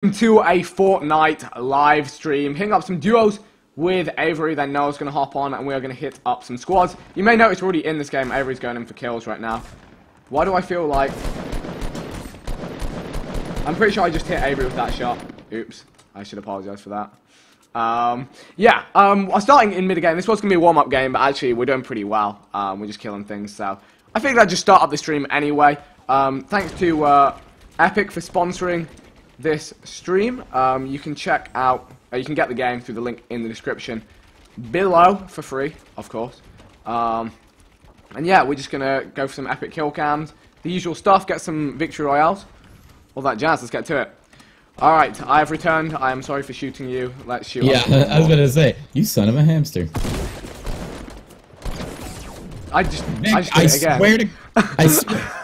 to a Fortnite live stream, hitting up some duos with Avery, then Noah's going to hop on and we're going to hit up some squads. You may notice we're already in this game, Avery's going in for kills right now. Why do I feel like... I'm pretty sure I just hit Avery with that shot. Oops, I should apologise for that. Um, yeah, um, I'm starting in mid-game. This was going to be a warm-up game, but actually we're doing pretty well. Um, we're just killing things, so... I figured I'd just start up the stream anyway. Um, thanks to uh, Epic for sponsoring this stream. Um, you can check out, uh, you can get the game through the link in the description below for free, of course. Um, and yeah, we're just gonna go for some epic kill cams, the usual stuff, get some victory royales, all that jazz. Let's get to it. All right, I have returned. I am sorry for shooting you. Let's shoot. Yeah, I was gonna say, you son of a hamster. I just, Nick, I just I did it again. swear to, I swear.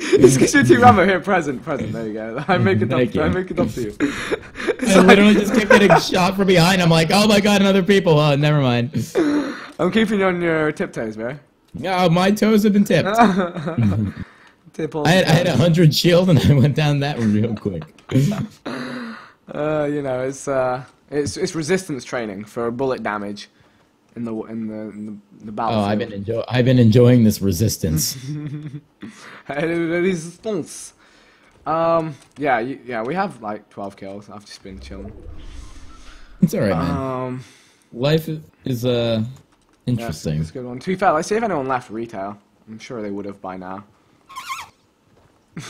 it's because you're too here, present, present. There you go. I make it up. I make it up to you. I like, literally just kept getting shot from behind. I'm like, oh my god, another people. Oh, never mind. I'm keeping you on your tiptoes, man. Oh, my toes have been tipped. Tipple. I had, I had a hundred shield and I went down that real quick. Uh, you know, it's uh, it's it's resistance training for bullet damage in the in the in the, the Oh. I've been enjoy I've been enjoying this resistance. resistance. Um, yeah, you, yeah, we have like 12 kills. I've just been chilling. It's alright, man. Um, Life is, uh yeah, interesting. it's a good one. To be fair, let's see if anyone left retail. I'm sure they would have by now.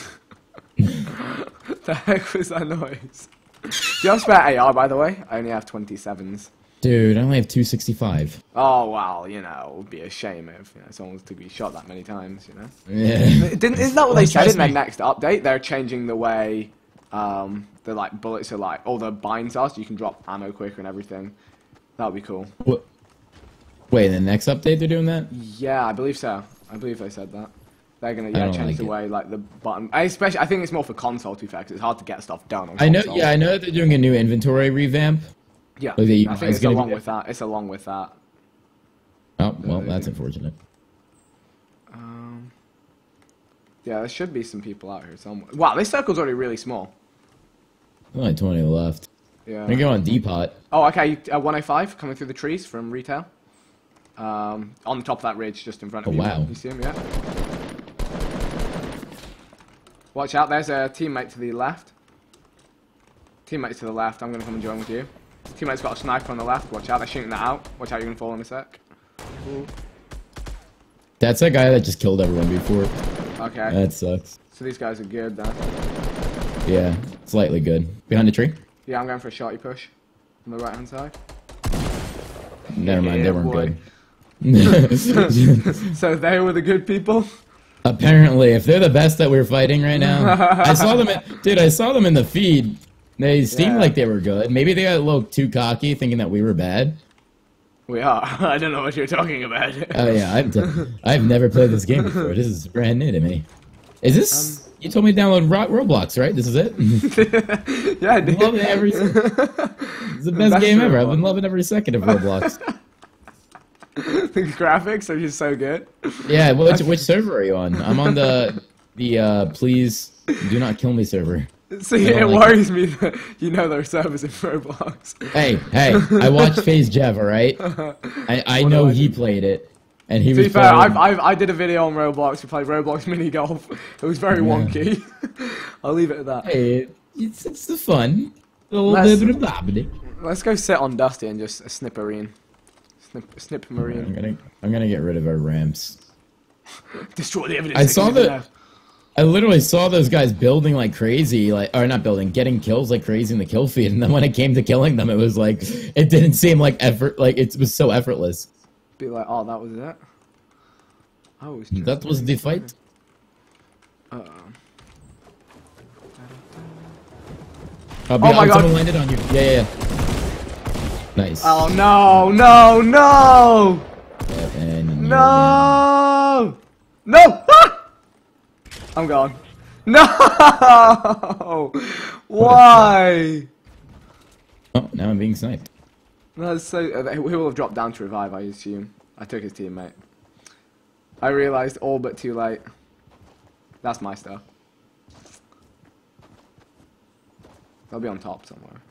the heck was that noise? Do you have spare AR, by the way? I only have 27s. Dude, I only have 265. Oh, well, you know, it would be a shame if you know, someone was to be shot that many times, you know? Yeah. Didn't, isn't that what they said trust in their next update? They're changing the way um, the like bullets are like, all the binds are, so you can drop ammo quicker and everything. That would be cool. What? Wait, the next update they're doing that? Yeah, I believe so. I believe they said that. They're gonna yeah change like the it. way like the button. I especially, I think it's more for console to be fair, 'cause it's hard to get stuff done on. I know. console. Yeah, I know that they're doing a new inventory revamp. Yeah, Like the I think is it's gonna be along with that. It's along with that. Oh well, that's unfortunate. Um, yeah, there should be some people out here somewhere. Wow, this circle's already really small. Only 20 left. Yeah. I'm gonna go on Depot. Oh, okay. Uh, 105 coming through the trees from retail. Um, on the top of that ridge, just in front of Oh, you. wow. You see him? Yeah. Watch out. There's a teammate to the left. Teammate to the left. I'm gonna come and join with you. Teammate's got a sniper on the left. Watch out. They're shooting that out. Watch out. You're gonna fall in a sec. Ooh. That's that guy that just killed everyone before. Okay. That sucks. so these guys are good then. Yeah, slightly good. Behind the tree? Yeah, I'm going for a shotty push on the right hand side. Never mind, Yeah, they weren't boy. good. So they were the good people. Apparently, if they're the best that we're fighting right now, I saw them. In, dude, I saw them in the feed. They seemed Yeah. like they were good. Maybe they got a little too cocky, thinking that we were bad. We are. I don't know what you're talking about. Oh yeah, I've, I've never played this game before. This is brand new to me. Is this? Um, you told me to download Roblox, right? This is it. yeah, I did. Love it every. It's the best That's game ever. I've been loving every second of Roblox. the graphics are just so good. Yeah, which which server are you on? I'm on the the uh, please do not kill me server. See, I it like worries me that you know there are servers in Roblox. Hey, hey, I watched FaZe Jeff, alright? I, I know I he played it. And he To was be fair, I've, I've, I did a video on Roblox. We played Roblox mini golf. It was very Yeah. wonky. I'll leave it at that. Hey, it's, it's the fun. Let's-. Let's go sit on Dusty and just a snipperine. Snip, snip I'm gonna I'm gonna get rid of our ramps. Destroy the evidence. I saw can be the- left. I literally saw those guys building like crazy, like or not building, getting kills like crazy in the kill feed, and then when it came to killing them, it was like it didn't seem like effort, like it was so effortless. Be like, oh, that was it. I was just That was the fight. Uh-oh. Oh, my God. Someone landed on you. Yeah, yeah. yeah. Nice. Oh no, no, no, Yeah, no, no! Ah! I'm gone. No! Why? Oh, now I'm being sniped. That's so. Uh, he will have dropped down to revive, I assume. I took his teammate. I realized all but too late. That's my stuff. They'll be on top somewhere.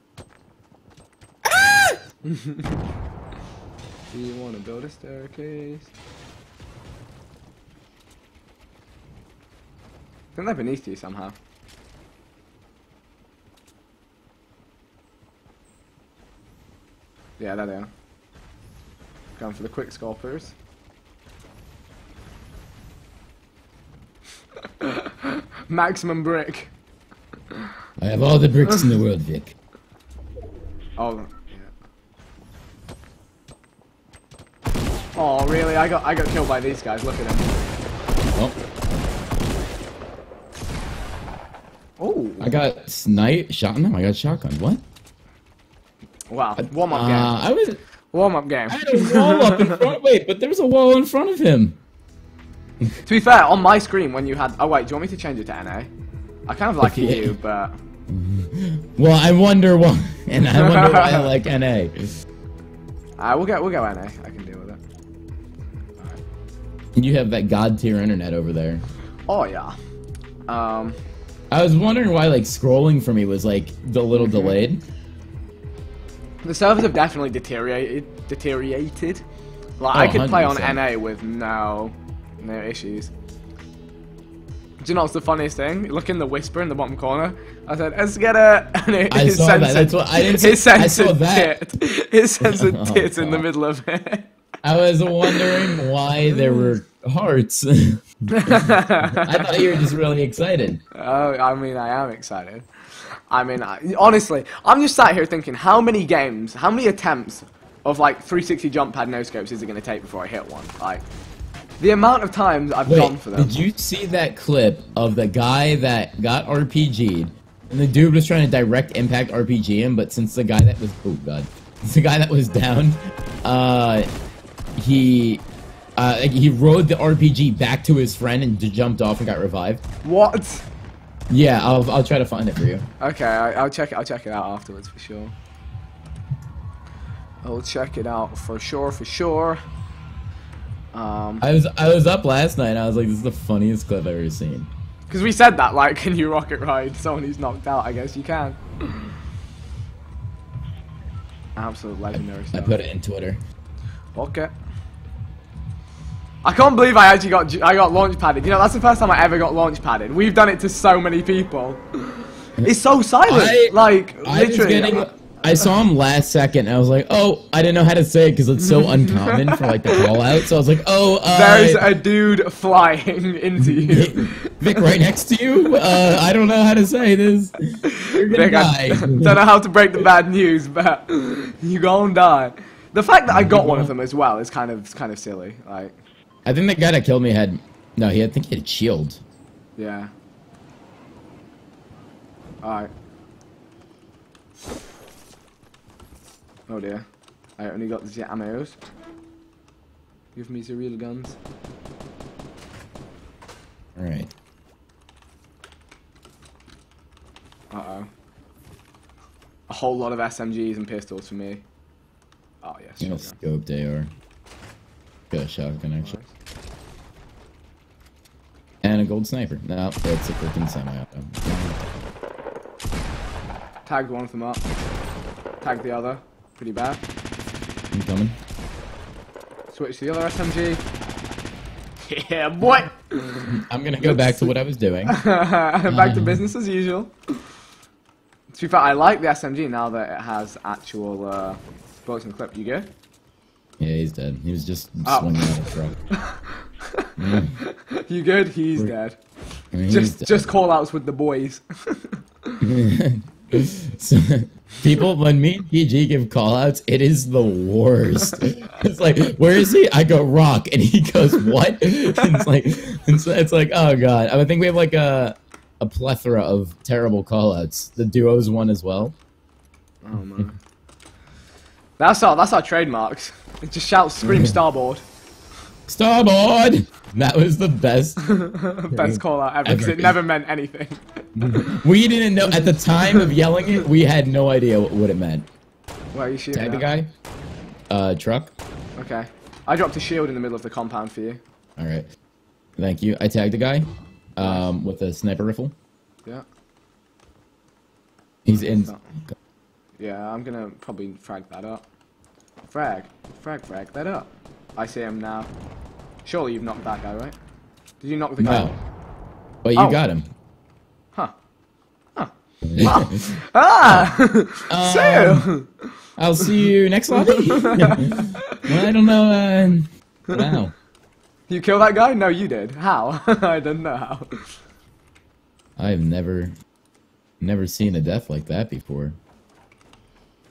Do you want to build a staircase? I think they're beneath you somehow. Yeah, there they are. Going for the quick scalpers. Maximum brick. I have all the bricks in the world, Vic. Oh, yeah. Oh, really? I got I got killed by these guys. Look at them. Oh, Oh, I got snipe shot. No, I got shotgun. What? wow. Warm up Uh, game. I was. Warm up game. I had a wall up in front. Wait, but there was a wall in front of him. To be fair, on my screen when you had oh wait, do you want me to change it to NA? I kind of like Yeah. EU, but Well, I wonder why, and I wonder why I like NA. uh, we'll go we'll go NA. I can deal with it. You have that god tier internet over there. Oh yeah. Um, I was wondering why like scrolling for me was like the little Mm-hmm. delayed. the servers have definitely deteriorated. Deteriorated. Like I Oh, could play on NA with no no issues. Do you know what's the funniest thing? Look in the whisper in the bottom corner. I said, "Let's get it." And it, I it saw that. That's what- I didn't It see- I saw that. tit. It censored Oh, tits in the middle of it. I was wondering why there were hearts. I thought you were just really excited. Oh, I mean, I am excited. I mean, I, honestly, I'm just sat here thinking, how many games, how many attempts of like 360 jump pad no scopes is it going to take before I hit one? Like, the amount of times I've gone for them. did you see that clip of the guy that got RPG'd? And the dude was trying to direct impact RPG him, but since the guy that was oh god, the guy that was down, uh, he uh, he rode the RPG back to his friend and jumped off and got revived. What? Yeah, I'll I'll try to find it for you. Okay, I, I'll check it. I'll check it out afterwards for sure. I'll check it out for sure, for sure. Um, I was I was up last night. and I was like, this is the funniest clip I've ever seen. because we said that, like, can you rocket ride someone who's knocked out? I guess you can. Absolute legendary I stuff. put it in Twitter. Okay. I can't believe I actually got I got launch padded. You know, that's the first time I ever got launch padded. We've done it to so many people. It's so silent. I- like I was literally. getting. I saw him last second. And I was like, oh, I didn't know how to say it because it's so uncommon for like the call out. So I was like, oh, uh, There's a dude flying into you. Vic right next to you. Uh, I don't know how to say this. You're gonna Vic, I die. don't know how to break the bad news, but you're gonna die. The fact that I got one of them as well is kind of kind of silly. Like, I think the guy that killed me had no. He I think he had shield. yeah. All right. Oh dear. I only got the ammos. Give me the real guns. All right. Uh oh. A whole lot of SMGs and pistols for me. Oh yes. You know, scoped AR. Got a shotgun actually, and a gold sniper. No, that's a freaking semi-auto. Tagged one of them up. Tagged the other. Pretty bad. I'm coming. Switch to the other SMG. Yeah, boy! I'm gonna go back to what I was doing. Back to business as usual. To be fair, I like the SMG now that it has actual uh, bullets in the clip. You good? Yeah, he's dead. He was just Oh. swinging out a truck. You good? He's dead. I mean, he's Just dead. just call outs with the boys. So, people, when me and PG give call outs, it is the worst. it's like, where is he? I go rock, and he goes what? it's like, it's, it's like, oh god. I think we have like a a plethora of terrible call outs. The duos one as well. Oh man. That's our that's our trademarks. It just shouts scream starboard. Starboard. That was the best. Best call out ever because it never meant anything. We didn't know at the time of yelling it. We had no idea what, what it meant. Where are you shooting? Tag the guy. Uh, truck. Okay. I dropped a shield in the middle of the compound for you. All right. Thank you. I tagged the guy um, with a sniper rifle. Yeah. He's in. Yeah, I'm gonna probably frag that up. Frag, frag, frag that up. I see him now. Surely you've knocked that guy, right? Did you knock the guy? No. But you Oh. got him. Huh. Huh? Ah! Um, so, I'll see you next lobby. well, I don't know. Uh, wow. you kill that guy? No, you did. How? I don't know how. I've never, never seen a death like that before.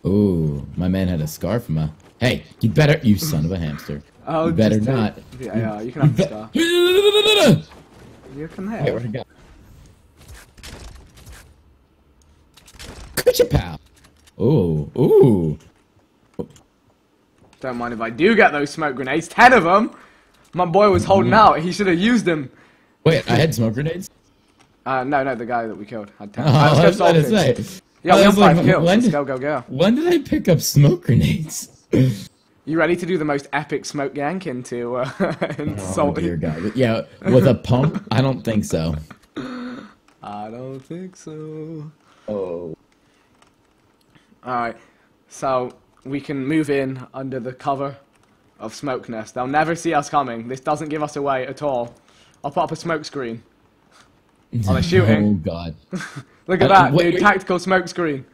Ooh, my man had a scar from a. Hey, you better, you son of a hamster. Oh, you better take- not. Yeah, yeah, you can have the. Hey, You can where'd have. it go? Pal. Ooh, ooh. Don't mind if I do get those smoke grenades. Ten of them. My boy was holding out. He should have used them. Wait, I had smoke grenades. Uh, no, no, the guy that we killed had ten. Oh, I was go about to solve it. say. Yeah, we have was like, kills. Let's did- go, go, go. When did I pick up smoke grenades? You ready to do the most epic smoke yank into uh, Oh dear God. Yeah, with a pump? I don't think so. I don't think so. Oh. Alright, so we can move in under the cover of Smoke Nest. They'll never see us coming. This doesn't give us away at all. I'll put up a smoke screen. Oh, they're shooting. Oh God. Look at Uh, that, wait, dude. Tactical smoke screen.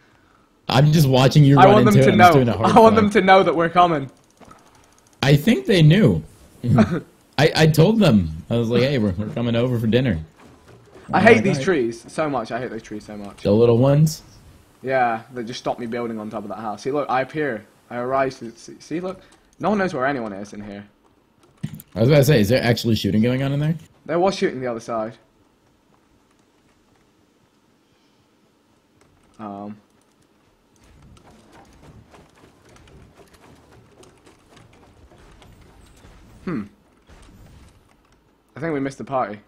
I'm just watching you I run want them to it. I'm just doing know. I want them to know that we're coming. I think they knew. I, I told them. I was like, hey, we're, we're coming over for dinner. I hate these trees so much. I hate those trees so much. The little ones. Yeah, they just stopped me building on top of that house. See, look, I appear. I arise. See, see, look. No one knows where anyone is in here. I was about to say, is there actually shooting going on in there? There was shooting the other side. Um. Hmm. I think we missed the party.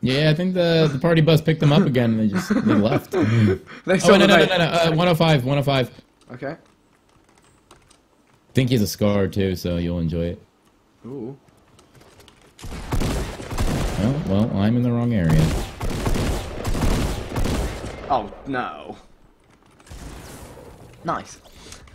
Yeah, I think the, the party bus picked them up again and they just they left. oh, They saw no, no, no, no, no. Uh, 105, 105. Okay. think he's a scar too, so you'll enjoy it. Ooh. Oh, well, I'm in the wrong area. Oh no. Nice.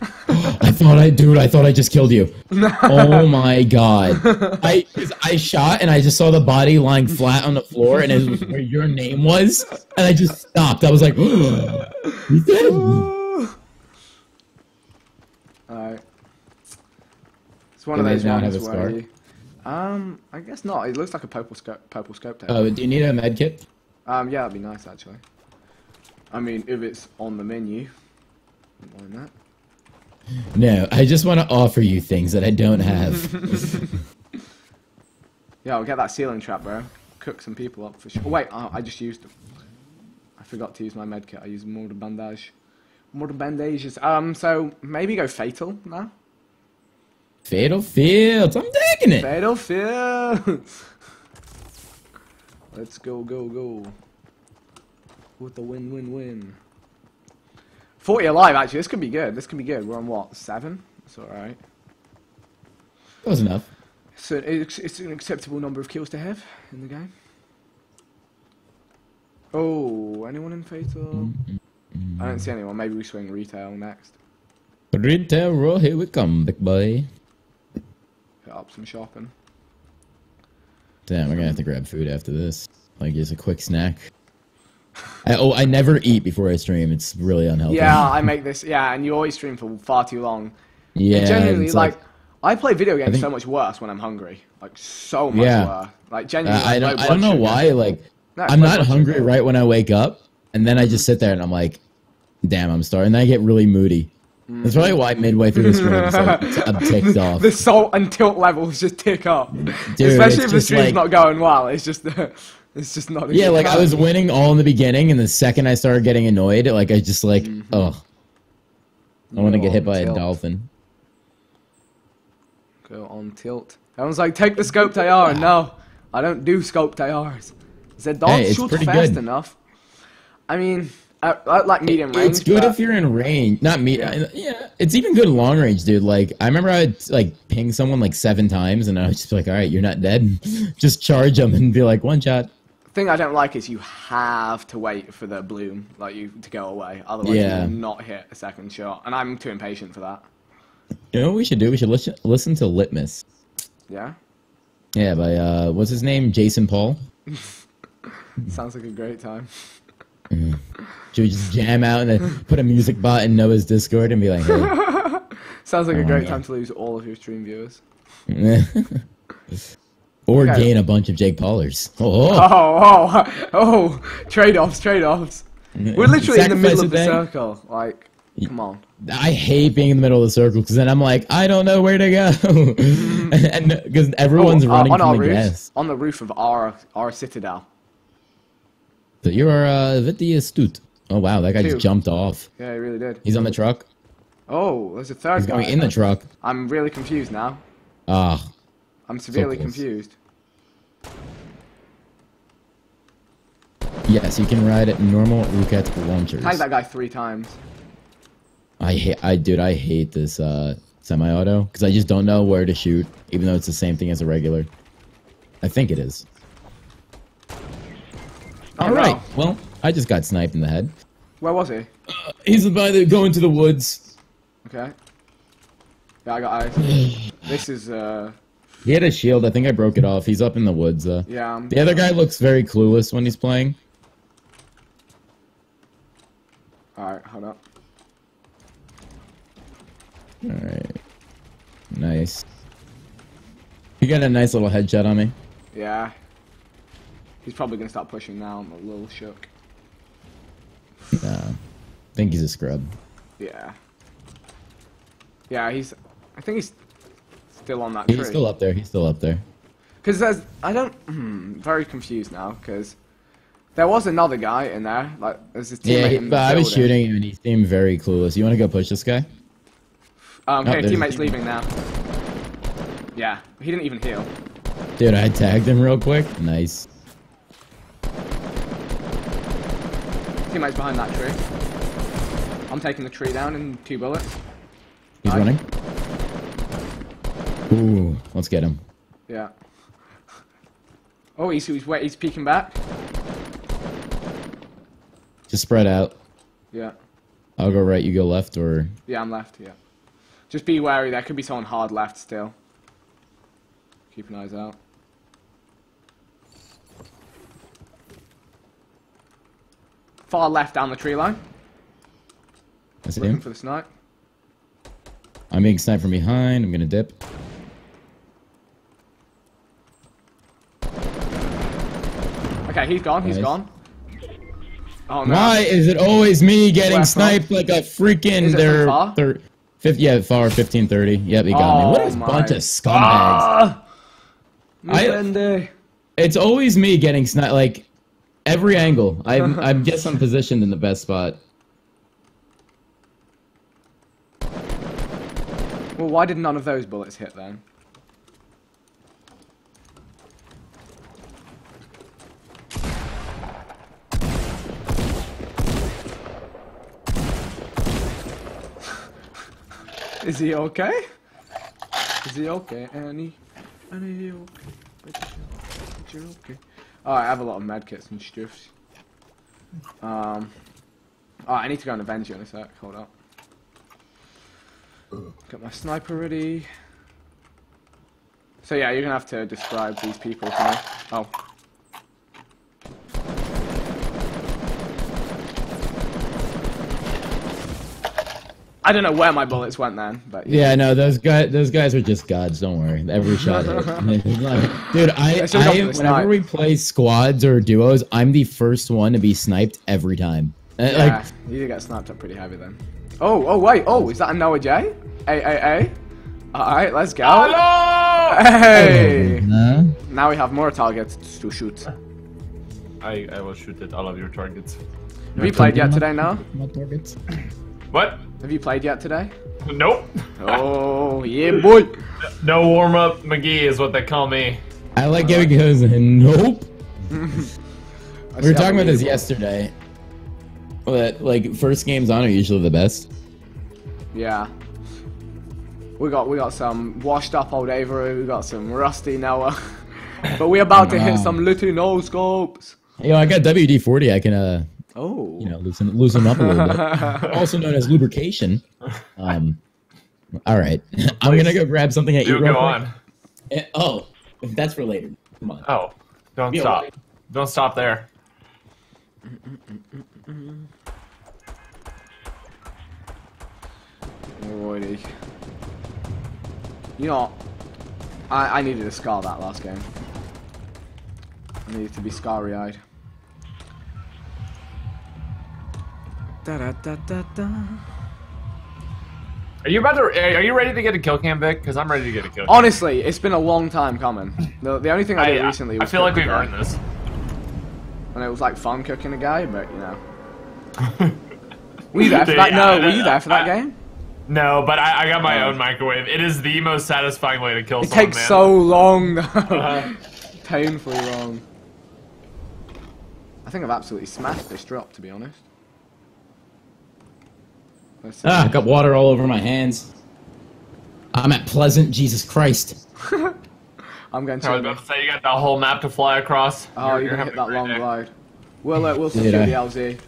I thought I, dude, I thought I just killed you. oh my god. I I shot and I just saw the body lying flat on the floor and it was where your name was, and I just stopped. I was like, dead. Alright. It's one Do of those ones where you... Um, I guess not. It looks like a purple scope, purple scope tape. Oh, do you need a med kit? Um, yeah, that'd be nice actually. I mean, if it's on the menu. Mind that. No, I just want to offer you things that I don't have. Yeah, I'll get that ceiling trap, bro. Cook some people up for sure. Oh, wait, oh, I just used them. I forgot to use my medkit. I used more bandage. More bandages. Um, so maybe go fatal now. Fatal Fields, I'm taking it. Fatal fields. Let's go, go, go. With the win, win, win. 40 alive, actually. This could be good. This could be good. We're on what? Seven? It's alright. Close enough. So it's, it's an acceptable number of kills to have in the game. Oh, anyone in Fatal? I don't see anyone. Maybe we swing retail next. Retail Row, here we come, big boy. Hit up some shopping. Damn, we're gonna have to grab food after this. Like, just a quick snack. I, oh, I never eat before I stream. It's really unhealthy. Yeah, I make this. Yeah, and you always stream for far too long. yeah. And genuinely, it's like, I play video games think- so much worse when I'm hungry. Like so much Yeah. worse. Like Uh, genuinely. I don't. I don't know sugar. why. Like, No, I'm not hungry sugar. right when I wake up, and then I just sit there and I'm like, "Damn, I'm starving." And then I get really moody. That's probably why midway through the stream it's like, I'm ticked off. The salt and tilt levels just tick up. Dude, Especially if the stream's like- not going well. It's just it's just not. A Yeah, good like I was winning all in the beginning, and the second I started getting annoyed, like I just like, oh, I want to get hit Go on by a dolphin. Go on tilt. Everyone's like, take the scoped AR. Ah. No, I don't do scoped ARs. They don't Hey, shoot fast good. enough. I mean, I, I like medium range. It's good but- if you're in range, not me. Yeah. Yeah. it's even good long range, dude. Like I remember I'd like ping someone like seven times, and I was just like, all right, you're not dead. just charge them and be like one shot. Thing I don't like is you have to wait for the bloom, like you to go away. Otherwise, Yeah. you will not hit a second shot, and I'm too impatient for that. You know what we should do? We should listen listen to Litmus. Yeah, Yeah, by uh, what's his name? Jason Paul. sounds like a great time. Should we just jam out and then put a music bot in Noah's Discord and be like, hey. Sounds like a Oh, great time to lose all of your stream viewers. or Okay. gain a bunch of Jake Paulers. Oh, Oh, oh, oh! Trade-offs, trades We're literally in the middle of the thing. circle. Like, come on. I hate being in the middle of the circle because then I'm like, I don't know where to go, and because everyone's Oh, uh, running on our the roof, gas. on the roof of our our citadel. So you are uh, very astute. Oh wow, that guy Two. just jumped off. Yeah, he really did. He's on the truck. Oh, there's a third He's guy. going in the truck. I'm really confused now. Ah, I'm severely close. confused. yes, you can ride normal rocket launchers. Tagged that guy three times. I hate, I dude, I hate this uh, semi-auto because I just don't know where to shoot, even though it's the same thing as a regular. I think it is. Oh, All right. no. Well, I just got sniped in the head. Where was he? He's about to go into the woods. Okay. Yeah, I got eyes. this is, uh, He had a shield. I think I broke it off. He's up in the woods. Uh, yeah. I'm, the other guy looks very clueless when he's playing. Alright, hold up. All right. Nice. You got a nice little headshot on me. Yeah. He's probably gonna start pushing now. I'm a little shook. Nah. I think he's a scrub. Yeah. Yeah, he's. I think he's still on that He's tree. still up there. He's still up there. Because there's. I don't. Hmm, very confused now, because. There was another guy in there. Like, there's his teammate Yeah, he, in the but I was shooting him and he seemed very clueless. You want to go push this guy? Um, Oh, okay, a teammate's teammate. leaving now. Yeah, he didn't even heal. Dude, I tagged him real quick. Nice. Teammate's behind that tree. I'm taking the tree down in two bullets. He's running. Ooh, let's get him. Yeah. Oh, he's he's wait, he's peeking back. Just spread out. Yeah, I'll go right, you go left, or yeah, I'm left. Yeah. Just be wary. There could be someone hard left still. Keep an eyes out. Far left down the tree line. Looking him. for the snipe. I'm being sniped from behind. I'm gonna dip. Okay, he's gone. He's Nice. gone. Oh no. Why is it always me getting Where from? sniped like a freaking Is it they're far? thir- fifth yeah far fifteen thirty. Yep, he got me. What Oh a my- bunch of scumbags! Ah! I-. It's always me getting sniped like every angle. I I guess I'm positioned in the best spot. Well, why did none of those bullets hit then? Is he okay? Is he okay, Annie? Annie, you okay? You're okay. Alright, I have a lot of medkits and stuff. Um. Alright, I need to go and avenge you in a sec. Hold up. Got my sniper ready. So yeah, you're gonna have to describe these people to me. Oh. I don't know where my bullets went then, but Yeah, no, those guys, those guys are just gods. Don't worry, every shot hit. Dude, I, I should've I for the snipe. whenever we play squads or duos, I'm the first one to be sniped every time. Uh, yeah, Like, you did get snapped up pretty heavy then. Oh, oh wait, oh, is that a Noah J? A A A. All right, let's go. Hello! Hey! huh? Now we have more targets to shoot. I, I will shoot at all of your targets. Have you played yet today, now? My targets. What? Have you played yet today? Nope. Oh, yeah, boy. No warm up McGee is what they call me. I like how he goes, nope. We were talking about this you- yesterday. But like first games on are usually the best. Yeah. We got we got some washed up old Avery, we got some rusty Noah. but we're about to hit some little no scopes. Yo, I got WD forty. I can uh, Oh. you know, loosen loosen up a little bit. also known as lubrication. Um, all right, I'm gonna go grab something at eat. Do real go quick. on. Eh, oh, that's related. Come on. Oh, don't Be stop. alright. Don't stop there. Alrighty. You know. I I needed to scar that last game. I needed to be scarry eyed. Da da da da da. Are you about to? Are you ready to get a kill cam, Vic? Because I'm ready to get a kill. Cam. Honestly, it's been a long time coming. The, the only thing I did I, recently I feel like we've earned this. and it was like fun cooking a guy, but you know. Were you there for that? No, were you there for that game? No, but I, I got my Oh. own microwave. It is the most satisfying way to kill It someone, takes man. so long, though. Uh-huh. Painfully long. I think I've absolutely smashed this drop, to be honest. Let's see. Ah, I got water all over my hands. I'm at Pleasant. Jesus Christ. I'm going to. I was to. about to say you got the whole map to fly across. Oh, you're, gonna having hit that long day. glide. We'll uh, we'll Did secure I? the LZ.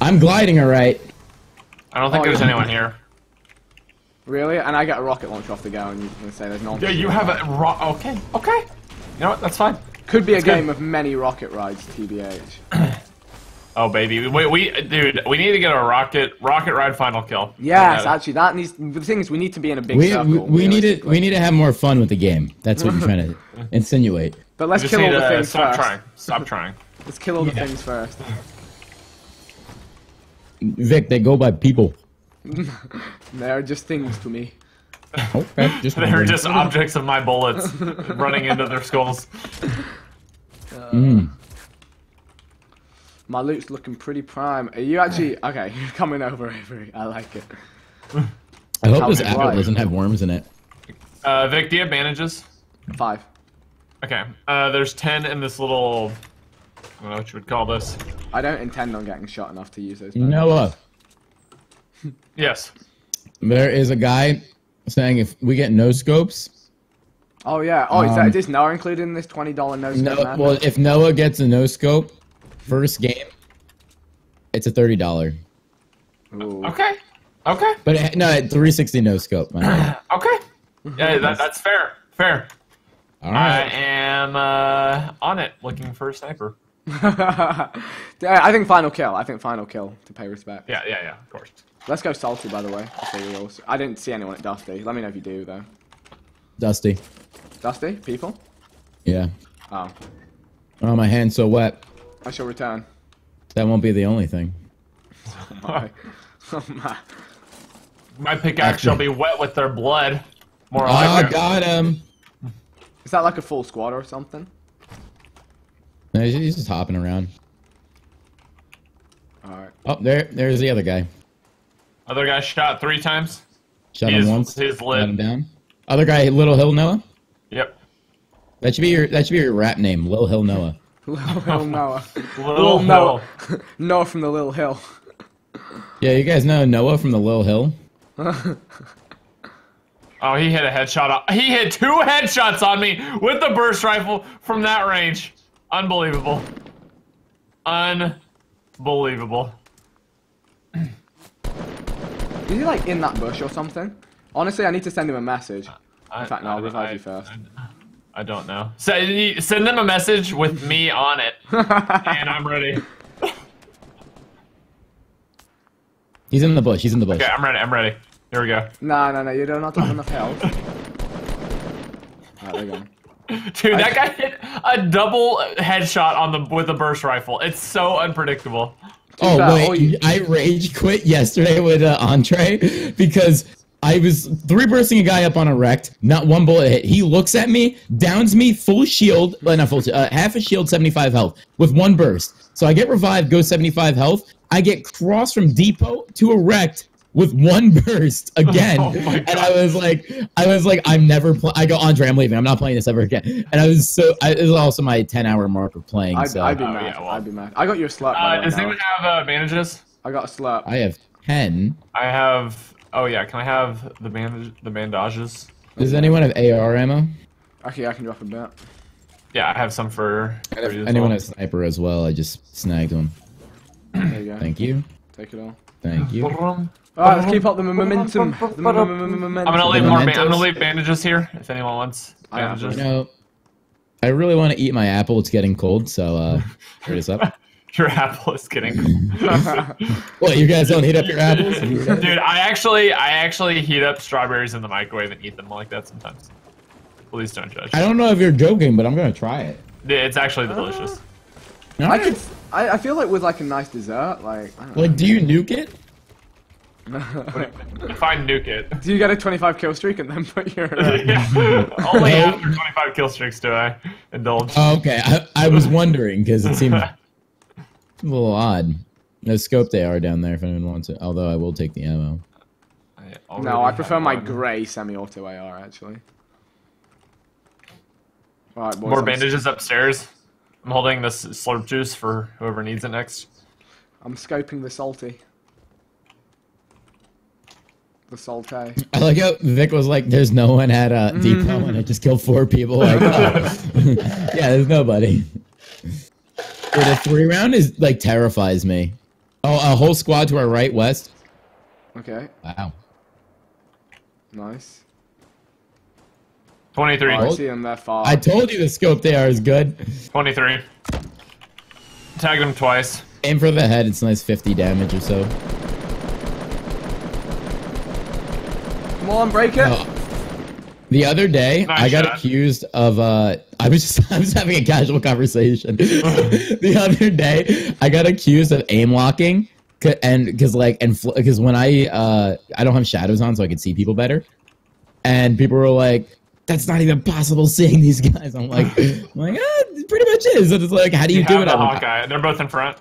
I'm gliding all right. I don't think Oh, there's yeah. anyone here. Really? And I get a rocket launcher off the go, and you're gonna say there's no. Yeah, you have a ro- okay, okay. You know what? That's fine. Could be a That's good. game of many rocket rides, tbh. Oh baby, we, we dude, we need to get a rocket rocket ride final kill. Yes, Yeah. actually, that needs. The thing is, we need to be in a big We, circle. we, we need to we need to have more fun with the game. That's what you're trying to insinuate. But let's kill all the to things stop first. trying. Stop trying. Let's kill all the Yeah. things first. Vic, they go by people. They're just things to me. Okay, just They're just objects of my bullets running into their skulls. Mm. My loot's looking pretty prime. Are you actually okay? You're coming over, Avery. I like it. I hope this me apple doesn't have worms in it. Uh, Vic, do you have bandages? Five. Okay. Uh, there's ten in this little. I don't know what you would call this. I don't intend on getting shot enough to use those. Noah, Yes. there is a guy saying if we get no scopes, Oh yeah. Oh, is Um, that is Noah included in this twenty dollar no no, scope man? well, if Noah gets a no scope first game, it's a thirty dollar. Okay. Okay. But it, no, 360 no scope. Okay. Yeah, that, that's fair. Fair. All I am uh, on it, looking for a sniper. I think final kill. I think final kill to pay respect. Yeah, yeah, yeah. Of course. Let's go salty, by the way. I'll say we also- I didn't see anyone at Dusty. Let me know if you do though. Dusty. Dusty, people. Yeah. Oh, Oh, my hand's so wet. I shall return. That won't be the only thing. Bye. oh man. Oh, my pickaxe shall be wet with their blood. More Oh, like got him. Is that like a full squad or something? No, he's- he's just hopping around. All right. Oh, there, there's the other guy. Other guy shot three times. Shot He's- him once. he's Got lit. him down. Other guy, Little Hill Noah. Yep. That should be your that should be your rap name, Little Hill Noah. Little Hill Noah. Little Noah. Noah from the Little Hill. Yeah, you guys know Noah from the Lil Hill. Oh, he hit a headshot. He hit two headshots on me with the burst rifle from that range. Unbelievable. Unbelievable. Is he like in that bush or something? Honestly, I need to send him a message. In fact, no, I'll revive you first. I don't know. Send, send them a message with me on it, and I'm ready. He's in the bush. He's in the bush. Okay, I'm ready. I'm ready. Here we go. No, no, no, you do not have enough health. Alright, there you go. Dude, that guy hit a double headshot on the with the burst rifle. It's so unpredictable. Oh wait, I rage quit yesterday with uh, Andre because I was three bursting a guy up on a wrecked, not one bullet hit. He looks at me, downs me, full shield, uh, not full, uh, half a shield, 75 health with one burst. So I get revived, go 75 health. I get crossed from depot to erect with one burst again, Oh and I was like, I was like, I'm never. Pl- I go, Andre, I'm leaving. I'm not playing this ever again. And I was so. I, it was also my 10 hour mark of playing. I'd, so I'd be Oh, mad. yeah, well. I'd be mad. I got your a slurp. by Uh, does anyone have uh, bandages? I got a slurp. I have 10. I have. Oh yeah, can I have the bandage, the bandages? Does anyone have AR ammo? Actually, I can drop a bit. Yeah, I have some for. And for if you as anyone well. has sniper as well, I just snagged one. There you go. Thank you. Take it all. Thank you. Alright, let's keep up the momentum. The momentum. gonna leave more. Ba- I'm gonna leave bandages here if anyone wants I have bandages. You know, I really want to eat my apple. It's getting cold, so uh, hurry this up. Your apple is getting. What, you guys don't heat up your apples? Dude, I actually, I actually heat up strawberries in the microwave and eat them like that sometimes. Please don't judge. I don't know if you're joking, but I'm gonna try it. Yeah, It's actually delicious. I could. I, I feel like with like a nice dessert, like. I don't know. Like, do you nuke it? If I nuke it. Do you get a 25 kill streak and then put your? Uh, yeah. Only after 25 kill streaks do I indulge. Oh, okay. I, I was wondering because it seemed a little odd. No scope they are down there if anyone wants it. Although I will take the ammo. I no, I prefer my grey semi-auto AR actually. Alright, boys. More I'm- bandages upstairs. I'm holding this slurp juice for whoever needs it next. I'm scoping the salty. The salty. I like how Vic was like, "There's no one at uh, depot, and I just killed four people." Like, oh. yeah, there's nobody. Dude, a three round is like terrifies me. Oh, a whole squad to our right, west. Okay, Wow. nice. 23. Oh, I see them there far. I told you the scope they are is good. 23. Tagged him twice. Aim for the head. It's nice 50 damage or so. Come on, break it. Oh. The other day, Nice I got shot. accused of. uh I was just I was having a casual conversation. the other day, I got accused of aim locking, and because like and because when I uh I don't have shadows on, so I can see people better, and people were like. That's not even possible seeing these guys. I'm like, I'm like, ah, it pretty much is. And it's like, how do you, You do it? the I'm like, They're both in front.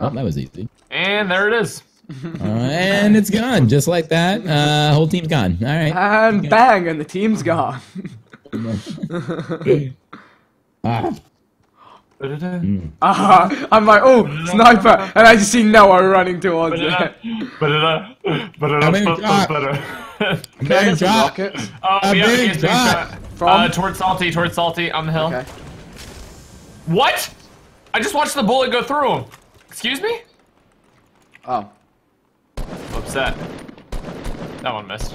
oh, that was easy. And there it is. Uh, and it's gone, just like that. Uh, whole team's gone. All right. And bang, and the team's gone. Ah. Ba-da-da. Ah, I'm like, oh, sniper, and I just see Noah running towards it. Ba-da-da. Ba-da-da. I'm in Ba-da-da. shot. Ba-da-da. Can I get some Drop. rockets? Oh, A yeah, big he is being shot. shot. From? Uh, towards Salty, towards Salty on the hill. Okay. What? I just watched the bullet go through him. Excuse me? Oh. Upset. That one missed.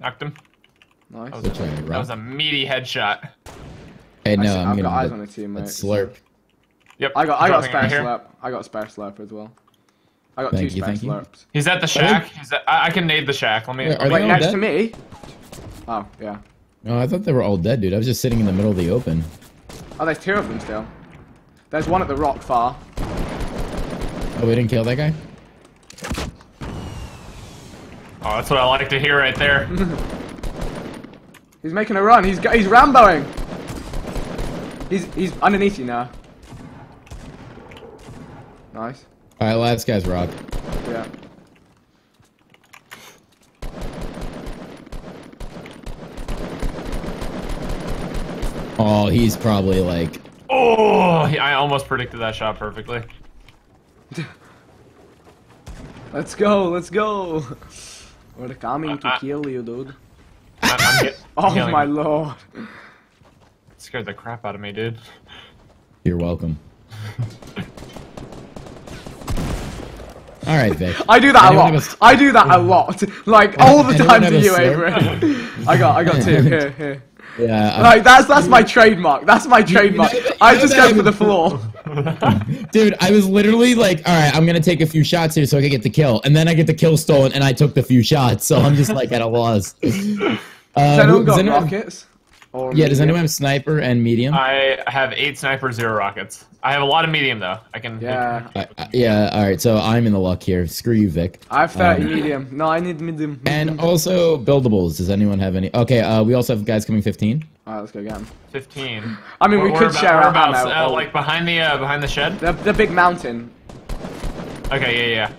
Knocked him. Nice. That was, a, that was a meaty headshot. Hey, no, see- I'm I've gonna got eyes but- on a teammate. but slurp. Yep. I got I got dropping spare right slurp. I got spare slurp as well. I got Thank two you, spare thank you. slurps. He's at the shack. He's at, I, I can nade the shack. Let me. Wait, let are me- Wait, all next dead? to me? Oh, yeah. No, I thought they were all dead, dude. I was just sitting in the middle of the open. Oh, there's two of them still. There's one at the rock far. Oh, we didn't kill that guy? Oh, that's what I like to hear right there. He's making a run. He's he's Ramboing. He's he's underneath you now. Nice. All right, last guy's rock. Yeah. Oh, he's probably like. Oh, I almost predicted that shot perfectly. Let's go. Let's go. We're coming to Uh, uh. kill you, dude. I, I'm get, Oh healing. my lord. Scared the crap out of me, dude. You're welcome. All right, Vic. I do that a lot. have I do that a lot. Like all the time have to you, slurp? Avery. I got I got two here here. Yeah. I'm- Like that's that's my trademark. That's my trademark. know that- I you know just that go for the floor. Dude, I was literally like, all right, I'm gonna take a few shots here so I can get the kill, and then I get the kill stolen, and I took the few shots, so I'm just like at a loss. Uh, Has who- anyone does got anyone- rockets? Or Yeah, does anyone have sniper and medium? I have eight sniper, zero rockets. I have a lot of medium though. I can. Yeah. I- I- yeah, all right, so I'm in the luck here. Screw you, Vic. I have got Um, medium. No, I need medium. And also buildables. Does anyone have any? Okay, uh, we also have guys coming 15. Alright, let's go again. Fifteen. I mean, we Where- could whereabout- share our whereabouts? ammo. Uh, like behind the uh, behind the shed. the, the big mountain. Okay, yeah, yeah.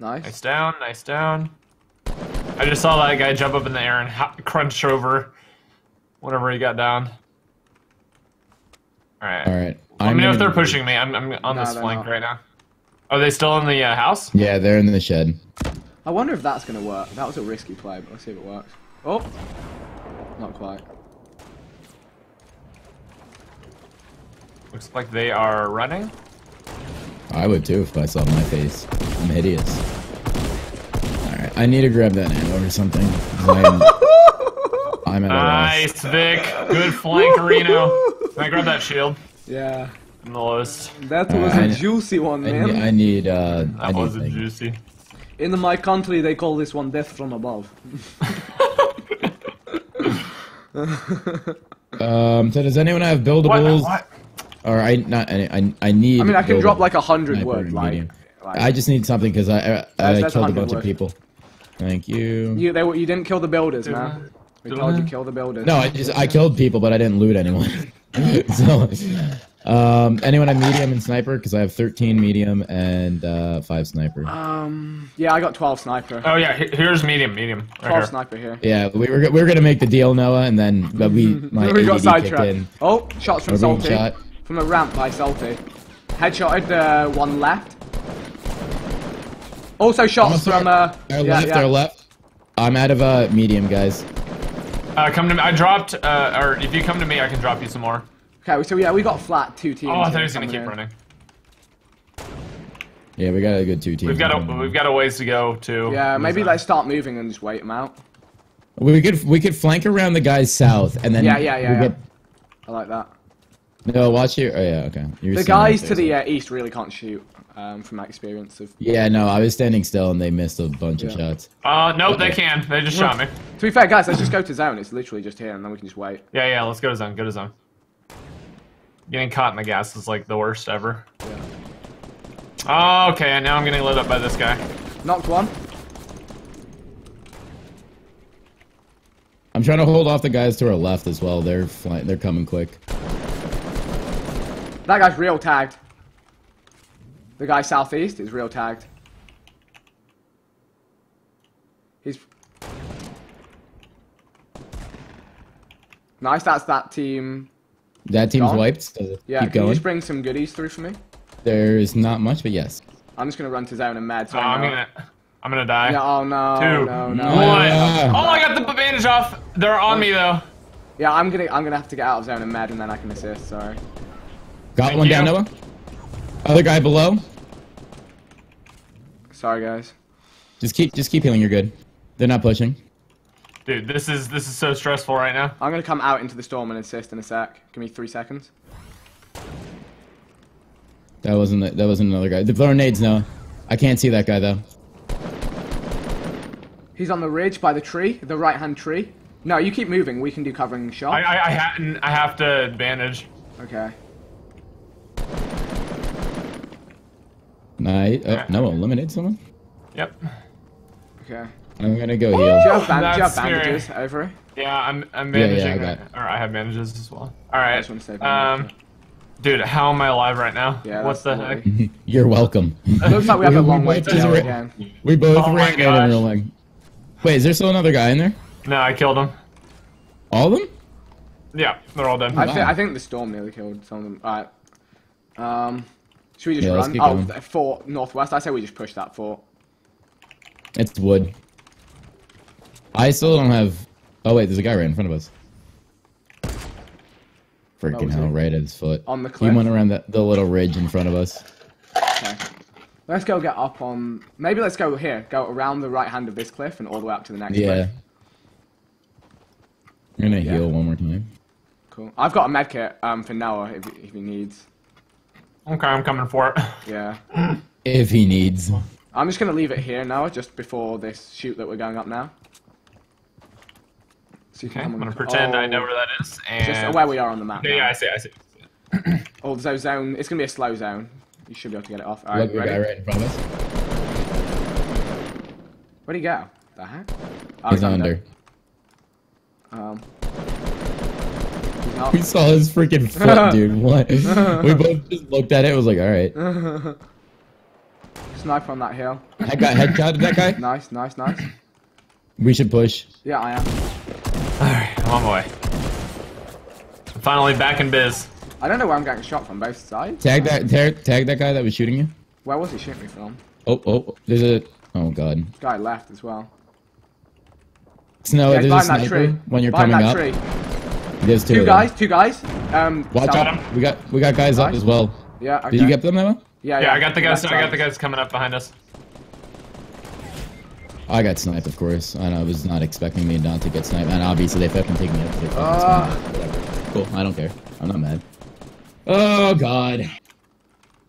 Nice. Nice down, nice down. I just saw that guy jump up in the air and crunch over whatever he got down. All right. All right. Let me know if they're pushing me. I'm, I'm on No, this flank not. right now. Are they still in the uh, house? Yeah, they're in the shed. I wonder if that's gonna work. That was a risky play, but let's see if it works. Oh, not quite. Looks like they are running. I would too if I saw my face. I'm hideous. Alright, I need to grab that ammo or something. I'm, I'm at a loss. Nice, Vic. Good flank, Reno. Can I grab that shield? Yeah, In the lowest. that was I- a juicy one, I, man. ne- I need, uh, I That need was a things. juicy. In my country, they call this one death from above. Um, so does anyone have buildables? what? Or I, not, I, I, I need. I mean, I can drop like a hundred sniper wood, and like, like I just need something because I, I, I That's- that's killed a 100 bunch of people. Thank you. you. They, you didn't kill the builders, Did man. We told you kill the builders. No, I just I killed people, but I didn't loot anyone. so, um, anyone have medium and sniper? Because I have 13 medium and uh, five sniper. Um, yeah, I got 12 sniper. Oh yeah, here's medium, medium. Right 12 here. sniper here. Yeah, we were we were gonna make the deal, Noah, and then but we my we got kicked sidetracked. in. Oh, shots from Salty. shot. From a ramp by Salty. Headshotted the one left. Also shots Almost from, there. uh, Our yeah, left, yeah. our left. I'm out of uh, medium, guys. Uh, come to me. I dropped. Uh, or if you come to me, I can drop you some more. Okay, so yeah, we got flat two teams. Oh, I thought here he was gonna keep in. running. Yeah, we got a good two teams. We've got a we've got a ways to go too. Yeah, maybe Who's let's start moving and just wait them out. We could we could flank around the guys south, and then Yeah, yeah, yeah, we yeah. I like that. No, watch here. Oh yeah, okay. You're The guys to the uh, east really can't shoot, um, from my experience of. Yeah, no, I was standing still, and they missed a bunch of shots. Uh, nope, they Okay. can. They just shot me. To be fair, guys, let's just go to zone. It's literally just here, and then we can just wait. Yeah, yeah. Let's go to zone. Go to zone. Getting caught in the gas is like the worst ever. Oh, okay. And now I'm getting lit up by this guy. Knocked one. I'm trying to hold off the guys to our left as well. They're flying. They're coming quick. That guy's real tagged. The guy southeast is real tagged. He's nice. That's that team. That team's Gone? wiped. Does it Yeah, keep can you going? just bring some goodies through for me? There's not much, but yes. I'm just gonna run to zone and Mad. So Oh, I I'm gonna. I'm gonna die. Yeah. Oh no. Two. No. No. One. Yeah. Oh, I got the bandage off. They're on me though. Yeah. I'm gonna. I'm gonna have to get out of zone and Mad, and then I can assist. Sorry. Got Thank one down, you. Noah. Other guy below. Sorry, guys. Just keep, just keep healing. You're good. They're not pushing. Dude, this is this is so stressful right now. I'm gonna come out into the storm and assist in a sec. Give me three seconds. That wasn't, that wasn't another guy. They're throwing nades, Noah. I can't see that guy though. He's on the ridge by the tree, the right hand tree. No, you keep moving. We can do covering shot. I I I, ha- I have to bandage. Okay. Nice. Oh, Noah, eliminate someone. Yep. Okay. I'm gonna go heal. Do you have, band- do you have That's scary. bandages over? Yeah, I'm I'm Yeah, yeah, bandaging. I got it. or I have bandages as well. All right. just wanna say Um, dude, how am I alive right now? Yeah, What that's the heck? You're welcome. Looks like we have We- a long way both to just go ra- again. We both Oh ran out gosh. in real like. Wait, is there still another guy in there? No, I killed him. All of them? Yeah, they're all dead. I, Wow. thi- I think the storm nearly killed some of them. Alright. Um, should we just Yeah, let's run? keep Oh, going. the fort northwest. I say we just push that fort. It's wood. I still don't have. Oh wait, there's a guy right in front of us. Freaking hell! he? Right at his foot. On the He cliff? went around the, the little ridge in front of us. Okay. Let's go get up on. Maybe let's go here. Go around the right hand of this cliff and all the way up to the next Yeah. cliff. I'm gonna Yeah. heal one more time. Cool. I've got a med kit um, for Noah if, if he needs. Okay, I'm coming for it. Yeah. If he needs. I'm just gonna leave it here now, just before this shoot that we're going up now. So you Okay, come I'm gonna pretend I oh, know where that is. And Just where we are on the map. Yeah, now. yeah, I see, I see. Oh, so zone. It's gonna be a slow zone. You should be able to get it off. All right, Look, the guy ready? right in front of us. Where'd he go? The heck? Oh, He's under. under. Um. He's not. We saw his freaking foot, dude. What? we both just looked at it. It was like, all right. Sniper on that hill. I got headshot that guy. Nice, nice, nice. We should push. Yeah, I am. Alright, I'm on my way. I'm finally back in biz. I don't know where I'm getting shot from both sides. Tag that. Tag, tag that guy that was shooting you. Where was he shooting me from? Oh, oh, there's a. Oh god. Guy left as well. Snow, yeah, there's a behind that sniper tree. when you're behind coming that up. Tree. There's two, Two guys, two guys. Um, Watch out. We got we got guys up as well. Yeah, okay. Did you get them, Emma? Yeah, Yeah, I got the guys. I got the guys coming up behind us. I got sniped, of course, and I was not expecting me and Don to get sniped. And obviously, they fucking take me out. They fucking Ah. Whatever. Cool. I don't care. I'm not mad. Oh god.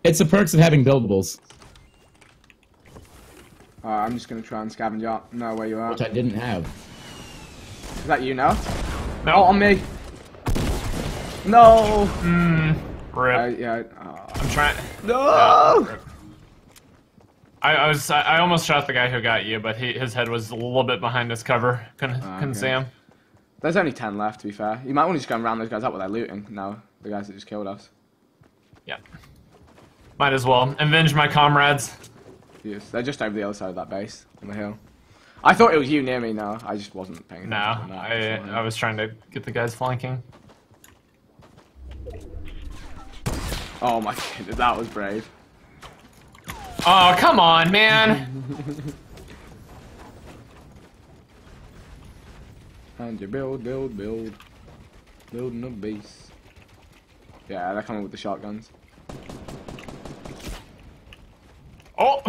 It's the perks of having buildables, Uh, I'm just gonna try and scavenge out. Know where you are. which I didn't have. Is that you now? No. Oh, on me. No. Mm, rip. Uh, yeah. Uh, I'm trying. no. I, I was. I, almost shot the guy who got you, but he, his head was a little bit behind his cover. Couldn't, Ah, couldn't okay. see him. There's only ten left, to be fair. You might want to just go and round those guys up with their looting. now, the guys that just killed us. Yeah. Might as well avenge my comrades. Yes, they're just over the other side of that base on the hill. I thought it was you near me. No, I just wasn't paying No, attention. that, I. I was trying to get the guys flanking. Oh my goodness, that was brave. Oh come on, man! And you build, build, build. Building a base. Yeah, they're coming with the shotguns. Oh,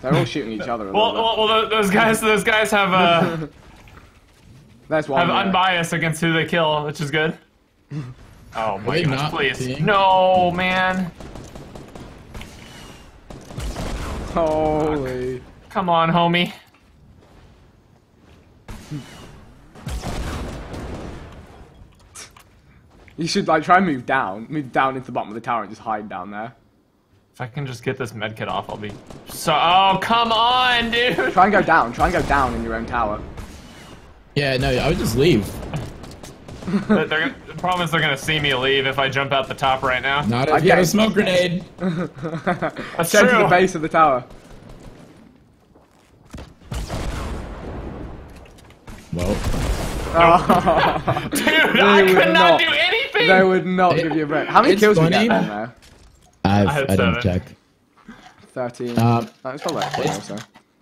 They're all shooting each other a well, little well, well, those guys, those guys have uh, bit. There's one. have there. unbiased against who they kill, which is good. Oh my they gosh, please. seeing? No, man. Holy. Come on, homie. You should like try and move down, move down into the bottom of the tower and just hide down there. If I can just get this medkit off, I'll be so. Oh, come on, dude. Try and go down. Try and go down in your own tower. Yeah, no, I would just leave. They're gonna, the problem is they're gonna see me leave if I jump out the top right now. Not if I you have get- a smoke grenade. That's Send to true. the base of the tower. Well, Oh, Dude, I would could not, not. do anything. they would not give you a break. How many It's kills did you funny. get on there? I've, I had I didn't check. Thirteen. Um, That was probably like 20 or so.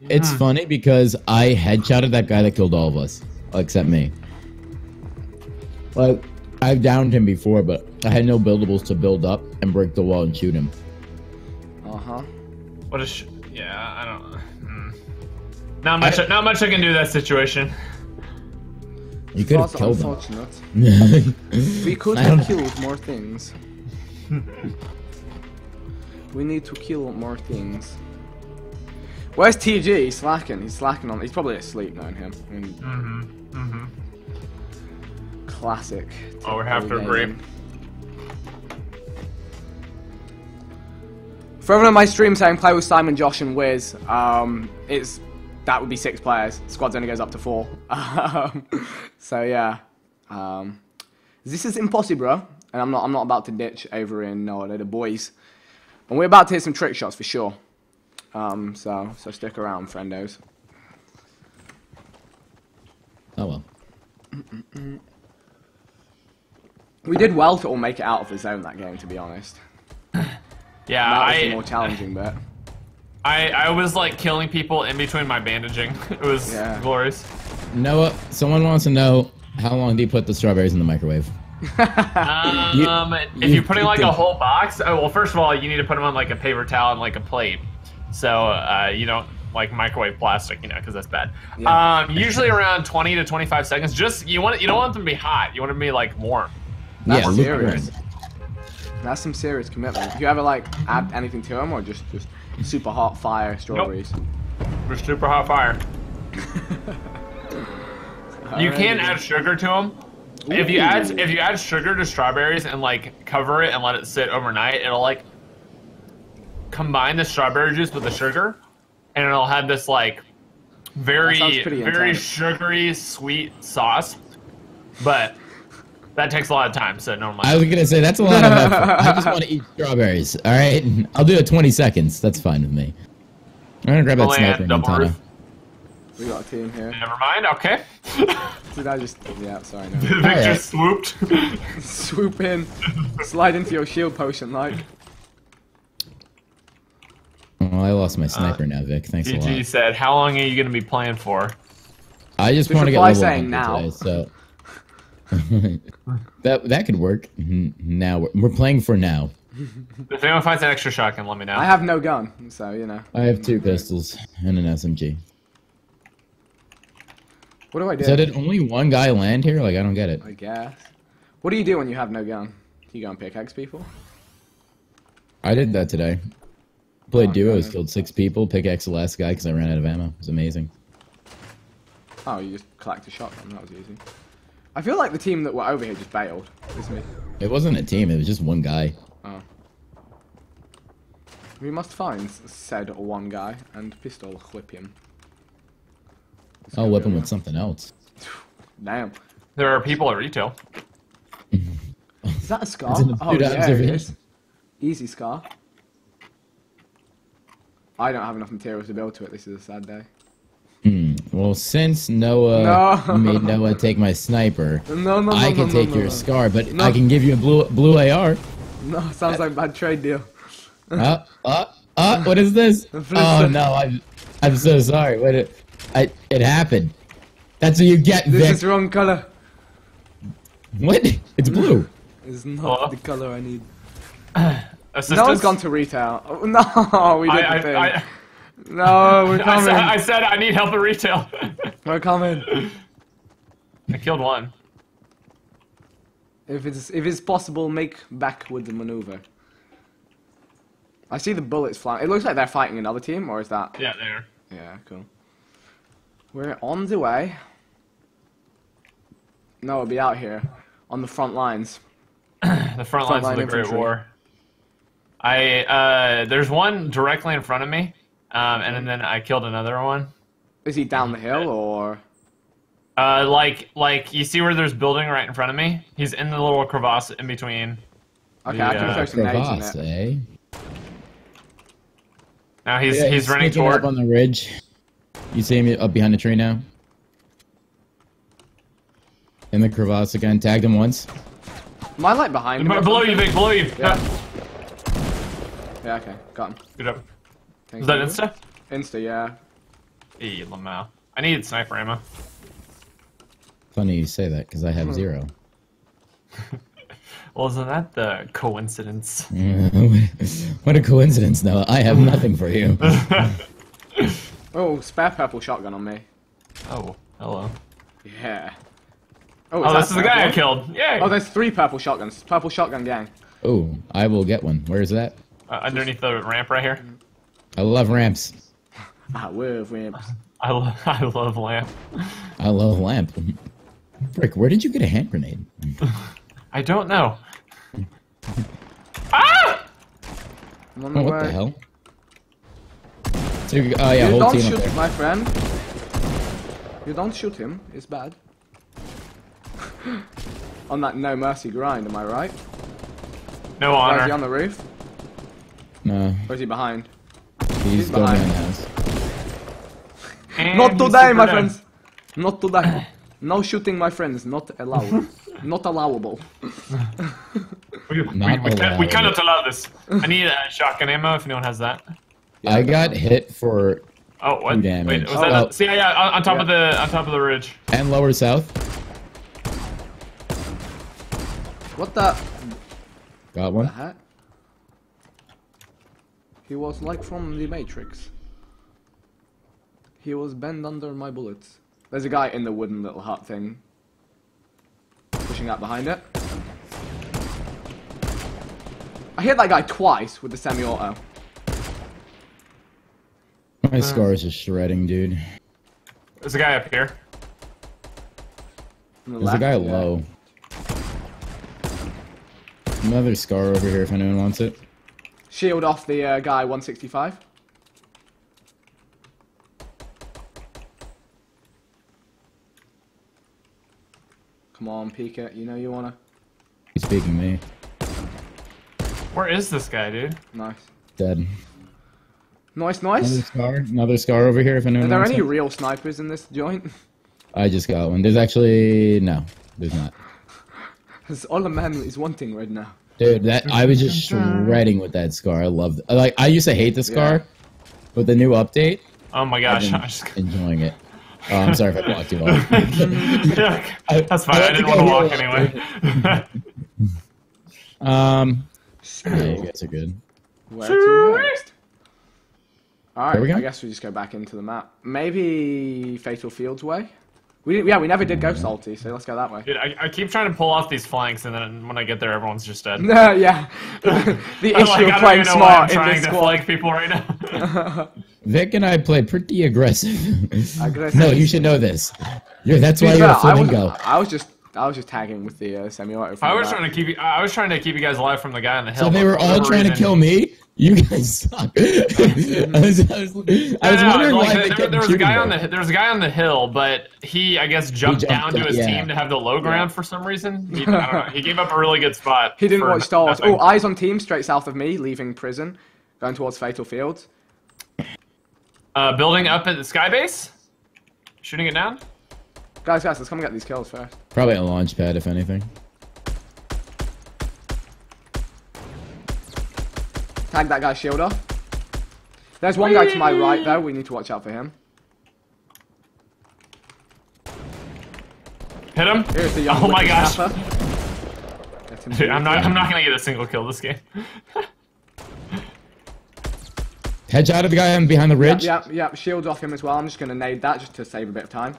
It's funny because I headshotted that guy that killed all of us, except me. Like, I've downed him before, but I had no buildables to build up and break the wall and shoot him. Uh huh. What is? Sh- yeah, I don't. Hmm. Not much. not much I can do that situation. You could have That's killed unfortunate. him. We could have killed more things. we need to kill more things. Where's TG? He's slacking. He's slacking on. He's probably asleep knowing him. Mm-hmm. Mm-hmm. Classic. Oh, we have to typical agree. gaming. For everyone on my stream saying play with Simon, Josh, and Wiz, um, it's that would be six players. Squads only goes up to four. Um, so yeah, um, this is impossible, bro. and I'm not. I'm not about to ditch over in no, they're the boys, and we're about to hit some trick shots for sure. Um, so so stick around, friendos. oh well. We did well to all make it out of the zone that game, to be honest. Yeah, That was the I, more challenging bit. I I was like killing people in between my bandaging. It was Yeah. glorious. Noah, someone wants to know how long do you put the strawberries in the microwave? Um, if you- you're putting like a whole box, oh, well, first of all, you need to put them on like a paper towel and like a plate, so uh, you don't like microwave plastic, you know, because that's bad. Yeah. Um, usually around 20 to 25 seconds. Just you want it, you don't want them to be hot. You want them to be like warm. That's yeah, serious. lukewarm. That's some serious commitment. Do you ever like add anything to them, or just just super hot fire strawberries? For super hot fire. You can add sugar to them. If you add if you add sugar to strawberries and like cover it and let it sit overnight, it'll like combine the strawberry juice with the sugar, and it'll have this like very That sounds pretty very intense. sugary sweet sauce. But that takes a lot of time, so normally. I was gonna say that's a lot of effort. I just want to eat strawberries. All right, I'll do it 20 seconds. That's fine with me. I'm gonna grab that Only sniper, double Montana. We got a team here. Never mind. Okay. Did I just? Yeah, sorry. No. Victor Alright. swooped. Swoop in, slide into your shield potion like. Well, I lost my uh, sniper now, Vic. Thanks a GG lot. said, "How long are you going to be playing for?" I just Just want to get reply level saying 100 now. today, so that that could work. Mhm. Now we're, we're playing for now. If anyone finds an extra shotgun, let me know. I have no gun, so you know. I have two pistols and an SMG. What do I do? So did only one guy land here? Like I don't get it. I guess. What do you do when you have no gun? You go and pickaxe people? I did that today. Played Oh, duos, okay. killed six people, pickaxe the last guy because I ran out of ammo. It was amazing. Oh, you just collect a shotgun. That was easy. I feel like the team that were over here just bailed. It's me. It wasn't a team; it was just one guy. Oh. We must find said one guy and pistol whip him. Let's I'll go whip him with something else. Damn. there are people at retail. Is that a scar? It's an Oh, yeah, it observation. is. Easy scar. I don't have enough materials to build to it. This is a sad day. Hmm. Well, since Noah No. made Noah take my sniper, No, no, no, I can no, take no, your no. scar, but No. I can give you a blue blue AR. No, sounds like a bad trade deal. uh, uh, uh, what is this? Oh no, I'm I'm so sorry. What it, I it happened. That's what you get, This Vic. is wrong color. What? It's blue. It's not Hello? the color I need. Assistance? No one's gone to retail. Oh, no, we did I, the thing. I, I, no, we're I, coming. said, I said I need help at retail. We're coming. I killed one. If it's if it's possible, make backward maneuver. I see the bullets flying. It looks like they're fighting another team, or is that? Yeah, there. Yeah, cool. We're on the way. No, we'll be out here on the front lines. The front lines of line the Great. War. I uh, there's one directly in front of me, um, and then I killed another one. Is he down the hill or? Uh, like like you see where there's building right in front of me. He's in the little crevasse in between. Okay, I can Yeah. throw some nades Crevasse, in eh? Now he's Yeah, he's running sneaking toward. up on the ridge. You see him up behind the tree now. In the crevasse again. Tagged him once. Am I like behind him? or below you, big. Vic. Below you. Yeah. Yeah, okay, got him. Good job. Thank Is that you. Insta? Insta, yeah. Hey, Lamau. I needed sniper ammo. Funny you say that because I have zero. Well, isn't that the coincidence? what a coincidence, Noah. I have nothing for you. Oh, spare purple shotgun on me. Oh, hello. Yeah. Oh, Oh, that this is the guy I killed. Yay! Oh, there's three purple shotguns. Purple shotgun gang. Oh, I will get one. Where is that? uh, underneath the ramp right here. I love ramps. I love ramps. I, lo- I love lamp. I love lamp. Frick, where did you get a hand grenade? I don't know. ah! I'm on the Oh, what way. the hell? So, you- oh yeah, you whole don't team shoot my friend. You don't shoot him. It's bad. on that no mercy grind, am I right? No Or is he on the roof? No, Or is he behind? He's He's going behind. behind the house. And Not he's today, my friends. Not today. No shooting, my friends. Not allowed. Not allowable. We, we, Not we, can, we cannot allow this. I need uh, shotgun ammo if anyone has that. I got hit for Oh, what? Two damage. Wait, was Oh. that? Oh. See, yeah, yeah, on, on top Yeah. of the on top of the ridge. and lower south. What the, Got the one. heck? He was like from the Matrix. He was bent under my bullets. There's a guy in the wooden little hut thing. Pushing out behind it. I hit that guy twice with the semi-auto. My uh. scars are shredding, dude. There's a guy up here. The There's a guy low. Another scar over here if anyone wants it. Shield off the uh, guy 165. Come on, Pika. You know you wanna. He's speaking me. Where is this guy, dude? Nice. Dead. Nice, nice. Another nice. scar. Another scar over here if anyone Are there wants any it. real snipers in this joint? I just got one. There's actually no. There's not. That's all a man is wanting right now. Dude, that I was just shredding with that scar. I loved. Like I used to hate the scar, Yeah. with the new update. Oh my gosh, been I just, enjoying it. Oh, I'm sorry if I blocked you off. Yeah, that's fine. I I, like didn't want to walk here. anyway. um, yeah, you guys are good. Where to next? Alright, I guess we just go back into the map. Maybe Fatal Fields way? We yeah, we never did go salty, so let's go that way. Dude, I, I keep trying to pull off these flanks, and then when I get there, everyone's just dead. No, yeah. the issue like, of playing even know why smart in this squad. flank people right now. Vic and I play pretty aggressive. Aggressive. no, you should know this. You're, that's To be why you're a fair, I was, flamingo. I was just, I was just tagging with the uh, semi-auto. I was trying to keep you. I was trying to keep you guys alive from the guy on the hill. So they were all trying to kill me. You guys suck. I was, I was, I was No, wondering no, why like, they there, kept there was a shooting guy on the there was a guy on the hill, but he I guess jumped, jumped down to his yeah. team to have the low ground for some reason. He, I don't know, he gave up a really good spot. He didn't watch Star Wars. Oh, eyes on team, straight south of me, leaving prison, going towards Fatal Fields. uh, building up at the sky base, shooting it down. Guys, guys, let's come and get these kills first. Probably a launch pad, if anything. Tag that guy's shield off. There's one guy to my right though. We need to watch out for him. Hit him. Here's the young Oh my gosh. whippersnapper. Dude, I'm not. I'm not gonna get a single kill this game. Hedge out of the guy on behind the ridge. yep, yep. Shields off him as well. I'm just gonna nade that just to save a bit of time.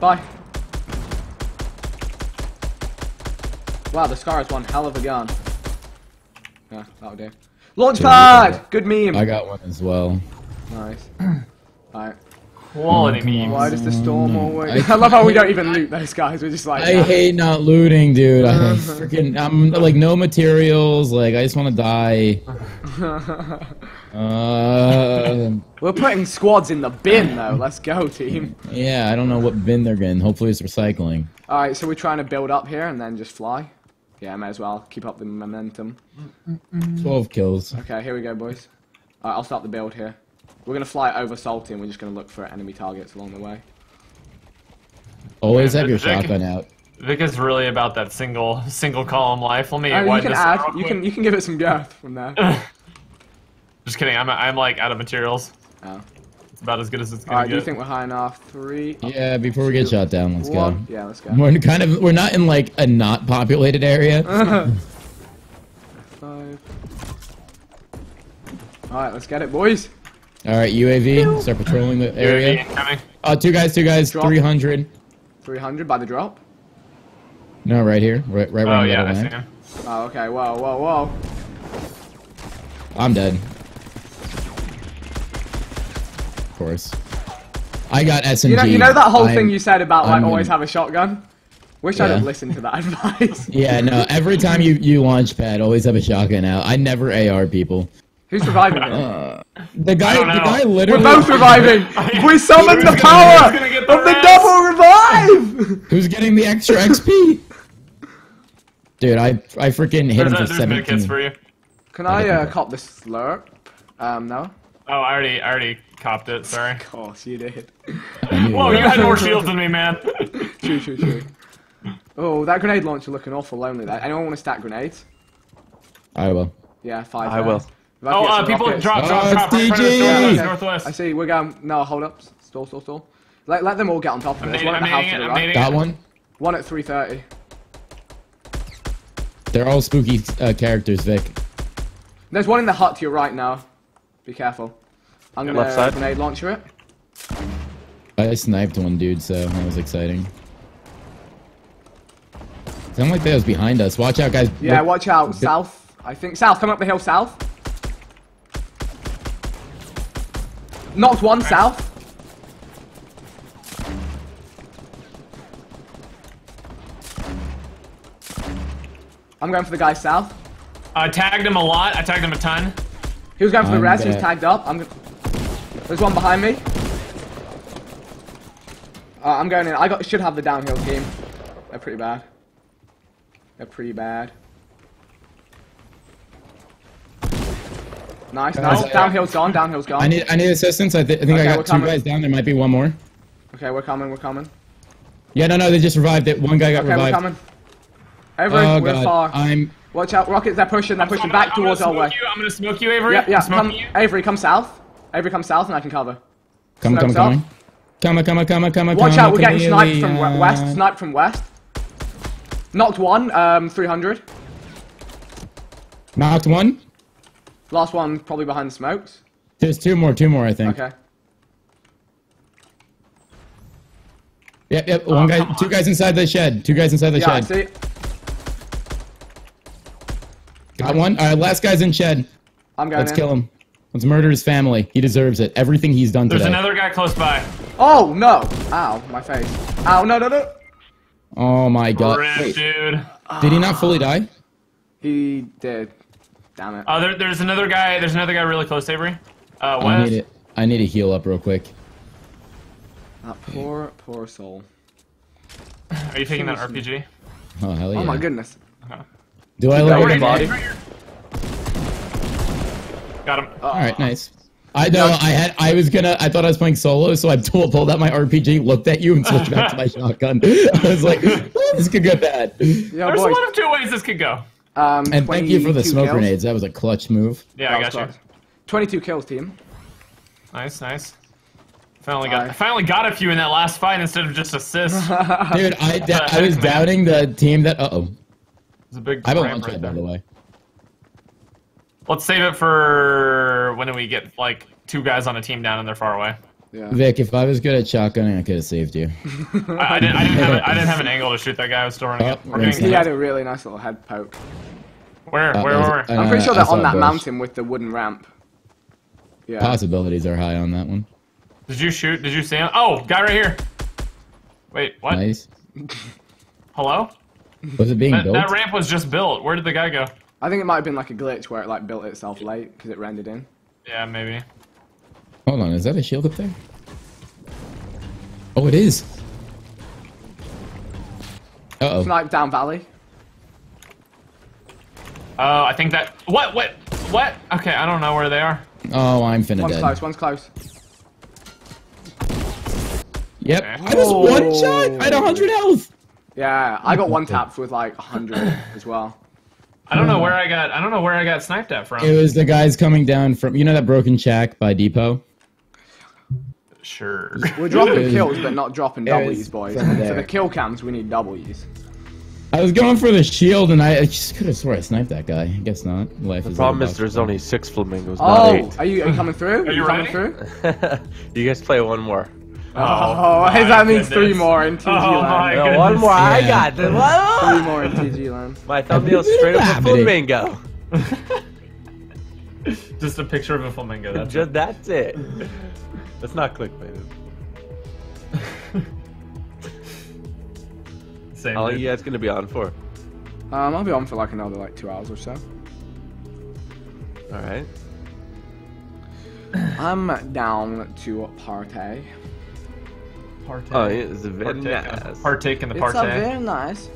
Bye. Wow, the Scar is one hell of a gun. Yeah, that'll do. Launchpad! Good meme. I got one as well. Nice. Alright. Quality come meme. Why does the storm mm. always... I- I love how we don't even loot those guys. We're just like... I nah. hate not looting, dude. I freaking, I'm like no materials. Like I just want to die. Uh, We're putting squads in the bin though. Let's go, team. yeah, I don't know what bin they're in. Hopefully it's recycling. Alright, so we're trying to build up here and then just fly. Yeah, may as well. Keep up the momentum. Twelve kills. Okay, here we go, boys. Alright, I'll start the build here. We're gonna fly over Salty and we're just gonna look for enemy targets along the way. Always Yeah, have your Vic- shotgun out. Vic is really about that single single column life. Let me Oh, you can add. You can you can give it some girth from there. Just kidding. I'm I'm like out of materials. Oh. It's about as good as it's gonna Alright, get. do you think we're high enough? Three, Yeah, before we get shot down, let's go. Yeah, let's go. We're kind of we're not in like a not populated area. Five. Alright, let's get it, boys. All right, UAV, start patrolling the area. UAV area. incoming. Oh, two guys, two guys, Drop. 300. 300 by the drop. No, right here, right, right where Oh I'm yeah, I gonna see him. Oh, okay. Whoa, whoa, whoa. I'm dead. Of course. I got SMG. You know, you know that whole I'm- thing you said about like I'm- always have a shotgun. Wish I'd have listened to that advice. Yeah, no. Every time you you launch pad, always have a shotgun out. I never AR people. Who's reviving him? Uh, the guy, don't the know. guy We're both reviving. We summoned the power who's of the the rest? double revive. Who's getting the extra XP? Dude, I I freaking hit There's, him a, for there's medkits 17. for you. Can I uh, cop the slurp? Um, no. Oh, I already I already copped it. Sorry. Of course you did. Whoa, you had more shields than me, man. True, true, true. Oh, that grenade launcher looking awful lonely. There. Anyone want to stack grenades? I will. Yeah, five. I there. will. Oh, uh, people rockets- drop, drop, Oh, drop. it's right in front of us, DG. Northwest, northwest. I see. We're going. No, hold up. Stall, stall, stall. Let, let them all get on top of I'm it. There's one at I'm the house nading to it. the I'm right. nading Got it. one. One at 3:30. They're all spooky uh, characters, Vic. There's one in the hut to your right now. Be careful. I'm gonna Left side. grenade launcher it. I sniped one dude, so that was exciting. Sound like that was behind us. Watch out, guys. Yeah, Look- watch out. South. I think south. Come up the hill south. Knocked one south. I'm going for the guy south. I tagged him a lot. I tagged him a ton. He was going for the I'm res. He was tagged up. I'm. Gonna... There's one behind me. Uh, I'm going in. I got should have the downhill team. They're pretty bad. They're pretty bad. Nice, nice. Guys, Downhill's gone. Downhill's gone. I need I need assistance. I, th- I think Okay, I got two coming. guys down. There might be one more. Okay, we're coming. We're coming. Yeah, no, no, they just revived it. One guy got Okay, we're coming. Everyone, Oh we're god, far. I'm Watch out, rockets. They're pushing. They're pushing I'm back gonna- towards I'm our way. you. I'm gonna smoke you, Avery. Yeah, yeah. Come, you. Avery, come south. Avery, come south, and I can cover. Come, come, Smokes come. up. Come, come, come, come, come. Watch out, we're getting sniped from we- west. Sniped from west. Knocked one. Um, 300. Knocked one. Last one probably behind the smokes. There's two more, two more, I think. Okay. Yep, yep. One guy, come two guys inside the shed. Two guys inside the Yeah, I shed. see. Got one. All right, last guy's in shed. I'm going Let's in. kill him. Let's murder his family. He deserves it. Everything he's done There's today. another guy close by. Oh no! Ow, my face. Ow, no, no, no. Oh my god. Rip, Wait, dude. did he not fully die? He did. Damn it. Uh, there, there's another guy. There's another guy really close, Avery. Uh, I need it. I need to heal up real quick. That poor, poor soul. Are you taking that RPG? Oh hell yeah. Oh my goodness. Do I Got look your like a body. Body? Got him. All right, nice. I know. I had. I was gonna. I thought I was playing solo, so I pulled, pulled out my RPG, looked at you, and switched back to my shotgun. I was like, "This could go bad." Yo, There's a boys. lot of two ways this could go. Um, And thank you for the smoke kills. grenades. That was a clutch move. Yeah, I got you. 22 kills, team. Nice, nice. Finally got. I finally got a few in that last fight instead of just assists. Dude, I, I was doubting the team that. Uh oh. a big I have a ramp launch right pad, by the way. Let's save it for when we get like two guys on a team down and they're far away. Yeah. Vic, if I was good at shotgunning, I could have saved you. I, I didn't. I didn't have. A, I didn't have an angle to shoot that guy. I was still running. Oh, it. We're rinse getting- He had a really nice little head poke. where? Uh, Where? that was- Where? uh, I'm pretty sure they're on that bush. mountain with the wooden ramp. Yeah. Possibilities are high on that one. Did you shoot? Did you see him? Oh, guy right here. Wait, what? Nice. Hello? Was it being That, built? that ramp was just built. Where did the guy go? I think it might have been like a glitch where it like built itself late because it rendered in. Yeah, maybe. Hold on, is that a shield up there? Oh, it is. Uh oh. Snipe down valley. Oh, I think that. What? What? What? Okay, I don't know where they are. Oh, I'm finna One's dead. close. One's close. Yep. Okay. I was one shot. I had 100 health. Yeah, I got one tapped with like 100 as well. I don't know where I got. I don't know where I got sniped at from. It was the guys coming down from, you know, that broken shack by Depot? Sure. We're dropping kills, but not dropping it W's, boys. from For the kill cams, we need W's. I was going for the shield and I, I just could have swore I sniped that guy. I guess not. Life The is problem is there's only six flamingos, Oh, not are you, are you coming through? Are you coming through? you guys play one more. Oh, my that means three more in TG Oh land. goodness. No, one more. I got this. What? Three more in TG land. My thumbnail's straight up a flamingo. Just a picture of a flamingo. That's Just that's it. That's not clickbait. same. How long dude. you guys gonna be on for? Um, I'll be on for like another like two hours or so. All right. I'm down to party. Partake. Oh, it's very Partake in a- nice. Partake in the It's a very nice.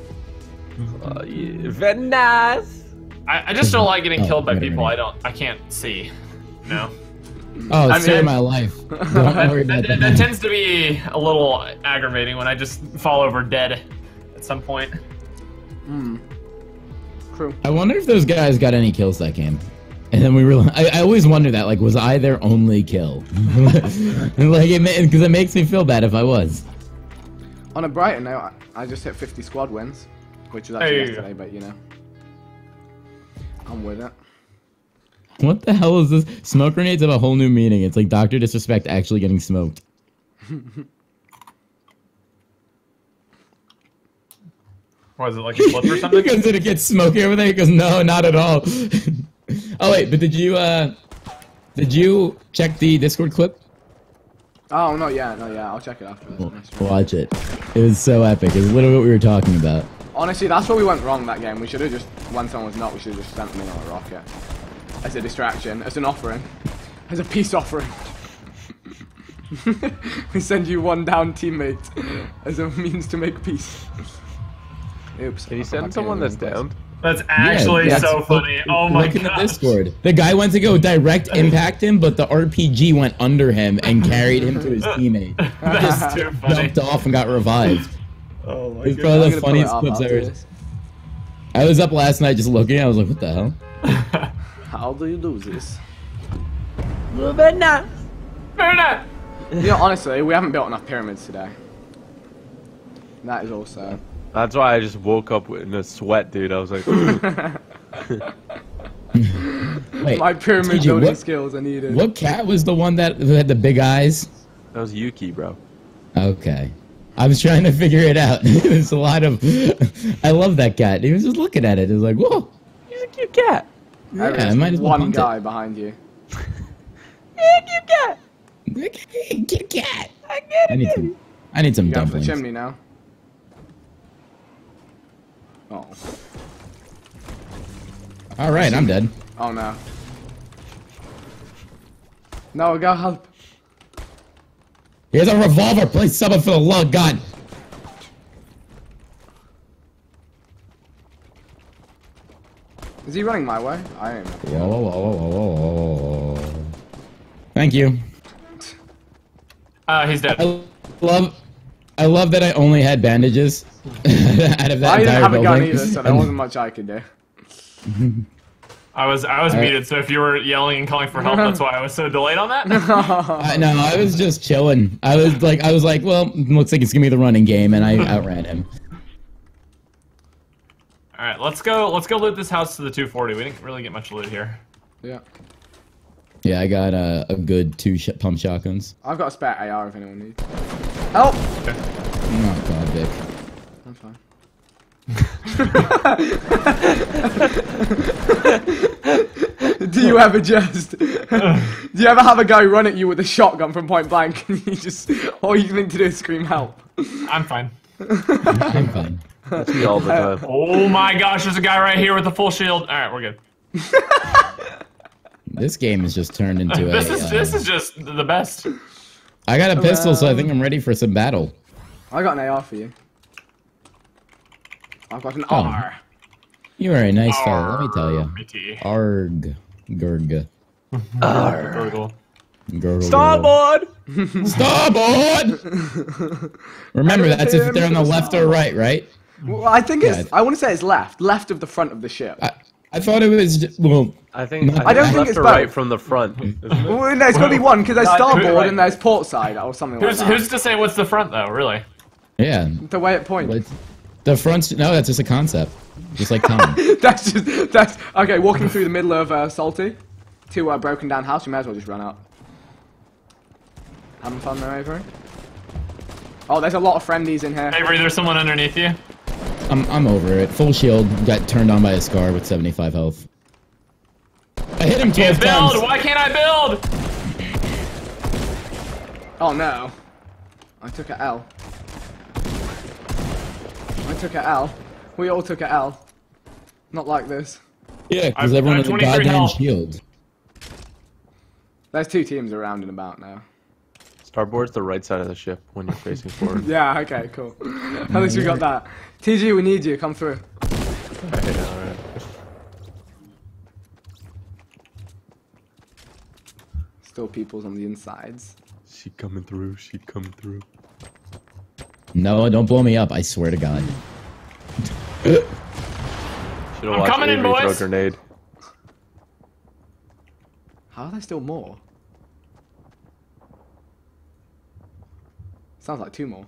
Oh, yeah, very nice. I, I just don't like getting Oh, killed by people. I don't. I can't see. No. Oh, I it saved mean- my life. Don't That, worry about that, that, that. tends to be a little aggravating when I just fall over dead at some point. Hmm. True. I wonder if those guys got any kills that game. And then we were. I, I always wonder that. Like, was I their only kill? like, it because it makes me feel bad if I was. On a brighter note, I, I just hit 50 squad wins, which was actually Hey. yesterday, but you know. I'm with it. What the hell is this? Smoke grenades have a whole new meaning. It's like Doctor Disrespect actually getting smoked. Was it like a flip or something? because did it get smoky over there? He goes, no, not at all. oh wait, but did you uh, did you check the Discord clip? Oh, no, yeah, no, yeah. I'll check it after this. Watch it. It was so epic. It was literally what we were talking about. Honestly, that's where we went wrong that game. We should have just, when someone was not, we should have just sent them in on a rocket. As a distraction, as an offering. As a peace offering. we send you one down teammate as a means to make peace. Oops. Can you I'll come back send someone that's a minute. down? That's actually Yeah, so look- funny. Oh my Look in the. Discord. The guy went to go direct impact him, but the RPG went under him and carried him to his teammate. That's too funny. Jumped off and got revived. Oh my It's god. probably I'm the gonna pull it funniest clips ever. I was up last night just looking. I was like, what the hell? How do you lose this? Very nice. Very nice. You know, honestly, we haven't built enough pyramids today. That is also. That's why I just woke up in a sweat, dude. I was like, Wait, My pyramid TJ, building what, skills I needed. what cat was the one that who had the big eyes? that was Yuki, bro. Okay. I was trying to figure it out. it was a lot of. I love that cat. He was just looking at it. It was like, whoa. He's a cute cat. Yeah, There is I might as well one hunt guy behind you. yeah, cute cat. Cute cat. I get I need some. I need some You going for the dumplings. chimney now? Oh. All right, I'm dead. Oh no. No, go help. Here's a revolver. Please, someone for the love of God. Is he running my way? I am. Whoa, whoa, whoa, whoa, whoa, whoa, whoa. Thank you. Uh, he's dead. I love. I love that I only had bandages out of that I didn't entire have a gun building. either, so there wasn't much I could do. I was I was Alright. muted, so if you were yelling and calling for help, that's why I was so delayed on that. I, no, I was just chilling. I was like, I was like, well, looks like it's gonna be the running game, and I outran him. All right, let's go. Let's go loot this house to the 240. We didn't really get much loot here. Yeah. Yeah, I got uh, a good two sh- pump shotguns. I've got a spare AR if anyone needs. Help! Oh god, Vic. I'm fine. do you ever just do you ever have a guy run at you with a shotgun from point blank and you just all you think to do is scream help? I'm fine. I'm fine. That's me all the time. Oh my gosh, there's a guy right here with a full shield. All right, we're good. This game has just turned into a. This is uh, this is just the best. I got a pistol, so I think I'm ready for some battle. I got an AR for you. I've got an Oh. R. You are a nice fellow, let me tell you. RT. Arg, gurg, Really cool. gurg. Starboard! Starboard. Remember, that's if they're on the left or right, right? Well, I think it's. Yeah. I want to say it's left, left of the front of the ship. I, I thought it was well. I think, I I, don't think think left it's or right both. from the front. isn't it? well, no, it's got to be one because there's No, who- starboard right. and there's port side or something like Who's that. who's to say what's the front though? Really? Yeah, the way it points. but the front's no, that's just a concept, just like Tom. that's just that's okay. Walking through the middle of uh, Salty to a broken down house, you may as well just run out. Having fun there, Avery. Oh, there's a lot of friendlies in here. Avery, there's someone underneath you. I'm I'm over it. Full shield got turned on by a scar with 75 health. I hit him 12 Can't build. times. Why can't I build? Oh no, I took a L. I took a L. We all took a L. Not like this. Yeah, because everyone I've has a goddamn health. shield. There's two teams around and about now. Starboard's the right side of the ship when you're facing forward. Yeah, okay, cool. At least we got mm-hmm. that. TG, we need you. Come through. Alright, alright. Still people's on the insides. She coming through, she coming through. No, don't blow me up. I swear to God. Should've I'm watched coming in, Avery throw a boys. grenade. How are there still more? Sounds like two more.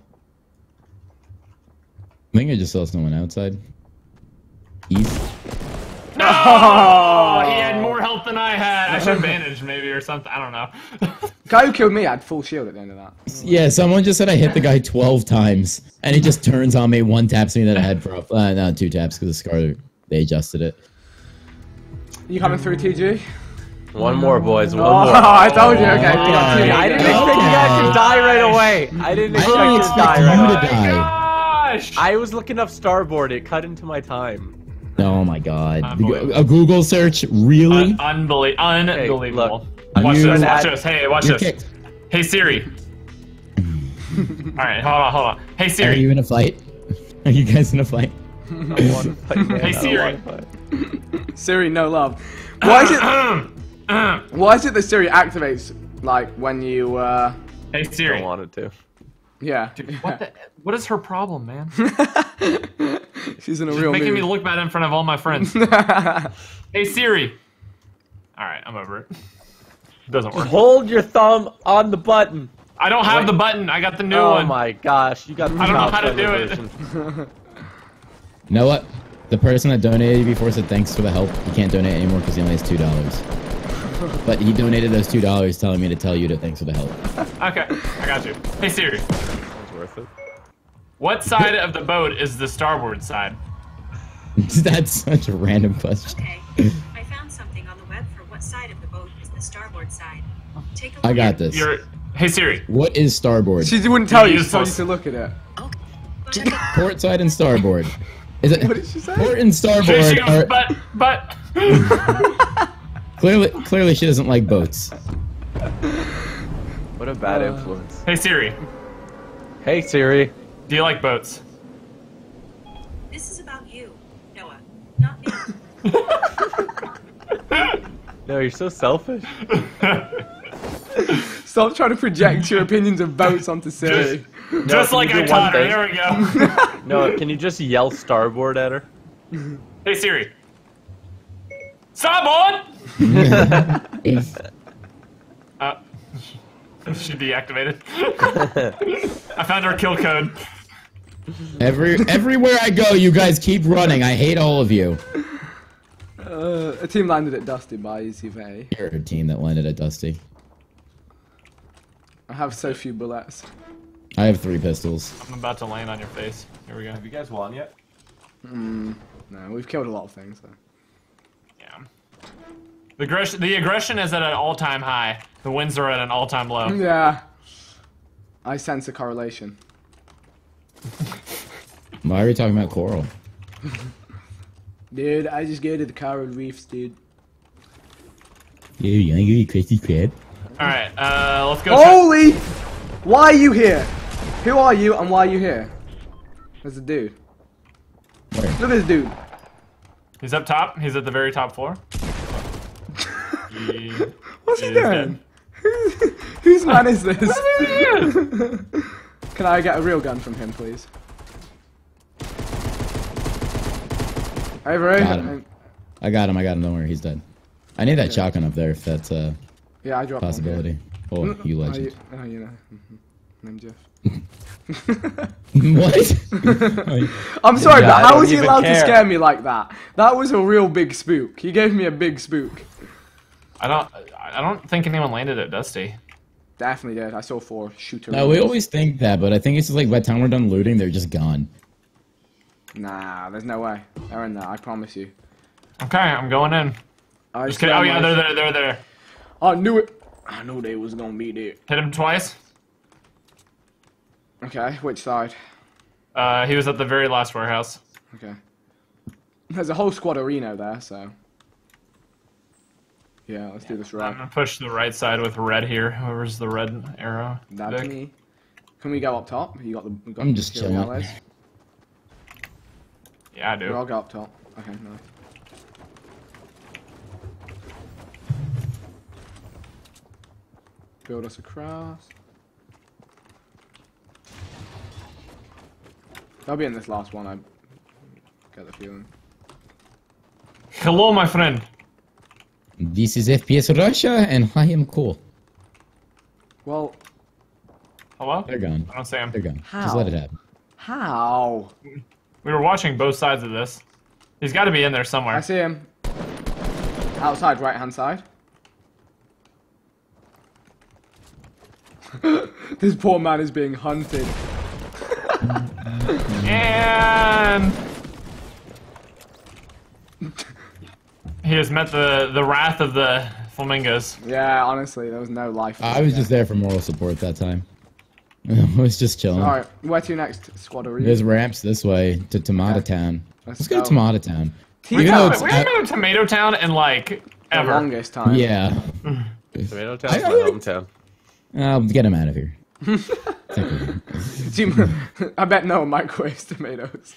I think I just saw someone outside. East. No! Oh, he had more health than I had. I should have bandaged maybe or something. I don't know. Guy who killed me had full shield at the end of that. Yeah, someone just said I hit the guy 12 times, and he just turns on me, one taps me that I had for uh, no, two taps because the scar they adjusted it. You coming through, TG? One more, boys, one Oh, more. I told you. Okay. Okay. I didn't Okay. expect you guys to die right away. I didn't I expect didn't you to expect die you right to away. Die. Gosh! I was looking up starboard. It cut into my time. Oh my god. A Google search? Really? Un- unbelie- unbelievable. look, watch you this. Watch this. Hey, watch this. kicked. Hey Siri. All right, hold on, hold on. Hey Siri. Are you in a fight? Are you guys in a fight? Fight. Hey, Siri. fight. Siri, no love. Why is it? Uh, Why is it that Siri activates like when you? uh hey Siri. Don't want it to. Yeah. What the? What is her problem, man? She's in a She's real making me look bad in front of all my friends. hey Siri. All right, I'm over it. Doesn't work. Hold your thumb on the button. I don't have Wait. the button. I got the new oh one. my gosh, you got the I don't know how to child-friendly do it. version. You know what? The person that donated before said thanks for the help. He can't donate anymore because he only has two dollars. But he donated those two dollars, telling me to tell you to thanks for the help. Okay, I got you. Hey Siri. It's worth it. What side of the boat is the starboard side? That's such a random question. Okay, I found something on the web for what side of the boat is the starboard side. Take a look. I got this. You're. Hey Siri. What is starboard? She wouldn't tell you. She told you to look at it. Okay. Port side and starboard. Is it What did she say? port and starboard. She starboard? goes, Are, but but. clearly, clearly she doesn't like boats. What a bad Uh, influence. hey Siri. Hey Siri. Do you like boats? This is about you, Noah, not me. No, you're so selfish. Stop trying to project your opinions of boats onto Siri. Just can like you I do taught her. There we go. No, can you just yell starboard at her? hey Siri. Starboard. Uh, she deactivated. I found her kill code. Every everywhere I go, you guys keep running. I hate all of you. Uh, a team landed at Dusty by Easy Vay. You're a team that landed at Dusty. I have so few bullets. I have three pistols. I'm about to land on your face. Here we go. Have you guys won yet? No, we've killed a lot of things. So. Yeah. The aggression, the aggression is at an all-time high. The wins are at an all-time low. Yeah. I sense a correlation. Why are we talking about coral? Dude, I just go to the coral reefs, dude. Yeah, you wanna give Krispy Kreme? All right, uh, let's go. Holy! Why are you here? Who are you and why are you here? There's a dude. Where? Look at this dude. He's up top. He's at the very top floor. He What's he doing? dead. Whose man is this? Can I get a real gun from him, please? Avery. Got him. I got him. I got him. Don't worry, he's dead. I need that shotgun up there if that's a Yeah, I dropped one here. possibility. Oh, you Oh, legend. you, oh, you know. Mhm. Named Jeff. what? I'm sorry, Yeah, but how was he even allowed to scare me like that? That was a real big spook. He gave me a big spook. I don't. I don't think anyone landed at Dusty. Definitely did. I saw four shooter. no, we always think that, but I think it's just like by the time we're done looting, they're just gone. Nah, there's no way. They're in there. I promise you. Okay, I'm going in. I Just kidding. Oh swear yeah, they're there. They're there. I knew it. I knew they was gonna be there. Hit him twice. Okay, which side? Uh, he was at the very last warehouse. Okay. There's a whole squad of Reno there, so. Yeah, let's do this right. I'm gonna push the right side with red here. Whoever's the red arrow. That's Vic. me. Can we go up top? You got the. You got I'm the just kill chilling. gallows? Yeah, I do. We'll all go up top. Okay, nice. Build us across. They'll be in this last one, I get the feeling. Hello, my friend. This is FPS Russia, and I am cool. Well, Hello. They're gone. I don't see him. They're gone. Just let it happen. how? We were watching both sides of this. He's got to be in there somewhere. I see him. Outside, right hand side. this poor man is being hunted. And he has met the the wrath of the flamingos. Yeah, honestly, there was no life. I was just there for moral support that time. I was just chilling. Alright, where to next, squad are There's ramps this way to Tomato Town. Let's Let's go to. Tomato Town. Even though it's we haven't been to Tomato Town in like the longest time. yeah, Tomato Town's my hometown. I'll get him out of here. I bet no one microwaves tomatoes.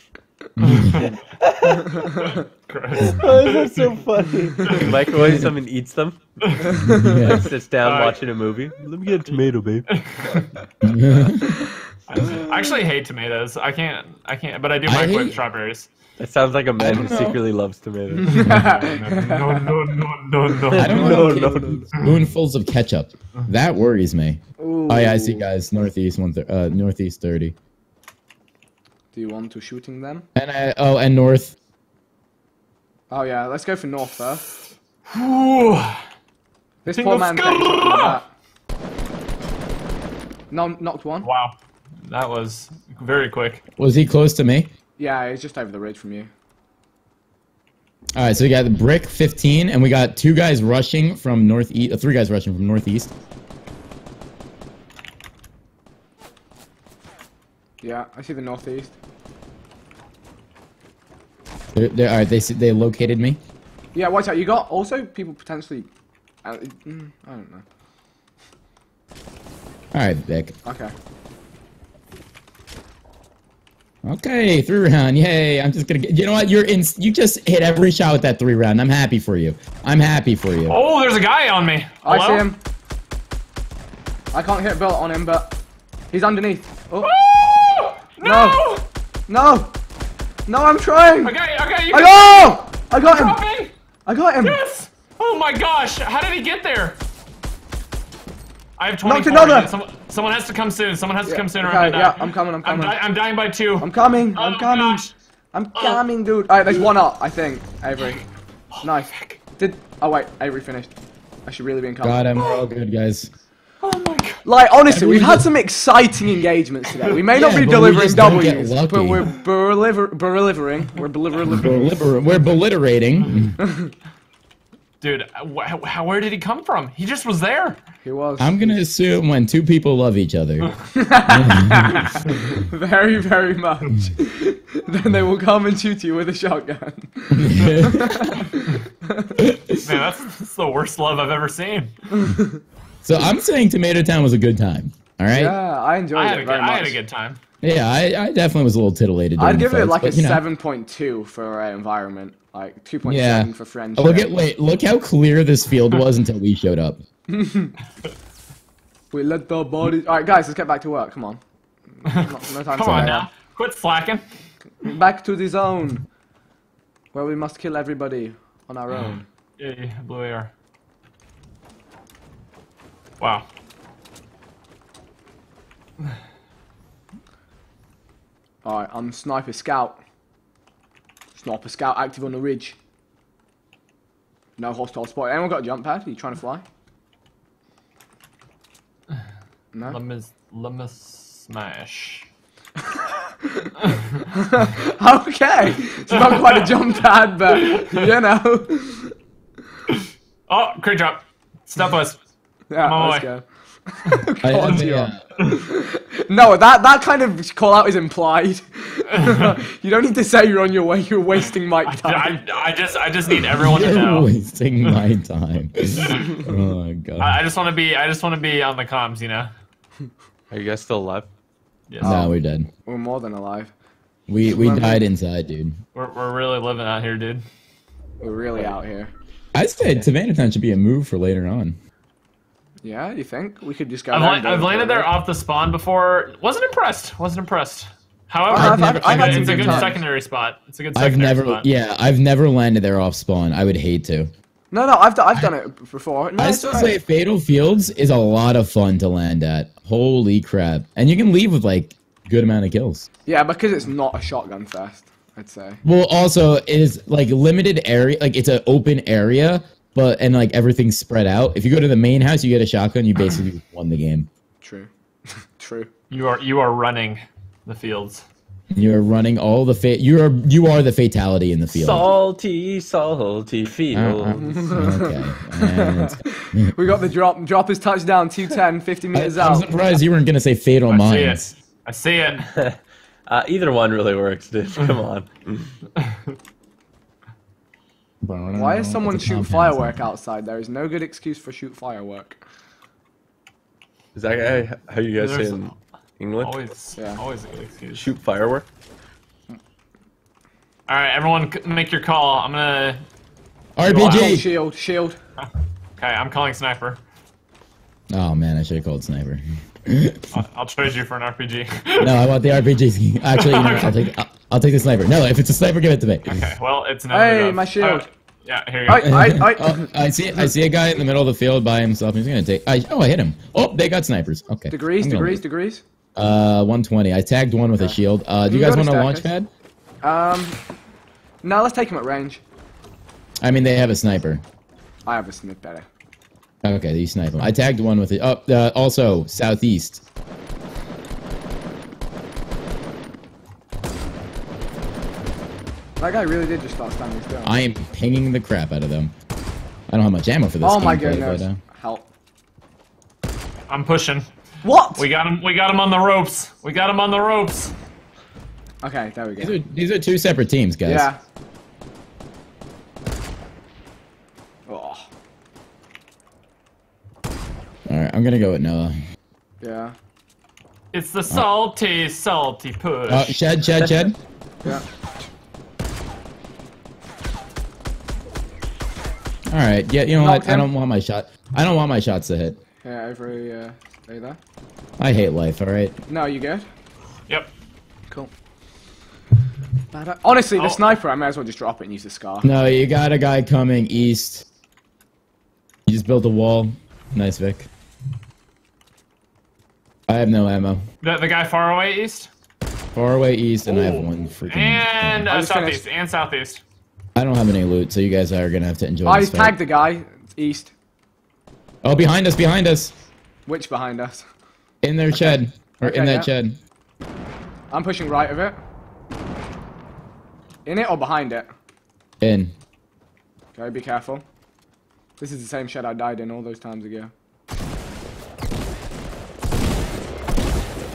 Gross. Oh, that's so funny. Microwaves them and eats them. Yeah. Sits down Alright. watching a movie. Let me get a tomato, babe. I actually hate tomatoes. I can't. I can't. But I do I microwave hate- strawberries. That sounds like a man who know. secretly loves tomatoes. no, no, no, no, no. I don't No, want no, to no, spoonfuls of ketchup. That worries me. Ooh. Oh yeah, I see guys. Northeast one, thir- uh, northeast thirty. Do you want to shooting them? And I, oh, and north. Oh yeah, let's go for north first. This King poor of man Skull. takes it from that. No, knocked one. Wow, that was very quick. Was he close to me? Yeah, he's just over the ridge from you. All right, so we got the brick 15, and we got two guys rushing from northeast. Uh, three guys rushing from northeast. Yeah, I see the northeast. They're, they're, all right, they s- they located me. Yeah, watch out. You got also people potentially. Uh, mm, I don't know. All right, Vic. Okay. Okay, three round. Yay! I'm just gonna get. You know what? You're in. You just hit every shot with that three round. I'm happy for you. I'm happy for you. Oh, there's a guy on me. I see him. I can't hit Bill on him, but he's underneath. Oh, no! no, no! I'm trying. Okay, okay, you I can got! I got drop him. me. I got him. Yes! Oh my gosh, how did he get there? I have 24. Knocked another. Someone, someone has to come soon. Someone has to come soon or okay, I'm yeah. I'm coming. I'm I'm, coming. di- I'm dying by two. I'm coming. I'm oh coming. gosh. I'm oh. coming, dude. Alright, there's one up, I think. Avery. Nice. Did oh wait, Avery finished. I should really be in cover. God, I'm all good, guys. Oh my god. Like honestly, we've had some exciting engagements today. We may not be but we delivering just don't get W's, but we're deliver- delivering. We're delivering. We're, liber- we're beliterating. Dude, wh- how, where did he come from? He just was there. He was I'm gonna assume when two people love each other. very, very much. then they will come and shoot you with a shotgun. Man, that's, that's the worst love I've ever seen. So I'm saying Tomato Town was a good time. All right. Yeah, Yeah, I enjoyed I it a good, very I much. had a good time. Yeah, I, I definitely was a little titillated. during I'd the give it like a but, you know. seven point two for uh, environment, like two point Yeah. seven for friendship. Look at wait, look how clear this field was until we showed up. We let the bodies. All right, guys, let's get back to work. Come on. No, no time Come to on play. now. Quit slacking. Back to the zone, where we must kill everybody on our own. Yeah, yeah, blue AR. Wow. All right, I'm sniper scout. Sniper scout active on the ridge. No hostile spot. Anyone got a jump pad? Are you trying to fly? No. Let me, smash. okay, it's not quite a jump pad, but you know. Oh, great job. Step us. Yeah, on my let's way. go. I, I, on, yeah. Uh, no, that that kind of call out is implied. you don't need to say you're on your way. You're wasting my time. I, I just I just need everyone to You're know. wasting my time. oh my god. I, I just want to be I just want to be on the comms, you know. Are you guys still alive? Yes. no, we're dead. We're more than alive. We we Remember- died inside, dude. We're we're really living out here, dude. We're really out here. I said Savannah Town should be a move for later on. Yeah, you think we could just go? I've, there la- and do I've landed there off the spawn before. Wasn't impressed. Wasn't impressed. However, I've- I've- I've had it's, some a good good times. secondary spot. It's a good secondary I've never, spot. yeah, I've never landed there off spawn. I would hate to. No, no, I've done, I've done it before. No, I still alright. say Fatal Fields is a lot of fun to land at. Holy crap! And you can leave with like good amount of kills. Yeah, because it's not a shotgun fest. I'd say. Well, also it is like limited area, like it's an open area, but and like everything's spread out. If you go to the main house, you get a shotgun. You basically won the game. True. True. You are you are running the fields. You're running all the fa- you are you are the fatality in the field. Salty, salty Uh, field. uh, okay. And We got the drop. Drop is touchdown. 210, 50 meters I'm out. surprised you weren't gonna say fatal I see it. I see it. Uh, either one really works, dude. Come on. Why is someone shoot firework outside? There is no good excuse for shoot firework. Is that guy how you guys say There's in England? Always, Yeah. always a good excuse. Shoot firework? All right, everyone, make your call. I'm gonna. RPG. shield, shield. Okay, I'm calling sniper. Oh man, I should have called sniper. I'll, I'll trade you for an RPG. No, I want the RPG. Actually, you know, what, I'll take I'll, I'll take the sniper. No, if it's a sniper, give it to me. okay, well, it's no. Hey, good. my shield. Oh, yeah, here you go. I, I, I, Oh, I see. I see a guy in the middle of the field by himself. He's gonna take. I, oh, I hit him. Oh, they got snipers. Okay. degrees, I'm degrees, degrees. Uh, 120. I tagged one with a shield. Uh, do you You guys want a a launch pad? Um, no, let's take him at range. I mean, they have a sniper. I have a snip better. Okay, you snipe him. I tagged one with it. Oh, uh, also southeast. That guy really did just start standing still. I am pinging the crap out of them. I don't have much ammo for this. oh my goodness. but, uh, Help. I'm pushing. What? We got him. We got him on the ropes. We got him on the ropes. Okay, there we these go. are these are two separate teams, guys. Yeah. Oh, All right, I'm gonna go with Noah. yeah. It's the uh. salty, salty push. Oh, shed, shed, shed. Yeah. All right. Yeah, you know Knocked what? I don't want my shot. I don't want my shots to hit. Yeah, over uh, are you there? I hate life. All right. No, you good? yep. Cool. Bad- uh, Honestly, the Oh. sniper, I may as well just drop it and use the scar. No, you got a guy coming east. You just built a wall. Nice, Vic. I have no ammo. The, the guy far away east Far away east, and I have one freaking. and uh, just southeast finished. and southeast. I don't have any loot, so you guys are gonna have to enjoy I this fight. tagged the guy east. Oh, behind us! Behind us! Which behind us? In their shed, or Okay, in that yeah. shed. I'm pushing right of it. In it or behind it? In. Okay, be careful. This is the same shed I died in all those times ago.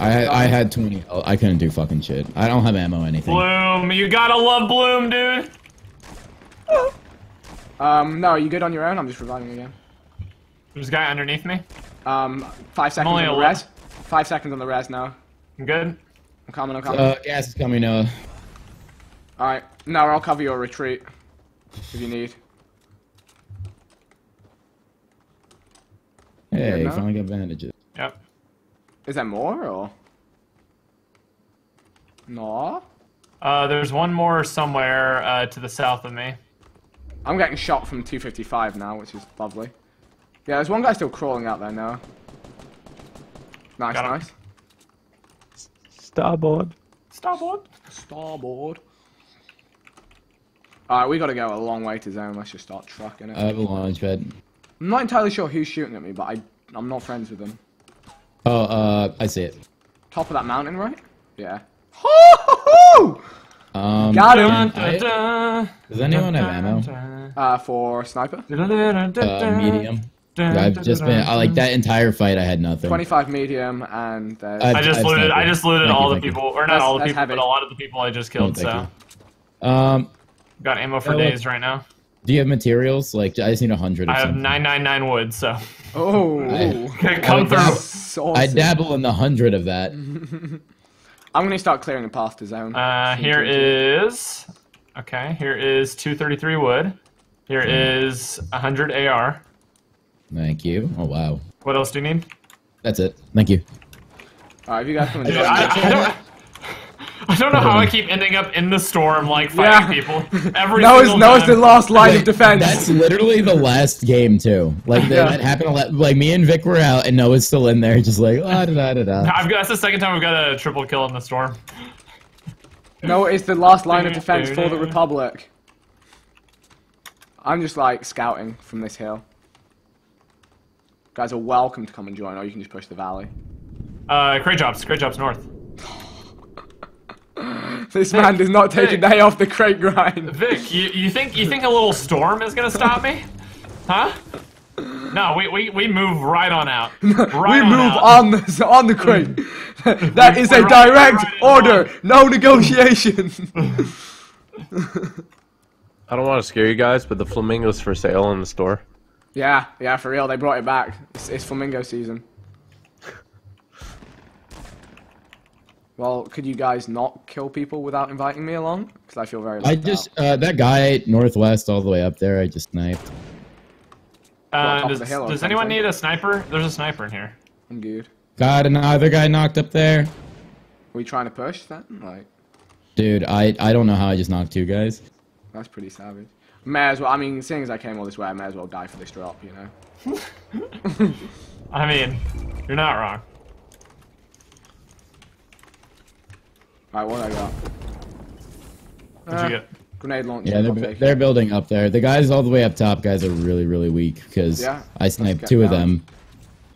I had, I had 20. Oh, I couldn't do fucking shit. I don't have ammo anything. Bloom, you gotta love Bloom, dude. Um, no, are you good on your own? I'm just reviving again. There's a guy underneath me. Um, five seconds only on the res. Five seconds on the res now. I'm good. I'm coming, I'm coming. Uh, gas is coming, Noah. Alright, now I'll cover your retreat. If you need. Hey, no? finally got bandages. Yep. Is that more, or? No? Uh, there's one more somewhere uh, to the south of me. I'm getting shot from 255 now, which is lovely. Yeah, there's one guy still crawling out there now. Nice, Got nice. Starboard. Starboard. Starboard. Alright, we gotta go a long way to zone. Let's just start trucking it. I have a launch pad. I'm not entirely sure who's shooting at me, but I, I'm not friends with them. Oh, uh, I see it. Top of that mountain, right? Yeah. Um, Got him. I- dun, dun, does anyone have ammo? Uh, for sniper. Uh, medium. I've just been, I like that entire fight. I had nothing. 25 medium, and there's... I- I just I've looted. sniper. I just looted Thank you, all the thank you. people, or not That's- all the people, heavy. but a lot of the people I just Oh, killed. thank so you. Um, got ammo for days right now. Do you have materials? Like, I just need a hundred. I have 999 wood, so Oh, I- come I- through. saucy. I dabble in the hundred of that. I'm gonna start clearing a path to zone. Uh, Soon, here soon, soon. is okay. Here is 233 wood. Here Hmm. is 100 AR. Thank you. Oh wow, What else do you need? that's it. Thank you. Alright, if you guys come and Dude, join I, me. I don't, I don't know how I keep ending up in the storm, like fighting Yeah. people every Noah's, single Noah's time. the last line of defense. That's literally the last game too. Like that, Yeah. that happened. A lot, like me and Vic were out, and Noah's still in there, just like ah, da da da da. I've got, that's the second time we've got a triple kill in the storm. Noah is the last line of defense for the Republic. I'm just like scouting from this hill. Guys are welcome to come and join, or you can just push the valley. Uh, crate jobs, Great jobs north. This man does not take a day off the crate grind. Vic, you, you think you think a little storm is gonna stop me? Huh? No, we, we, we move right on out. Right we on move out. on the on the crate. Mm. that is we a ride- direct we ride it order. No negotiation. I don't want to scare you guys, but the flamingo's for sale in the store. yeah, yeah, for real. They brought it back. It's, it's flamingo season. Well, could you guys not kill people without inviting me along? Because I feel very. I just out. uh, that guy northwest all the way up there. I just sniped. Uh, top does the does anyone need a sniper? There's a sniper in here. I'm good. Got another guy knocked up there. Are we trying to push that? Like, Dude, I I don't know how I just knocked two guys. that's pretty savage. May as well. I mean, seeing as I came all this way, I may as well die for this drop. You know. I mean, you're not wrong. Alright, what do I got? What'd Uh, you get? Grenade launcher. Yeah, they're they're building up there. The guys all the way up top, guys, are really really weak because Yeah, I sniped get two of them,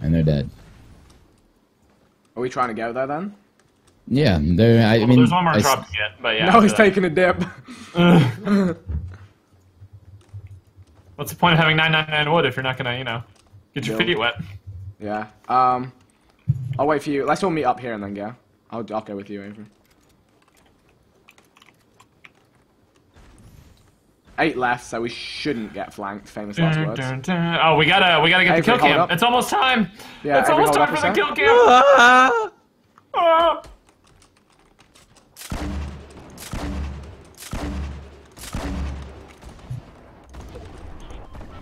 and they're dead. Are we trying to go there then? Yeah, they're. I Well, mean, there's one more I s- drop to get, but yeah. no, he's that. taking a dip. What's the point of having 999 wood if you're not gonna, you know, get your Build. feet wet? yeah. Um, I'll wait for you. Let's all meet up here and then go. I'll, I'll go with you, Avery. Eight left, so we shouldn't get flanked. Famous last Dun, words. dun, dun. Oh, we gotta, we gotta get the Avery, kill hold cam. up. It's almost time. Yeah, it's almost time for the sec. kill cam. Ah! Ah.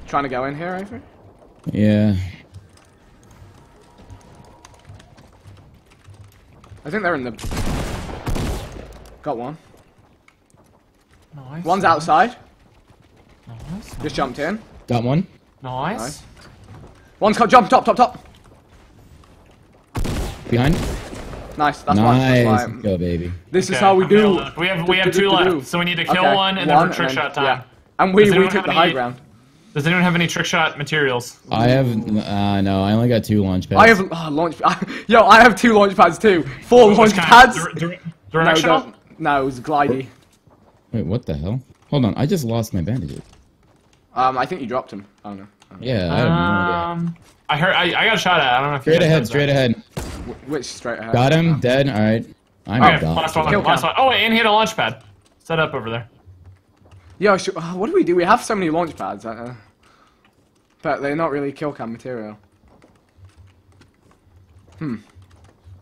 Trying to go in here, Avery? yeah. I think they're in the. Got one. Nice. One's outside. Nice. Just jumped in. Got one. Nice. Nice. One's got jump top, top, top. Behind. Nice. That's why. nice. That's why. Go, baby. This is how we okay, do. We have we have two left, so we need to kill Okay, one and then for trick and shot time. yeah. And we Does we took have the any- high ground. Does anyone have any trick shot materials? I have. Uh, no, I only got two launch pads. I have oh, launch. Yo, I have two launch pads too. Four Which launch kind? pads. Dir- dir- no, directional? don't- no, it was glidey. Wait, what the hell? Hold on, I just lost my bandages. Um, I think you dropped him. Oh no. Oh. Yeah, I have no idea. Um, I heard. I, I got shot at. I don't know if you Straight guys ahead, straight ahead. Wh- Which straight ahead? Got him, dead. All right. I'm Okay, gone. last one. Kill Last one. Oh wait, and he had a launch pad. Set up over there. Yo, sh- oh, what do we do? We have so many launch pads, uh, but they're not really kill cam material. Hmm.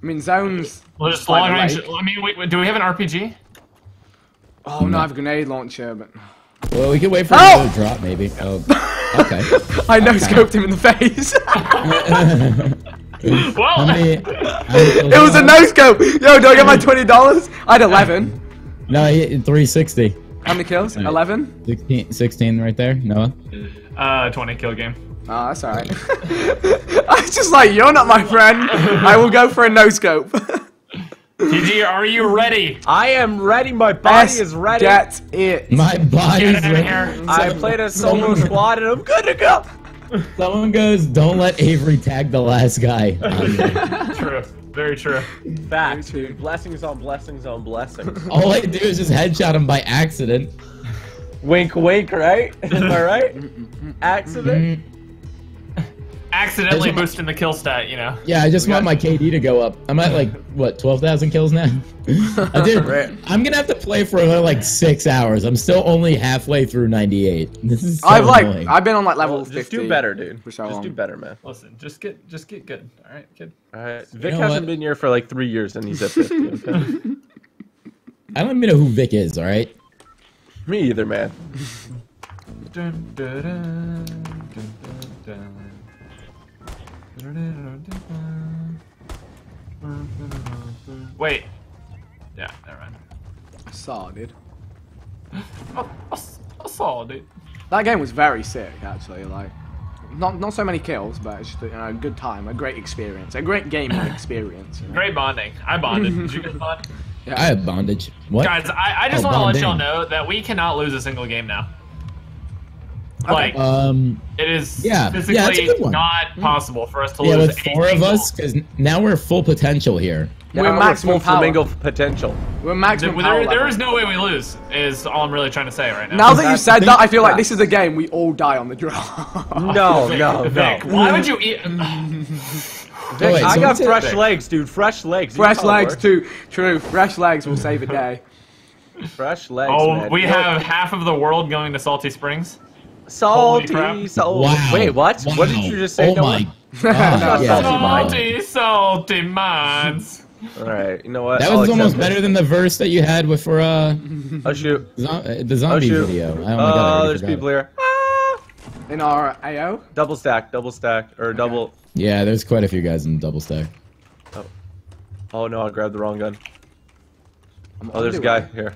I mean, zones. Well, just long range. lake. I mean, wait, wait, do we have an RPG? Oh no, I have a grenade launcher, but Well, we can wait for Help! another drop, maybe. Oh, okay. I no scoped him in the face. Well, many? it was a no scope. Yo, do I get my twenty dollars? I had eleven. No, he hit 360. How many kills? Eleven. 16, 16 right there. Noah. uh, 20 kill game. Oh, that's alright. I was just like, you're not my friend. I will go for a no scope. TG, are you ready? I am ready. My body S, is ready. That's it. My body's Get in ready. I played a solo squad and I'm good to go. Someone goes, don't let Avery tag the last guy. True. Very true. Facts, dude. Blessings on blessings on blessings. All I do is just headshot him by accident. wink, wink, right? Am I right? Accident. Accidentally There's a- boosting the kill stat, you know. Yeah, I just want my KD to go up. I'm at like what, twelve thousand kills now. I did. Right. I'm gonna have to play for another like six hours. I'm still only halfway through 98. This is so I've like, annoying. I've been on like level Well, 50. just do better, dude. for so Just long. do better, man. Listen, just get just get good. All right, kid. All right. Vic know hasn't what? been here for like three years and he's at 50. Okay? I don't even know who Vic is. All right. Me either, man. Dun, dun, dun, Wait. Yeah, never mind. I saw, dude. I, I, I saw, dude. That game was very sick, actually. Like, not not so many kills, but it's just a, you know, a good time, a great experience, a great gaming experience. You know? Great bonding. I bonded. Did you guys bond? Yeah. I have bondage. What? Guys, I, I just Oh, want to let y'all know that we cannot lose a single game now. Okay. Like, Um. it is yeah, physically yeah, that's a good one. not possible for us to Yeah, lose with four of us, because now we're full potential here. We're Now maximum full power. flamingo potential. We're maximum There, power. there- there level. is no way we lose. Is all I'm really trying to say right now. Now that you That's said that. I feel like this is a game we all die on the draw. No, Vic, no, no. Vic, why would you eat? Oh, wait, I so got what's it- fresh legs, dude. Fresh legs. Fresh know how it legs works. too. True. Fresh legs will save a day. Fresh legs. Oh, man. we You have half of the world going to Salty Springs. Salty, crap. salty. Wow. Wait, what? Wow. What did you just say? Oh Noah? my. No, God, yeah. salty. Salty, salty. All right, you know what? That I'll was almost better it. than the verse that you had with for uh Oh shoot! zo- uh, the zombie shoot. video. Oh my Oh, god, I already there's people it. here. Ah! In our AO. Double stack, double stack, or double. Yeah, there's quite a few guys in double stack. Oh Oh no, I grabbed the wrong gun. I'm Oh, there's a guy the here.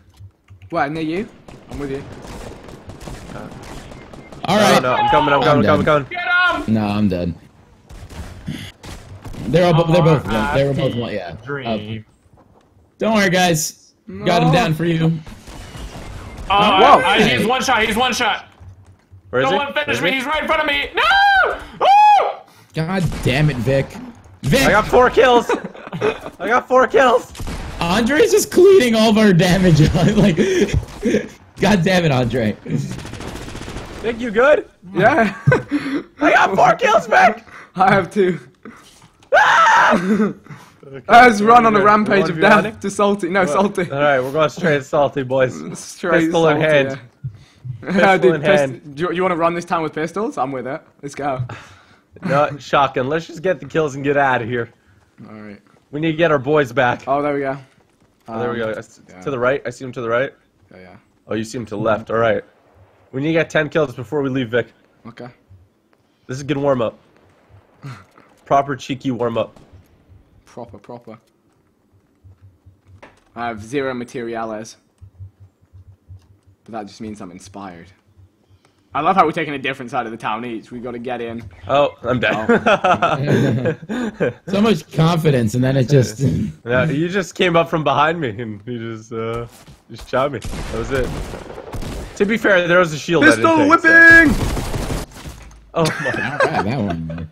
What? near you? I'm with you. All Oh right. no, I'm coming, I'm coming, I'm coming, I'm coming. Get him! No, I'm dead. They're all, they're both, Oh, they were both, one- yeah. Dream. Don't worry, guys. Got him down for you. Uh, Whoa. I- he's one shot. He's one shot. Where is No he? one finish Where is me. he? He's right in front of me. No! Oh! God damn it, Vic. Vic, I got four kills. I got four kills. Andre's just cleaning all of our damage. like, God damn it, Andre. Think you good? Yeah. I got four kills back. I have two. Let's run on a rampage of death to salty. No, salty. All right, we're going straight salty, boys. Straight Pistol in salty, hand. yeah. Pistol Dude, in hand. Do you, you want to run this time with pistols? I'm with it. Let's go. No, shotgun. Let's just get the kills and get out of here. All right. We need to get our boys back. Oh, there we go. Oh, there we go. Um, I yeah. To the right. I see him to the right. Yeah, yeah. Oh, you see him to the left. All right. We need to get 10 kills before we leave, Vic. Okay. This is a good warm up. Proper cheeky warm up. Proper, proper. I have zero materiales. But that just means I'm inspired. I love how we're taking a different side of the town each. We've got to get in. Oh, I'm dead. So much confidence, and then it just. yeah, you just came up from behind me and you just uh, just shot me. That was it. To be fair, there was a shield. Pistol take, so- whipping! Oh my. Alright, that one.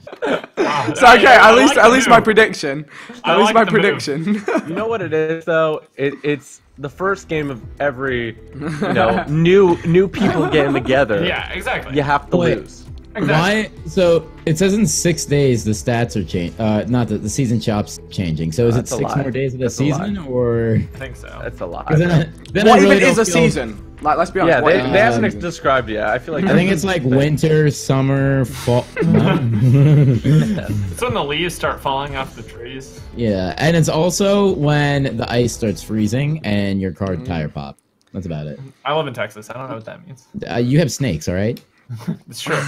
Wow. So okay, I- I at least like at the least my move. prediction. I At least like my prediction. You know what it is though? It, it's the first game of every, you know, new new people getting together. Yeah, exactly. You have to Wait. lose. Why? So it says in six days the stats are changing. Uh, not that the season chops changing. So is That's a it six lie. more days of the That's a lie. season, or? I think so. That's a lie. 'cause Then, I, then what really even is don't a feel- season? Like, let's be honest. Yeah, what they, even they haven't season? described yet. I feel like I think it's like winter, summer, fall. It's when the leaves start falling off the trees. yeah, and it's also when the ice starts freezing and your car tire pop. That's about it. I live in Texas. I don't know what that means. Uh, you have snakes, all right? It's true.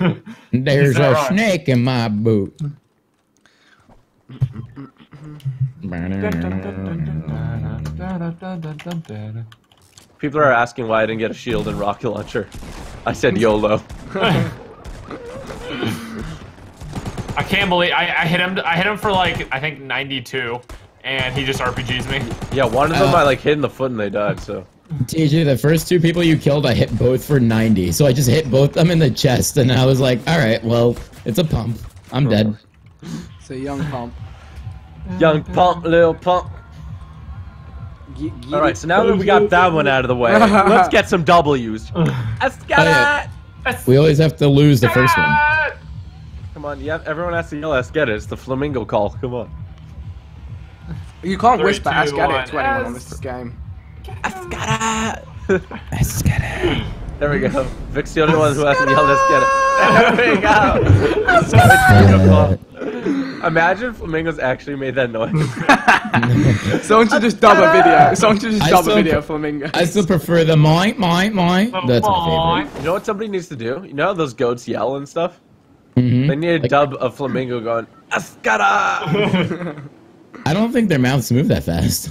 There's a right? snake in my boot. people are asking why I didn't get a shield and rocket launcher. I said YOLO. I can't believe I, I hit him. I hit him for like I think 92, and he just RPGs me. Yeah, one of them Uh, I like hit in the foot and they died. So TG, the first two people you killed, I hit both for 90. So I just hit both them in the chest, and I was like, all right, well, it's a pump. I'm dead. It's a young pump. young pump, little pump. Ye- ye- All right, so now that we got that one out of the way, let's get some W's. Let's get yeah. it. We always have to lose the first one. Come on, yeah, everyone has to yell. Let's get it. It's the flamingo call. Come on. You can't Three, whisper two, "Ask get it" to anyone on yes. this game. Let's get it. There we go. Vic's the only one who hasn't yelled. Let's get it. There we go. It's beautiful. Imagine flamingos actually made that noise. Someone should just dub a video. Someone should just I dub a video pre- of flamingos. I still prefer the mine, mine, mine. That's my favorite. You know what somebody needs to do? You know how those goats yell and stuff? Mhm. They need a Like- dub of flamingo going, Ascara! I don't think their mouths move that fast.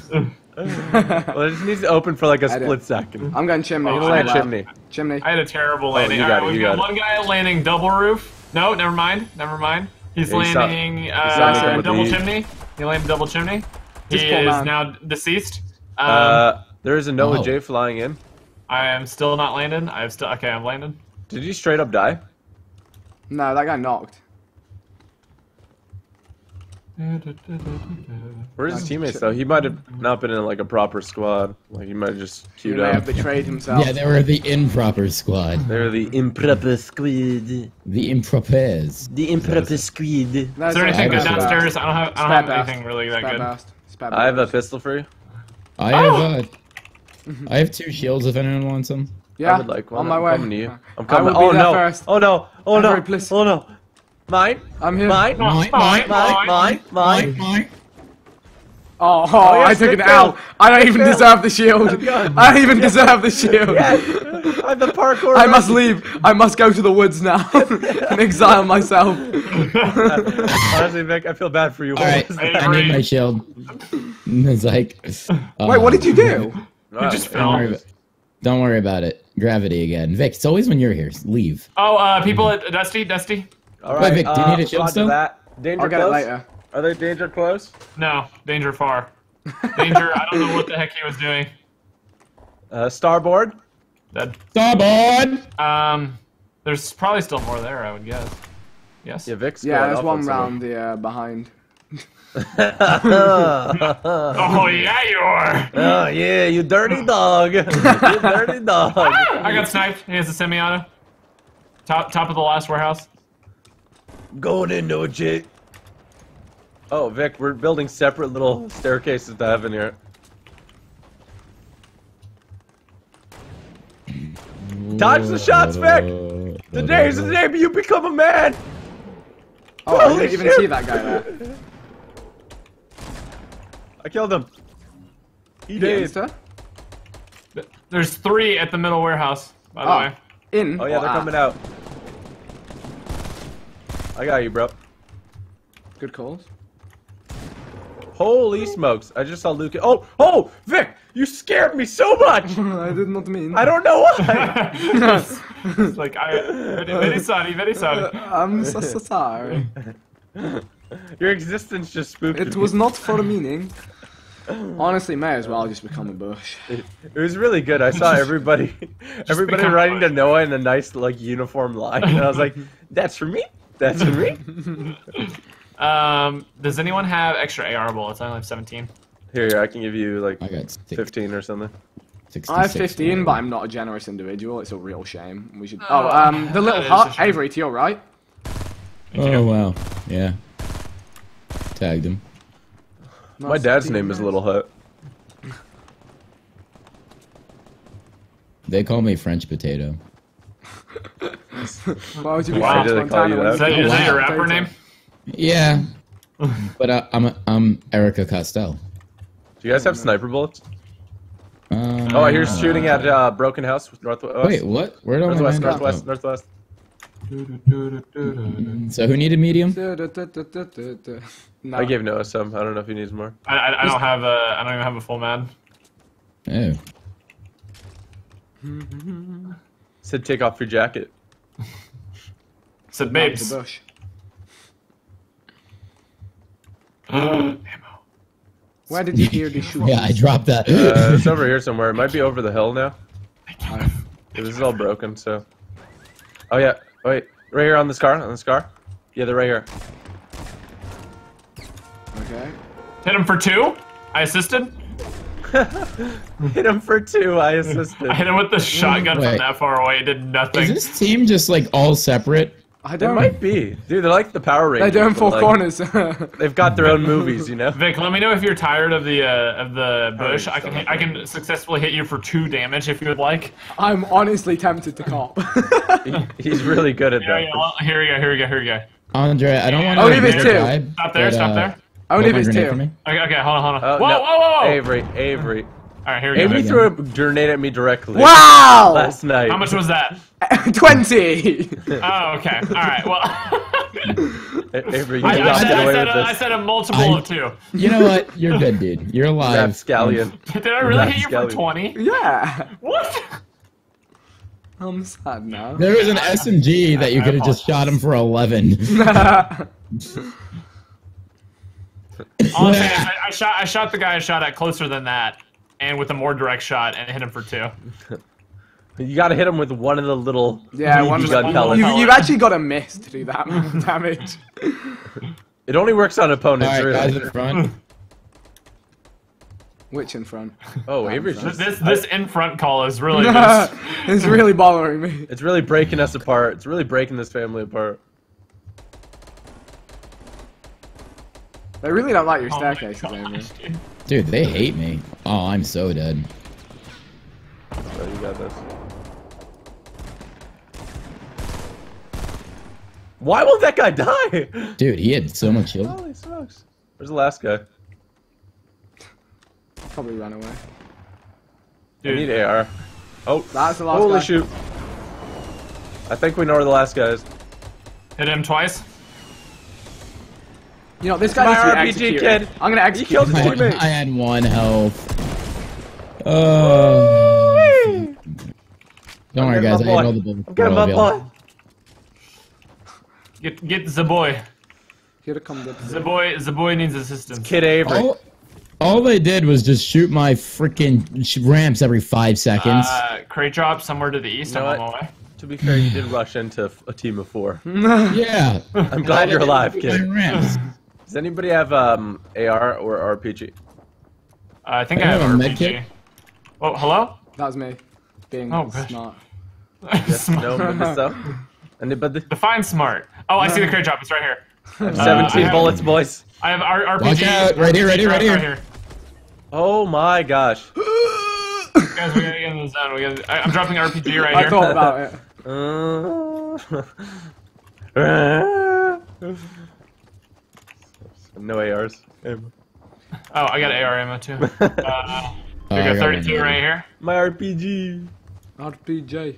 well, it just needs to open for like a I split second. I'm going chimney. Oh, I too had loud. chimney. Chimney. I had a terrible landing. you got right, it, we've you got, got one guy landing double roof. No, never mind. Never mind. He's Yeah, he landing saw uh, me double with the- chimney. He landed double chimney. He Just pull is down. now deceased. Um, Uh, there is a Noah Oh. J flying in. I am still not landed. I'm still okay. I'm landed. Did you straight up die? No, that guy knocked. Where's his teammates though? He might have not been in like a proper squad. Like he might have just queued may up. have betrayed himself. Yeah, they were the improper squad. They were the improper squid. The impropers. The improper squid. That's Is there anything good downstairs? I don't have. I don't have anything really that good. I have a pistol for you. I have uh, I have two shields if anyone wants them. Yeah, I would like one. on my I'm way. coming to you. I'm I coming. will be oh there no! first. Oh no! Oh I'm no! very. Oh no! Mine! I'm here. Mine! Mine, mine, mine, mine. Mine! Mine! Mine, mine. Oh, oh, yeah, I took an stick L. failed. I don't even deserve the shield. God. I don't even deserve the shield. Yes! I'm the parkour. I must leave. I must go to the woods now and exile myself. Honestly, Vic, I feel bad for you. All right, I need my shield. It's like. Wait, what did you do? You just Don't worry, fell. about, don't worry about it. Gravity again. Vic, it's always when you're here. Leave. Oh, uh, people at Dusty, Dusty. All Wait, Vic, do you uh, need a shield roger still? That. Danger I'll get close? it later. Are they danger close? No, danger far. Danger. I don't know what the heck he was doing. Uh, starboard. Dead. Starboard! Um, there's probably still more there. I would guess. Yes. Yeah, Vic's Yeah, there's one round the uh, behind. Oh yeah, you are. oh yeah, you dirty dog. you dirty dog. I got sniped. He has a semi-auto. Top top of the last warehouse. Going into it, Jake. Oh, Vic, we're building separate little staircases to heaven here. Dodge the shots, Vic! Today's the day you become a man! Oh, I didn't even see that guy there. I killed him. He The did. There's three at the middle warehouse. By the Oh, way. in. Oh yeah, they're at? coming out. I got you, bro. Good calls. Holy smokes! I just saw Luke. Oh, oh, Vic, you scared me so much. I did not mean. I don't know why. It's like I very, very sorry, very sorry. Uh, I'm so, so sorry. Your existence just spooked It me. was not for meaning. Honestly, may as well just become a bush. It, it was really good. I saw everybody, everybody become writing to. Noah in a nice like uniform line, and I was like, "That's for me. That's for me." Um, does anyone have extra AR bullets? I only have 17. Here, here, I can give you like I got six, 15 or something. I have 15, more. but I'm not a generous individual. It's a real shame. We should. Oh, Oh, um, the little that is hut. Avery, to your right. Oh, wow. Yeah. Tagged him. My dad's name is Little Hut. They call me French potato. Why would you be Wow. French Did they call Montana you when that? Is that, you- is that your rapper name? Yeah. but uh, I'm I'm Erica Costello. Do you guys have sniper bullets? Um, Oh, I hear shooting at uh, Broken House northwest. Wait, what? Where did my northwest, man northwest, northwest. So who needed medium? No. I gave Noah some. I don't know if he needs more. I, I, I don't have a I don't even have a full man. Oh. Said take off your jacket. Said That was babes. a bush. Ammo. Where did you hear the shoot? Yeah, I dropped that. Uh, it's over here somewhere. It might be over the hill now. This is all broken, so. Oh yeah. Wait. Right here on this car. On this car. Yeah, they're right here. Okay. Hit him for two. I assisted. Hit him for two. I assisted. I hit him with the shotgun from that far away. It did nothing. Is this team just like all separate? I It don't. might be, dude. They're like the Power They Rangers. do in but, four like, corners. They've got their own movies, you know. Vic, let me know if you're tired of the uh, of the bush. you I can hit, I can successfully hit you for two damage if you would like. I'm honestly tempted to cop. He's really good at Here we that. go. Here we go. Here we go. Here we go. Andre, I don't want to. Oh, to. leave it too. Stop there. Stop there. Only if Hold it's my grenade for me. Okay. Okay. Hold on. Hold on. Oh, whoa, no. whoa. Whoa. Whoa. Avery, Avery. All right. Here we go. Avery Vic. threw a grenade at me directly Wow! last night. How much was that? 20! Oh, okay. All right. Well, Avery, you I, I said, get I, away said with a, I this. said a multiple I- of two. You know what? You're good, dude. You're alive. Rapscallion. Did I really hit you for 20? yeah! What? I'm sad now. There was an SMG that you could have just shot him for 11. All I'm saying is I, I shot I shot the guy I shot at closer than that, and with a more direct shot, and hit him for two. You gotta hit him with one of the little Yeah, BB one just gun one pellets. You, you've actually got to miss to do that damage. It only works on opponents, Alright, guys in front. Which in front? Oh, Avery's just. This this in front call is really just. it's really bothering me. It's really breaking us apart. It's really breaking this family apart. They really don't like your Oh my staircases, gosh, dude. Dude, they hate me. Oh, I'm so dead. So you got this. Why won't that guy die? Dude, he had so much shield. Oh, holy smokes. Where's the last guy? probably ran away. I Dude, need AR. Oh, That's the last holy guy. shoot. I think we know where the last guy is. hit him twice. You know, this guy My needs RPG executed. kid. I'm gonna He execute killed this his boy. teammate. I had one health. Uh, don't worry, guys. I getting all the bullets. I'm getting They're my boy. Get get the boy. Here it comes. up. The boy the boy needs assistance. Kid Avery. All, all they did was just shoot my freaking ramps every five seconds. Uh, crate drop somewhere to the east. You know I'm on my way. To be fair, you did rush into a team of four. yeah. I'm glad you're alive, kid. Ramps. Does anybody have um, AR or RPG? Uh, I think I I have have a an RPG. kit. Oh, hello? That was me. Being Oh, gosh. smart. No, but so. Anybody? Define smart. Oh, I see the crate drop. It's right here. Uh, 17 I have- bullets, boys. I have R- RPG. Watch out. Right here, right here, right drop here. Oh my gosh. Guys, we gotta get in the zone. We gotta, I, I'm dropping RPG right I here. thought about it. Uh, no ARs. Oh, I got AR ammo too. Uh, Oh, we I got got 32 right here. My RPG. RPG.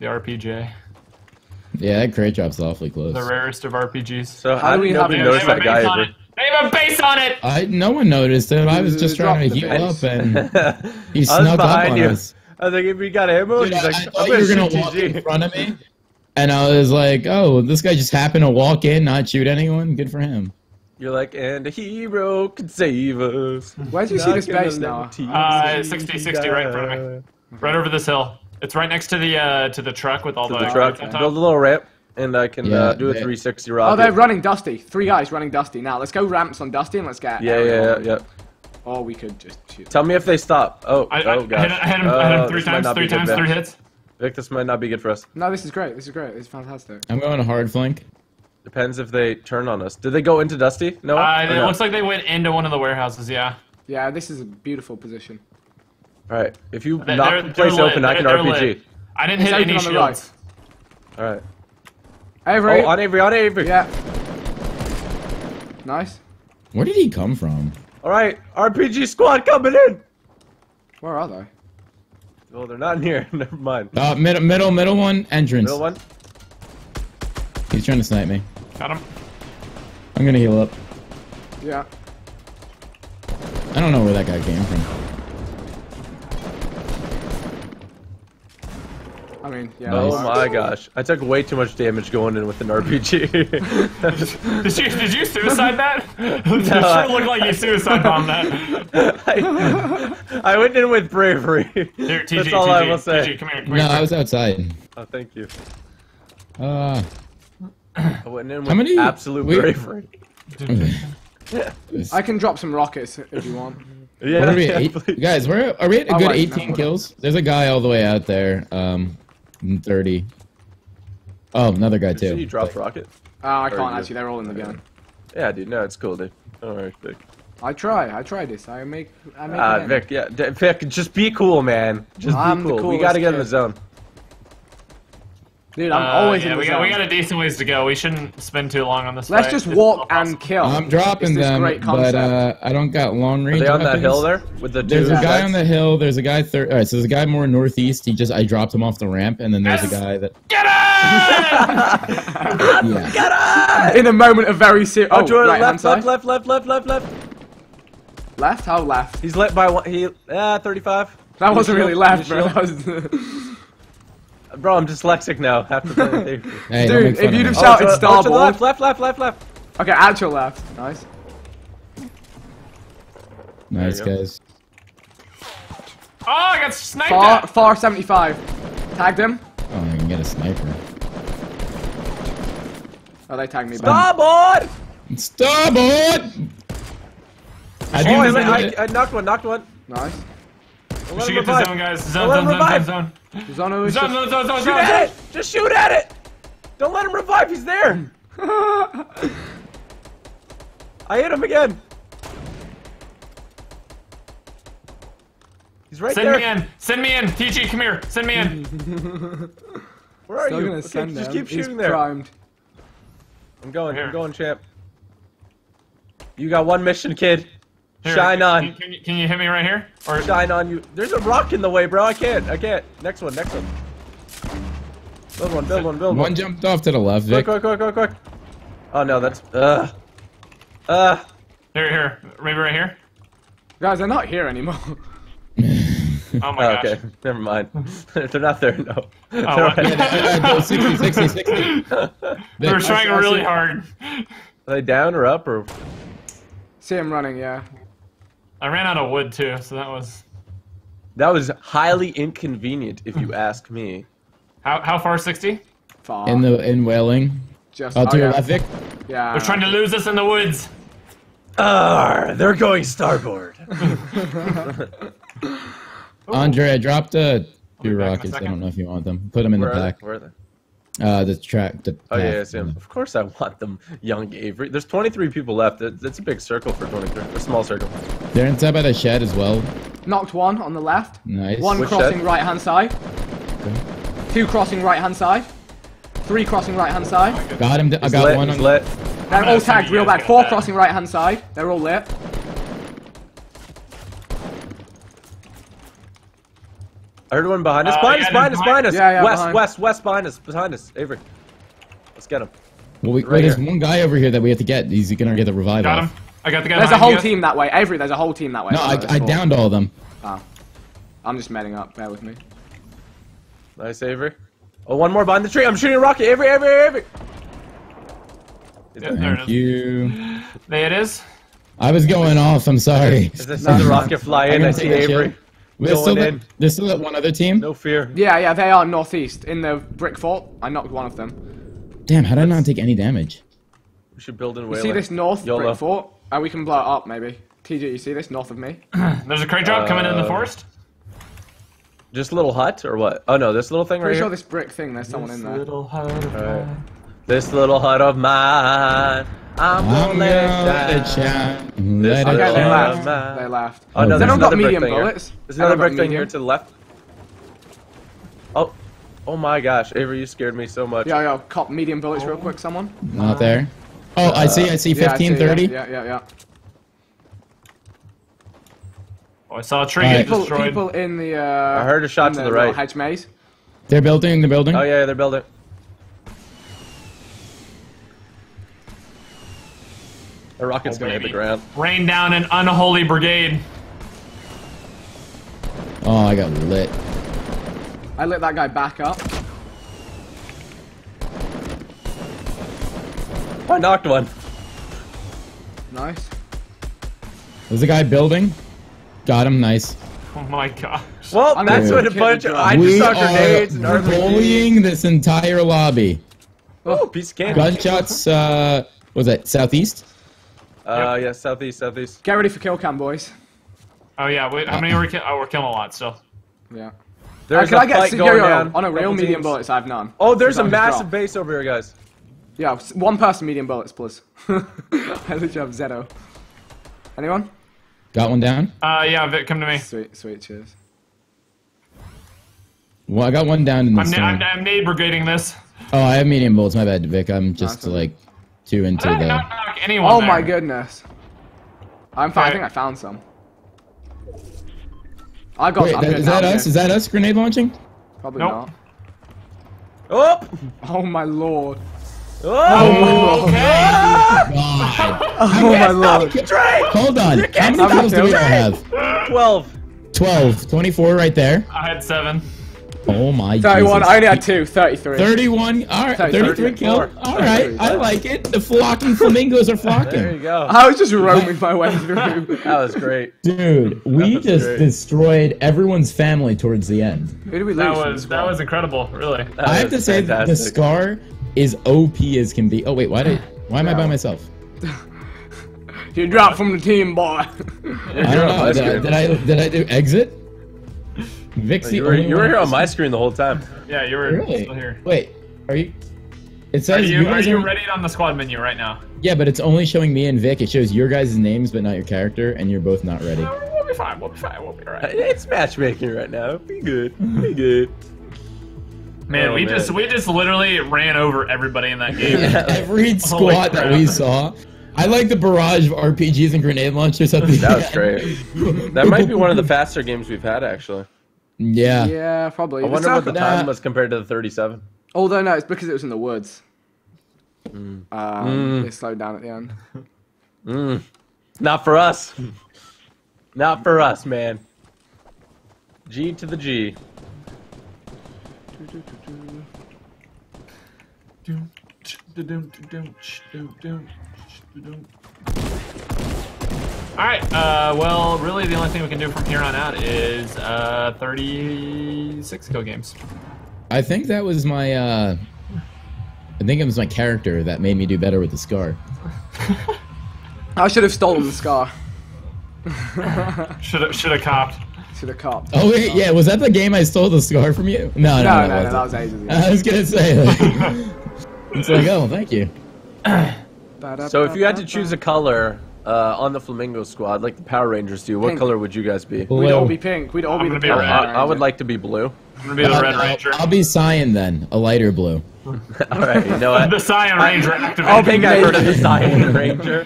The RPG. Yeah, that crate drop's awfully close. The rarest of RPGs. So How how, do we did have nobody notice that guy base on Avery? it. They have a base on it! I no one noticed it. I was just trying to the heal base. up, and he snuck up behind on you. us. I was like, if we got ammo, Dude, he's I, like, I I'm thought you were gonna gonna walk in front of me, and I was like, "Oh, this guy just happened to walk in, not shoot anyone. Good for him." You're like, and a hero could save us. Where do you see Not this gonna now? the Uh, team 60, 60 right in front of me. Right over this hill. It's right next to the uh, to the truck with all To the, the truck, crates on top. build a little ramp, and I can Yeah, uh, do a they- 360 Oh, rocket. they're running Dusty. Three guys running Dusty. Now, let's go ramps on Dusty and let's get yeah, yeah, yeah, yeah. Or we could just shoot. Tell me if they stop. Oh, I, I, oh I gosh. hit, I hit him, I hit Oh, him three times, three times, Vic. three hits. Vic, this might not be good for us. No, this is great. This is great. This is fantastic. I'm going a hard flank. Depends if they turn on us. Did they go into Dusty? No. Uh, it no? looks like they went into one of the warehouses, yeah. Yeah, this is a beautiful position. All right. If you They- knock the place they're lit. open, I can They're- RPG. they're lit. I didn't It's hit open any on the shields. All right. Avery. Oh, on Avery, on Avery. yeah. Nice. Where did he come from? All right. RPG squad coming in. Where are they? Well, they're not in here. Never mind. Uh, middle, middle, middle one entrance. Middle one. He's trying to snipe me. Got him. I'm gonna heal up. Yeah. I don't know where that guy came from. I mean, yeah. Oh that's- my gosh. I took way too much damage going in with an RPG. Did you, did you suicide that? it sure I- looked like you suicide bombed that. I, I went in with bravery. Here, TG, That's all TG, I will say. TG, come here, come No, here. I was outside. Oh, thank you. Uh, I went in with How many- absolute we- bravery. I can drop some rockets if you want. Yeah, what are we? yeah, Eight, guys, we're are we at a Oh, good wait, 18 we're- kills? There's a guy all the way out there. Um, in 30. Oh, another guy Did too. you drop rocket? Uh, I can't good. actually. They're all in the gun. Yeah, dude. No, it's cool, dude. Don't worry, Vic. I try. I try this. I make. I make. Ah. Vic. Yeah, Vic. Just be cool, man. Just I'm be the cool. We gotta get in the zone. Dude, I'm Uh, always yeah, in the we zone. got, we got a decent ways to go. We shouldn't spend too long on this Let's fight. just It's walk and kill. I'm dropping them, but uh, I don't got long range. Are range. they on that hill there with the There's a guy guys? on the hill. There's a guy. Thir- all right, so there's a guy more northeast. He just I dropped him off the ramp, and then there's Yes! a guy that Get him! yeah. in a moment of very serious. Oh, Oh, to our right left, left, left, left, left, left, left. Left? How left? He's lit by one. He ah, 35. That wasn't really shield, left, use bro. shield. That was. Bro, I'm dyslexic now after playing Avery. Hey, Dude, if you'd of have me. shouted to- oh, to the starboard. left, left, left, left, left. okay, actual left. Nice. nice There you go. guys. Oh, I got sniped Far, at! far 75. Tagged him. Oh, I can get a sniper. Oh, they tagged me back. Starboard! Starboard. I Oh, do I, this I, I knocked one, knocked one. Nice. Don't We let should him get to revive. zone, guys. Don't Zone, zone, zone, revive. zone, zone. Zono is Zone, just... zone, zone, zone, Shoot zone, at it! Just shoot at it! Don't let him revive, he's there! I hit him again! He's right Send there. me in. Send me in. TG, come here. Send me in. Where are Still you? gonna Okay, send just him. keep He's shooting there. primed. I'm going, Here. I'm going, champ. You got one mission, kid. Here, Shine on. Can, you, can you hit me right here? Or Shine on you. There's a rock in the way, bro. I can't. I can't. Next one. Next one. Build one. Build one. Build One one. jumped off to the left, Quick, Vic. quick, quick, quick, quick. Oh no, that's. Uh. Uh. here, here, maybe right here. Guys, they're not here anymore. Oh my Oh, gosh. okay. Never mind. They're not there. No. They're Oh, what? right- Uh, 60, 60, 60. They were trying really hard. Are they down or up or? See him running, yeah. I ran out of wood too, so that was. That was highly inconvenient, if you ask me. How how far? Sixty? Far. in the in Wailing. Just Oh, to oh, your yeah. Vic. Yeah. They're trying to lose us in the woods. Ah, they're going starboard. Andre, I dropped uh, be two back in a rockets. I don't know if you want them. Put them in Where the are back. Where are they? Uh, the track. The Oh yeah, path. yeah, I see 'em. Of course, I want them, young Avery. There's 23 people left. That- That's a big circle for 23. A small circle. They're inside by the shed as well. Knocked one on the left. Nice. One Which crossing shed? right hand side. Two crossing right hand side. Three crossing right hand side. Got him. I He's got lit. one He's on. lit. They're all tagged real bad. Four that. crossing right hand side. They're all lit. I heard one behind us. Uh, behind yeah, us. Behind they're us. Behind us. Yeah, yeah, west. behind. West. West. Behind us. Behind us. Avery. Let's get him. Well, we, Right wait, there's here. one guy over here that we have to get. He's gonna get the revive Got him. off. I got the guy. There's a whole you. team that way. Avery, there's a whole team that way. No, I, There's I four. downed all of them. I'm just medding up. Bear with me. Nice, Avery. Oh, one more behind the tree. I'm shooting a rocket. Avery. Avery. Avery. Is, Yeah, there it Thank you. There it is. I was going off. I'm sorry. is this the rocket fly in? I'm I gonna see take that Avery. Shield. There's still, Going that, in. there's still that one other team. No fear. Yeah, yeah, they are northeast in the brick fort. I knocked one of them. Damn, how did I not take any damage? We should build in You Wailing. see this north YOLO. brick fort? Uh, we can blow it up, maybe. TG, you see this north of me? There's a crate drop coming in the Uh, forest. Just a little hut or what? Oh no, this little thing right here? Pretty here. sure this brick thing, there's someone in there. little hut of Alright. mine. This little hut of mine. I'm gonna let it it shine. shine. Let Okay, it little they hut shine. of left. mine. They left. Oh no, They don't got another brick medium bullets. There's They another brick thing here to the left. Oh, oh my gosh, Avery, you scared me so much. Yo, yo, cop medium bullets real quick, someone. Not there. Oh, I see. I see. Yeah, I see, 15, 30. Yeah, yeah, yeah. Oh, I saw a tree Alright. get People, destroyed. people in the. Uh, I heard a shot in to the little right. Hedge maze. They're building the building. Oh yeah, yeah, they're building. The rocket's Oh, gonna hit the ground. Rain down an unholy brigade. Oh, I got lit. I lit that guy back up. I knocked one. Nice. There's a guy building. Got him. Nice. Oh my gosh. Well, I'm that's what a bunch of. drum. I just we saw are grenades and RPGs. bullying this entire lobby. Oh, piece of candy. Gunshots. Uh, what was that southeast? Uh, yeah, southeast, southeast. Get ready for kill cam, boys. Oh yeah. Wait, how many were we killing? Oh, we're killing a lot still. Yeah. There's Uh, can a I get fight going yo, down. on a real medium teams. bullets? I've none. Oh, there's a massive drop. base over here, guys. Yeah, one person medium bullets, please. I literally have Zeto. Anyone? Got one down. Uh, yeah, Vic, come to me. Sweet, sweet, cheers. Well, I got one down in the I'm, na- I'm, I'm nade brigading this. Oh, I have medium bullets. My bad, Vic. I'm just Nice. like too into How did I the. not knock anyone Oh there? my goodness. I'm fine. I think I found some. I got. Wait, I'm that, is that us? good. Is that us? Grenade launching? Probably Nope. not. Oh! Oh my lord. Oh! Okay. God. Oh my lord. Oh Hold on. How many kills do we all have? 12. 12. 24 right there. I had seven. Oh my god. 31. Jesus. I only had two. 33. 31. All right. 30, 33 kill. All right. I like it. The flocking flamingos are flocking. There you go. I was just roaming my way through. That was great. Dude, we just great. destroyed everyone's family towards the end. Who did we lose? That was that was incredible. Really. That I have to was say that the scar is OP as can be. Oh wait, why did why am I by myself? You dropped from the team, boy. I don't know. Did I, did I did I do exit? Vic's the You were, only you were one here on my screen the whole time. Yeah, you were Really? still here. Wait, are you? It Are says you, are guys you ready on the squad menu right now? Yeah, but it's only showing me and Vic. It shows your guys' names, but not your character, and you're both not ready. Uh, we'll be fine. We'll be fine. We'll be alright. It's matchmaking right now. Be good. Be good. Man, Oh, we man. just we just literally ran over everybody in that game. Every squad that we saw, I like the barrage of RPGs and grenade launchers at the That was great. That might be one of the faster games we've had actually. Yeah. Yeah, probably. I The wonder what the second- time Nah. was compared to the 37. Although no, it's because it was in the woods. Mm. Um, It slowed down at the end. Mm. Not for us. Not for us, man. G to the G. Alright, uh, well, really the only thing we can do from here on out is uh, 36 kill games. I think that was my. uh I think it was my character that made me do better with the scar. I should have stolen the scar. Should have should have copped. Should have copped. Oh wait, yeah, was that the game I stole the scar from you? No, no, no, no, no, no, wasn't. that was ages ago. I was gonna say. Like, it's like, oh, thank you. So if you had to choose a color uh, on the Flamingo Squad, like the Power Rangers do, what Pink. color would you guys be? We'd all Blue. be pink. We'd all I'm be the be pink red. Power I, I would like to be blue. I'm gonna be the Red I'll- Ranger. I'll be cyan then, a lighter blue. All right, you know what? the Cyan Ranger I activated. think I heard of the Cyan Ranger.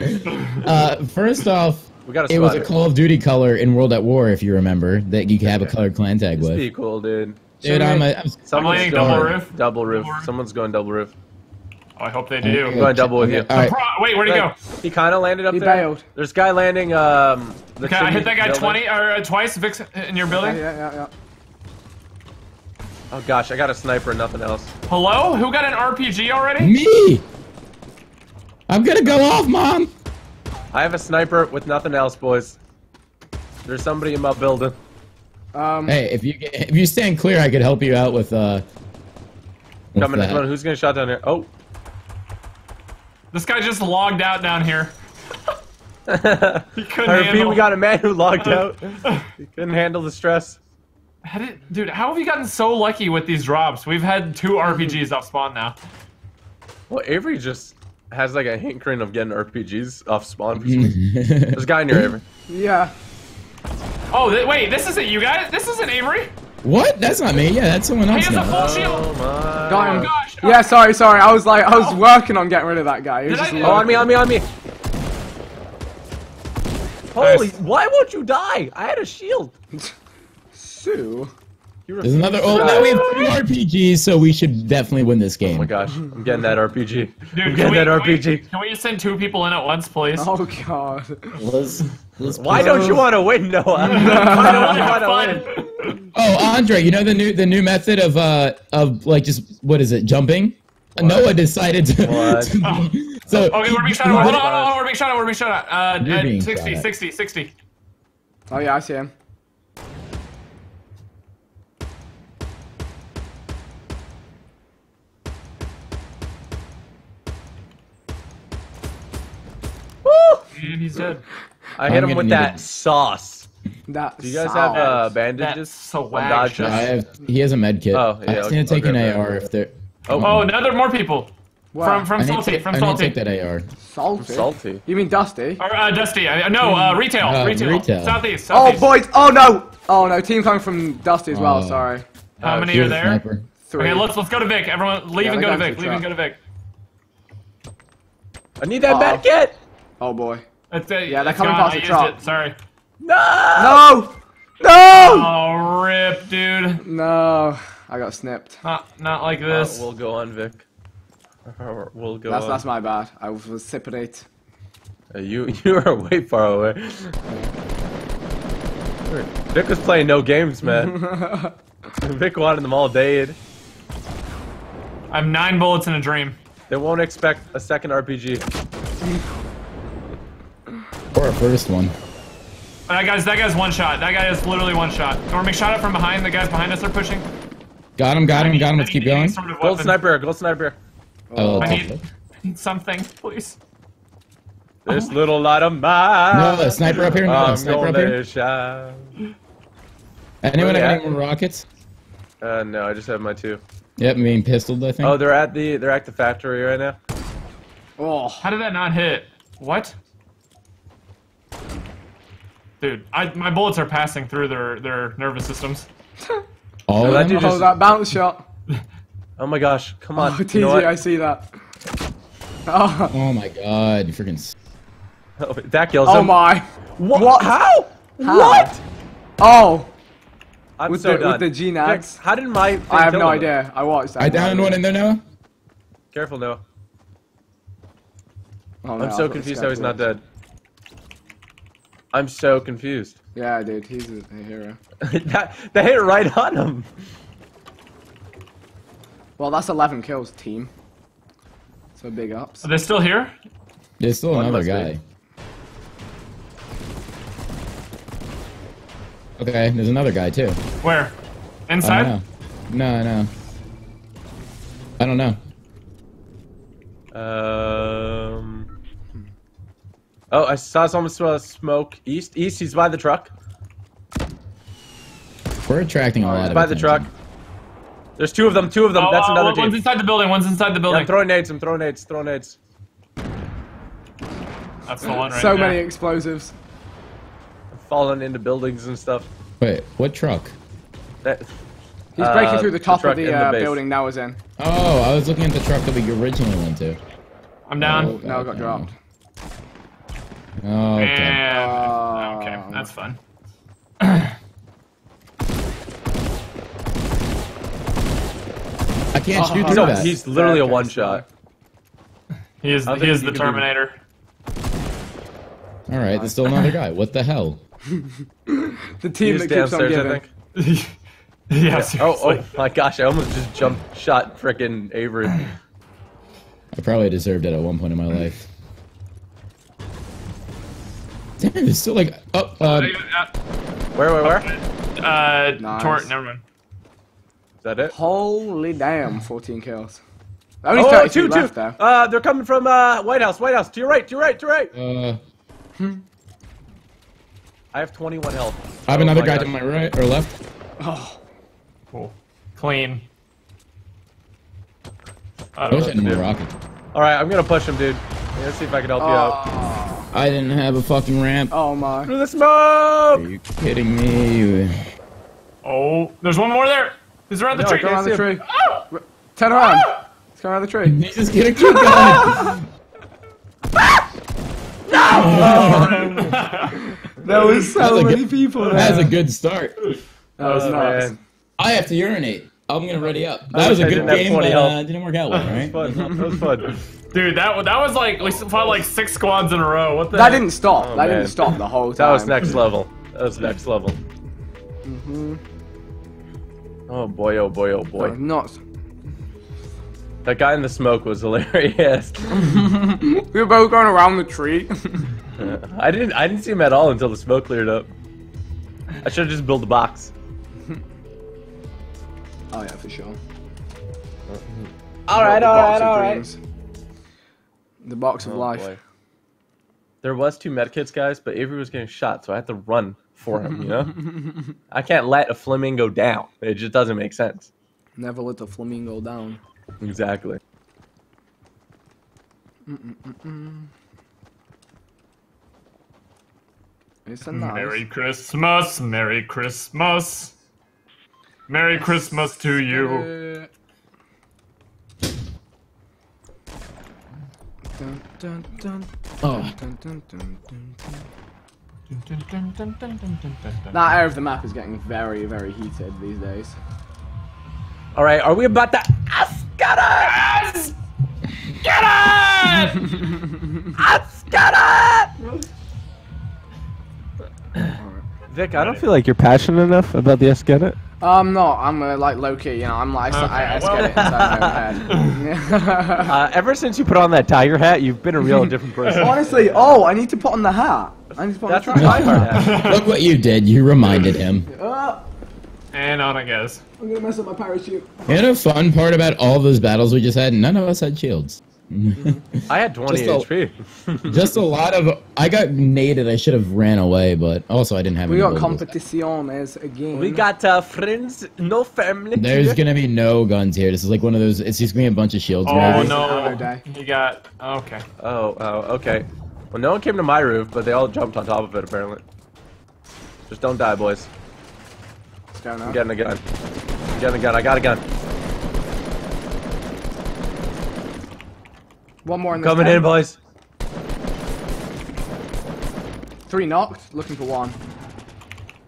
Uh, first off, We got a it was a. Call of Duty color in World at War, if you remember, that you could have a colored clan tag with Be with. cool, dude. Dude, I'm, a, I'm Someone's landing going. Double roof. Double roof. Someone's going double roof. Oh, I hope they do. I'm going double with you. All right. Pro- Wait, where'd he go? He kind of landed up He there. bailed. There's a guy landing. Um, the Okay, I hit that guy building. 20 or uh, twice. Vix in your building. yeah, yeah, yeah. Oh gosh, I got a sniper and nothing else. Hello? Who got an RPG already? Me! I'm gonna go off, mom! I have a sniper with nothing else, boys. There's somebody in my building. Um, Hey, if you get- if you stand clear, I could help you out with uh. with Coming, that. come on, who's getting shot down here? Oh, This guy just logged out down here. He couldn't I repeat, handle. we got a man who logged out. he couldn't handle the stress. How did- dude, how have you gotten so lucky with these drops? We've had two RPGs off spawn now. Well, Avery just has like a hankering of getting RPGs off spawn. For. There's a guy in here, Avery. yeah. Oh, th- wait, this isn't you guys? This isn't Avery? What? That's not me. Yeah, that's someone He else has a now. full Oh shield. my. Got him. gosh. Yeah, oh. sorry, sorry. I was like, I was oh. working on getting rid of that guy. He was Did just I- Oh, on me, on me, on me. Holy, Nice. why won't you die? I had a shield. Sue. You There's another. Oh, now we have three RPGs, so we should definitely win this game. Oh my gosh, I'm getting that RPG. Dude, I'm getting we, that can we- RPG. Can we send two people in at once, please? Oh god. Let's, let's Why don't you want to win, Noah? Why don't you want to Fun. win? Oh, Andre, you know the new the new method of uh of like just what is it jumping? Noah decided to. What? to- so Okay, we're being shot at. Hold on, hold on, we're being shot at. We're being shot at. Uh, You're uh, 60, shot at. 60, 60. Oh yeah, I see him. And he's dead. I hit I'm him with that to- sauce. That. Do you guys have uh, bandages? That's so On whack. dodge I have, he has a med kit. Oh, yeah, I just okay, need to take I'll an grab that. AR if there. Oh, Oh, now there are more people. Wow. From from Salty, to, from I need to take that AR. salty. salty. You mean Dusty? Or uh, Dusty. I, no, uh, retail, Uh, retail. retail. Southeast, Oh boys! Oh no! Oh no! Team coming from Dusty as well. Oh. Sorry. How Uh, many are there? sniper. Three. Okay, let's let's go to Vic. Everyone, leave Yeah, and go to Vic. Leave and go to Vic. I need that Oh. med kit. Oh boy. It's, uh, Yeah, they're it's coming gone. past I the used truck. it. Sorry. No. No! No! Oh, rip, dude. No! I got snipped. Not not like Uh, this. we'll go on, Vic. Uh, We'll go That's on. that's my bad. I was separate. Uh, you you are way far away. Vic was playing no games, man. Vic wanted them all dead. I have nine bullets in a dream. They won't expect a second RPG. Or a first one. That guy's that guy's one shot. That guy is literally one shot. Or make shot it from behind. The guys behind us are pushing. Got him, got him, got him. Let's keep going. Sort of Gold sniper, gold sniper. Oh, I need, I need something, please. This little light of mine. No, a sniper up here. No, a I'm sniper up here. shine. Anyone have they any more rockets? Uh, no, I just have my two. Yep, being pistoled, I think. Oh, they're at the they're at the factory right now. Oh. How did that not hit? What? Dude, I, my bullets are passing through their, their nervous systems. oh, that dude Oh, just- that bounce shot. Oh my gosh, come on. Oh, on. TG, you know? I see that. Oh, Oh my god, you freaking. Oh, that kills oh him. Oh my. What? What? How? How? What? Oh, I'm With so the- done. with the G Vic, nads? How did my? I have no him? idea. I watched that. I downed one in there now. Careful, Noah. Oh, no, I'm so confused how he's not scalpel. dead. I'm so confused. Yeah, dude, he's a, a hero. that that hit right on him. Well, that's 11 kills, team. So big ups. Are they still here? There's still One another must be. guy. Okay, there's another guy too. Where? Inside? don't. No, no. I don't know. Um. Oh, I saw someone smell smoke east. East. He's by the truck. We're attracting a lot of By the truck. There's two of them. Two of them. Oh, That's oh, another One's team. inside the building. One's inside the Yeah, building. I'm throwing nades. I'm throwing nades. Throwing nades. That's the one right so there. many explosives. Falling into buildings and stuff. Wait, what truck? That. He's breaking Uh, through the the top truck of the, and the uh, building now was in. Oh, I was looking at the truck that we originally went to. I'm down. Oh, Now I got okay. dropped. Oh, okay. And Uh, okay, that's fun. I can't shoot Oh, through No, that. he's literally a one shot. He is he is you the can do- Terminator. All right, there's still another guy. What the hell? The team that keeps on downstairs, I giving. think. yeah, Oh, seriously. oh my gosh! I almost just jumped, shot frickin' Avery. I probably deserved it at one point in my life. Damn, it's still like oh, uh, Where, where, where? Is Uh, Nice. Tor- never mind. Is that it? Holy damn, 14 kills. Only Oh, 32 two, two. left though. Uh, they're coming from uh White House. White House. To your right. To your right. To your right. uh, Hmm. I have 21 health. I have Oh another guy gosh. to my right or left. Oh, Cool. Clean. I I don't know wish I what had to more do. rocket. All right, I'm gonna push him, dude. Let's see if I can help you out. oh, I didn't have a fucking ramp. oh my. Through the smoke! Are you kidding me? Oh, there's one more there. He's around the No, tree. Go around the tree. him. Oh! Turn around. Ah! Let's go around the tree. He's just gonna keep going. There was so many good- people there. That's a good start. That was Oh, nuts. man. I have to urinate. I'm gonna ready up. I That was a good game, 20 but uh, didn't work out well, That right? was fun. That was fun. Dude, that that was like we fought like six squads in a row. What the? That heck? didn't stop. Oh, that man. didn't stop the whole time. That was next level. That was next level. Mm-hmm. Oh boy! Oh boy! Oh That boy! was nuts. That guy in the smoke was hilarious. we were both going around the tree. I didn't. I didn't see him at all until the smoke cleared up. I should have just built a box. Oh yeah, for sure. Mm-hmm. All right, The all box right, of all right. The box of Oh, life. boy. There was two medkits, guys, but Avery was getting shot, so I had to run for him. You know, I can't let a flamingo down. It just doesn't make sense. Never let the flamingo down. Exactly. It's a nice. Merry Christmas, Merry Christmas, Merry Christmas to you. Oh. That area of the map is getting very, very heated these days. All right, are we about to? Ascada! Ascada! Vic, I don't feel like you're passionate enough about the Escada. Um, not. I'm uh, like Loki. you know, I'm like, I, I, I Okay, just get it inside my head. Uh, ever since you put on that tiger hat, you've been a real different person. Honestly, oh, I need to put on the hat. I need to put on That's the what track. I heard. hat. look what you did. You reminded him. Ah, And on it goes. I'm gonna mess up my parachute. You know, fun part about all those battles we just had, none of us had shields. I had 20 Just HP. just a lot of. I got naded. I should have ran away, but also I didn't have. We any got bullets. competiciones again. we got uh, friends, no family. There's gonna be no guns here. This is like one of those. It's just gonna be a bunch of shields. Oh maybe. Ammo no, day. he got okay. Oh, oh, okay. Well, no one came to my roof, but they all jumped on top of it, apparently. Just don't die, boys. I'm getting a gun. I'm getting a gun. I got a gun. One more in this Coming tent. in, boys. Three knocked. Looking for one.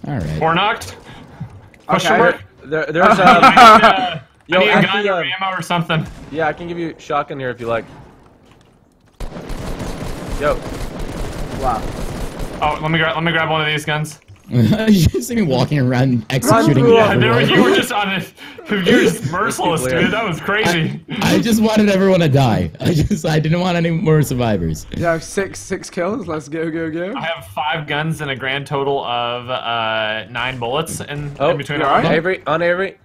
All right. Four knocked. Question Okay. mark. There, there's um, Uh, Yo, I need a actually, gun or um, ammo or something. yeah, I can give you shotgun here if you like. Yo, Wow. Oh, let me grab let me grab one of these guns. you just see me walking around executing through Yeah, everyone. you were just on it. You're just merciless, dude. That was crazy. I just wanted everyone to die. I just I didn't want any more survivors. Yeah, six six kills. Let's go go go. I have five guns and a grand total of uh, nine bullets in, oh, in between you all of alright? Avery, on Avery,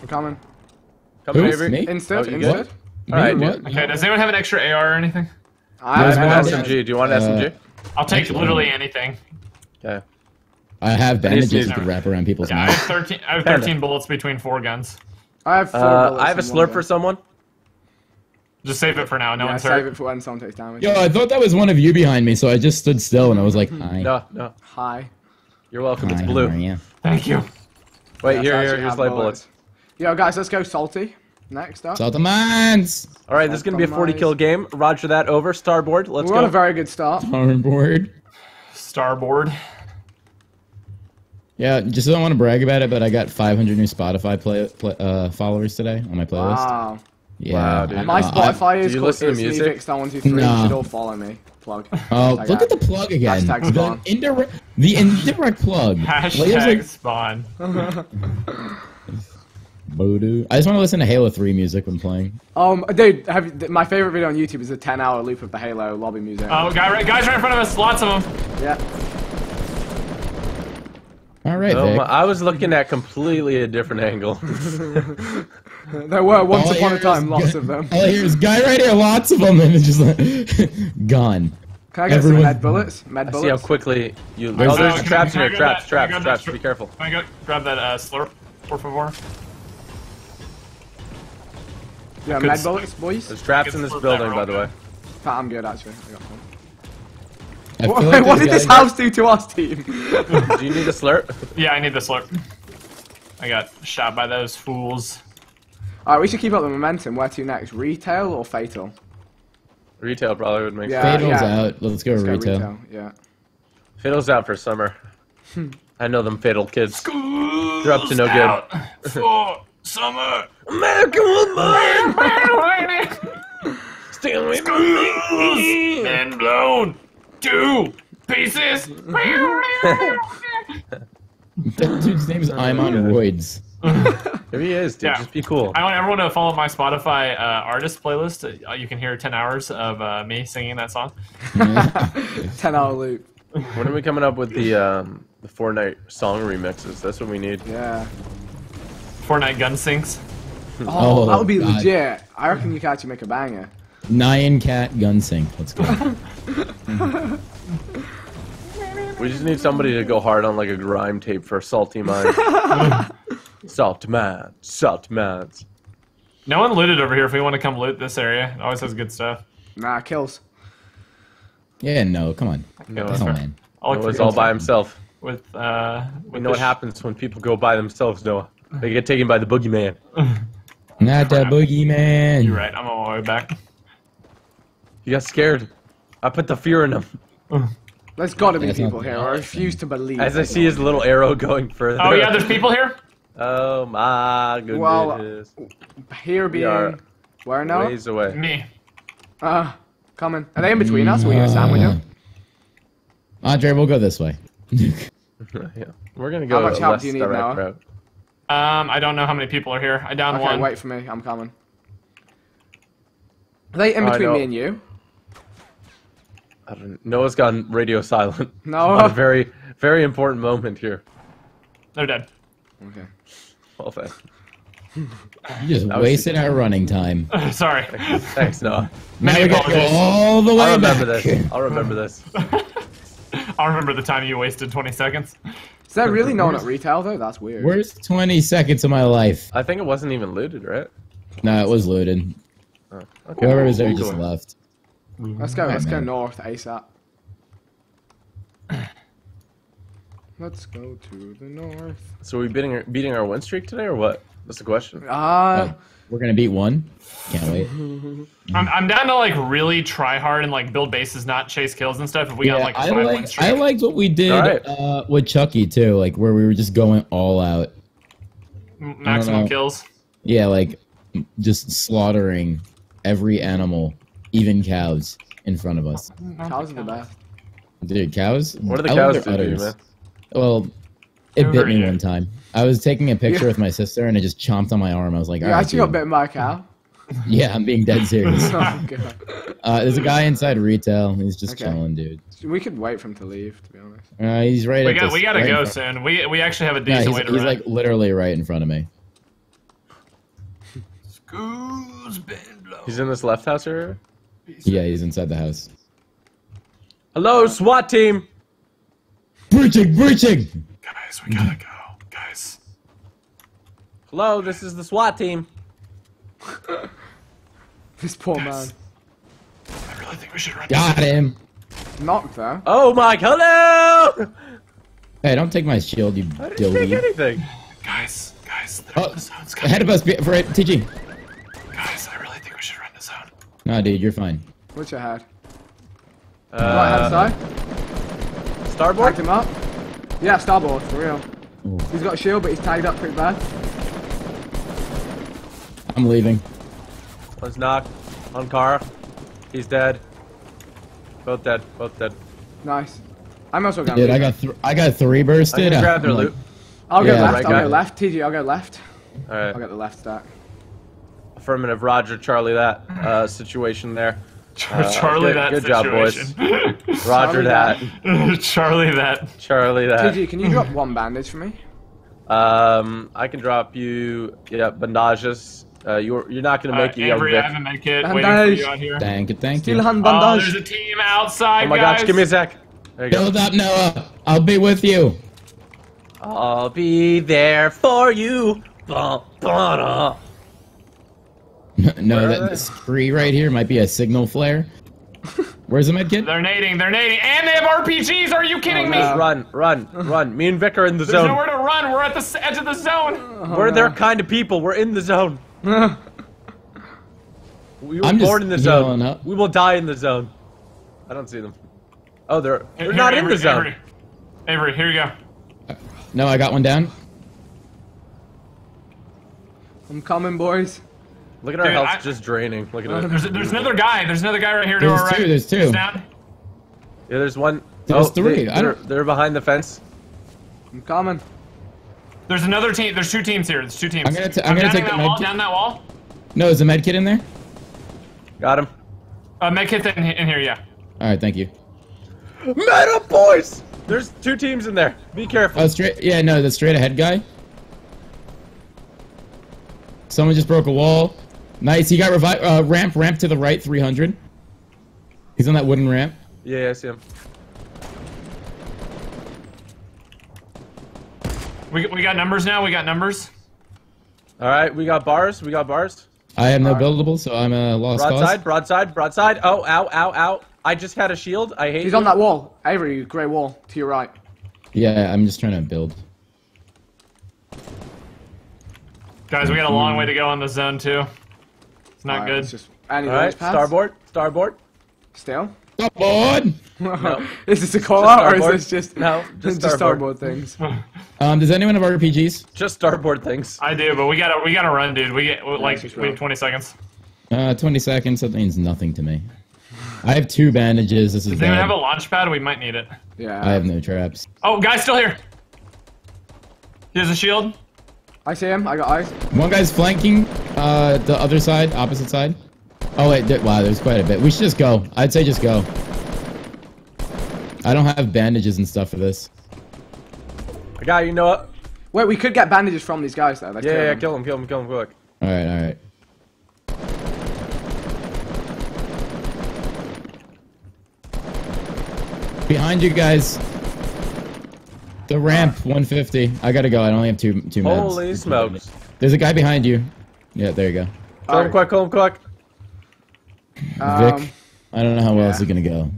I'm coming. come Who? Avery. Me? Instant. Oh, you instant. All right, dude. What? Okay, does anyone have an extra AR or anything? I have I one have an. SMG. Do you want Uh, SMG? I'll take Actually, literally anything. Okay. I have bandages sneeze. you could wrap around people's Yeah, I have thirteen. I have thirteen bullets between four guns. I have four Uh, bullets I have a slurp for someone. Just save it for now. No Yeah, one's save hurt. it for when someone takes damage. Yo, I thought that was one of you behind me, so I just stood still and I was like, Hmm. hi. No, no. Hi. You're welcome. Hi, It's blue. are you? Thank you. Wait, Yes, here, here, here's light bullets. Yo, guys, let's go salty. Next up. Salt of mines! All right, this is gonna be a 40 kill game. Roger that. Over. Starboard. Let's We're on a very good start. Starboard. Starboard. Yeah, just don't want to brag about it, but I got 500 new Spotify play, play, uh, followers today on my playlist. Wow. Yeah. Wow, dude. My uh, Spotify do is you called listen to music? Nevix Star One Two Three. You Nah. should all follow me. Plug. Oh, I look got at the plug again. Hashtag The spawn. indirect, the indirect plug. Hashtag like spawn. Voodoo. I just want to listen to Halo 3 music when playing. Um, dude, have you, my favorite video on YouTube is a 10-hour loop of the Halo lobby music. Oh, guy, right, guys, right in front of us. Lots of them. Yeah. All right, Oh, Vic. I was looking at completely a different angle. There were once All upon a time lots of them. All I hear is guy right here, lots of them, and it's just like gone. Can I get everyone- some med bullets? Med I see how quickly you. Where's Oh, there's Uh, traps in here. Traps, that- traps, traps. that Be careful. Can I go grab that uh, slurp, por favor? Yeah, Good med s- bullets, boys. There's traps in this building, by the way. I'm good actually. I got some. I What, like what did this this house do to us, team? Do you need a slurp? Yeah, I need the slurp. I got shot by those fools. Alright, we should keep up the momentum. Where to next? Retail or fatal? Retail probably would make Yeah. sense. Fatal's yeah. out. Let's go Let's go retail. retail. Yeah. Fatal's out for summer. I know them fatal kids. They're up to no good. Out for summer. American woman! Stay away me! And blown. Two pieces. That dude's name is I'm on roids. Here he is, dude. Yeah. Just be cool. I want everyone to follow my Spotify uh, artist playlist. Uh, you can hear 10 hours of uh, me singing that song. 10 hour loop. When are we coming up with the um, the Fortnite song remixes? That's what we need. Yeah. Fortnite gun syncs. Oh, Oh, that would be God. legit. I reckon you could actually make a banger. Nyan Cat Gun Sync. Let's go. We just need somebody to go hard on like a grime tape for Salty Man. Salt Man, Salt Man. No one looted over here if we want to come loot this area. It always has good stuff. Nah, kills. yeah, no, come on. No, Hell, man. I'll look all by himself. With, uh, with You know what happens when people go by themselves, Noah? They get taken by the boogeyman. Not the boogeyman. You're right. I'm on my way back. You got scared. I put the fear in him. There's gotta be people here. I refuse to believe. As I see his little arrow going further. Oh, yeah, there's people here? Oh my goodness. Well, Here being. are Where now? Ways away. Me. Uh, coming. Are they in between us? Or are we gonna sandwich them? Andre, we'll go this way. yeah. We're gonna go How much help do you need, direct Noah? route. Um, I don't know how many people are here. I downed Okay, one. wait for me. I'm coming. Are they in Oh, between know. me and you? I don't, Noah's gone radio silent. No. a very, very important moment here. They're dead. Okay. Well, then. You just was- wasted our running time. Sorry. Thanks, Noah. Now Many we gotta go all the way I'll remember back. this. I'll remember this. I'll remember the time you wasted 20 seconds. Is there really no one at retail though? That's weird. Where's 20 seconds of my life. I think it wasn't even looted, right? No, it was looted. Oh, okay. Whoever was there just left. Let's go. Alright, Let's go man. north ASAP. Let's go to the north. So are we beating our, beating our win streak today, or what? That's the question. Uh, We're gonna beat one. Can't wait. I'm, I'm down to like really try hard and like build bases, not chase kills and stuff. If we got like a I five win like streak. I liked what we did Alright. uh, with Chucky too, like where we were just going all out. M- maximum kills. Yeah, like just slaughtering every animal, even cows, in front of us. cows are the best. Dude, cows. What are the I cows their do to you, udders. man? Well, it bit me one time. I was taking a picture with my sister, and it just chomped on my arm. I was like, You "Alright, actually got dude." bitten by a cow. Yeah, I'm being dead serious. oh god. Uh, there's a guy inside retail. He's just Okay. chilling, dude. We could wait for him to leave, to be honest. Uh, he's right. We at got this- we gotta right go front- soon. We we actually have a Yeah, decent he's, way to he's run. like literally right in front of me. Schools been blown. He's in this left house area. Yeah, he's inside the house. Hello, SWAT team. Breaching, breaching. guys, we gotta go, guys. Hello, this is the SWAT team. This poor Yes. man. I really think we should run. Got him. Knocked though. Oh my, hello! Hey, don't take my shield, you I didn't take anything. Guys, guys, they're Oh, the zone's coming. ahead of us, be- for TG. Guys, I really think we should run the zone. No, dude, you're fine. Which I had. right hand Uh, side. Tagged him up. Yeah, starboard, for real. Ooh. He's got a shield, but he's tagged up pretty bad. I'm leaving. One's knocked. On car. He's dead. Both dead. Both dead. Nice. I'm also gonna. Dude, I got th- I got three I bursted. can grab I'm their like- loot. I'll go Yeah, left. right I'll guy. go left. TG, I'll go left. All I'll get the left stack. Affirmative. Roger. Charlie. That uh, situation there. Uh, Charlie, good- that good job, boys. situation. Roger that. Charlie, that. Charlie. That. TG, can you drop one bandage for me? Um, I can drop you. Yeah, bandages. Uh, you're you're not gonna Uh, make it, young Avery, Vic. I have a med kit Bandage. waiting for you out here. Thank you, thank Steel you. hand Oh, bandage. there's a team outside, Oh my guys. gosh, give me a sec. There you go. Build up, Noah. I'll be with you. I'll be there for you. Ba, ba, da. No, Where are that they? spree right here might be a signal flare. Where's the med kit? They're nading, they're nading, and they have RPGs. Are you kidding Oh, me? Run, run, run. Me and Vic are in the There's zone. nowhere to run. We're at the edge of the zone. We're oh, no. their kind of people. We're in the zone. We were I'm born in the zone. up. We will die in the zone. I don't see them. Oh, they're they're Here, not in Avery, the zone. Avery. Avery, here you go. No, I got one down. I'm coming, boys. Look at our Dude, health I- just draining. Look at it. There's, there's another guy. There's another guy right here to There's our two, right. there's two. He's down. Yeah, there's one. There's oh, three. They, they're, they're behind the fence. I'm coming. There's another team. There's two teams here. There's two teams. I'm gonna t- I'm gonna take the that med wall. kit. Down that wall. No, is the med kit in there? Got him. Uh, med kit in, in here. Yeah. All right, thank you. Meta boys. There's two teams in there. Be careful. Oh, straight. Yeah, no, the straight ahead guy. Someone just broke a wall. Nice. He got revived. Uh, ramp, ramp to the right, 300. He's on that wooden ramp. yeah, yeah, I see him. We, we got numbers now. We got numbers. All right, we got bars. We got bars. I have no Alright. buildable, so I'm a lost Broadside, cause. broadside, broadside. Oh, ow, ow, ow. I just had a shield. I hate He's you. on that wall. Avery, grey wall, to your right. Yeah, I'm just trying to build. Guys, we got a long way to go on the zone too. It's not Alright, good. Just any All right, launch starboard, starboard. Still? Stop board. is this a call out or is this just No, just just starboard. starboard things? Um, does anyone have RPGs? Just starboard things. I do, but we gotta we gotta run, dude. We get like just we have 20 seconds. Uh, 20 seconds. That means nothing to me. I have two bandages. This is Does anyone have a launch pad? We might need it. Yeah. I have no traps. Oh, guy's still here. He has a shield. I see him. I got eyes. One guy's flanking uh, the other side, opposite side. Oh wait, there, wow, there's quite a bit. We should just go. I'd say just go. I don't have bandages and stuff for this. I got you. Know what? Wait, we could get bandages from these guys though. Let's Yeah, kill yeah, them. kill them, kill him, kill him, quick. All right, all right. Behind you guys. The ramp, 150. I gotta go. I only have two two meds. Holy smokes! There's a guy behind you. Yeah, there you go. Kill him Alright. quick, kill him quick. Um, Vic. I don't know how well yeah. is it gonna go.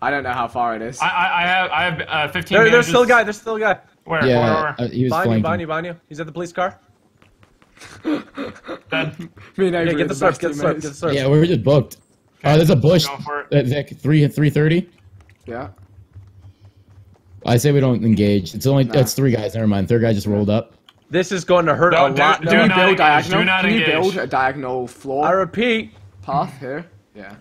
I don't know how far it is. I I, I have I have uh, 15. There, there's bandages. still a guy. There's still a guy. Where? Yeah, Where? Where? uh, he was Behind you, behind flanking. you, behind you. He's at the police car. Dead. Me and Avery Yeah, are get the the slurp, best get the slurp, teammates. get the slurp. Yeah, we're just booked. Oh, there's a bush. Go for it. At Vic, three three thirty. Yeah. I say we don't engage. It's only Nah. it's three guys. Never mind. Third guy just rolled up. This is going to hurt Don't a do- lot. do Can you now. not build engage, diagonal? do not Can you engage. build a diagonal floor I repeat, path here? Yeah.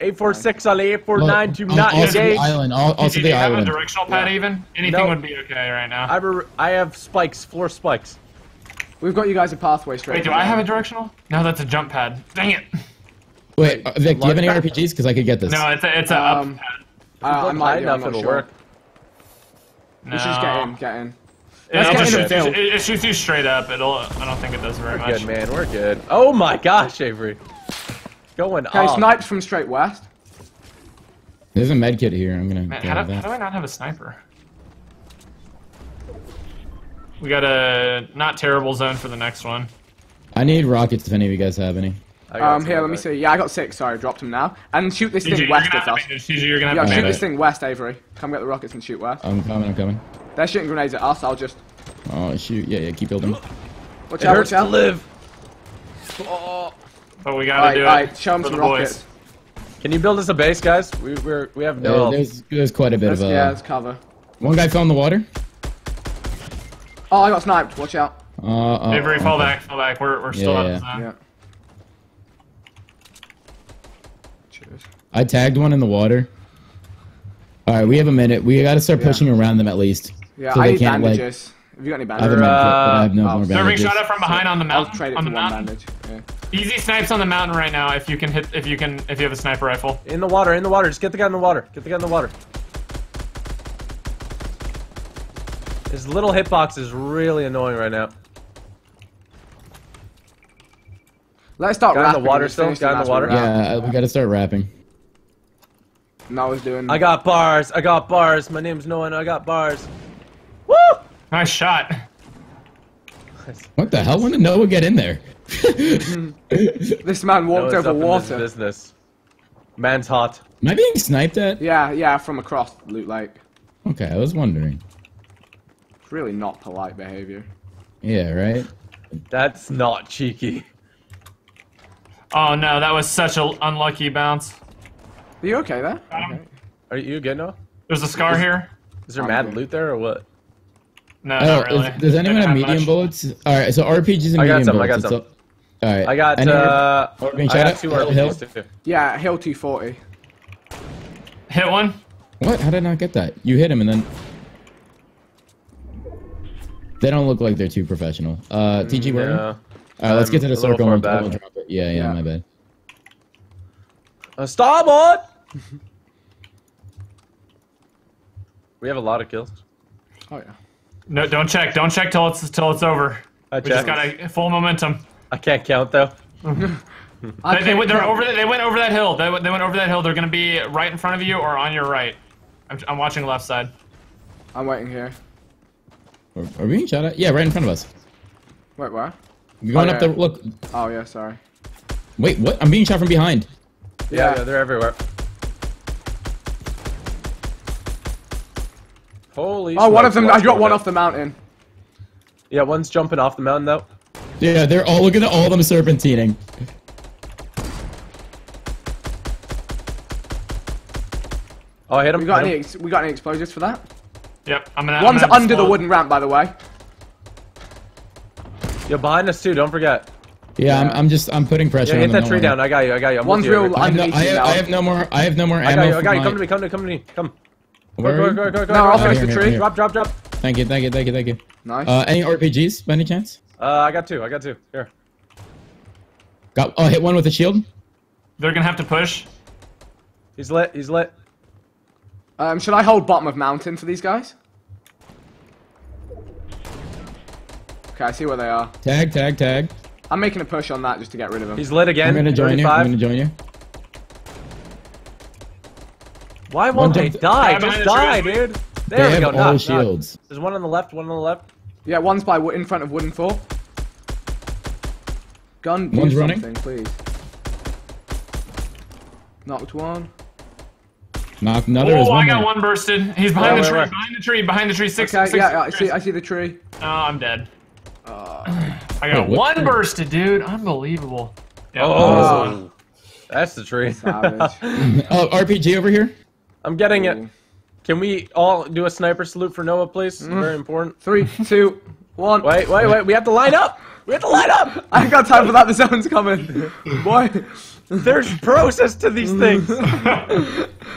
846 on 849, do Al- not also the engage. island. al- Also do the you have a island. directional pad Yeah. even? Anything No. would be okay right now. I, re- I have spikes, floor spikes. We've got you guys a pathway straight. Wait, do to I there. have a directional? No, that's a jump pad. Dang it. Wait, uh, Vic, do you have any Lock- RPGs? Because I could get this. No, it's a it's a Um, up pad. Uh, I Look might high do, enough, I'm not it'll sure. work. No. Let's just get in, get in. It, Let's it get just in and shoots, it, it shoots you straight up. It'll. I don't think it does very We're much. good, man. We're good. Oh my gosh, Avery. Going Okay, off. snipes from straight west. There's a med kit here. I'm gonna Man, grab how, do, how do I not have a sniper? We got a not terrible zone for the next one. I need rockets if any of you guys have any. I got Um, here, let me see. Yeah, I got six. Sorry, dropped him now. And shoot this CG, thing west gonna of us. to, you're gonna Yeah, have to shoot this thing west, Avery. Come get the rockets and shoot west. I'm coming. I'm coming. They're shooting grenades at us. I'll just Oh shoot! Yeah, yeah. Keep building. watch It out, hurts watch to out. live. But we gotta Alright, do it. alright, show 'em for some the boys. rockets. Can you build us a base, guys? We we're, we have no There- help. there's there's quite a bit Let's, of uh. yeah, let's cover. One guy fell in the water. Oh, I got sniped. Watch out. Uh, uh, Avery, fall okay. back, fall back. We're, we're still Yeah, out yeah. of zone. Yeah. I tagged one in the water. All right, we have a minute. We got to start Yeah. pushing around them at least. Yeah, so I they need can't like. bandages. Have you got any I have a bandages? med but I have no Uh, more oh. They're being bandages. shot at from behind on the mountain. I'll mountain. trade it on for the one mountain. bandage. Yeah. Easy snipes on the mountain right now. If you can hit, if you can, if you have a sniper rifle. In the water, in the water. Just get the guy in the water. Get the guy in the water. His little hitbox is really annoying right now. Let's start Guy in the water Let's still? Guy in the water? Yeah, uh, we got to start rapping. Noah's doing. I got bars. I got bars. My name's Noah and I got bars. Woo! Nice shot. What the hell? When did Noah get in there? This man walked Noah's over up in this water. business. Man's hot. Am I being sniped at? Yeah, yeah, from across Loot Lake. Okay, I was wondering. It's really not polite behavior. Yeah, right. That's not cheeky. Oh no, that was such an unlucky bounce. Are you okay there? Um, Okay. Are you good, Noah? There's a scar here. Is there I'm mad good. loot there or what? No, Oh, not really. is- does anyone have medium much. bullets? All right, so RPGs and I got medium some, I got it's all- All right. I got Any- uh, Or I got two Hill, hill? RPGs too. Yeah, Hill 240. Hit one. What? How did I not get that? You hit him and then. They don't look like they're too professional. Uh, TG, where? Yeah. All right, let's get to the circle and back. we'll drop it. Yeah, yeah, Yeah. my bad. Uh, starboard. we have a lot of kills. Oh yeah. No, don't check. Don't check till it's till it's over. I We just got a full momentum. I can't count though. They, they, went- they're over. They went over that hill. They, went- they went over that hill. They're gonna be right in front of you or on your right. I'm, I'm watching left side. I'm waiting here. Are, are we being shot at? Yeah, right in front of us. Wait, where? You're going Oh, up yeah. the. Look. Oh yeah, sorry. Wait, what? I'm being shot from behind. Yeah, Yeah. yeah, they're everywhere. Holy. Oh, one of them. I what's dropped one on? off the mountain. Yeah, one's jumping off the mountain though. Yeah, they're all. Look at all of them serpentining. Oh, I hit him. We got hit any? him. We got any explosives for that? Yep. I'm gonna. One's I'm gonna under the wooden ramp, by the way. You're behind us too. Don't forget. Yeah, I'm, I'm just. I'm putting pressure Yeah, on hit them. that tree don't down. I got you. I got you. I'm One's you. real. I, have no, I, you have. I have no more. I have no more ammo. I got you. I got you. my- Come to me. Come to me. Come to me. Come. Where Go, go, go, go, go. No, go. I'll finish here, the tree. here. Drop, drop, drop. Thank you, thank you, thank you, thank you. Nice. Uh, any RPGs by any chance? Uh, I got two. I got two. Here. Got. Oh, hit one with a shield. They're gonna have to push. He's lit. He's lit. um, should I hold bottom of mountain for these guys? Okay, I see where they are. Tag, tag, tag. I'm making a push on that just to get rid of them. He's lit again. I'm gonna join you. I'm gonna join you. Why won't they die? Just die, tree. dude. They There we have go. all Knock, knock. shields. There's one on the left. One on the left. Yeah, one's by in front of wooden fort. Gun, do One's running. please. Knocked one. Knock another. is Oh, I got more. one bursted. He's behind Where, the tree. where, where? Behind the tree. Behind the tree. Six. Okay, six yeah, I see. I see the tree. Oh, I'm dead. Uh, I I got Wait, one tree? bursted, dude. Unbelievable. Yeah. Oh, that's the tree. Oh, RPG over here. I'm getting it. Can we all do a sniper salute for Noah, please? Mm. Very important. Three, two, one. Wait, wait, wait. We have to line up. We have to line up. I ain't got time for that. The zone's coming. Boy. There's process to these things. all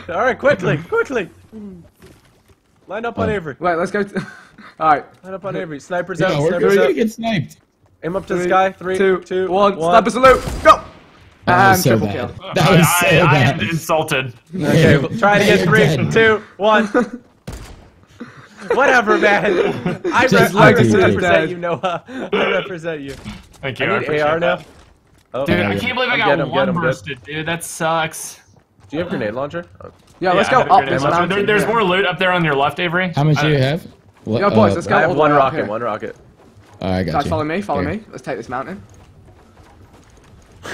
right, quickly, quickly. Line up on oh. Avery. Wait, let's go. To... All right. Line up on Avery. Snipers Yeah, out. we're, Snipers we're gonna out. get sniped. Aim up to the sky. Three, two, two, one. one. Sniper salute. Go. That was And so triple bad. kill. That I, was I, so I am bad. insulted. Okay, we'll try it You're again. Three, dead. two, one. Whatever, man. I, Just re- I like you. represent Dead. you, Noah. I represent you. Thank you. I need appreciate AR now. that. Oh, Dude, I can't believe I I'm got good, I'm one good, I'm bursted, dude. That sucks. Do you have grenade launcher? Oh. Yeah, let's Yeah, go I have a up grenade this launcher. mountain. There, there's yeah. more loot up there on your left, Avery. How much do you have? What, Yeah, boys, uh, let's go. I have one rocket. One rocket. All right, I got Guys, you. follow me. Follow me. Let's take this mountain.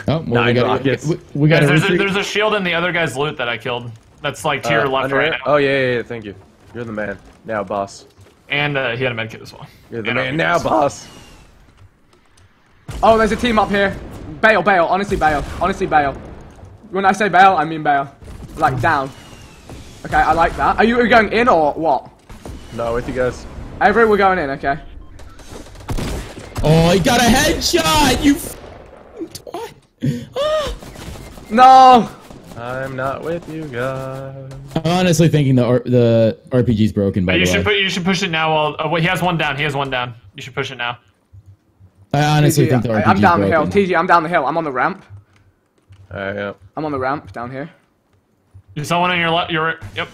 Oh, well, we Nine got rockets. we, we got Guys, there's, a, there's a shield in the other guy's loot that I killed. That's like to your Uh, left under right now. Oh yeah, yeah, yeah. Thank you. You're the man. Now, boss. And uh, he had a medkit as well. You're the And man now, boss. Oh, there's a team up here. Bail, bail. Honestly, bail. Honestly, bail. When I say bail, I mean bail. Like down. Okay, I like that. Are you, are going in or what? No, with you guys. Avery, we're going in. Okay. Oh, he got a headshot! You. F- What? No. I'm not with you guys. I'm honestly thinking the R- the RPG's broken. By But you the way, should put you should push it now. While uh, wait, he has one down. He has one down. You should push it now. I honestly TG, think the RPG's I, am down the hill. broken. TG, I'm down the hill. I'm on the ramp. Alright, yeah. I'm on the ramp down here. You saw one on your left. Your yep.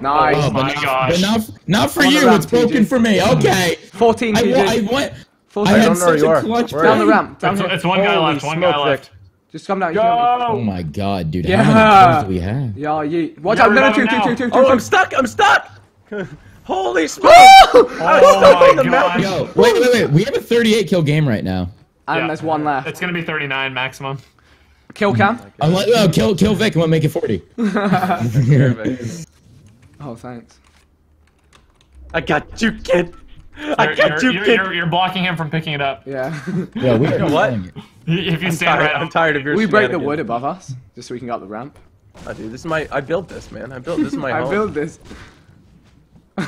Nice. Oh, my not, gosh. not, not for On you. ramp, It's broken TG. for me. Okay. 14 I, wa- I TG. went. 14. I I had don't know where such you a are. clutch Where down the ramp. Down It's, it's one guy Holy left. One guy left. Vic. Just come down. You Oh my god, dude! Yeah. How many kills do we have? Yeah, yeet. Watch out. No, no, revive two, him two, now. two, two, two, Oh, I'm stuck! I'm stuck! Holy smoke! Oh on the my mountain. god. Yo, wait, wait, wait. We have a 38 kill game right now. And Yeah. there's one left. It's gonna be 39 maximum. Kill mm-hmm. cam. I'm like, oh, kill, kill Vic and we'll make it 40. Oh, thanks. I got you, kid! I You're, got you're, you, you're, kid! you're, you're blocking him from picking it up. Yeah. Yeah, we are what? If you I'm stand tired, right I'm tired of your we break the wood above us, just so we can go up the ramp. Oh, dude, this is my. I built this, man. I built this is my I home. built this.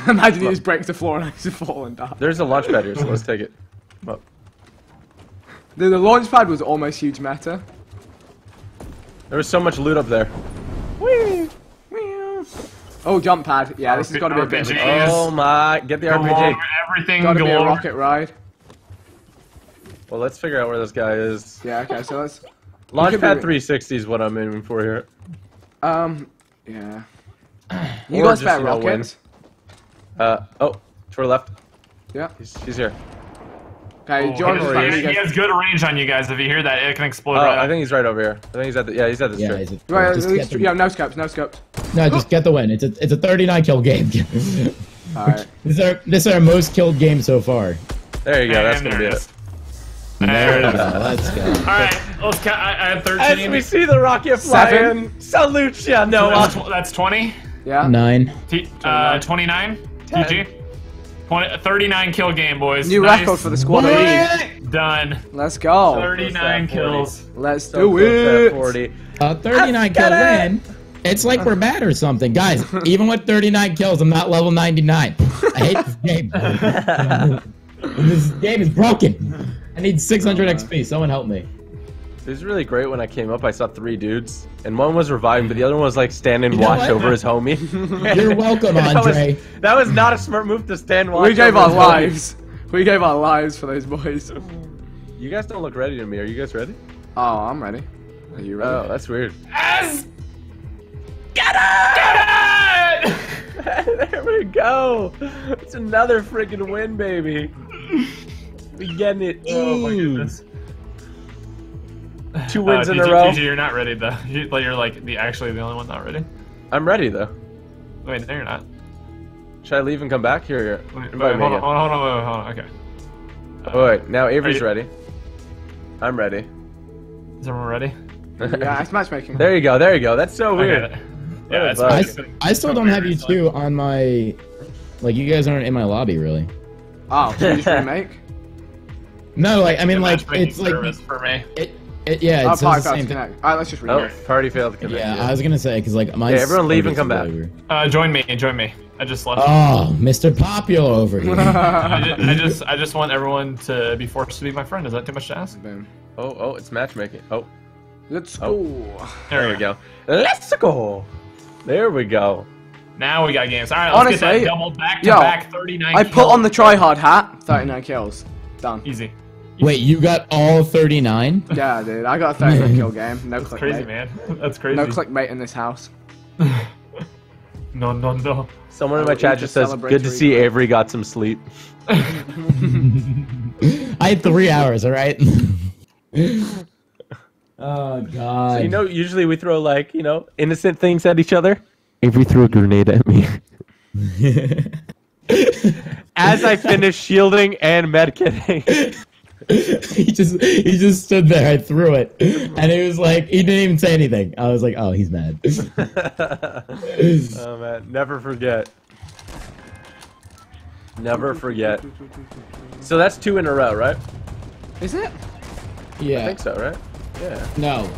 Imagine you just break the floor and I just fall and die. There's a launch pad here, so let's take it. Well, The, the launch pad was almost huge matter. there was so much loot up there. Oh, jump pad. Yeah, this has got to be a bit of a, Oh my! Get the Galore, RPG. everything got to be a rocket ride. Well, let's figure out where this guy is. Yeah, okay, so let's... Launchpad 360 is what I'm aiming for here. Um, yeah. You Or got just, spare you know, rockets? Uh oh, to our left. Yeah. He's, he's here. Okay, Oh, John he, has, he, you he guys- has good range on you guys. If you hear that, it can explode Oh, right I up. think he's right over here. I think he's at the. Yeah, he's at the Yeah, strip. is it, Right, at least, the, yeah, no scopes, no scopes. no, just get the win. It's a it's a 39 kill game. Alright. this is our this is our most killed game so far. There you go. That's And gonna be there it it. is. There There we it go. Let's go. All right, let's count. I, I have 13. As we see the rocket fly Seven. in, salute ya, that's, Noah. tw- that's 20. Yeah? Nine. T- uh, 29. TG. 20, 39 kill game, boys. New Nice. record for the squad elite. Done. Let's go. 39 40. kills. Let's So do close it. 40. A 39 kill it. win. It's like we're bad or something, guys. Even with 39 kills, I'm not level 99. I hate this game. this game is broken. I need 600 XP. Someone help me. It was really great when I came up. I saw three dudes, and one was reviving, but the mm-hmm. other one was like standing You know watch what? over his homie. You're welcome, that was, Andre. that was not a smart move to stand watch. We gave over our his homie. lives. We gave our lives for those boys. You guys don't look ready to me. Are you guys ready? Oh, I'm ready. Are you ready? Oh, that's weird. Yes! Get it! there we go. It's another freaking win, baby. We getting it. Oh my goodness. Two wins uh, in TG, a row. TG, you're not ready though. You, like, you're like the actually the only one not ready. I'm ready though. Wait, no, you're not. Should I leave and come back? Here, here. Wait, wait, hold on, hold on, hold on, hold on. Okay. Oh, wait, now Avery's you- ready. I'm ready. Is everyone ready? Yeah, it's matchmaking. There you go. There you go. That's so weird. Yeah, that's What a I, bug. fine. I still don't have you two on my. Like, you guys aren't in my lobby, really. Oh, so you just remake? No, like I mean, like it's like service for me. it, it yeah, it Our says the same to thing. connect. Alright, let's just read Oh, renew. party failed to connect. Yeah, I was gonna say because like my Yeah, everyone leave and come back. Uh, join me, join me. I just left. Oh, Mr. Popular over here. I, just, I just, I just want everyone to be forced to be my friend. Is that too much to ask? Boom. Oh, oh, it's matchmaking. Oh, Let's Oh. go. there we go. Let's go. There we go. Now we got games. All right, let's get that double back to yo, back 39. I put kills. on the tryhard hat. 39 kills. Done. Easy. Wait, you got all 39? Yeah, dude. I got a 39 kill game. No That's clickbait. crazy, man. That's crazy. No clickbait in this house. No, no, no. Someone in my chat just says, "Good to see bread." Avery got some sleep." I had three hours, alright? oh, God. So, you know, usually we throw like you know innocent things at each other. Avery threw a grenade at me as I finished shielding and medkitting. he just he just stood there. I threw it, and he was like, he didn't even say anything. I was like, oh, he's mad. oh man, never forget. Never forget. So that's two in a row, right? Is it? Yeah. I think so, right? Yeah. No.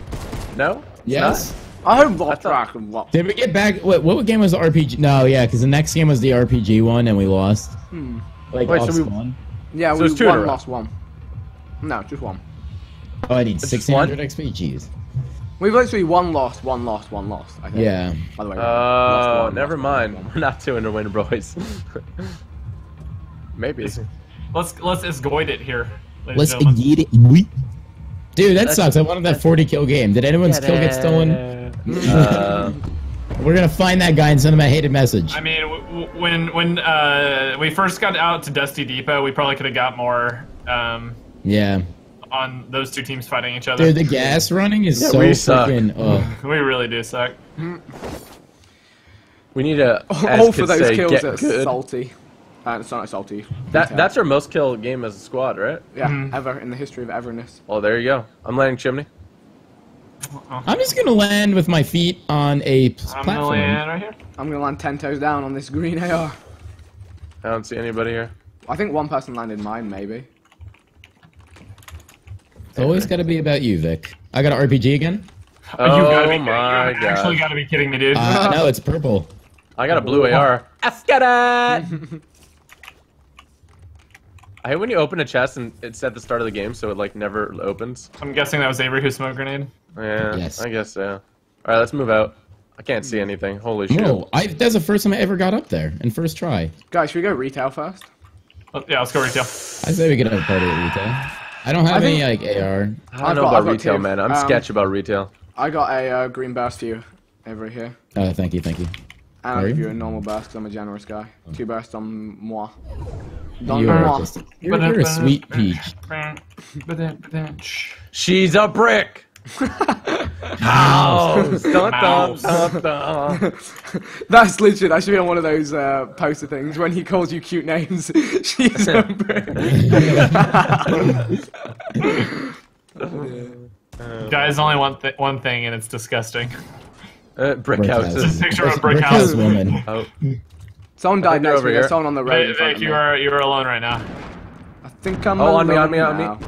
No? Yes. I hope lost thought- track of what. Did we get back? What what game was the RPG? No, yeah, because the next game was the RPG one, and we lost. Hmm. Like Wait, off so we- spawn. Yeah, So we two won, lost one. No, just one. Oh, I need just sixteen hundred XP. Jeez. We've literally one lost, one lost, one lost. I think. Yeah. By the way. not. lost Oh, one, never lost mind. one. We're not two in a win, boys. Maybe. Let's let's esgoid it here. Let's and get it. We- Dude, that That's- sucks. I wanted that 40 kill game. Did anyone's kill get stolen? Uh, We're gonna find that guy and send him a hated message. I mean, w- w- when when uh, we first got out to Dusty Depot, we probably could have got more um, Yeah. on those two teams fighting each other. Dude, the gas running is Yeah, so we suck. freaking. Oh. we really do suck. we need a. as All for those say, kills get are good. salty. Uh, it's not salty. That that's our most kill game as a squad, right? yeah, Mhm. ever in the history of everness. Oh, there you go. I'm landing chimney. I'm just gonna land with my feet on a p- I'm gonna platform. land right here. I'm gonna land ten toes down on this green AR. I don't see anybody here. I think one person landed mine, maybe. It's always gotta be about you, Vic. I got an RPG again. Oh, you gotta be Oh kidding. my you actually gotta be kidding me, dude. Uh, no, it's purple. I got a blue AR. Let's get it! I hate when you open a chest and it's at the start of the game, so it like never opens. I'm guessing that was Avery who smoked grenade. Yeah, Yes. I guess so. All right, let's move out. I can't see anything. Holy shit! Whoa, I, that's the first time I ever got up there, and first try. Guys, should we go retail first? Oh, yeah, let's go retail. I say we could have a party at retail. I don't have I any think- like AR. I don't I've know got- about retail, two. man. I'm Um, sketch about retail. I got a uh, green burst for you over here. Oh, thank you, thank you. And I'll Are give you? you a normal burst 'cause I'm a generous guy. Two bursts on moi. Don You are moi. just you're, you're a sweet peach. She's a brick. House. Dun, dun, Mouse. dun, dun. That's legit. I should be on one of those uh, poster things when he calls you cute names. She's a brick. Guys, only one th- one thing, and it's disgusting. Uh, brick Brick houses. houses. Picture of a brick Brick house. house woman. Oh, Someone died next to over me. There's here. someone on the road in Vic, front Vic, you are you are alone right now. I think I'm Oh, on me, on alone me, on me.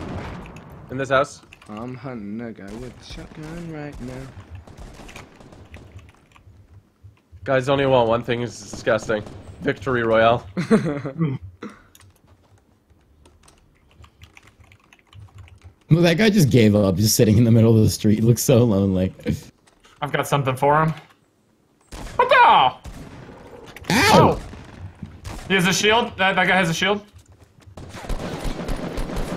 in this house. I'm hunting a guy with a shotgun right now. Guys, only want one thing. is disgusting. Victory Royale. Well, that guy just gave up, just sitting in the middle of the street. He looks so lonely. I've got something for him. What the? Ow! Oh! He has a shield. That, that guy has a shield.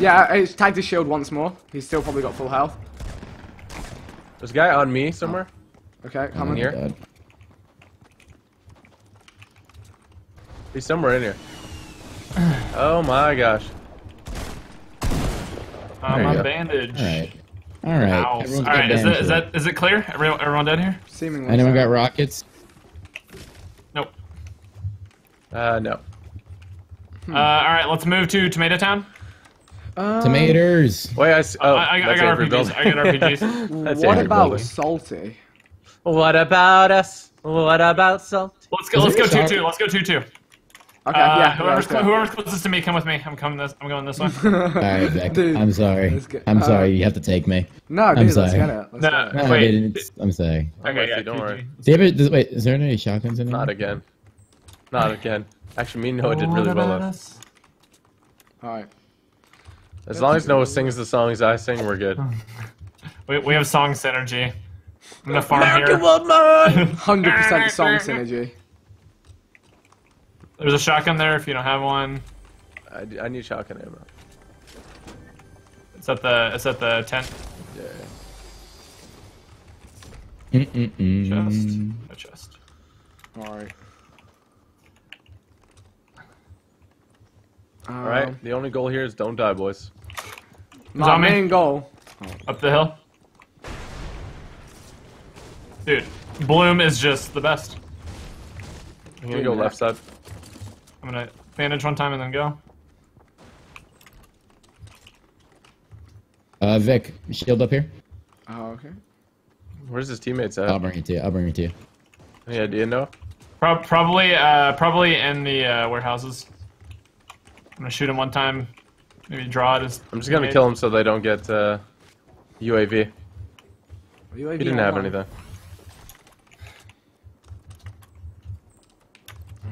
Yeah, he's tagged his shield once more. He's still probably got full health. There's a guy on me somewhere. Okay, Oh coming my here? God. He's somewhere in here. Oh my gosh. Um, There you I'm go. bandaged. All right. All right. Ow. Everyone's All got right. Is that, bandages. is that is it clear? Everyone, everyone dead here? Seemingly. Anyone so. got rockets? Nope. Uh, no. Uh, all right. Let's move to Tomato Town. Um, Tomatoes. Wait, I see. Oh, I, I, I got Avery RPGs. I got RPGs. That's What about building. salty? What about us? What about salt? Let's go. Is Let's go two two. Let's go two two. Okay, Uh, yeah. whoever's, yeah, clo- okay. whoever's closest to me, come with me. I'm coming this. I'm going this way. Alright, Vic. Dude, I'm sorry. I'm uh, sorry. You have to take me. No, I'm dude, let's sorry. get it. Let's No, get it. No, Wait. dude, I'm sorry. I'm with don't worry. Do you ever, does, wait, is there any shotguns in there? Not again. Not again. Actually, me and Noah did really well. though. Alright. As long as Noah sings the songs I sing, we're good. We, we have song synergy. I'm gonna farm here. 100% song synergy. There's a shotgun there if you don't have one. I, I need shotgun ammo. It's at the it's at the tent Yeah. Mm-mm-mm. chest. A chest. Alright. All Um, right. The only goal here is don't die, boys. My on me. main goal. Up the hill. Dude, Bloom is just the best. I'm gonna go left side. I'm gonna bandage one time and then go. Uh, Vic, shield up here. Oh, okay. Where's his teammates at? I'll bring it to you. I'll bring it to you. Any idea, Noah? Pro- probably, uh, probably in the uh, warehouses. I'm gonna shoot him one time. Maybe draw it as. I'm just gonna kill him so they don't get uh, UAV. UAV He didn't have online. anything.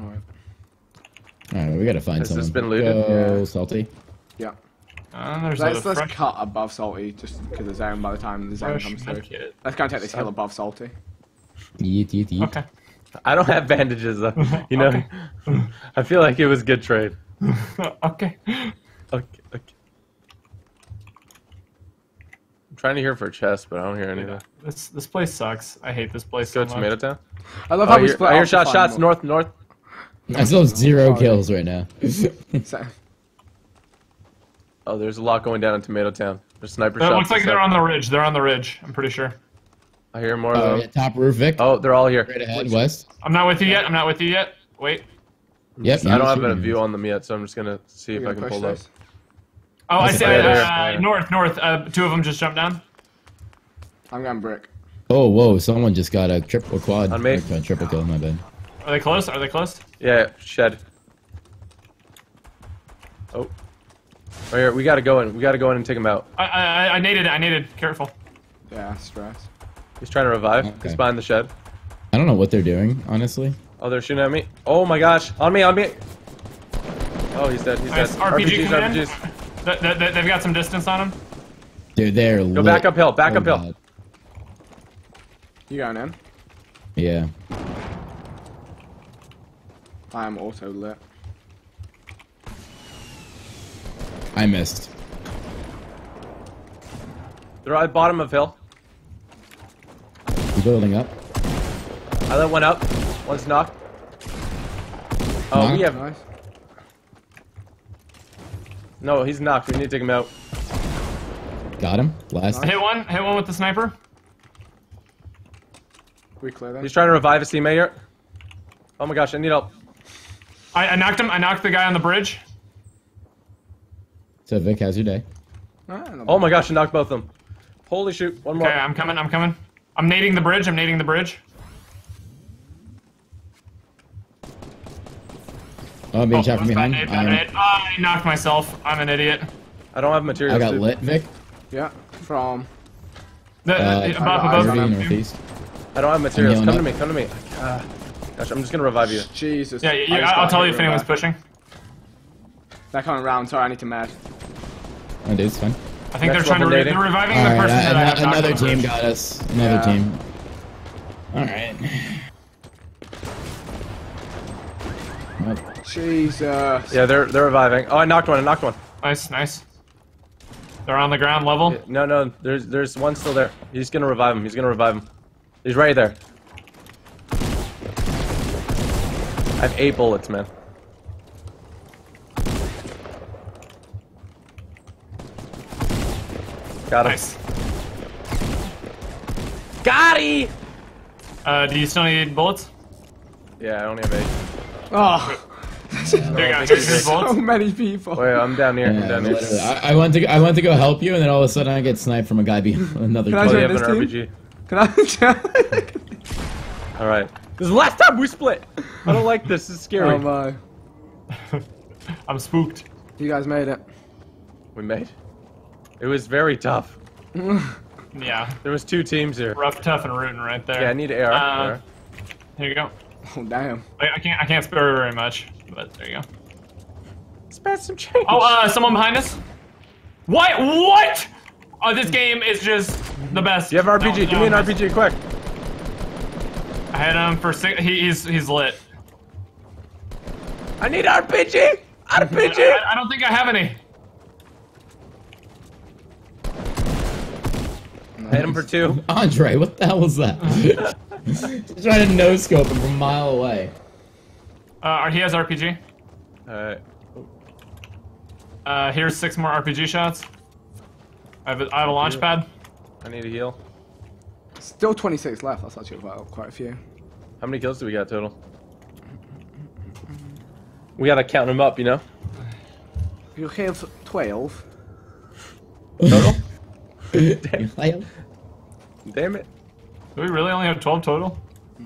Alright. Alright, we gotta find Has this someone. been looted? Go, Yeah. Salty. Yeah. Uh, there's Let's, a let's fresh, cut above Salty just because the zone by the time the zone comes through. medkit. Let's go and take this hill above Salty. Yeet, yeet, yeet. Okay. I don't have bandages though. You know, Okay. I feel like it was good trade. okay. Okay, okay. I'm trying to hear for a chest, but I don't hear anything. This this place sucks. I hate this place Go so Tomato much. Town. I love Oh, how we hear, split I hear up to shots, shots, more. north, north. I still have zero kills right now. Oh, there's a lot going down in Tomato Town. There's sniper It shots. looks like they're stuff. on the ridge. They're on the ridge. I'm pretty sure. I hear more of Uh, them. yeah, top roof, Vic. Oh, they're all here. Straight ahead, west. I'm not with you yet. I'm not with you yet. Wait. Yep. I don't have a view on them yet, so I'm just gonna see if We're I can pull up. this. Oh, I Okay. see. Uh, there, uh, yeah. north, north. Uh, two of them just jumped down. I'm going brick. Oh, whoa! Someone just got a triple quad. On me. Or, triple kill. My bad. Are they close? Are they close? Yeah, shed. Oh. Right here, we gotta go in. We gotta go in and take him out. I I I needed. I naded. Careful. Yeah, stress. He's trying to revive. Okay. He's behind the shed. I don't know what they're doing, honestly. Oh, they're shooting at me. Oh my gosh. On me, on me. Oh, he's dead. He's Nice. dead. RPG RPGs, coming. RPGs. Th- th- th- they've got some distance on them. Dude, they're Go back uphill, back oh, uphill. God. You going in? Yeah. I am auto lit. I missed. They're at the bottom of hill. He's building up? I let one up. One's knocked. Oh, we have. Nice. No, he's knocked. We need to take him out. Got him. Last. Hit one. Hit one with the sniper. We clear that. He's trying to revive his teammate here. Oh my gosh, I need help. I, I knocked him. I knocked the guy on the bridge. So Vic, how's your day? Ah, Oh my gosh, I knocked both of them. Holy shoot. One more. Okay, I'm coming. I'm coming. I'm nading the bridge. I'm nading the bridge. Oh, I'm being Oh, shot from that bad behind. nade, bad I'm- I knocked myself. I'm an idiot. I don't have materials. I got lit, Vic. Yeah, from. The, Uh, above, I- I above. got Thirty him. northeast. I don't have materials. healing Come to me. Come to me. Ah, gosh, I'm just gonna revive you. Jesus. Yeah, I yeah, just I'll tell you if anyone's bad. pushing. They're coming round. Sorry, I need to med. Oh, dude, it's fine. I think Next they're trying to. Re- level they're reviving All the right, person that I uh, have knocked another team bridge. got us. Another Yeah. team. All right. Well, Jesus. Yeah, they're they're reviving. Oh, I knocked one. I knocked one. Nice, nice. They're on the ground level. No, no, there's there's one still there. He's gonna revive him. He's gonna revive him. He's right there. I have eight bullets, man. Got him. Nice. Got he! Uh, do you still need bullets? Yeah, I only have eight. Oh, There you go. thank Here's you. your so many people. Wait, I'm down here. I'm down here. I, I went to I went to go help you, and then all of a sudden I get sniped from a guy behind another. Can I Oh, team. you join an this team? RPG. Can I? All right. This is the last time we split. I don't like this. This is scary. oh my. I'm spooked. You guys made it. We made. It was very tough. Yeah, There was two teams here. rough, tough, and rooting right there. Yeah, I need AR. Uh, AR. Here you go. Oh damn. I, I can't. I can't spare very much, but there you go. Spend some change. Oh, uh, someone behind us. What? What? Oh, this game is just the best. You have RPG? No, Give me an one RPG quick. I had him for six. He, he's he's lit. I need RPG. RPG. I, I don't think I have any. I hit him for two. Andre, what the hell was that? Just trying to no scope him from a mile away. Uh, he has RPG. Alright. Uh, here's six more RPG shots. I have a, I have a launch pad. I need a heal. Still 26 left. That's actually quite, quite a few. How many kills do we got total? We gotta count them up, you know? You have 12. Total? yeah, Damn it. Do we really only have 12 total?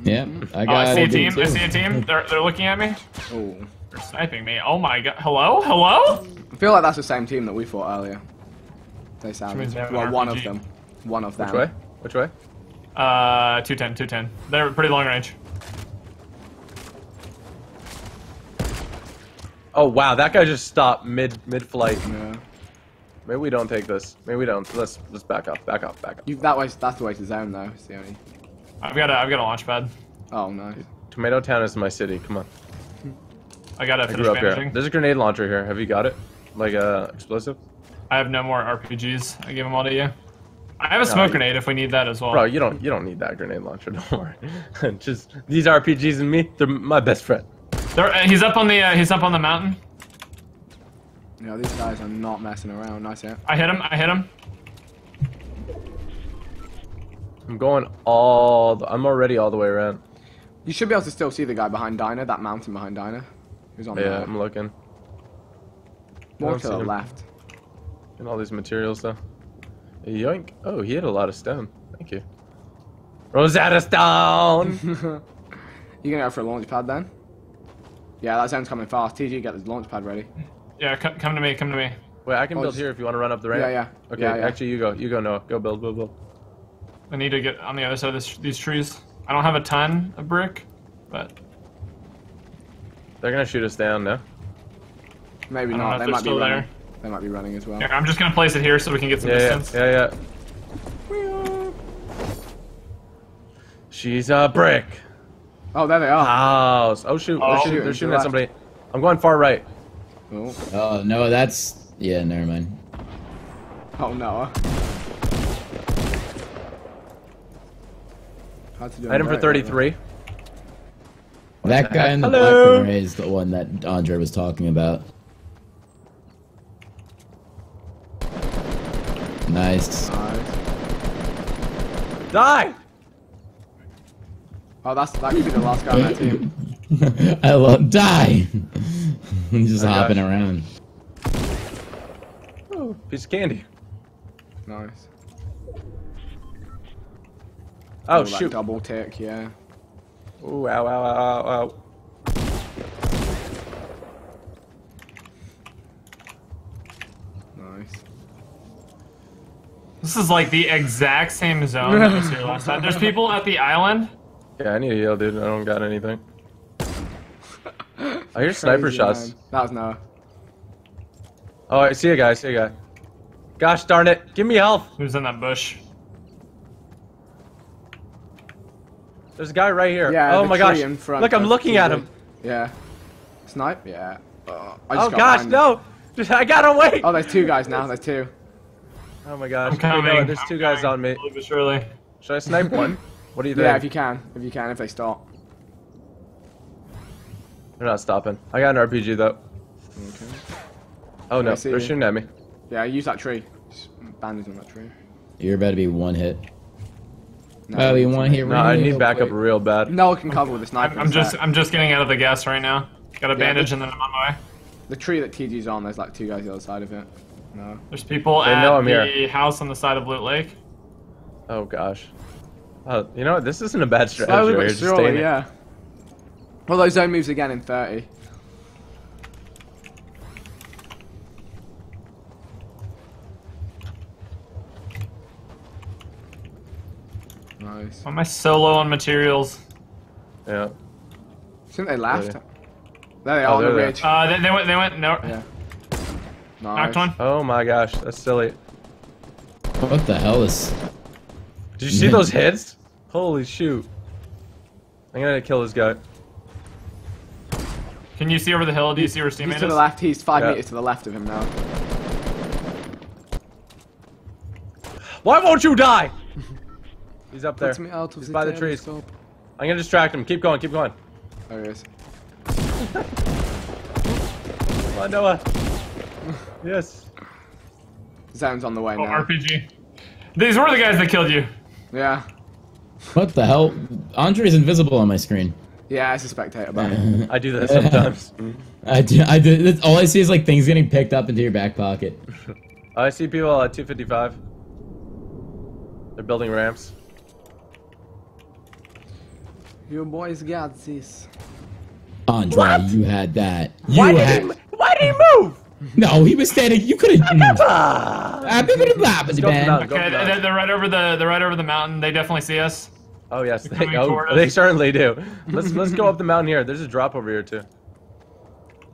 I Oh, I see a it team. I see a team. They're, they're looking at me. Oh. They're sniping me. Oh my god. Hello? Hello? I feel like that's the same team that we fought earlier. They sound. they have an Well, one of them. One of them. Which way? Which way? Uh, 210, 210. They're pretty long range. Oh wow, that guy just stopped mid mid flight. Yeah. Maybe we don't take this. Maybe we don't. Let's let's back up. Back up. Back up. You, that way, that's the way to zone though. It's the only. I've got a, I've got a launch pad. Oh nice. Tomato Town is my city. Come on. I gotta I finish grew up here. There's a grenade launcher here. Have you got it? Like a uh, explosive? I have no more RPGs. I give them all to you. I have a smoke you- grenade if we need that as well. Bro, you don't you don't need that grenade launcher. Don't worry. just these RPGs and me, they're my best friend. There- uh, he's up on the uh, he's up on the mountain. You know, these guys are not messing around. Nice hit. I hit him. I hit him. I'm going all. The, I'm already all the way around. You should be able to still see the guy behind Diner, that mountain behind Diner. Who's on Yeah, there? I'm looking. More to the him. left. And all these materials though. Yoink! Oh, he had a lot of stone. Thank you. Rosetta Stone. You gonna go for a launch pad then? Yeah, that sound's coming fast. TG, get this launch pad ready. Yeah, c- come to me. Come to me. Wait, I can Oh, build just- here if you want to run up the ramp. Yeah, yeah. Okay, Yeah, yeah. actually, you go. You go, Noah. Go build, build, build. I need to get on the other side of this, these trees. I don't have a ton of brick, but They're gonna shoot us down now. Maybe don't know not. if They might be running. there. They might be running as well. Here, I'm just gonna place it here so we can get some Yeah, yeah, distance. yeah, yeah. She's a brick. Oh, there they are. House. Oh shoot! Oh. they're shooting, Shooting they're shooting at somebody. I'm going far right. Oh, Oh no, that's yeah. Never mind. oh no. Had to do Item for 33. That guy in the Hello? black beret is the one that Andre was talking about. Nice. Nice. Die! Oh, that's that could be the last guy on that team. I love die. He's just Oh, hopping gosh. around. Oh, piece of candy. Nice. Oh, that shoot! Double tick, yeah. Ooh, ow, ow, ow, ow, ow. Nice. This is like the exact same zone that was here last time. There's people at the island. Yeah, I need a heal, dude. I don't got anything. I hear sniper Crazy, shots. man. That was Noah. Oh, I see a guy. I see a guy. Gosh darn it! Give me health. Who's in that bush? There's a guy right here. Yeah. oh my tree gosh! In front Look, I'm of looking at him. Yeah. Snipe? Yeah. Uh, I just Oh got gosh, no! Just- I got away. Oh, there's two guys now. There's two. Oh my gosh! I'm coming. Wait, no, there's I'm two guys coming. on me. Surely. Should I snipe one? What do you think? Yeah, if you can. If you can, if they stop. They're not stopping. I got an RPG though. Okay. Oh no, see they're you. shooting at me. Yeah, use that tree. Just bandage on that tree. You're about to be one hit. No, Oh, you want to here? No, I need backup quick. real bad. Noah can cover with a sniper. I'm, I'm just. I'm just getting out of the gas right now. Got a Yeah, bandage but- and then I'm on my way. The tree that TG's on, there's like two guys the other side of it. No. There's people They at know I'm the here. house on the side of Loot Lake. Oh gosh. Oh, you know what? This isn't a bad strategy. Slowly but surely, yeah. Well, those zone moves again in 30. Nice. Why am I so low on materials? Yeah. I think they left. Really? There they Oh, are the there they are. ridge. Uh, they, they went. They went. No. Yeah. Knocked one. Oh my gosh, that's silly. What the hell is? Did you see those heads? Holy shoot. I'm gonna kill this guy. Can you see over the hill? Do you see where He's Steamman to is? the left. He's five Yeah. meters to the left of him now. Why won't you die? He's up there. Puts me out of He's the by the telescope. trees. I'm gonna distract him. Keep going, keep going. There he is. Come on, Noah. Yes. Zone's on the way Oh, now. RPG. These were the guys that killed you. Yeah. What the hell? Andre's invisible on my screen. Yeah, it's a spectator ban. I do that sometimes. I do. I do. That's, all I see is like things getting picked up into your back pocket. I see people at 255. They're building ramps. You boys got this. Andre, What? you had that. You Why did he? Why did he move? No, he was standing. You could have. Bibbidi blah, bibbidi go bang. down. Go Okay, down. they're, they're right over the. They're right over the mountain. They definitely see us. Oh yes, they, coming oh, us. they certainly do. Let's let's go up the mountain here. There's a drop over here too.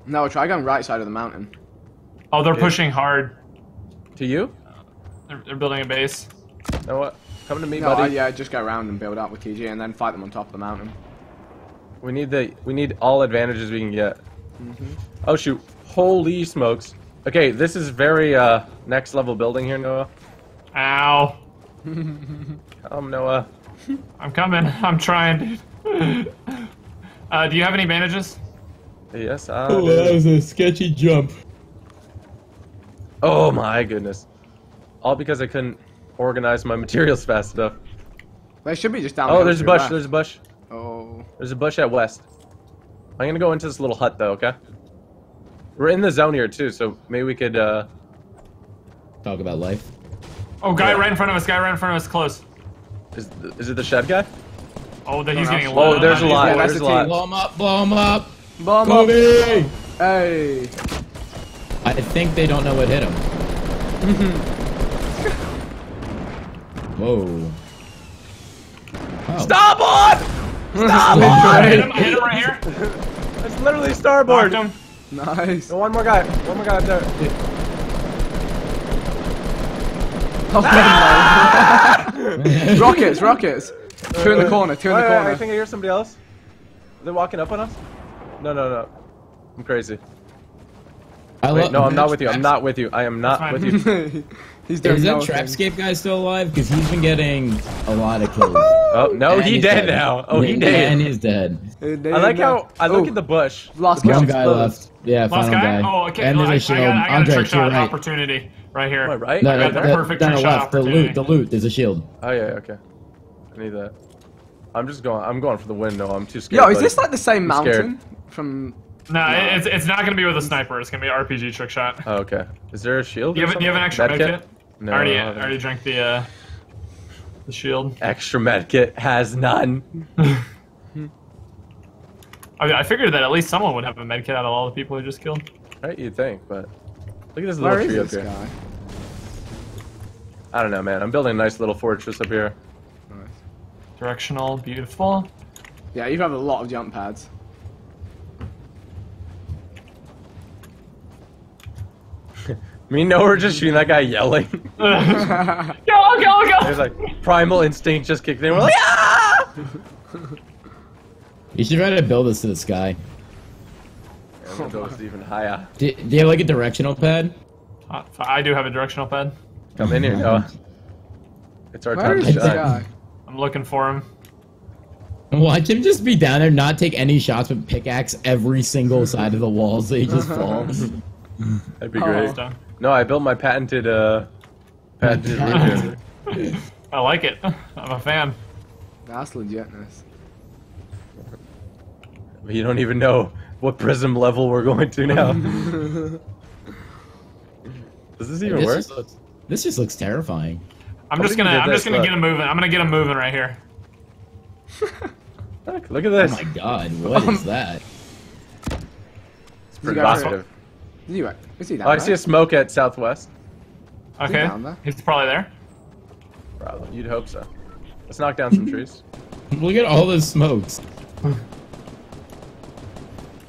No, try going right side of the mountain. Oh, they're Yeah. pushing hard. To you? They're, they're building a base. Know what? Come to me, No, I, buddy. yeah, just go around and build up with TG and then fight them on top of the mountain. We need the we need all advantages we can get. Mm-hmm. Oh shoot! Holy smokes! Okay, this is very uh next level building here, Noah. Ow. Come, Noah. I'm coming. I'm trying, dude. uh, do you have any bandages? Yes. Uh, Oh, that was a sketchy jump. oh my goodness! All because I couldn't organize my materials fast enough. They should be just down Oh, there's a bush. left. There's a bush. Oh. There's a bush at west. I'm gonna go into this little hut though. Okay. We're in the zone here too, so maybe we could. uh Talk about life. Oh, guy Yeah. right in front of us. Guy right in front of us. Close. Is is it the shed guy? Oh, that he's no. getting Oh, there's a He's lot, there's a lot. Blow him up. Blow him up. Bomb up. Kobe. Hey. I think they don't know what hit him. Whoa. Oh. Starboard! on! Stop I hit him. I hit him right here. It's literally starboard. Knocked him. Nice. Oh, one more guy. One more guy up there. Oh, rockets, rockets. Two in the uh, corner, two in the Wait, wait, corner. I think I hear somebody else. Are they walking up on us? No, no, no. I'm crazy. I Wait, no, I'm not with you. I'm not with you. I am not with you. He's doing Is that. Trapscape guy still alive? Because he's been getting a lot of kills. Oh no, And he he's dead now. Oh, he Yeah, dead. And he's dead. Hey, I like how I look Oh, at the bush. Lost One kill. guy left. Yeah, Last final guy. guy. Oh, okay. And I, I there's a shield. got, I got a Andre, trick shot right. opportunity right here. Am I right? No, I no, got the the, perfect no, no, trick shot. The loot. The loot. There's a shield. Oh yeah, okay. I need that. I'm just going. I'm going for the window. I'm too scared. Yo, is this like the same I'm scared. mountain from? No, it's it's not gonna be with a sniper. It's gonna be an RPG trick shot. Oh, okay. Is there a shield? Do you or have, do you have an extra something? med kit? No. I already, I I already drank the uh, the shield. Extra med kit has none. I, mean, I figured that at least someone would have a med kit out of all the people who just killed. Right? You'd think, but look at this Where little is tree up this here. guy? I don't know, man. I'm building a nice little fortress up here. Nice. Directional, beautiful. Yeah, you have a lot of jump pads. Me and Noah were just shooting that guy yelling. go, go, go! There's like primal instinct just kicked in. We're like, ah! You should try to build this to the sky. And the door even higher. Do, do you have like a directional pad? Uh, I do have a directional pad. Come in here, Noah. It's our Where time to shine. I'm looking for him. Watch him just be down there, not take any shots, but pickaxe every single side of the wall so he just falls. That'd be Oh. great. It's done. No, I built my patented, uh, patented room here. I like it. I'm a fan. That's legitness. But you don't even know what prism level we're going to now. Does this even this, work? just looks, this just looks terrifying. I'm How just gonna, I'm just gonna look? get him moving. I'm gonna get him moving right here. Look, look at this. Oh my god, what is that? it's pretty You guys- positive. Is he, is he down Oh, I there? see a smoke at southwest. Okay, down he's probably there. Probably. You'd hope so. Let's knock down some trees. Look at all those smokes.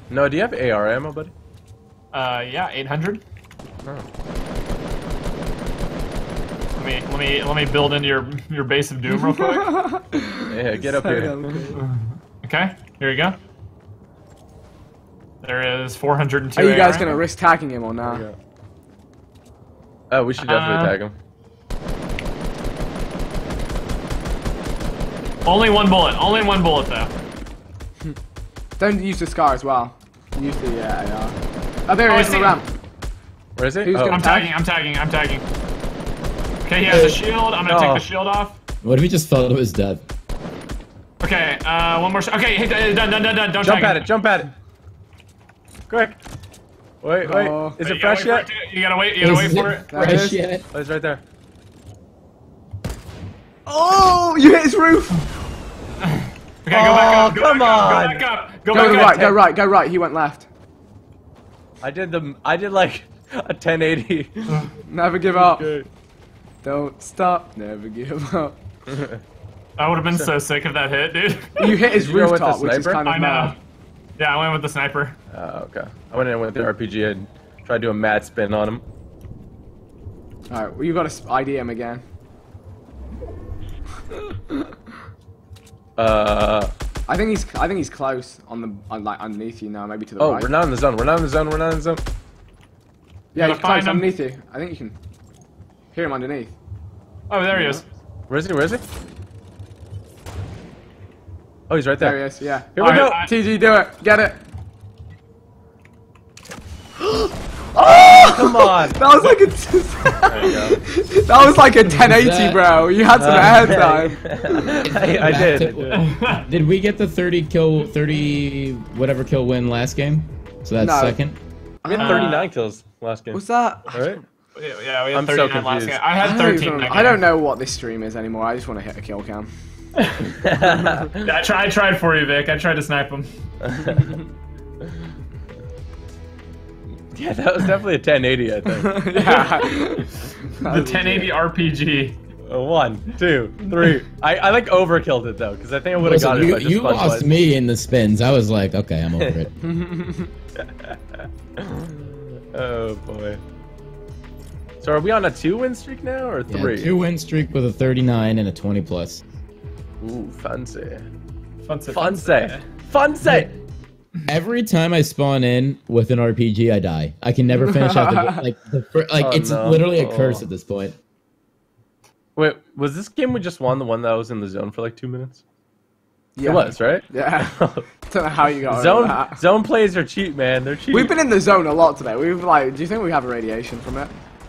No, do you have AR ammo, buddy? Uh, yeah, 800. Oh. Let me let me let me build into your your base of doom real quick. Yeah, get up here. Okay, here you go. There is 402. Are you guys AR. gonna risk tagging him or not? Yeah. Oh, we should definitely Uh, tag him. Only one bullet. Only one bullet though. Don't use the scar as well. Use the uh, AR. Oh, there Oh, he I is on see the him. ramp. Where is he? Who's oh. gonna I'm Tag? tagging. I'm tagging. I'm tagging. Okay, he has a shield. I'm gonna Oh. take the shield off. What if we just fell to his death? Okay, uh, one more. Okay, hit, uh, done, done, done, done. Don't Jump tag at him. it, jump at it. Quick. Wait, wait. Oh. Is it fresh yet? it You gotta wait. You gotta wait Is for it it. There it fresh yet? Oh, it's right there. Oh, you hit his roof. Okay, go back oh, up. Go Oh, come back up. on. Go back up. Go Go back to the up. right, go right, go right. He went left. I did the. I did like a 1080. Never give up. Good. Don't stop. Never give up. I would have been so sick if that hit, dude. You hit his Did with rooftop, which is sniper? kind of I know. mad. Yeah, I went with the sniper. Oh, okay. I went in with the RPG and tried to do a mad spin on him. All right, well, you got to ID him again. Uh. I think he's. I think he's close on the on like underneath you now, maybe to the Oh, right. we're not in the zone. We're not in the zone. We're not in the zone. yeah, gotta he's close him. underneath you. I think you can hear him underneath. Oh, there he is. Where is he? Where is he? Oh, he's right There there. he is. Yeah. Here we Alright, go. TG, do it. Get it. oh! Come on. That was like a. There you go. that was like a 1080, That- bro. You had some uh, air time. I, I did. I did. Did we get the 30 kill, 30 whatever kill win last game? So that's No. second. I had uh, 39 kills last game. What's that? Alright. Yeah, we had I'm so 39 last game. I had I 13. don't, I don't know what this stream is anymore. I just want to hit a kill cam. Yeah, I, tried, I tried for you, Vic. I tried to snipe him. yeah, that was definitely a 1080, I think. yeah. The 1080 RPG. Uh, One, two, three. I, I like overkilled it though, because I think I would have got Listen, it if I you, just you lost it. me in the spins. I was like, okay, I'm over it. Oh boy. So are we on a two win streak now or Yeah, three? two win streak with a 39 and a 20 plus. Ooh, fancy. Fancy. Fancy. Fancy. Eh? Every time I spawn in with an RPG, I die. I can never finish out the game. Like, the fir- like Oh, it's no. literally a curse Oh. at this point. Wait, was this game we just won the one that I was in the zone for like two minutes? yeah. It was, right? Yeah. Don't know how you got over zone that. zone plays are cheap, man. They're cheap. We've been in the zone a lot today. We've like, do you think we have a radiation from it?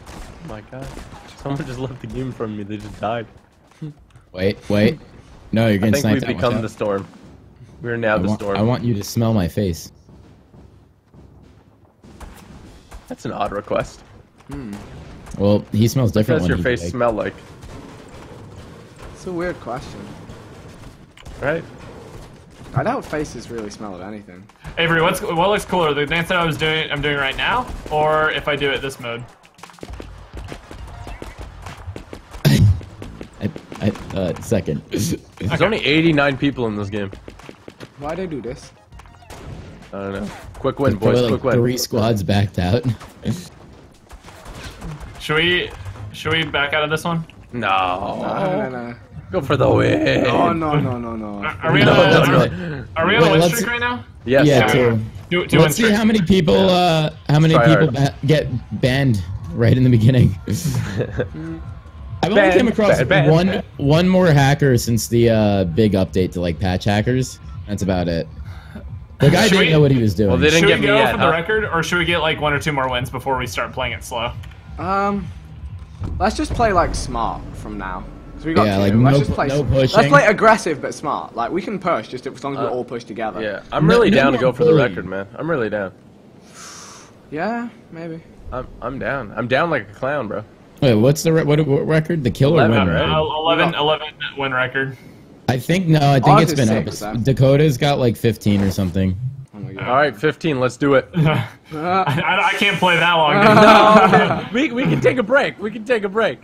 Oh my god. Someone just left the game from me. They just died. Wait, wait. No, you're I getting think sniped we've become the storm. We're now I the want, storm. I want you to smell my face. That's an odd request. Hmm. Well, he smells different. What does your face awake. smell like? It's a weird question. Right? I doubt faces really smell of anything. Avery, what's what looks cooler, the dance that I was doing, I'm doing right now, or if I do it this mode? Uh, second. There's only 89 people in this game. Why they do this? I don't know. Quick win, boys. like Quick win. three squads backed out. Should we should we back out of this one? No. No, no, no. Go for the win. Oh no, no, no, no. Are we on a, no, are, no. are we on a win streak right now? Yes. yeah, we two. are. Two, two Let's see streak. how many people, uh, how many Try people ba- get banned right in the beginning. I've only Banned, come across banned, banned, one banned. one more hacker since the uh, big update to like patch hackers. That's about it. The guy Should didn't we- know what he was doing. Well, they didn't Should get we me go yet, for huh? the record, or should we get like one or two more wins before we start playing it slow? Um, let's just play like smart from now. 'Cause we got Yeah, two. like, let's no just play. no Let's play aggressive but smart. Like we can push just as long as we Uh, all push together. Yeah, I'm really no down to go for the record, man. I'm really down. Yeah, maybe. I'm I'm down. I'm down like a clown, bro. Wait, what's the re- what, what record? The kill or 11, win? right? right? Uh, 11, 11 win record. I think no. I think Ours it's is been six, up. Dakota's got like 15 or something. Oh my god. All right, 15. Let's do it. I, I, I can't play that long. no, we we can take a break. We can take a break.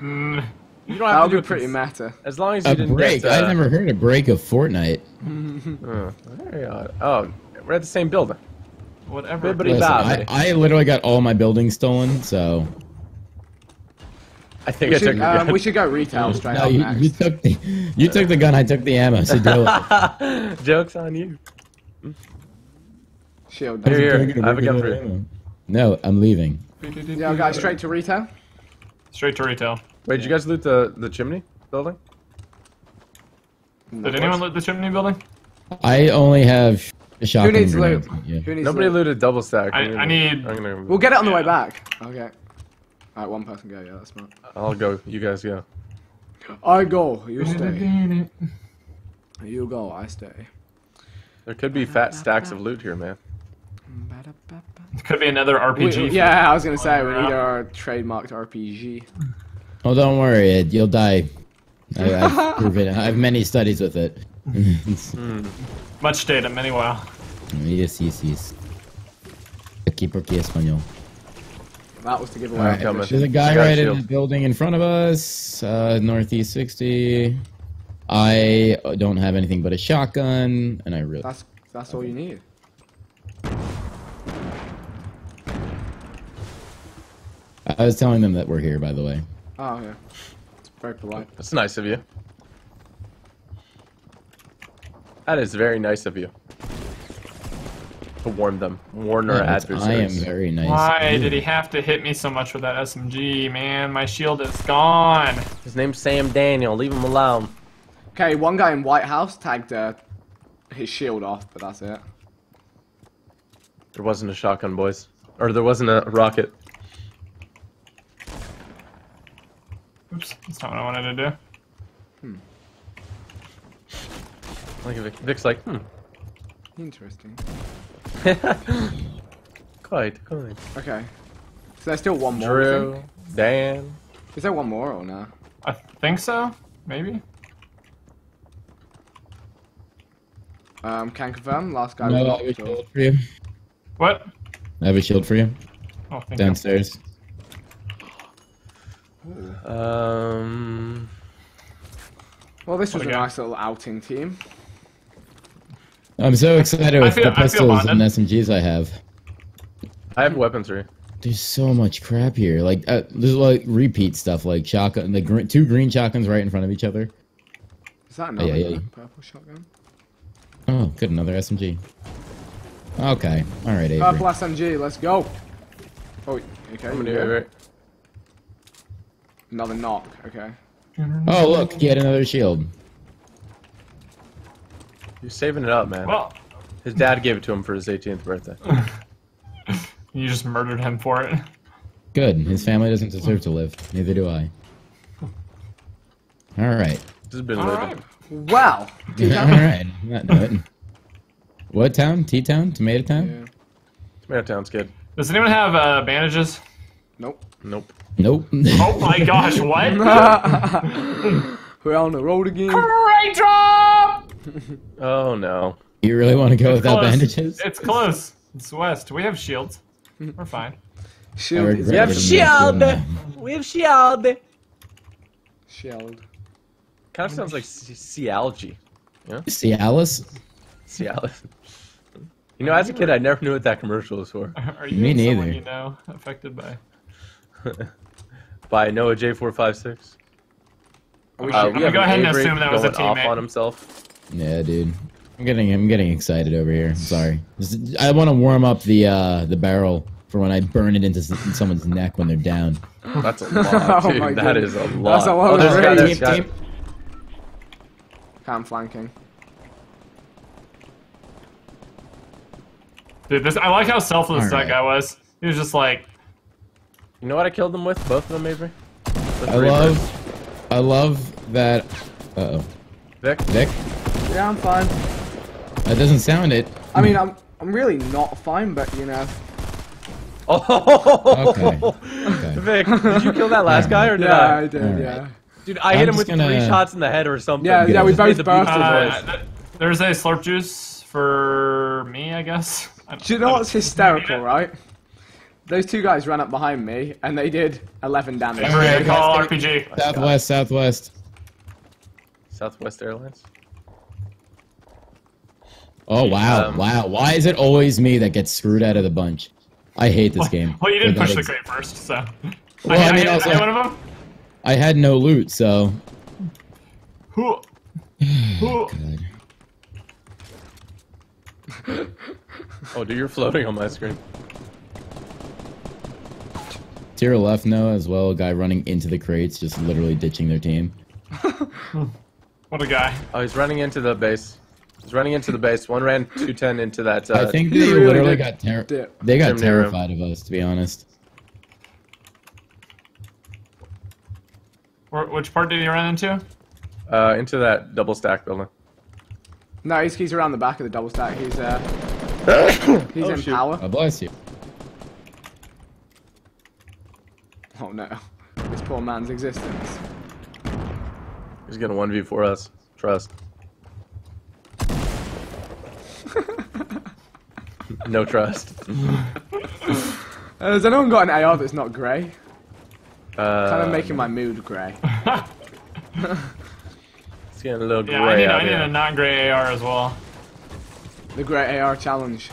Mm, You don't That have to do be pretty cons- meta. As long as you A didn't break. get. Uh, I've never heard a break of Fortnite. uh, very odd. Oh, we're at the same building. Whatever. Bibbidi Listen, I. I literally got all my buildings stolen, so I think We I took should, your um, gun. we should go retail straight no, up you, you took the you took the gun. I took the ammo. So deal with it. Jokes on you. Shield. Here, here. Taking I have a gun for you. No, I'm leaving. Yeah, I'll straight to retail. Straight to retail. Wait, did you guys loot the the chimney building? Did anyone loot the chimney building? I only have a shotgun. Who needs loot? Yeah. Who needs Nobody loot? looted double stack. I- I'm need- I'm gonna, We'll get it on the way back. Okay. Alright, one person go. Yeah, that's smart. I'll go. You guys go. I go. You stay. You go. I stay. There could be fat stacks of loot here, man. Could be another We- RPG. yeah, I was gonna say we need our trademarked RPG. Oh, don't worry, Ed. You'll die. I, I've proven. it. I have many studies with it. Hmm. Much data, many wow. yes, yes, yes. Aquí porque español. That was to give away. Alright, our coming. There's a guy I got a right in the building in front of us, uh, northeast 60. I don't have anything but a shotgun, and I really. That's that's all you need. I was telling them that we're here, by the way. Oh yeah. It's very polite. That's nice of you. That is very nice of you. To warn them. Warn our Yeah, it's- I am adversaries. very nice. Why did he have to hit me so much with that SMG, man? My shield is gone. His name's Sam Daniel. Leave him alone. Okay, one guy in White House tagged uh, his shield off, but that's it. There wasn't a shotgun, boys. Or there wasn't a rocket. Oops, that's not what I wanted to do. Hmm. Like Vic, Vic's like, hmm. Interesting. Quite, quite. Okay. So there's still one more. you Drew. Dan. Is there one more or no? I think so. Maybe. Um, can confirm. Last guy. No, I have a shield for you. What? I have a shield for you Oh, thank you. downstairs. Um. Well, this was What a a guy. nice little outing team. I'm so excited with feel- the pistols and. SMGs I have. I have weapons for. There's so much crap here. Like, uh, there's like repeat stuff, like shotgun, the gr- two green shotguns right in front of each other. Is that another yeah, yeah. purple shotgun? Oh, good, another SMG. Okay, all right, Avery. Purple SMG. Let's go. Oh, okay. I'm gonna do it. Another knock. Okay. Oh, look, he had another shield. You're saving it up, man. Well, His dad gave it to him for his 18th birthday. you just murdered him for it. Good. His family doesn't deserve to live. Neither do I. All right. This has been All living. right. Wow. All right. Not do it. What town? T town? Tomato town? Yeah. Tomato Town's good. Does anyone have uh, bandages? Nope. Nope. Nope. Oh my gosh, what? We're on the road again. Great drop! Oh no. you really want to go without Close. bandages? It's close. It's west. We have shields. We're fine. I Shield is regret have getting that shield. We have shield. shield. Kind of sounds like sea algae. See Alice? Sea algae. You know, as a kid, I never knew what that commercial was for. Are you Me someone neither. you know affected by? By Noah J456. Are we Uh, shooting? we have go an ahead and assume that was a going off on himself. Yeah, dude. I'm getting I'm getting excited over here. I'm sorry. I want to warm up the uh the barrel for when I burn it into someone's neck when they're down. That's a lot, Oh dude. my that goodness. is a lot. That's a lot oh, of there's a guy, there's. Team- Cam flanking. Dude, this I like how selfless that Alright. guy was. He was just like, You know what I killed them with? Both of them, Avery? With I three birds. love I love that uh oh. Vic? Vic? Yeah, I'm fine. That doesn't sound it. I mean, I'm I'm really not fine, but you know. Oh, Okay. Okay. Vic, did you kill that last guy or did Yeah, I? I did. Alright. Yeah. Dude, I I'm hit him with three gonna- shots in the head or something. Yeah, yeah, we both made the uh, th- there's a slurp juice for me, I guess. I don't- you know what's hysterical, right? Those two guys ran up behind me, and they did 11 damage. Avery, call RPG. Southwest, southwest. Southwest Airlines. Oh wow, Um, wow. Why is it always me that gets screwed out of the bunch? I hate this game. Well, you didn't push the ex- crate first, so. Well, I mean, hit- also- hit one of them. I had no loot, so. Who? Who? Oh, dude, you're floating on my screen. To your left, Noah, as well, a guy running into the crates, just literally ditching their team. What a guy. Oh, he's running into the base. He's running into the base. One ran 210 into that. Uh, I think they literally did got ter- dip. they got Chimney room. terrified of us, to be honest. Which part did he run into? uh, into that double stack building. No, he's, he's around the back of the double stack. He's uh, he's Oh, in shoot. power. God bless you. Oh no, this poor man's existence. He's gonna 1v4 us. Trust. No trust. Uh, has anyone got an AR that's not grey? Uh, Kind of making my mood grey. It's getting a little Yeah, I gray need, I need a non grey AR as well. The grey AR challenge.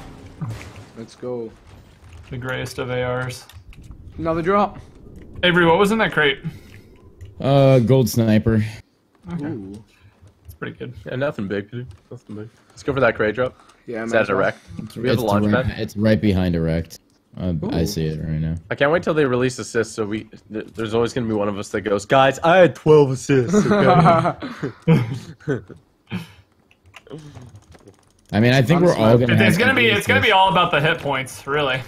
Let's go. The grayest of ARs. Another drop. Avery, what was in that crate? Uh, gold sniper. Ooh. It's pretty good. Yeah, nothing big, dude. Nothing big. Let's go for that crate drop. Yeah, Is that as a well. we have a launch right, pad? it's right behind erect. Uh, I see it right now. I can't wait till they release assists. So we, th- there's always gonna be one of us that goes, guys, I had 12 assists. okay?" I mean, I think I'm we're all gonna. It's have gonna be it's gonna be all about the hit points, really.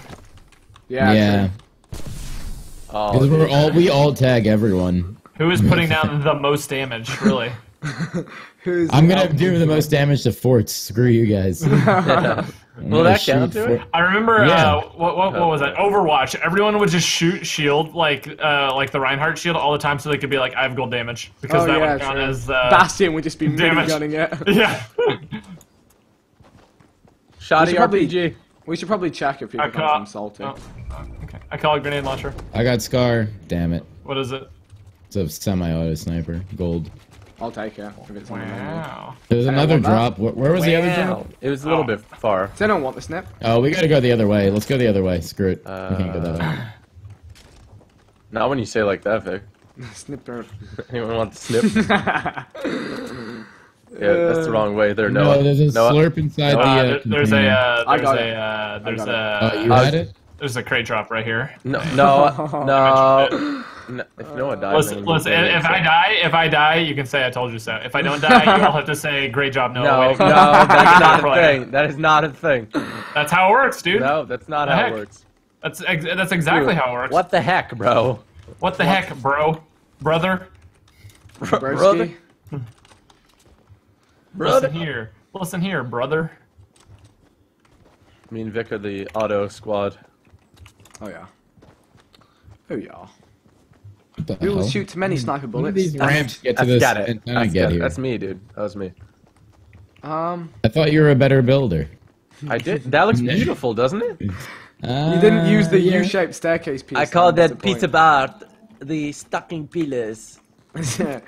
Yeah. Yeah, oh, because we're all we all tag everyone. Who is putting down the most damage, really? true. Who's I'm gonna do the most damage to forts. Screw you guys. I'm Will that count to it? I remember Yeah. uh, what, what what was that? Overwatch. Everyone would just shoot shield like uh, like the Reinhardt shield all the time, so they could be like, I have gold damage because Oh, that yeah, would count true. as uh, Bastion would just be damage. gunning it. Yeah. Shoddy should probably- RPG. We should probably check if people I come caught. from salty. Oh, okay. I call it grenade launcher. I got scar. Damn it. What is it? It's a semi-auto sniper. Gold. I'll take it if it's on the menu. Wow. There's don't another want that. drop. Where, where was the other drop? It was a little Oh. bit far. Does anyone want the snip? Oh, we gotta go the other way. Let's go the other way. Screw it. we can't go that way. Not when you say it like that, Vic. snip Snipper. Anyone want the snip? yeah, that's the wrong way there, No, Noah. there's a Noah? slurp inside Uh, the. Uh, there- there's a container. uh, I got a it. uh, there's got a Oh, you Uh, had it? There's a crate drop right here. No, no, no. mentioned no. If Noah dies, Listen, I'm listen. If very I die, if I die, you can say I told you so. If I don't die, you all have to say great job, Noah. No, no, that's not a thing. That is not a thing. That's how it works, dude. No, that's not The how heck? it works. That's ex- that's exactly Dude, how it works. What the heck, bro? What the heck, bro? Brother, Brother? Brother? listen here. Listen here, brother. Me and Vic are the auto squad. Oh yeah. Oh yeah. What the We will hell? shoot too many sniper bullets. these ramps get to That's this got it. antenna That's, get got it. That's me, dude. That was me. Um, I thought you were a better builder. I did. That looks beautiful, doesn't it? you didn't use the Uh, yeah. U-shaped staircase piece. I call I'm that piece of art the stocking pillars. the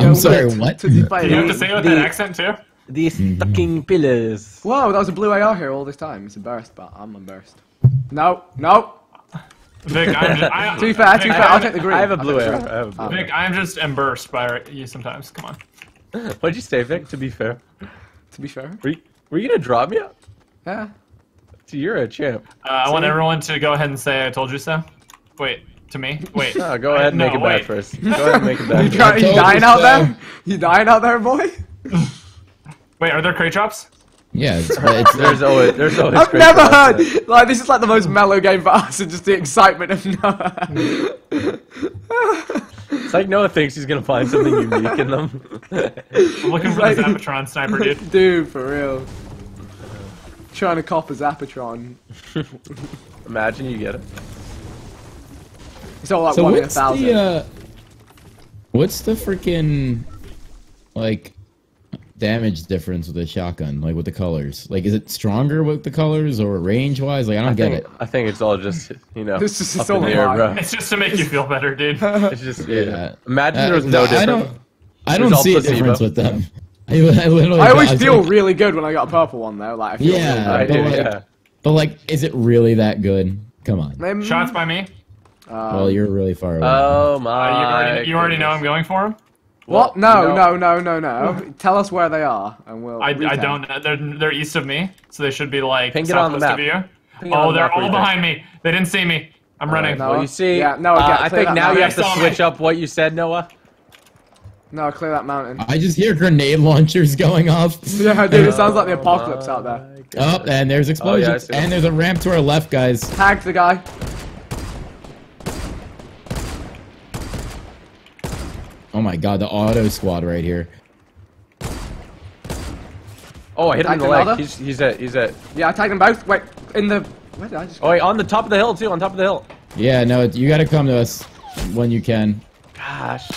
I'm sorry, what? To defy You have to it. say it with the- that accent too. The stocking pillars. Whoa, that was a blue AR here all this time. It's a burst, but I'm a burst. No, no. Vic, I'm just, I, To be fair, to Vic, be fair, I'm- I'll take the green. I have a I'll blue arrow. green. I have a blue Vic, I'm just embarrassed by you sometimes. Come on. arrow. What'd you say, Vic? To be fair, To be fair, were you, were you gonna drop me out? yeah. So you're a champ. Uh, I want See? everyone to go ahead and say I told you so. Wait, to me? Wait. No, go ahead and No, make it wait. bad first. Go ahead and make it You, bad. try, you dying you out so. there? You dying out there, boy? Wait, are there crate drops? Yeah, it's, it's There's always there's always. I've great never content. heard like this is like the most mellow game for us, and just the excitement of Noah. It's like Noah thinks he's gonna find something unique in them. I'm looking for Like- the Zapotron sniper, dude. Dude, for real. Trying to cop a Zapotron. Imagine you get it. It's all like so one in a thousand. the uh, what's the freaking like damage difference with the shotgun, like with the colors? Like, is it stronger with the colors or range wise? Like, I don't I get think, it. I think it's all just you know This is up so in the air, bro. It's just to make you feel better, dude. It's just yeah. Yeah. Imagine Uh, there was no I difference. don't. I don't see a difference with them. I, I literally. I always was feel like- really good when I got a purple one though. Like I feel Yeah, really Right, but yeah, like- yeah. But like, is it really that good? Come on. Um, Shots by me. um, well, you're really far away. Oh Uh, my! you already, you already know I'm going for him. What? No, no, no, no, no. Tell us where they are, and we'll. I, I don't. know. They're they're east of me, so they should be like Ping it on the southwest of you. Ping Oh, they're map all you think. behind me. They didn't see me. I'm running. no. Well, you see, Yeah, Noah, uh, I think now you have to They me. switch up what you said, Noah. No, clear that mountain. I just hear grenade launchers going off. Yeah, dude, it sounds like the Oh apocalypse out there. Oh, and there's explosions, see. and there's a ramp to our left, guys. Tag the guy. Oh my god, the auto squad right here. Oh, I hit him in the leg. another? He's he's at he's at. Yeah, I tagged them both. Wait, in the. Where did I just? Oh wait, on the top of the hill too. On top of the hill. Yeah, no, you gotta come to us when you can. Gosh.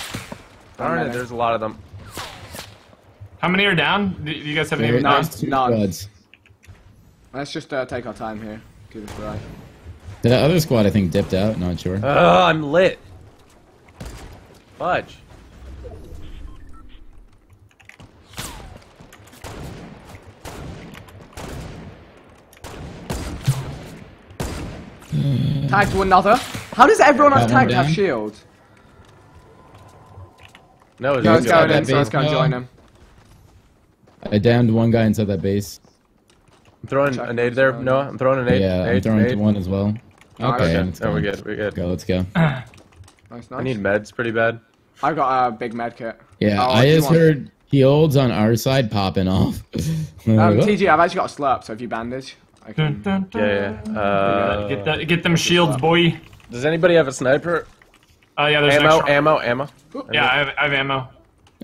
Darn it, there's a lot of them. How many are down? Do you guys have any? There- none. there's none. Let's just uh, take our time here. Give it a right. The other squad, I think, dipped out. Not sure. Oh, I'm lit. Fudge. Tag to another. How does everyone on That one tag have down? shields? No, it's No, let's He's go in, that so let's base. go and join No. him. I downed one guy inside that base. I'm throwing a nade there. No, I'm throwing a nade. yeah, I'm nade, throwing nade. one as well. Alright, Okay, okay. let's Oh, go. we're good. We're good. Go, let's go. Nice, nice. I need meds pretty bad. I got a big med kit. Yeah, Oh, I just want- heard shields on our side popping off. Um, oh. TG, I've actually got a slurp, so if you bandage, I can. dun, dun. Yeah, yeah. Uh, get that, get them shields, boy. Does anybody have a sniper? Oh yeah, there's an Ammo, ammo, ammo. Yeah, I have, I have ammo.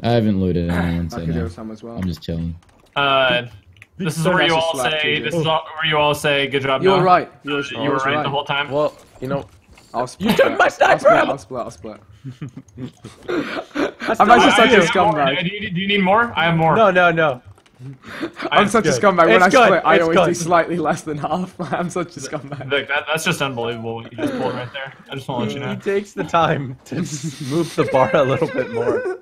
I haven't looted anyone, I so could do no. with some as well. I'm just chilling. Uh, this is where you all say. This is all, where you all say. Good job. You were right. You were, You were was right, the whole time. Well, you know, I'll split. You took my I'll sniper split. I'll split. I'll split. I I'm I- actually I such a scumbag. Do you, do you need more? I have more. no, no, no. I'm such a scumbag. When It's I good. split, I It's always do slightly less than half. I'm such a scumbag. Vic, that, that's just unbelievable what you just pulled right there. I just want to let you know. He takes the time to move the bar a little bit more.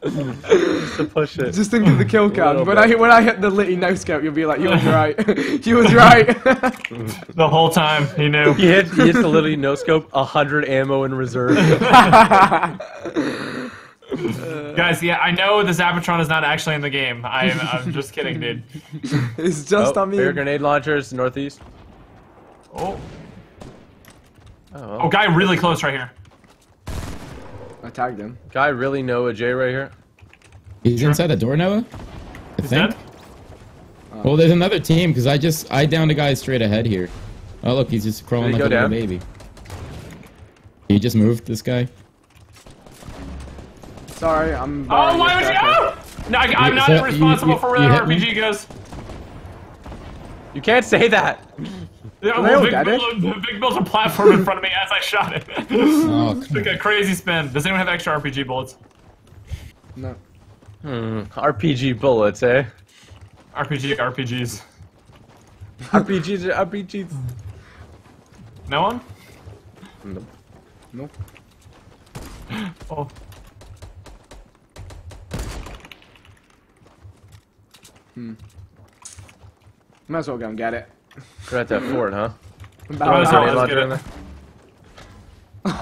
Just to push it. Just think of the kill little cam. When I bit. hit when I hit the litty no scope, you'll be like, you was right. you was right. The whole time, he knew. He hit, he hits the literally no scope, 100 ammo in reserve. Guys, yeah, I know the Zapotron is not actually in the game. I'm, I'm just kidding, dude. it's just oh, on me. air grenade launchers, northeast. Oh, Oh, oh, guy really close right here. I tagged him. guy really know a J right here. He's inside the door, Noah? I He's think. dead. Well, there's another team because I just I downed a guy straight ahead here. Oh look, he's just crawling Did like a go little down? baby. He just moved this guy. Sorry, I'm. Oh, why would you? jacket. Oh! No, I, I'm You- not so responsible you- for where you that hit me? RPG goes. You can't say that. Yeah, they well, all Vic, dead? built, Vic built a platform in front of me as I shot it. Oh, Took a crazy spin. Does anyone have extra RPG bullets? No. Hmm, RPG bullets, eh? RPG, RPGs. RPGs are RPGs. No one? Nope. Nope. Oh. Hmm. Might as well go and get it. We're at that fort, huh? About Might as well, Grenade let's launcher get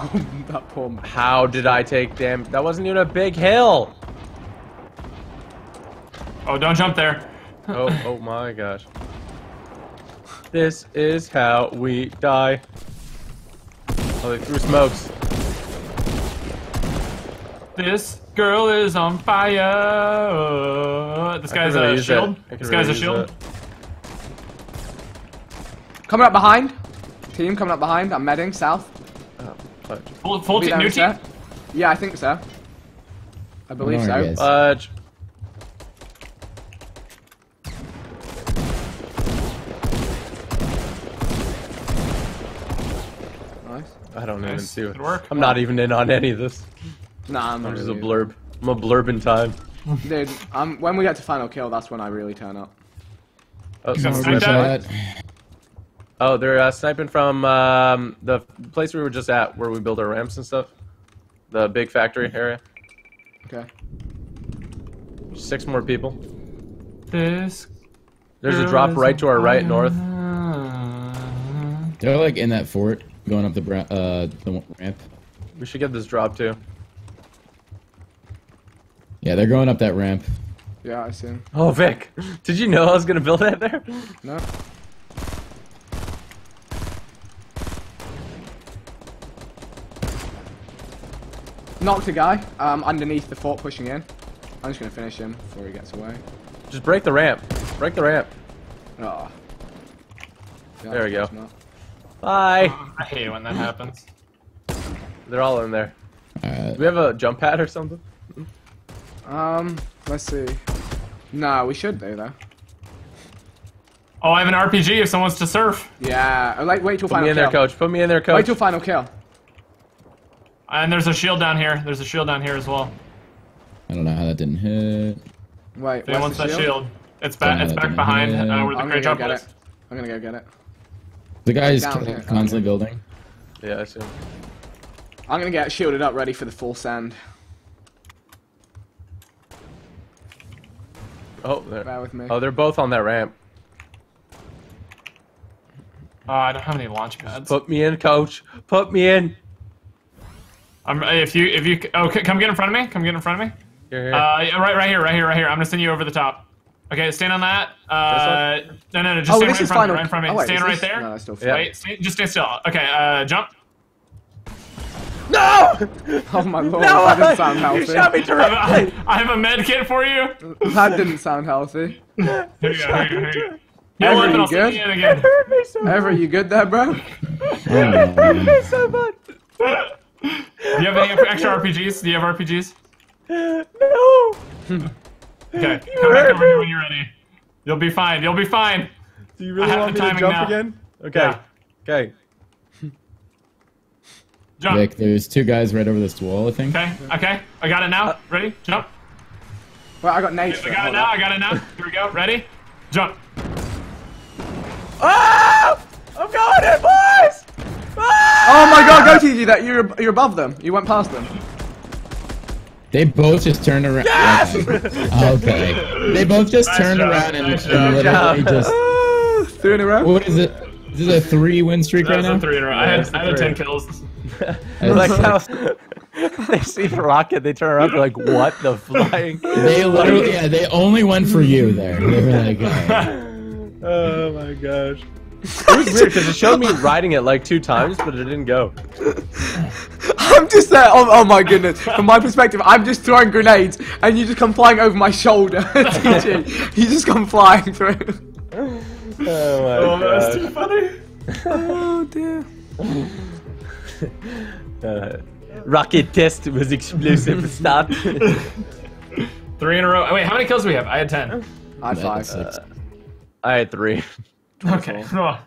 in that poor man. How did I take damn? That wasn't even a big hill. Oh, don't jump there. Oh, oh my gosh. This is how we die. Oh, they threw smokes. This girl is on fire. This I guy's could really a shield. This really guy's a use shield. that. Coming up behind. Team coming up behind. I'm medding south. Oh, fudge. Full, full team, new team. set. Yeah, I think so. I believe Alright, so. guys. Fudge. Nice. I don't even see what. Good work. I'm not even in on any of this. Nah, I'm not I'm just a really- blurb. I'm a blurb in time. Dude, um, when we get to final kill, that's when I really turn up. Oh, got someone's sniped sniping. at? That- oh they're uh, sniping from um, the place we were just at, where we build our ramps and stuff. The big factory area. Okay. Six more people. This. There's a drop right to our right, north. They're like in that fort, going up the bra- uh the ramp. We should get this drop too. Yeah, they're going up that ramp. Yeah, I see him. Oh, Vic, did you know I was gonna build that there? No. Knocked a guy um, underneath the fort pushing in. I'm just gonna finish him before he gets away. Just break the ramp. Break the ramp. Oh. Yeah, There we go. Bye. I hate when that happens. They're all in there. Alright. Do we have a jump pad or something? Um, let's see. No, we should do though. Oh, I have an RPG if someone wants to surf. Yeah, like wait till Put final me in kill. there, coach. Put me in there, coach. Wait coach. till final kill. And there's a shield down here. There's a shield down here as well. I don't know how that didn't hit. Wait, If anyone where's wants the that shield? shield, it's back. It's back behind uh, where the I'm crate gonna go get was. it. I'm gonna go get it. The guy is constantly building. Yeah, I see. him. I'm gonna get shielded up, ready for the full send. Oh, there. Bear with me. Oh, they're both on that ramp. Oh, I don't have any launch pads. Put me in, coach. Put me in. I'm, if you, if you, oh, come get in front of me. Come get in front of me. Here, here. Uh, yeah, right, right here, right here, right here. I'm gonna send you over the top. Okay, stand on that. Uh, no, no, no, just oh, stand right in front of me, right in front of me. Oh, wait, stand right this- there. No, that's still Yeah. Wait, stand, just stand still. Okay, uh, jump. No! Oh my lord, No! that didn't sound healthy. You shot me I have, directly. a, I have a med kit for you. That didn't sound healthy. Here you go. Here you go. Here you go. Ever, you I'll send good? you in again. hurt me so Ever, you good there, bro? Oh, man. so much. Do you have any extra RPGs? Do you have RPGs? no. Okay, come back over here when you're ready. You'll be fine. You'll be fine. Do you really I have want the me to jump now. again? Okay. Yeah. Okay. Jump. Vic, there's two guys right over this wall, I think. Okay, okay. I got it now. Ready? Jump. Well, I got nades for I it. got it now. on. I got it now. Here we go. Ready? Jump. Oh! I'm going in, boys! Ah! Oh my god, go TG, that you're you're above them. You went past them. They both just turned around. Yes! Okay. Okay. They both just Nice turned job, around and, nice and job. literally Good job. just. Ah, Three in a row. What is it? Is this a three win streak That right now? a three in a row. I had, it's a I had ten kills. I like how they see the rocket, they turn around, they're like, what the flying? They literally, yeah, they only went for you there. They were like, uh, "Alright." Oh my gosh. It was weird because it showed me riding it like two times, but it didn't go. I'm just there. Oh, oh my goodness. From my perspective, I'm just throwing grenades, and you just come flying over my shoulder. TG, you just come flying through. Oh my Oh, that's too funny. Oh dear. Uh, rocket test was explosive. Stop. Three in a row. Oh, wait, how many kills do we have? I had ten. I had five. Six. I had three. Okay. That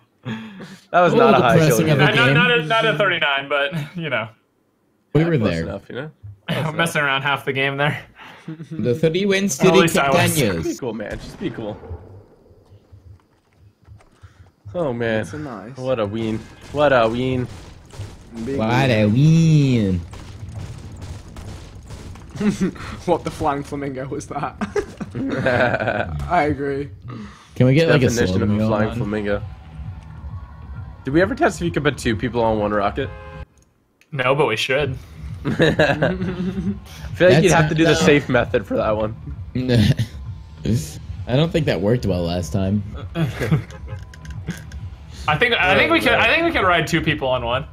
was A not a little high depressing kill. of a Not, not, game. not, at, not at 39, but, you know. we were there. enough, you know? I'm messing around half the game there. The three wins At city least I. Be cool, man. Just be cool. Oh man. So nice. What a ween. What a ween. Big What a win. what the flying flamingo was that? I agree. Can we get like a Definition of a flying on? flamingo. Did we ever test if you could put two people on one rocket? No, but we should. I feel like That's you'd have to do the safe method for that one. I don't think that worked well last time. I think I think we can I think we can ride two people on one.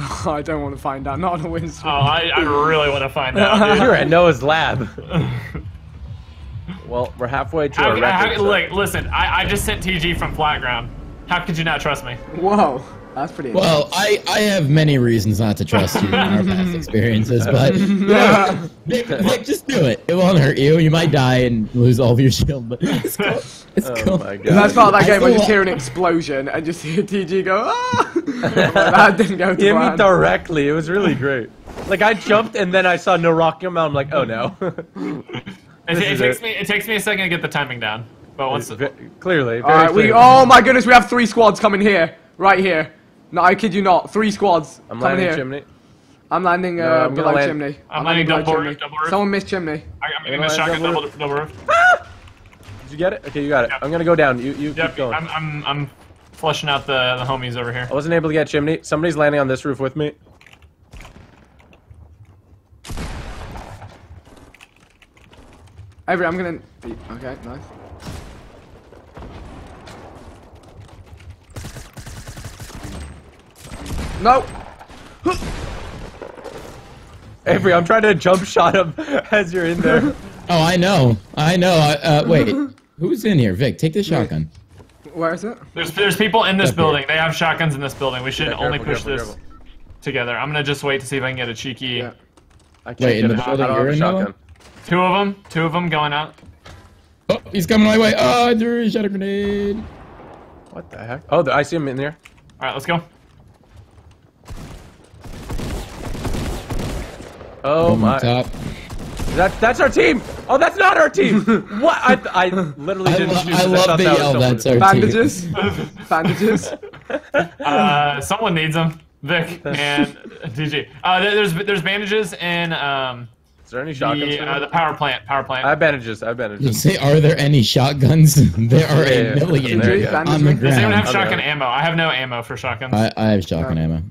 I don't want to find out. Not on a win Oh. I, I really want to find out, dude. You're at Noah's lab. well, we're halfway to How, our could- how, record. so- look, listen, I, I just sent TG from flat ground. How could you not trust me? Whoa, that's pretty. Well, I, I have many reasons not to trust you in our past experiences, but Yeah. Nick, Nick, just do it. It won't hurt you. You might die and lose all of your shield, but it's cool. It's Oh cool. my And god. that's part of that I game where you just hear an explosion and just hear TG go, ah! that didn't go to Hit me directly. It was really great. Like I jumped and then I saw no rocket come out. I'm like, oh no. It, This it is takes it. me it takes me a second to get the timing down, but once Ve- clearly. All very right, we. clearly. Oh my goodness, we have three squads coming here, right here. No, I kid you not, three squads I'm landing here. chimney. I'm landing uh, No, I'm below land- chimney. I'm landing below double chimney. roof, double roof. Someone missed chimney. I, I'm getting know, the shotgun double- double, double roof. Did you get it? Okay, you got it. Yep. I'm gonna go down. You you Yep, keep going. I'm I'm I'm flushing out the the homies over here. I wasn't able to get chimney. Somebody's landing on this roof with me. Avery, I'm gonna. Okay, nice. No. Avery, I'm trying to jump shot him as you're in there. Oh, I know. I know. Uh, uh, wait. Who's in here? Vic, take the shotgun. Where is it? There's there's people in this Up here. building. They have shotguns in this building. We should Yeah, only push careful, this careful. together. I'm gonna just wait to see if I can get a cheeky. Yeah. I can't Wait, in get the building you're in, shotgun. Two of them. Two of them going out. Oh, he's coming my way. Oh, I threw a shot a grenade. What the heck? Oh, I see him in there. All right, let's go. Oh Boom, my! Top. That that's our team. Oh, that's not our team. what? I I literally I, didn't lo- shoot. I 'cause love the that was yell. someone. That's our team. Bandages. Bandages. Uh, someone needs them. Vic and TG. Uh, there- there's there's bandages and um Is there any shotguns? the, uh, the power plant. Power plant. I have bandages. I have You bandages. say, are there any shotguns? there are Yeah, yeah, a million there you on the Does Does anyone have ground. Okay. shotgun ammo? I have no ammo for shotguns. I, I have shotgun Yeah. ammo.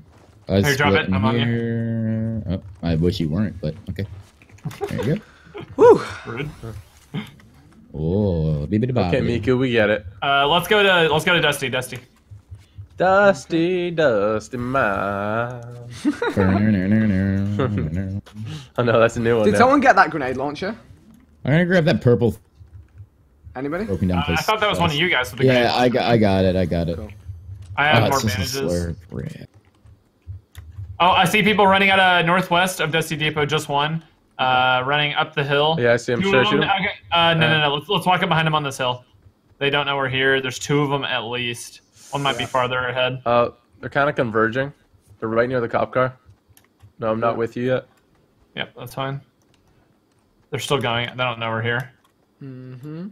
I Here, drop split it. I'm on you. here. Oh, I wish you weren't, but okay. There you go. Whew. Rude. Oh, bibbidi Okay, Miku, we get it. Uh, let's go to let's go to Dusty. Dusty. Dusty, dusty man. Oh no, that's a new one. Did now. someone get that grenade launcher? I'm gonna grab that purple Anybody? broken down Uh, I thought that was one of you guys with the Yeah, grenade. I got, I got it. I got it. Cool. I Oh, have more it's bandages. Slurp. Rip. Oh, I see people running out of northwest of Dusty Depot. Just one. Uh, running up the hill. Yeah, I see him. Two Should I of shoot him? okay, Uh, no, no, Uh, no. Let's, let's walk up behind them on this hill. They don't know we're here. There's two of them at least. One might be farther ahead. Uh, they're kind of converging. They're right near the cop car. No, I'm not with you yet. Yep, that's fine. They're still going. They don't know we're here. Mm-hmm.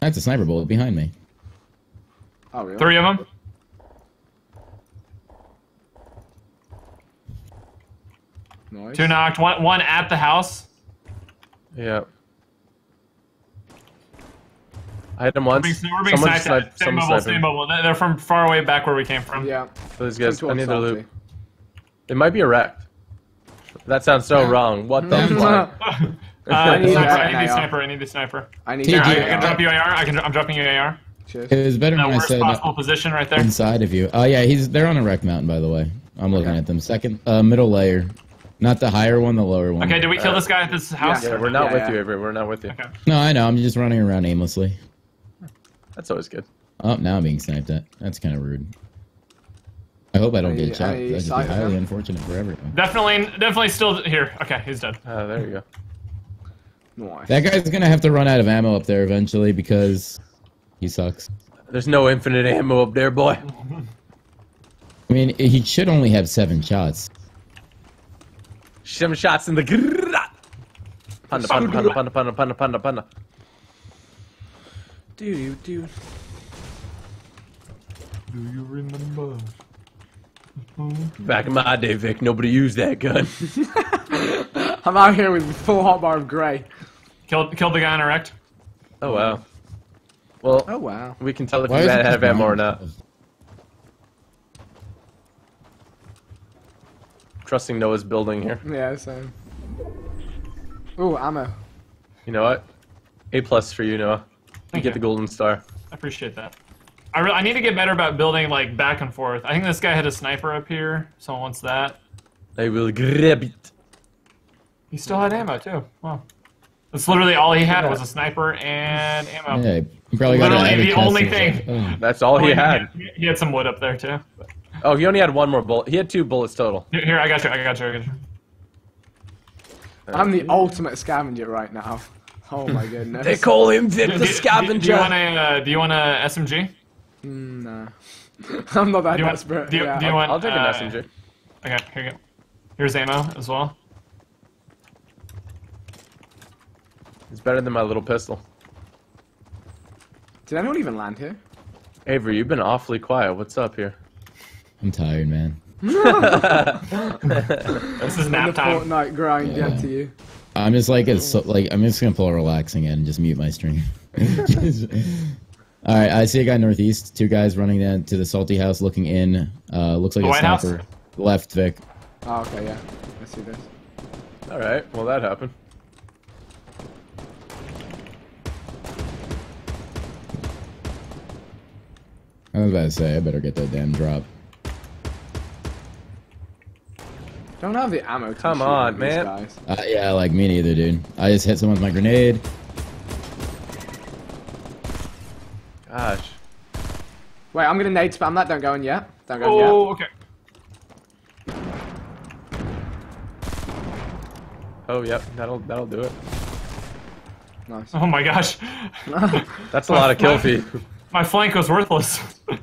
That's a sniper bullet behind me. Oh, really? Three of them. Nice. Two knocked. One, one at the house. Yeah. I hit him once. We're being, we're being sniped sniped. at. Stay Someone mobile, sniped stay him. mobile. They- They're from far away back where we came from. Yeah. Those guys. I need their Towards loot. It might be a wreck. That sounds so wrong. What the fuck? Uh, I need sniper, I need the sniper. I need the sniper. I need Here, Here, I, I can drop you AR. I can, I'm dropping you AR. Cheers. It was better In the when I worst said possible position right there. inside of you. Oh yeah, he's they're on a wreck mountain by the way. I'm looking Okay. at them. Second, uh, middle layer, not the higher one, the lower one. Okay, did we kill Uh, this guy at this house? Yeah, we're not Yeah, with yeah. you, Avery. We're not with you. Okay. No, I know. I'm just running around aimlessly. That's always good. Oh, now I'm being sniped at. That's kind of rude. I hope I don't Any- get shot. any That'd be highly him? unfortunate for everyone. Definitely, definitely still here. Okay, he's dead. Ah, there you go. Nice. That guy's gonna have to run out of ammo up there eventually because he sucks. There's no infinite ammo up there, boy. I mean, he should only have seven shots. Some shots in the. grrrrah. Panda, panda, panda, panda, panda, panda, panda, panda. Do do. Do you remember? Back in my day, Vic, nobody used that gun. I'm out here with full hotbar of grey. Killed, killed the guy on erect. Oh wow. Well, Oh wow. we can tell if Why you is it have ammo or not. Trusting Noah's building here. Yeah, same. Ooh, ammo. You know what? A plus for you, Noah. You Thank get you. the golden star. I appreciate that. I, re- I need to get better about building like back and forth. I think this guy had a sniper up here. Someone wants that. I will grab it. He still had ammo too. Wow. That's literally all he had was a sniper and ammo. Yeah, he probably got Literally the only thing. or something. That's all he had. He, he had some wood up there too. Oh, he only had one more bullet. He had two bullets total. Here, here, I got you. I got you. I got you. I'm the ultimate scavenger right now. Oh my goodness. They call him Vic Do- the do- scavenger. Do, you want a uh, Do you want a SMG? Mm, nah. I'm not that Do you want? desperate. Do you, yeah. do you want? I'll take an uh, SMG. Okay, here you go. Here's ammo as well. It's better than my little pistol. Did anyone even land here? Avery, you've been awfully quiet. What's up here? I'm tired, man. This is nap time. Fortnite grind, yeah. Yeah. to you. I'm just like it's so, like I'm just gonna pull a relaxing in and just mute my stream. All right, I see a guy northeast. Two guys running down to the salty house, looking in. Uh, looks like The a White House? Left, Vic. Oh, okay, yeah. I see this. All right. Well, that happened. I was about to say I better get that damn drop. I don't have the ammo to Come shoot on, these man. Guys. Uh, yeah, like me neither, dude. I just hit someone with my grenade. Gosh. Wait, I'm gonna nade spam that. Don't go in yet. Don't go in yet. Oh, okay. Oh, yep. That'll that'll do it. Nice. Oh my gosh. That's a lot of kill feed. My flank was worthless.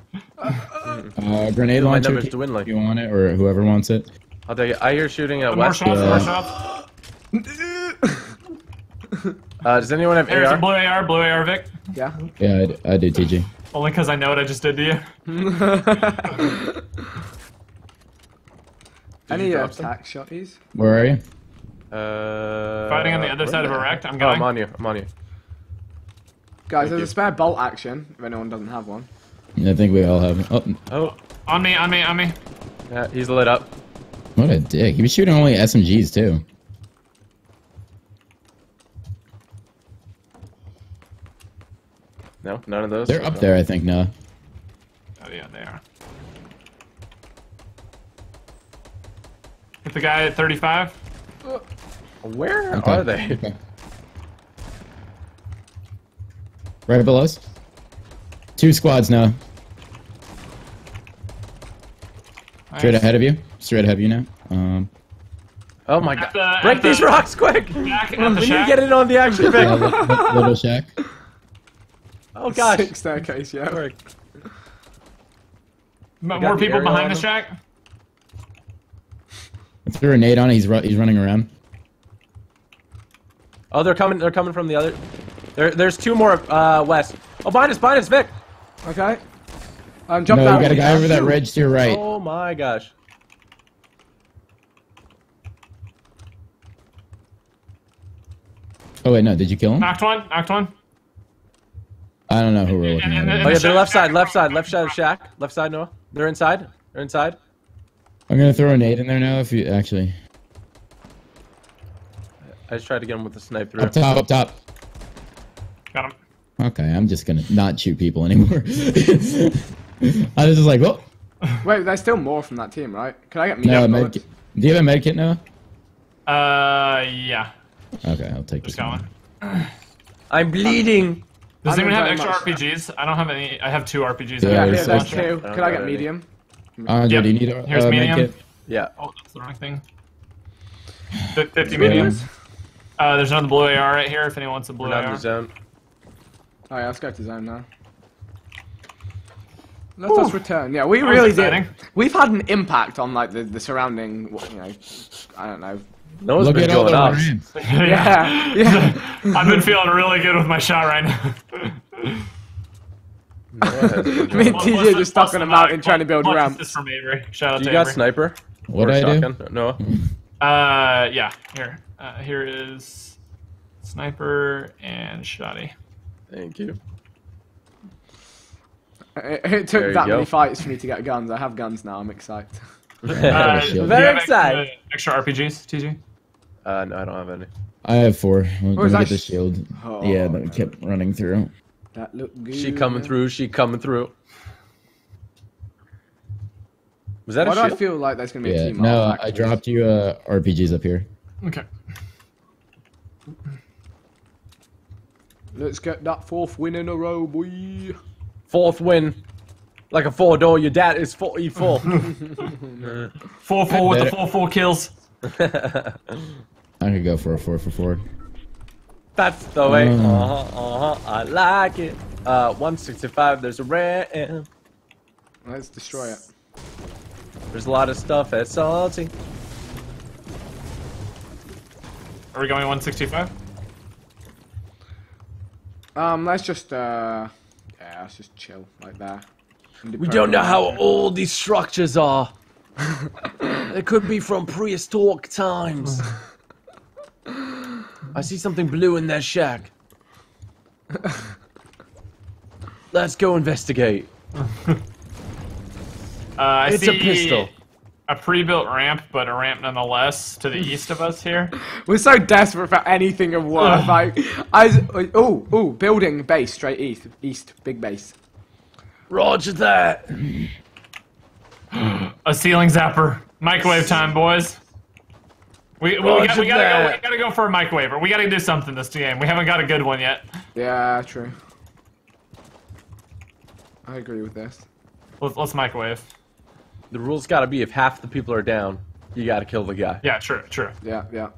Uh, grenade My launcher. if dwindling. You want it, or whoever wants it? I'll take it. I hear shooting at More west. shots, more shots. Uh, does anyone have There's a AR? blue AR, blue AR, Vic. Yeah. Yeah, I d- I, do, TG. Only because I know what I just did to you. Any you uh, drop attack shotties? Where are you? Uh, Fighting on the other side of the- erect. I'm Oh, going. I'm on you. I'm on you. Guys, Thank there's you. a spare bolt action if anyone doesn't have one. I think we all have. Oh, Oh, On me, on me, on me. yeah, he's lit up. What a dick! He was shooting only SMGs too. No, none of those. They're up there, I think. no. Oh yeah, they are. Hit the guy at 35. Where Okay. are they? Okay. Right below us. Two squads now. Straight ahead of you. Straight ahead of you now. Um, Oh my god! the- Break at the- these rocks quick! Shack, at We the need to get it on the action pick. li- li- little shack. Oh gosh! Sick staircase, yeah. Sorry. M- got More people behind on the shack. I threw a nade on. it, He's ru- he's running around. Oh, they're coming. They're coming from the other. There, there's two more uh, west. Oh, behind us! Behind us, Vic! Okay. Um, jump No, down. you got a guy over that ridge to your right. Oh my gosh! Oh wait, no. Did you kill him? Knocked one, knocked one. I don't know who we're looking And- and- at. and- Oh yeah, the they're shack- left side, left side, left side of road. shack, left side. Noah, they're inside. They're inside. I'm gonna throw a nade in there now. If you actually I just tried to get him with the sniper. through. up top, up top. Got him. Okay, I'm just gonna not shoot people anymore. I was just like, oh Wait, there's still more from that team, right? Can I get no, med bullets? kit. Do you have a med kit now? Uh, yeah. Okay, I'll take Just this. one. going. I'm bleeding. Does anyone have extra much- RPGs? I don't have any. I have two RPGs. Yeah, Yeah, I there's there's two. I Could I get medium? Andre, Yep. do you need a Here's uh, medium. Yeah. Oh, that's the wrong thing. Fif- 50 mediums. Uh, there's another blue AR right here if anyone wants a blue We're not in AR. the zone. Oh yeah, let's go to zone now. Let us return. Yeah, we That really exciting. did. We've had an impact on like the, the surrounding, you know, I don't know. No one's Look been at all going the up. ramps. Yeah, yeah. I've been feeling really good with my shot right now. Noah Me and TJ the- just stuck what's on the a mountain mag? trying to build What- what's ramps. This from Avery. Shout out Do to you got Avery. sniper? What or I do? shotgun? Noah. Uh, yeah. Here. Uh, here is sniper and shotty. Thank you. It, it took that go. many fights for me to get guns. I have guns now. I'm excited. Uh, shield. do you Very excited. uh, Extra RPGs, TG? Uh, no, I don't have any. I have four. Let Where's me that get the shield. Oh, yeah, that kept running through. That looked good. She coming through. She coming through. Was that Why a do I feel like there's gonna be a Yeah, team? no, artifact I dropped you uh, RPGs up here. Okay. Let's get that fourth win in a row, boy. Fourth win. Like a four door, your dad is 44. Full full with the Better- full full kills. I could go for a four for four. That's the way. Mm. Uh huh, uh huh. I like it. Uh, 165, there's a ram. Let's destroy it. There's a lot of stuff at Salty. Are we going 165? Um, let's just uh, yeah, let's just chill like that. We don't know how old these structures are. they could be from prehistoric times. I see something blue in their shack. Let's go investigate. Uh, I It's see a pistol. A pre-built ramp, but a ramp nonetheless to the east of us here. We're so desperate for anything of worth. like, I oh oh building base straight east east big base. Roger that. A ceiling zapper. Microwave time, boys. We, we, we, got, we gotta go, we gotta go for a microwave. We gotta do something this game. We haven't got a good one yet. Yeah, true. I agree with this. Let's, let's microwave. The rule's got to be if half the people are down, you got to kill the guy. Yeah, true, true. Yeah, yeah.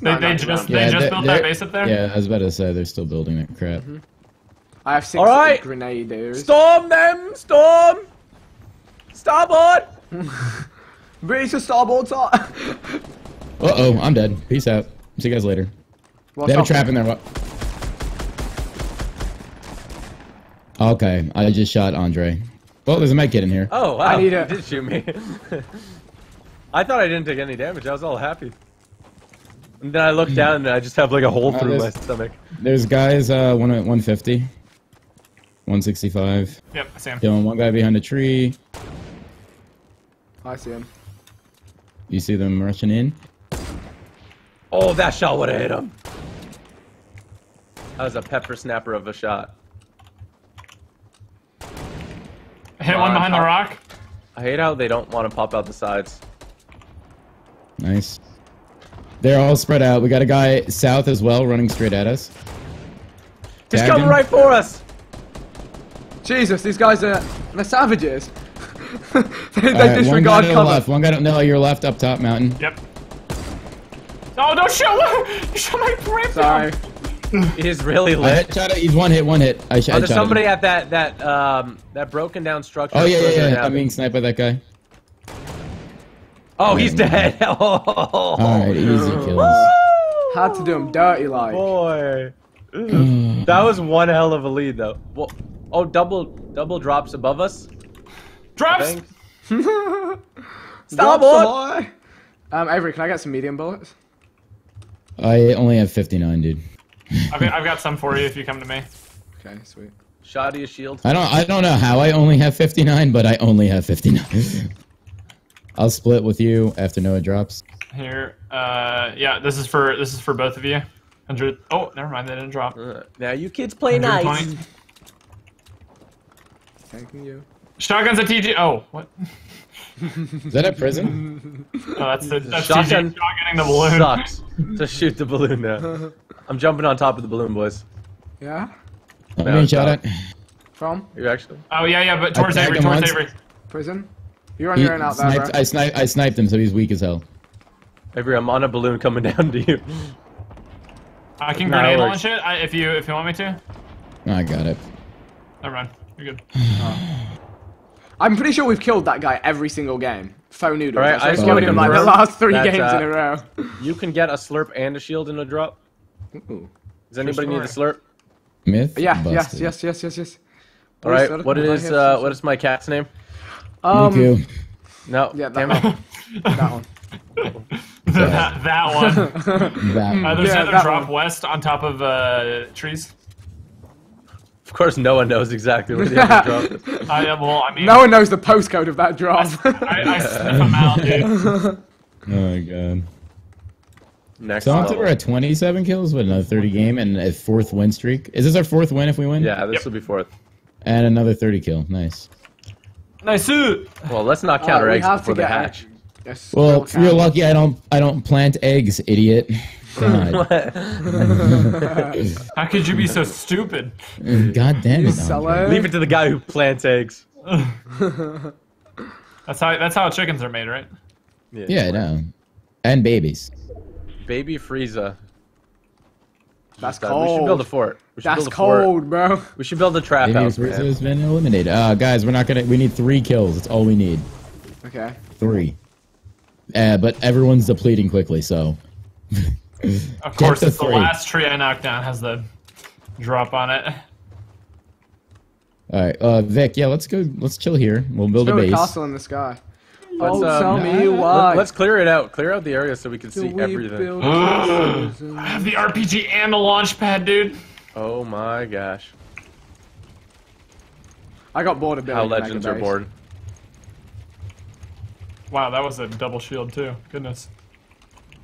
They, not they nice just round. they Yeah, just built they're- that base up there. Yeah, I was about to say they're still building that crap. I have six All right. grenadiers. Storm them! Storm! Starboard! Brace your starboard side. Uh oh, I'm dead. Peace out. See you guys later. What's They have a trap in there. What? Okay, I just shot Andre. Well, there's a med kit in here. Oh, wow. I need you a- did shoot me. I thought I didn't take any damage. I was all happy. And then I looked down and I just have like a hole Oh, through my stomach. There's guys, uh, one at 150, 165. Yep, Sam. Killing one guy behind a tree. I see him. You see them rushing in. Oh, that shot would have hit him. That was a pepper snapper of a shot. Hit one behind the rock. I hate how they don't want to pop out the sides. Nice. They're all spread out. We got a guy south as well, running straight at us. He's Tagged coming him. right for us! Jesus, these guys are they're savages. they they Alright, one guy disregard to the cover. left. One guy to no, your left up top mountain. Yep. Oh, don't shoot! You shot my ramp Sorry. down. He's really I lit. headshot it. He's one hit, one hit. I, sh- Oh, I there's shot somebody him. at that that um that broken down structure. Oh yeah, further yeah, yeah. I'm being sniped by that guy. Oh, he's dead. Oh, All right, easy kills. Had to do them dirty like. boy. that was one hell of a lead, though. Well, oh, double double drops above us. Drops. Thanks. Stop Starboard! boy. Um, Avery, can I get some medium bullets? I only have 59, dude. I've, got- I've got some for you if you come to me. Okay, sweet. Shot of shield. I don't. I don't know how I only have 59, but I only have 59. I'll split with you after Noah drops. Here. Uh, yeah, this is for this is for both of you. Hundred. Oh, never mind. They didn't drop. Uh, now you kids play nice. 120. Thanking you. Shotguns a TG. Oh, what? Is that a prison? Oh, that's the that's Shotgun TG shotgunning the balloon. Sucks to shoot the balloon now. I'm jumping on top of the balloon, boys. Yeah. I'm No, being shot not. at. From You actually? Oh yeah, yeah, but towards Avery, towards once. Avery. prison. You're on He your own out there, bro. I sniped. I sniped him, so he's weak as hell. Avery, I'm on a balloon coming down to you. I can Nah, grenade works. launch it I, if you if you want me to. I got it. Never mind. You're good. I'm pretty sure we've killed that guy every single game. Faux noodles. Alright, I I was just killing wanna him like the last three that, games uh, in a row. You can get a slurp and a shield in a drop. Ooh. Does anybody need a slurp? Myth. Yeah, yes, busted. yes, yes, yes, yes. All right. Boys, What I is have uh some- what is my cat's name? Um, Miku. No. Yeah, damn that it. one. that one. that that one. That Uh, there's Yeah, another that drop one. west on top of uh, trees. Of course, no one knows exactly where the other drop is. I, uh, well, I mean, No one knows the postcode of that drop. I, I sniff them out, dude. Oh my god. Next So level. we're at 27 kills with another 30 game and a fourth win streak. Is this our fourth win if we win? Yeah, this Yep. will be fourth. And another 30 kill. Nice. Nice suit. Well, let's not count our Uh, we eggs before to they hatch. Yes, Well, still you're lucky I don't I don't plant eggs, idiot. God, How could you be so stupid? God damn it. sell it. Leave it to the guy who plants eggs. That's how that's how chickens are made, right? Yeah, Yeah, I know. And babies. Baby Frieza. That's Uh, we should build a fort. We should That's build a fort. cold, bro. We should build a trap Baby house. Frieza has been eliminated. Uh, guys, we're not gonna. We need three kills. That's all we need. Okay. Three. Uh, but everyone's depleting quickly, so Of course, to it's the last tree I knocked down has the drop on it. All right, uh, Vic. Yeah, let's go. Let's chill here. We'll build a Build a base. castle in the sky. Let's, oh, um, tell me why. Let, us clear it out. Clear out the area so we can do see we everything. build castles in- I have the RPG and the launch pad, dude. Oh my gosh. I got bored of building How a legends are base. born. Wow, that was a double shield too. Goodness.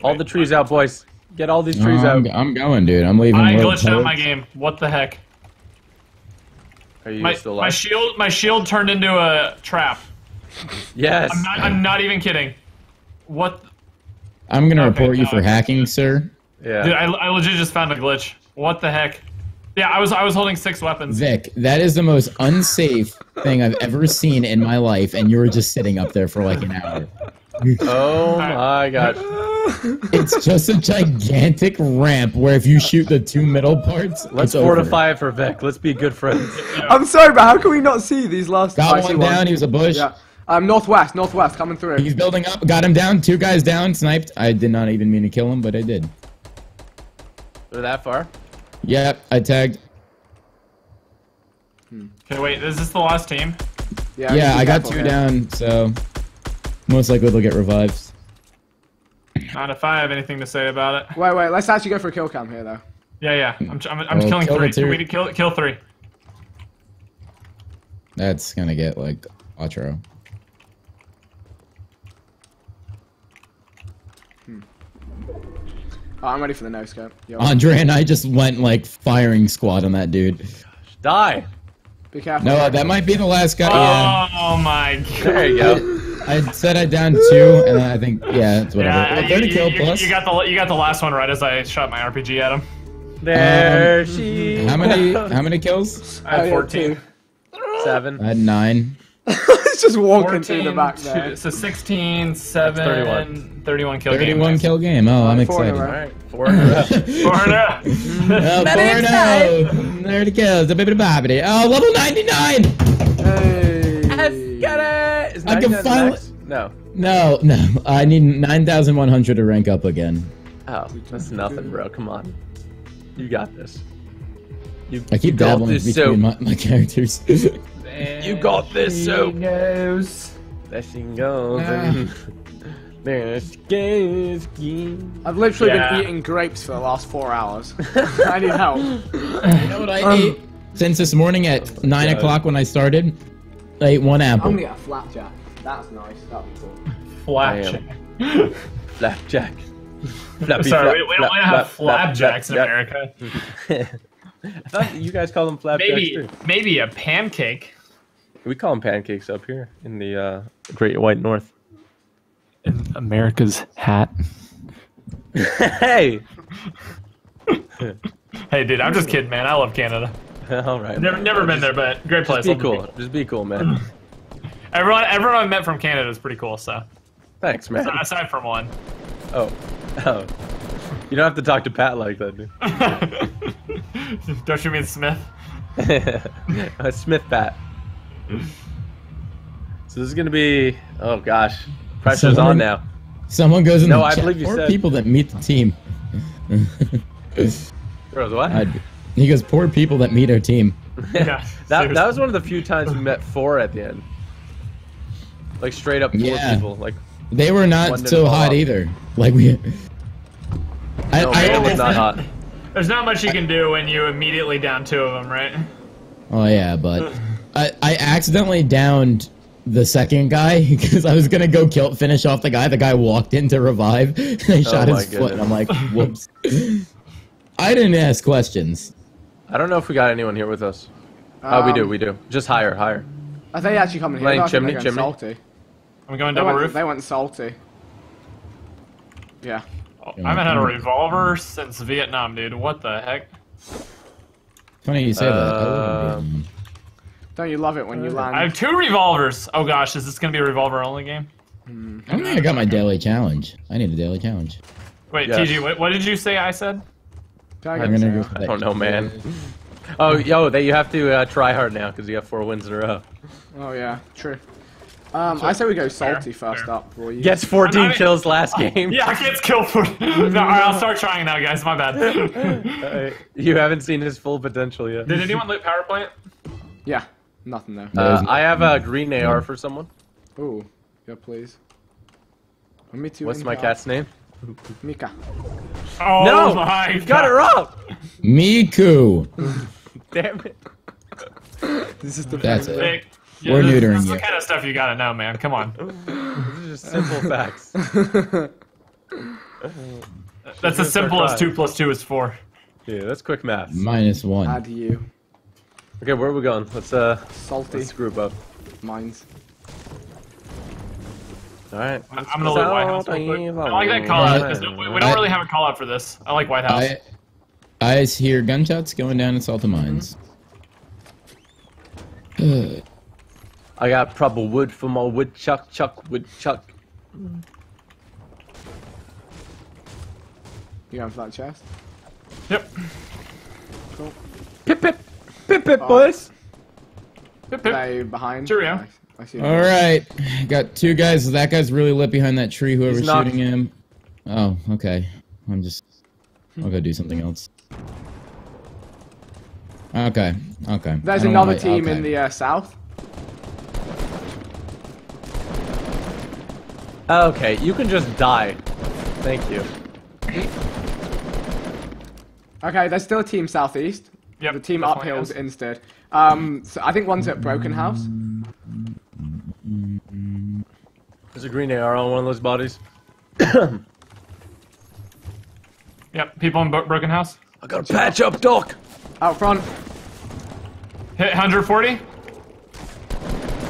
All the trees out, boys. Get all these trees No, out. I'm, I'm going, dude. I'm leaving. I World glitched out Pillage. my game. What the heck? Are you My, still my shield, my shield turned into a trap. Yes. I'm not, I'm not even kidding. What? I'm gonna Okay, report you no, for I- hacking, sir. yeah. Dude, I, I legit just found a glitch. What the heck? Yeah, I was I was holding six weapons. Vic, that is the most unsafe thing I've ever seen in my life, and you were just sitting up there for like an hour. oh my gosh. It's just a gigantic ramp where if you shoot the two middle parts, Let's it's over. fortify it for Vic. Let's be good friends. I'm sorry, but how can we not see these last? I Got one down. He was a bush. Yeah. Um, northwest, northwest, coming through. He's building up. Got him down. Two guys down. Sniped. I did not even mean to kill him, but I did. They're that far? Yep, I tagged. Okay, wait, is this the last team? Yeah, Yeah, I got careful two here. down, so most likely they'll get revives. Not if I have anything to say about it. Wait, wait, let's actually go for a kill cam here, though. Yeah, yeah. I'm, I'm, I'm Oh, killing kill three. two. We need to kill kill three. That's gonna get like Quattro. Oh, I'm ready for the no scope. Yo, Andre and I just went like firing squad on that dude. Die. be careful. No, that might be the last guy. Yeah, Oh my god. There you go. I said I down two, and I think yeah, it's whatever. Yeah, Well, you, Thirty you- kill you- plus. you got the you got the last one right as I shot my RPG at him. There Um, she How many? How many kills? I had 14. Seven. I had nine. it's just walking 14 through the back two- there. so 16, 7, 31. 31 kill game. Thirty-one kill game. Oh, I'm Four excited. row. Alright. Four in a row. Four and a- Oh, four no. Thirty kills. A bit of bobbity. Oh, level ninety-nine. Hey. Got it! Is I can 99 finally- max? No. No, no. I need nine thousand one hundred to rank up again. Oh, that's nothing, bro. Come on. You got this. You, I keep you got dabbling this between soap. my, my characters. You got this soap. Goes. There she goes. Ah. and- There she goes. I've literally Yeah. been eating grapes for the last four hours. I need help. You know what I Um, ate since this morning at nine o'clock when I started? I ate one apple. I'm gonna get a flapjack. That's nice. That'd be cool. Flapjack. Flapjack. Flappy Sorry, flap, we, we flap, don't have flap, flapjacks in America. flap. I thought you guys call them flapjacks Maybe too. maybe a pancake. We call them pancakes up here in the uh, Great White North. In America's hat. hey! Hey, dude, I'm just kidding, man. I love Canada. All right. Never, never been there, but great place. Be cool. people. Just be cool, man. Everyone, everyone I met from Canada is pretty cool. So, Thanks, man. aside from one. Oh. Oh. You don't have to talk to Pat like that, dude. Don't you mean Smith? Smith Pat. So this is gonna be. Oh gosh, pressure's Someone- on now. Someone goes in No, the I chat. believe you Poor said- people that meet the team. Bros, what? I'd- he goes, poor people that meet our team. Yeah. that that was one of the few times we met four at the end. Like straight up four Yeah. people. Like They were not One so hot off. either. Like we. I, no, I man, was not hot. There's not much you can do when you immediately down two of them, right? Oh yeah, but I, I accidentally downed the second guy because I was gonna go kill finish off the guy. The guy walked in to revive. And I shot Oh my his foot, and I'm like, whoops. I didn't ask questions. I don't know if we got anyone here with us. Oh, we do, we do. Just higher, higher. Are they actually coming here? Laying chimney, they're chimney. salty. I'm going They double went, roof. they went salty. Yeah. Oh, I haven't had a revolver since Vietnam, dude. What the heck? Funny you say that. Uh, wouldn't be. Don't you love it when you land? I have two revolvers. Oh gosh, is this gonna be a revolver only game? I don't think I got my daily challenge. I need a daily challenge. Wait, Yes. TG, what, what did you say? I said. I I'm gonna go Sarah? for I don't know, man. Oh, yo, they, you have to uh, try hard now because you have four wins in a row. Oh yeah, true. Um, I say we go salty Fair, first fair. up. Will you? Gets 14 I'm not- kills last game. Yeah, I gets killed for. no, alright, I'll start trying now, guys. My bad. Uh, you haven't seen his full potential yet. Did anyone loot power plant? Yeah. Nothing there. Uh, I have a green AR for someone. Ooh. Yeah, please. Me too. What's my Mika. cat's name? Mika. Oh no, my you got it wrong. Miku. Damn it. This is the That's it. Vic, We're this, neutering this is you. the kind of stuff you gotta know, man. Come on. These are just simple facts. That's as simple as two plus two is four. Yeah, that's quick math. Minus one. Add you. Okay, where are we going? Let's uh, Salty. let's group up. Mines. All right. I- I'm gonna loot White House real quick. I like that call out because we we don't really have a call out for this. I like White House. I, I hear gunshots going down in Salta Mines. I got proper wood for my woodchuck, chuck, woodchuck. You going for that chest? Yep. Cool. Pip pip, pip pip, boys. Pip, pip. They behind. Cheerio. Nice. I see. All right, got two guys. That guy's really lit behind that tree. Whoever's shooting him. Oh, okay. I'm just. I'll go do something else. Okay. Okay. There's another wanna- team okay. in the uh, south. Okay, you can just die. Thank you. Okay, there's still a team southeast. Yep. The team that's up hills instead. Um, so I think one's at Broken House. There's a green AR on one of those bodies. Yep. People in Bro- Broken House. I got a patch up, Doc. Out front. Hit 140.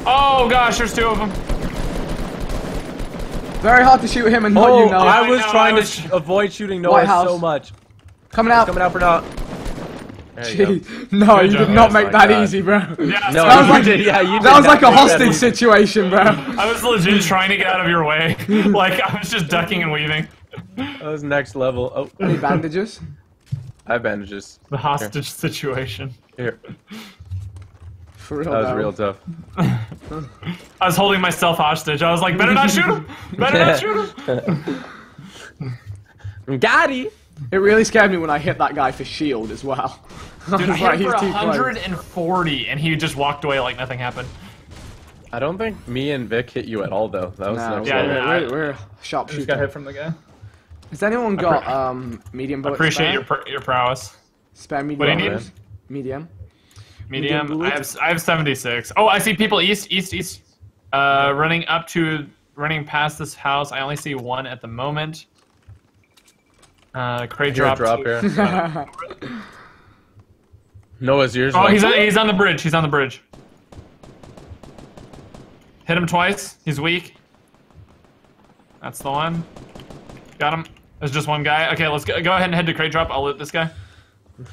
Oh gosh, there's two of them. Very hard to shoot him and not Oh, you know. I I was know, trying I to sh- avoid shooting White Noah House. so much. Coming out. Coming out for now. There go. Jeez. No, Good you job. did not make my that God. easy, bro. Yeah. No, That was like- did. Yeah, you did. That was like a not make that hostage situation, bro. I was legit trying to get out of your way. like I was just ducking and weaving. That was next level. Oh, Any bandages? I have bandages. The hostage situation. Here, For real. that was though. real tough. I was holding myself hostage. I was like, better not shoot him. Better not shoot him. Daddy. It really scared me when I hit that guy for shield as well. I Dude, I was hit like, him for he's too close. 140 and he just walked away like nothing happened. I don't think me and Vic hit you at all though. That was No, next Yeah, we're, level. yeah. we're, we're Just got hit from the guy. Has anyone got um medium bullets? Appreciate spare? your pr- your prowess. spare medium. What do you need? Medium. Medium. Medium I have I have 76. Oh, I see people east east east. Uh, running up to running past this house. I only see one at the moment. Uh, crate Here, drop. drop to- here. Noah's yours. Oh, like- he's he's on the bridge. He's on the bridge. Hit him twice. He's weak. That's the one. Got him. There's just one guy. Okay, let's go, go ahead and head to crate drop. I'll loot this guy.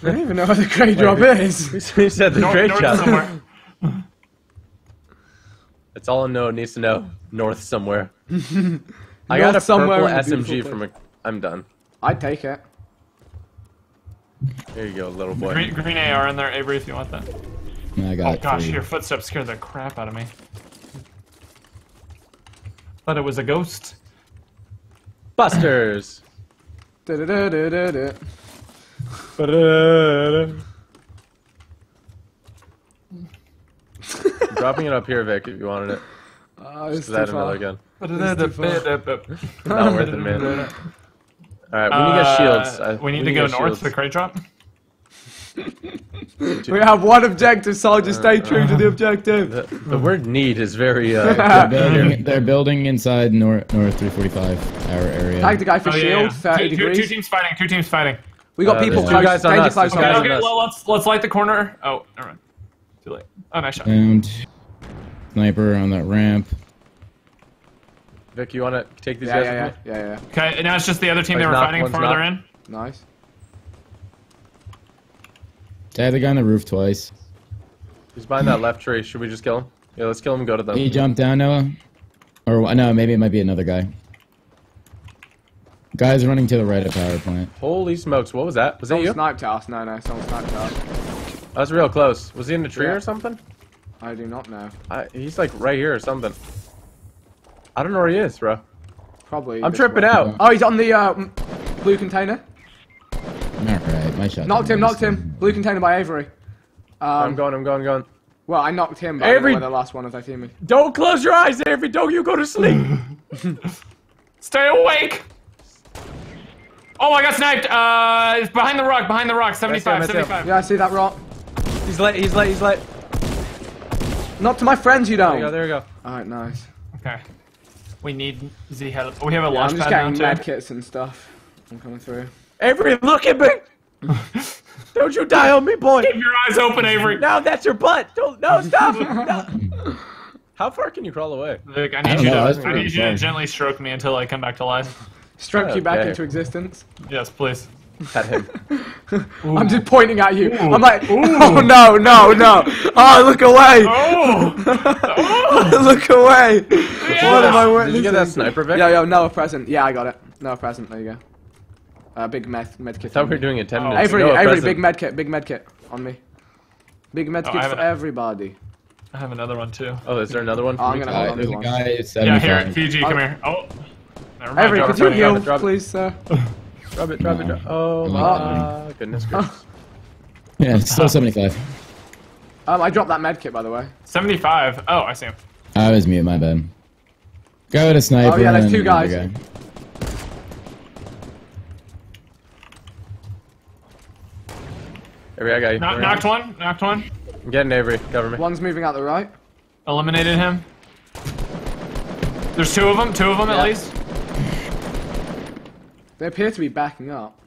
I don't even know where the grey drop is. he said the North, great north job. somewhere. That's all Noah needs to know. North somewhere. I got a somewhere purple SMG from a. I'm done. I'd take it. There you go, little boy. Green, green AR in there, Avery, if you want that. I got Oh gosh, your footsteps scared the crap out of me. Thought it was a ghost. Busters. Dropping it up here, Vic, if you wanted it. Ah, it's Because too another gun. Not Not worth it, man. Alright, we need to get shields. Uh, we need to go north shields. to the crate drop. We have one objective, soldier. Stay true to the objective. The, the word need is very. Uh, They're building, they're building inside north north 345 our area. Tag the guy for Oh, shield. yeah. 30 Two, two, degrees. two teams fighting. Two teams fighting. we got Uh, people there's two close. guys on danger us, close. there's Okay, guys guys. on okay. us. Well, let's let's light the corner. Oh, never mind. Too late. Oh, nice shot. And sniper on that ramp. Vic, you want to take these Yeah, guys yeah, with yeah, me? yeah, yeah. Okay, and now it's just the other team One's they were knocked, fighting one's further knocked. in. Nice. Tag the guy on the roof twice. He's behind that left tree. Should we just kill him? Yeah, let's kill him and go to them. He jumped down, Noah. Or no, maybe it might be another guy. Guys running to the right of power plant. Holy smokes, what was that? Was that Someone you? sniped us. No, no, someone sniped us. That was real close. Was he in the tree Yeah. or something? I do not know. I, he's like right here or something. I don't know where he is, bro. Probably. I'm tripping way. out. Oh, he's on the uh, blue container. Alright, my shot. Knocked him, knocked him. Blue container by Avery. I'm Um, going, I'm going, going. well, I knocked him, but I don't know Avery- where the last one of they team me. Don't close your eyes, Avery. Don't you go to sleep. Stay awake! Oh, I got sniped! Uh, it's behind the rock, behind the rock, 75, him, 75. Yeah, I see that rock. he's late, he's late, he's late. Not to my friends, you don't. There we go, there we go. Alright, nice. Okay. We need Z help. Oh, we have a Yeah, launch I'm just pad getting now kits and stuff. I'm coming through. Avery, look at me. Don't you die on me, boy. Keep your eyes open, Avery. No, that's your butt. Don't, no, stop. No. How far can you crawl away? Vic, I I need don't you know, to, I need you to gently stroke me until I come back to life. Stroke you back Okay. into existence. Yes, please. At him. I'm just pointing at you. Ooh. I'm like, Ooh. oh no, no, no. Oh, look away. Oh! look away. What am I Did you get that sniper, Vic? Yo, yo, Noah present. Yeah, I got it. Noah present. There you go. Uh, big med med kit. I thought we were doing it 10 Oh. minutes. Avery, No, Avery, big med kit, big med kit on me. Big med Oh, kit for an- everybody. I have another one too. Oh, is there another one? for Oh, I'm gonna hold Uh, on there's to a one. guy at Yeah, here, Fiji, come Oh. here. Oh. Never mind. Avery, could you drop heal, drop it. drop it. please, sir? Drop it, drop it, drop Oh Oh. my goodness gracious. Yeah, still 75. Um, I dropped that med kit, by the way. 75. Oh, I see him. I was mute, my bad. Go with a sniper. Oh, yeah, there's two guys. guy. Avery, I got you. Knock, knocked one. Knocked one. I'm getting Avery. Cover me. One's moving out the right. Eliminated him. There's two of them. Two of them Yeah. at least. They appear to be backing up.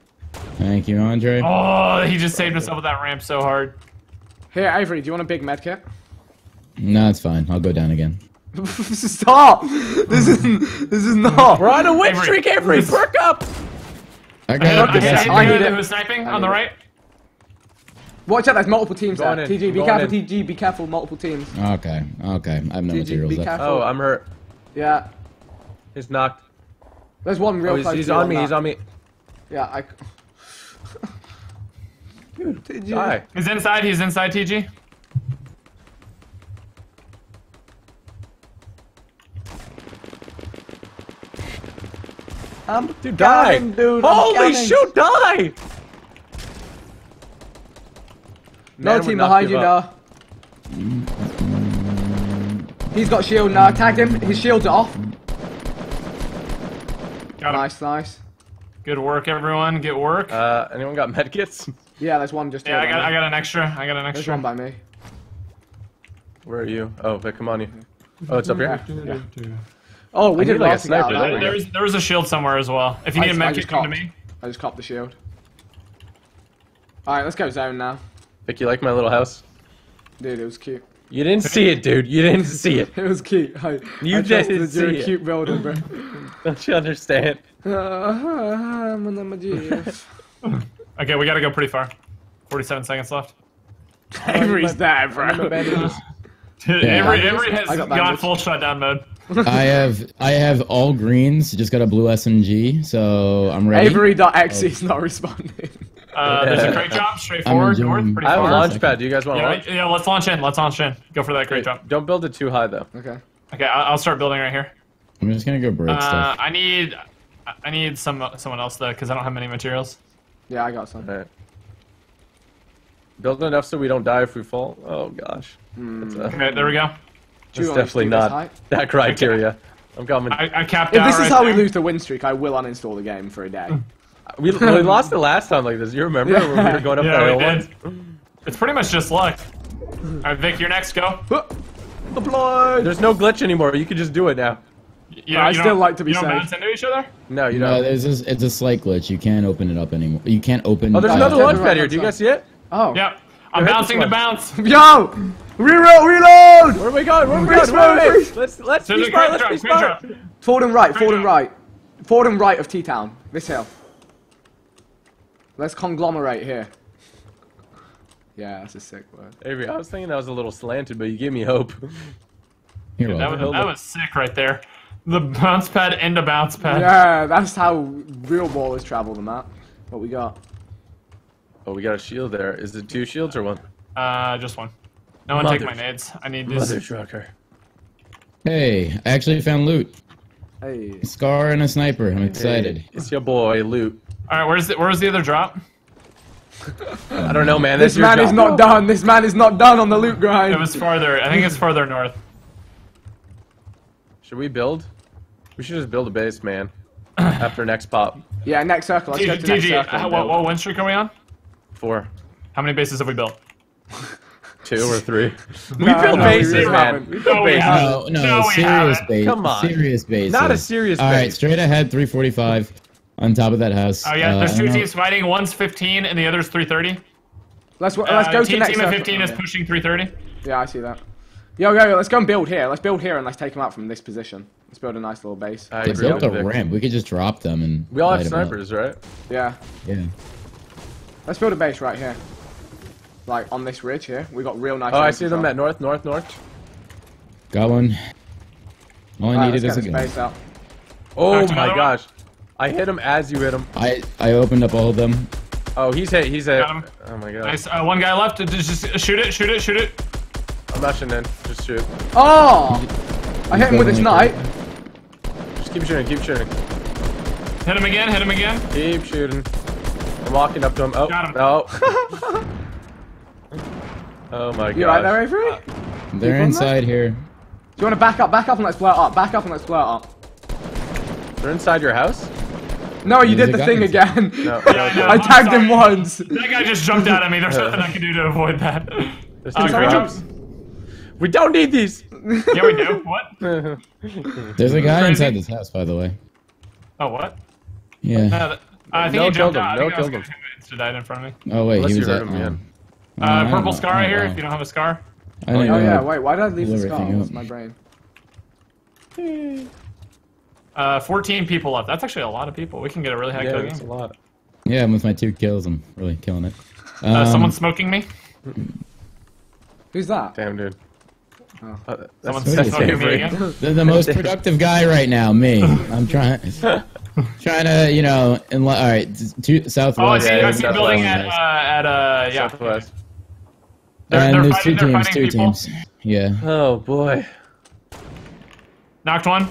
Thank you, Andre. Oh, he just saved himself with that ramp so hard. Here, Avery, do you want a big med kit? No, it's fine. I'll go down again. Stop! This is this is not. We're on a win Avery. streak, Avery. Perk up. I I, got I, it. hit I need it. who was sniping on the right. Watch out, there's multiple teams Going there. TG, be going careful. in. TG, be careful. Multiple teams. Okay, okay. I have no TG, materials be left. careful. Oh, I'm hurt. Yeah, He's knocked. There's one real Oh, he's, close. he's to on me. that. He's on me. Yeah, I. Dude, TG. Die. He's inside. He's inside. TG. I'm Dude, die. counting, dude. I'm Holy counting. shoot, die. No team behind you, up. now. He's got shield now. Tagged him. His shield's off. Got him. Nice, nice. Good work, everyone. Get work. Uh, anyone got medkits? Yeah, there's one just yeah, I here got. by I got an extra. I got an There's extra. one by me. Where are you? Oh, Vic, come on you. Oh, it's up here. Yeah. Oh, we I did like, a well to get out sniper, of there that. we go. There's there was a shield somewhere as well. If you I need a just- I med just come to copped. me. I just copped the shield. Alright, let's go zone now. Vic, you like my little house? Dude, it was cute. You didn't see it, dude. You didn't see it. It was cute. I, You I trusted didn't that you're see a it. cute builder, bro. Don't you understand? Okay, we gotta go pretty far. 47 seconds left. Avery's there, Remember bro. bandages? Avery, Avery has got gone bandages. full shutdown mode. I have I have all greens. Just got a blue SMG, so I'm ready. Avery.exe oh. is not responding. Uh, there's a crate drop straight forward, north, pretty I have a far. launch pad. Do you guys want to Yeah, launch? yeah, let's launch in. Let's launch in. Go for that crate drop. Don't build it too high, though. okay. Okay, I- I'll start building right here. I'm just gonna go break Uh, stuff. I need, I need some someone else though, because I don't have many materials. Yeah, I got some. Alright. Build enough so we don't die if we fall. Oh, gosh. That's, uh, Okay, there we go. Do that's want us to definitely not that criteria. I'm coming. I, I capped If out this is right how we lose the win streak, I will uninstall the game for a day. We, we lost the last time like this. You remember Yeah. when we were going up that Yeah, hill once? It's pretty much just luck. All right, Vic, you're next. Go. Deploy! There's no glitch anymore. You can just do it now. You, I still like to be you don't safe. bounce into each other. No, you No, don't. there's this, it's a slight glitch. You can't open it up anymore. You can't open. oh, there's uh, another yeah, launch right pad here. Do you guys see it? Oh. Yep. I'm bouncing this to bounce. Yo! Reload! Reload! Where are we going? Where are we going? Wait, wait, freeze. wait. Let's let's There's be a smart. crate Let's drop. be Crate smart. drop. Forward and right, forward and drop. right. Forward and right of T-Town. This hill. Let's conglomerate here. Yeah, that's a sick word. Avery, I was thinking that was a little slanted, but you gave me hope. You're That was, that was sick right there. The bounce pad and a bounce pad. Yeah, that's how real ballers travel the map. What we got? Oh, we got a shield there. Is it two shields or one? Uh, just one. No one take my nades. I need these. Mother trucker. Hey, I actually found loot. Hey. Scar and a sniper. I'm excited. It's your boy, Loot. All right, where's the, where's the other drop? I don't know, man. This That's your man is not done. This man is not done on the loot grind. It was farther. I think it's farther north. Should we build? We should just build a base, man. After next pop. Yeah, next circle. Let's go to next TG, circle. how- and uh, what, what win streak are we on? Four, How many bases have we built? two, or three. We No, build no, bases, really man. We build No, bases. No, no, No, serious haven't. base. Come on. Serious base. Not a serious All right, base. straight ahead, 345 on top of that house. Oh yeah, Uh, there's I two don't know- teams fighting. One's 15 and the other's 330. Let's let's Uh, go to team, next team of circle. 15 is Yeah. pushing 330. Yeah, I see that. Yo, yo, yo, let's go and build here. Let's build here and let's take them out from this position. Let's build a nice little base. I They agree built with a ramp. We could just drop them and. We all have light 'em up. snipers, right? Yeah. Yeah. Let's build a base right here. Like on this ridge here. We got real nice. Oh, I see them at north, north, north. Got one. All I Alright, needed is a gun. base out. Oh my gosh. one? Gosh. I hit him as you hit him. I I opened up all of them. Oh, he's hit, he's hit. Got him. Oh my god. Nice. Uh, one guy left. Just just shoot it, shoot it, shoot it. I'm rushing in. Just shoot. Oh! I hit him with his knife. Just keep shooting, keep shooting. Hit him again. Hit him again. Keep shooting. I'm walking up to him. Oh, Got him. no. oh my god. You right there, Avery? They're Keep there? inside here. Do you want to back up? Back up and let's blow it up. Back up and let's blow it up. They're inside your house? No, you did the thing inside. again. No. Yeah, I. I tagged him once. That guy just jumped out at me. There's nothing I can do to avoid that. There's Uh, two great drops. We don't need these. Yeah, we do. What? There's a guy Crazy. inside this house, by the way. Oh, what? Yeah. Uh, th- I think No he jumped killed him, out. I no think that was killed the guy who insta died in front of me. Oh wait, Unless he was heard at. him, oh. man. Oh, Uh, I purple scar right Oh, here. wow. If you don't have a scar. I Oh yeah, wait, why did I leave the scar? everything That's my brain. Uh, 14 people left. That's actually a lot of people. We can get a really high Yeah, kill that's a lot. Yeah, with my two kills, I'm really killing it. Uh, Um, someone's smoking me. Who's that? Damn, dude. Oh. Uh, that's- Someone's that's smoking me again. the, the most productive guy right now, me. I'm trying, trying to, you know, in, all right, two Oh, I southwest. see. Yeah, I see a building at uh, at uh yeah. Southwest. They're, and they're there's fighting, two teams, two people. teams. Yeah. Oh boy. Knocked one.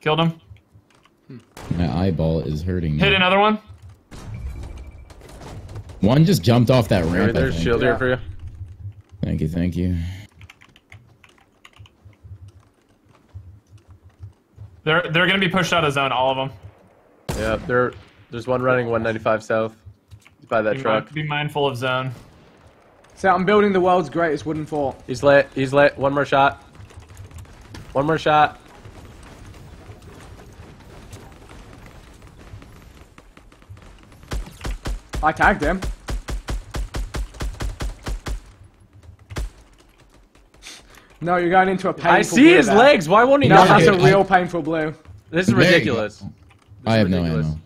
Killed him. My eyeball is hurting. Me. Hit me. another one. One just jumped off that ramp. I there's think. shield Yeah. here for you. Thank you, thank you. They're they're gonna be pushed out of zone. All of them. Yeah, there. There's one running 195 south. By that Be, truck. be mindful of zone. So I'm building the world's greatest wooden fort. He's lit. He's lit. One more shot. One more shot. I tagged him. No, you're going into a painful I see blue his there. legs. Why won't he No, knock that's a real painful blue. This is There you go. ridiculous. I have no ridiculous. ammo.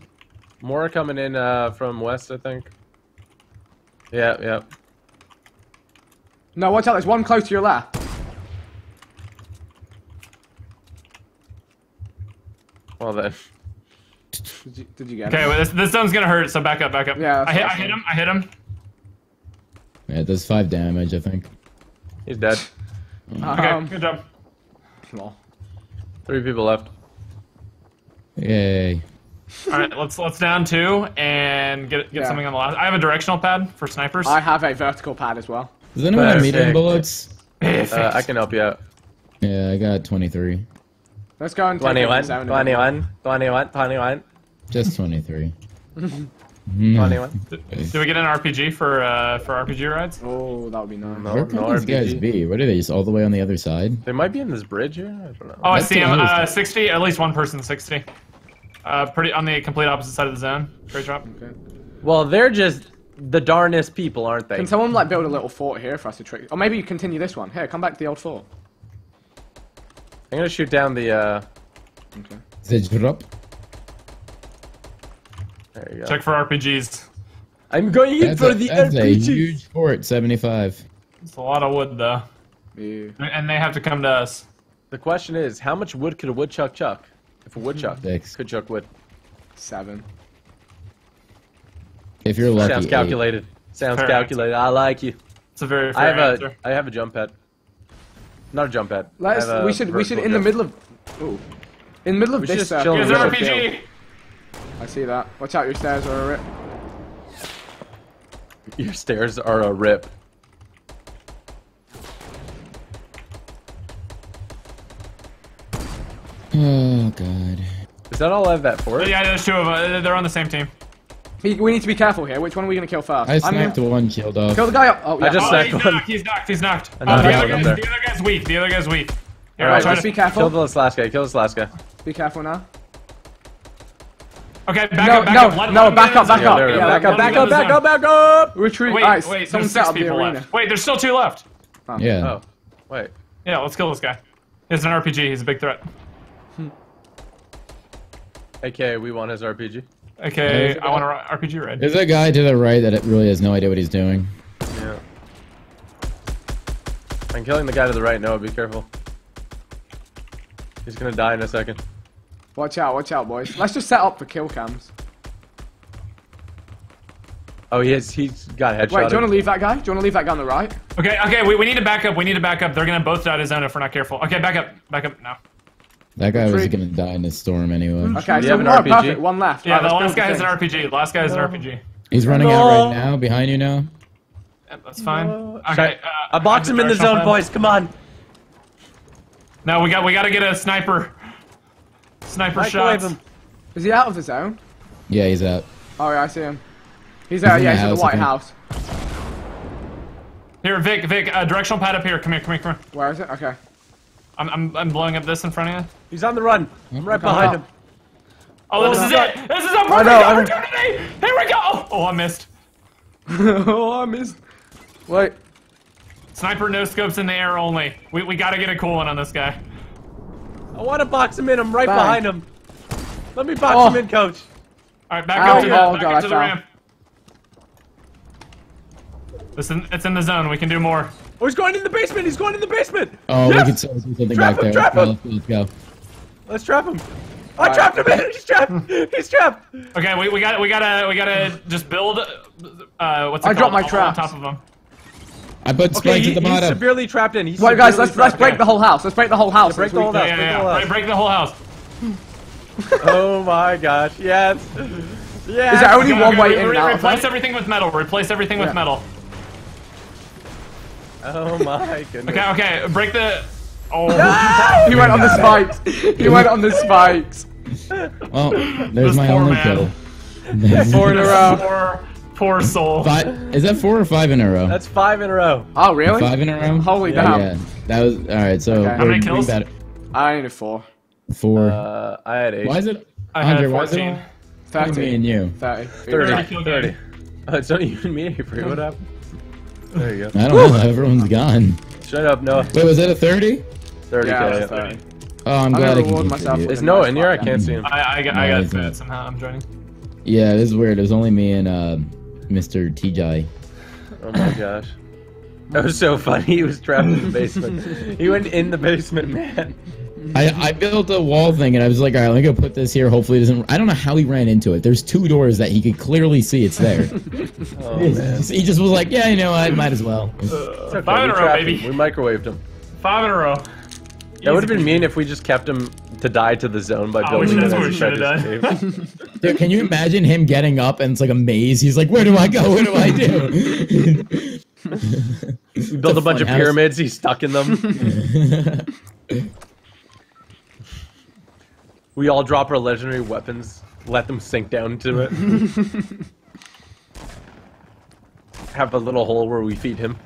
More coming in uh, from west, I think. Yeah, yeah. No, watch out. There's one close to your left. Well then. Did you, did you get Okay, well, this this zone's gonna hurt. So back up, back up. Yeah, I hit what I I hit him. I hit him. Yeah, it does five damage, I think. He's dead. Okay, Um, good job. lol. Three people left. Yay. All right, let's let's down two and get get Yeah. something on the last. I have a directional pad for snipers. I have a vertical pad as well. Does anyone have medium Perfect. bullets? Uh, I can help you out. Yeah, I got 23. Let's go and take over 21, 21, 21, 21, Just 23. Hmm. 21. Did we get an RPG for uh, for RPG rides? Oh, that would be nice. No, Where no could these guys be? What are they? Just all the way on the other side? They might be in this bridge here. I don't know. Oh, I see him. what I Uh, 60. At least one person. 60. Uh, pretty on the complete opposite side of the zone. Great job. Okay. Well, they're just the darnest people, aren't they? Can someone like build a little fort here for us to trick? Or maybe you continue this one. Here, come back to the old fort. I'm gonna shoot down the. uh Okay. Is drop? There you go. Check for RPGs. I'm going in That's, for a, the that's a huge fort, 75. It's a lot of wood though, Yeah. and they have to come to us. The question is, how much wood could a woodchuck chuck? If a woodchuck Six. could chuck wood, Seven. If you're lucky. sounds eight. calculated. Sounds Correct. calculated. I like you. It's a very I fair have answer. a I have a jump pad. Not a jump pad. Let's. Have a We should. We should vertical in the middle of. Ooh. In the middle of We should this just chill circle. Here's an RPG. I see that. Watch out, your stairs are a rip. Your stairs are a rip. Oh god. Is that all I have that for? Yeah, there's two of them. They're on the same team. We we need to be careful here. Which one are we gonna kill first? I I'm sniped gonna one killed off. kill the guy up. Oh yeah. I just Oh, snapped he's one. knocked. He's knocked. He's knocked. Oh, the, other guy's, the other guy's weak. The other guy's weak. Here, Alright, just to- be careful. Kill this last guy. Kill this last guy. Be careful now. Okay, back No, up, back no, up. Let, no, let back up, back the up. zone. there we go. Yeah, back up, back up, get in back up, back up. Retreat. Wait, Alright, wait, someone there's set six up the people arena. left. Wait, there's still two left. Yeah. Oh, wait. Yeah, let's kill this guy. He's an RPG. He's a big threat. AK, we want his RPG. Okay, I want an RPG red. There's a guy to the right that it really has no idea what he's doing. Yeah. I'm killing the guy to the right. Noah, be careful. He's gonna die in a second. Watch out, watch out, boys. Let's just set up for kill cams. Oh, he is. He's got headshot. Wait, do you want to leave that guy? Do you want to leave that guy on the right? Okay, okay, we, we need to back up. We need to back up. They're gonna both die to zone if we're not careful. Okay, back up, back up now. That guy was gonna die in this storm anyway. Okay, you so have an RPG? perfect. One left. Yeah, Alright, the let's last guy has an. RPG. The last guy has an RPG. He's running No. out right now, behind you now. Yeah, that's fine. Should Okay, I uh, box him in the zone, pad. boys. Come on. No, we got we got to get a sniper. Sniper Microwave shots. him. Is he out of the zone? Yeah, he's out. Oh yeah, I see him. He's there. in Yeah, the he's at the White. House. Here, Vic, Vic, uh, directional pad up here. Come here, come here, come here. Where is it? Okay. I'm, I'm, I'm blowing up this in front of you. He's on the run. I'm right behind him. Oh, this oh, no. is it! This is a perfect know, I know. opportunity! Here we go! Oh, I missed. oh, I missed. Wait. Sniper no scopes in the air only. We, we gotta get a cool one on this guy. I want to box him in. I'm right Bang. behind him. Let me box Oh. him in, coach. Alright, back Ow, up oh, to the, oh, back God, up I to the fell. ramp. Listen, it's in the zone. We can do more. Oh, he's going in the basement. He's going in the basement. Oh, Yes! we could still do something Trap back him, there. trap Let's him. go, let's go, let's go. Let's trap him. I Alright. trapped him in. He's trapped. He's trapped. Okay, we, we got we gotta we gotta just build. Uh, what's it I called? dropped my trap on top of him. I put Okay, spikes he, at the he's bottom. severely trapped in. He's Wait, guys, let's severely let's break trapped the whole house. Let's break the whole house. break Let's the whole house. Yeah, break yeah, the whole yeah. house. Break, break the whole house. Oh my gosh. Yes. Yeah. Is there only Okay, one okay, way re- in and re- out? Replace that? everything with metal. Replace everything Yeah. with metal. Oh my goodness. Okay, okay. Break the. Oh. He went on the spikes. He went on the spikes. Well, there's This my only man. kill. Four in a row. Poor, poor soul. Five, is that four or five in a row? That's five in a row. Oh really? five in a row. Holy yeah, damn. Yeah, that was all right. So Okay. How many kills? better. I need four. Four. Uh, I had eight. why is it? I had Andre, why is it 14. all- only me and you. Thirty. Thirty. Thirty 30. Oh, it's not even me, Avery. What happened? There you go. I don't know. Everyone's gone. Shut up, Noah. Wait, was that a thirty? 30 Yeah, k. that's 30. Oh, I'm I'm glad gonna I can reward myself contribute. with Is Noah in here? I can't see him. I, I got, No, I got it's not. fed somehow. I'm joining. Yeah, this is weird. It was only me and uh, Mr. TG. Oh my gosh. That was so funny. He was trapped in the basement. he went in the basement, man. I, I built a wall thing and I was like, all right, let me go put this here. Hopefully it doesn't. I don't know how he ran into it. There's two doors that he could clearly see it's there. Oh man. he just was like, yeah, you know, I might as well. Uh, it's okay, Five in we a row, baby. him. We microwaved him. Five in a row. That would have been mean if we just kept him to die to the zone by Oh, we building should- it that's what we should've done. Dude, can you imagine him getting up and it's like a maze? He's like, where do I go? What do I do? We built a bunch of house. pyramids. He's stuck in them. We all drop our legendary weapons. Let them sink down into it. Have a little hole where we feed him.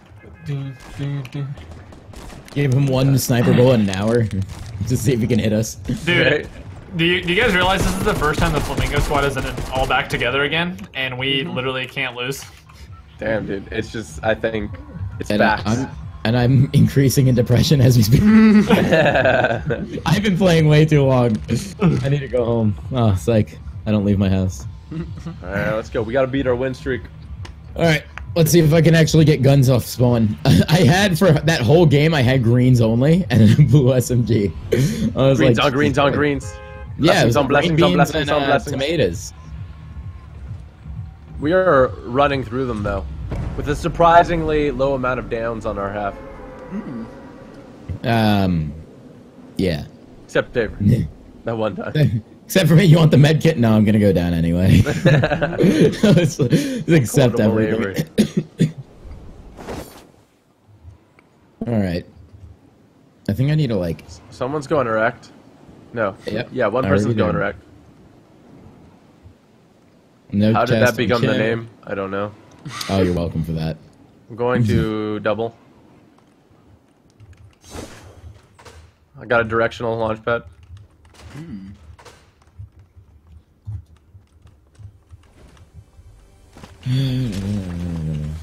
Give him one sniper bullet in an hour to see if he can hit us. Dude, Right? do you, do you guys realize this is the first time the Flamingo Squad is in all back together again, and we Mm-hmm. literally can't lose? Damn, dude. It's just, I think, it's And facts. I'm and I'm increasing in depression as we speak. I've been playing way too long. I need to go home. Oh, it's like I don't leave my house. Alright, let's go. We gotta beat our win streak. All right, let's see if I can actually get guns off spawn. I had for that whole game, I had greens only and a blue SMG. I was Greens like, on greens on greens. Yeah, Blessings it was on green blessings on blessings and, on uh, blessings. tomatoes. We are running through them though, with a surprisingly low amount of downs on our half. Um, yeah. Except Avery. that one time. Except for me, you want the med kit? No, I'm gonna go down anyway. let's accept Quotable everything. All right. I think I need to like. Someone's going erect. No. Yep. Yeah, one person's going erect. No How did that become the name? I don't know. Oh, you're welcome for that. I'm going to double. I got a directional launch pad. Hmm.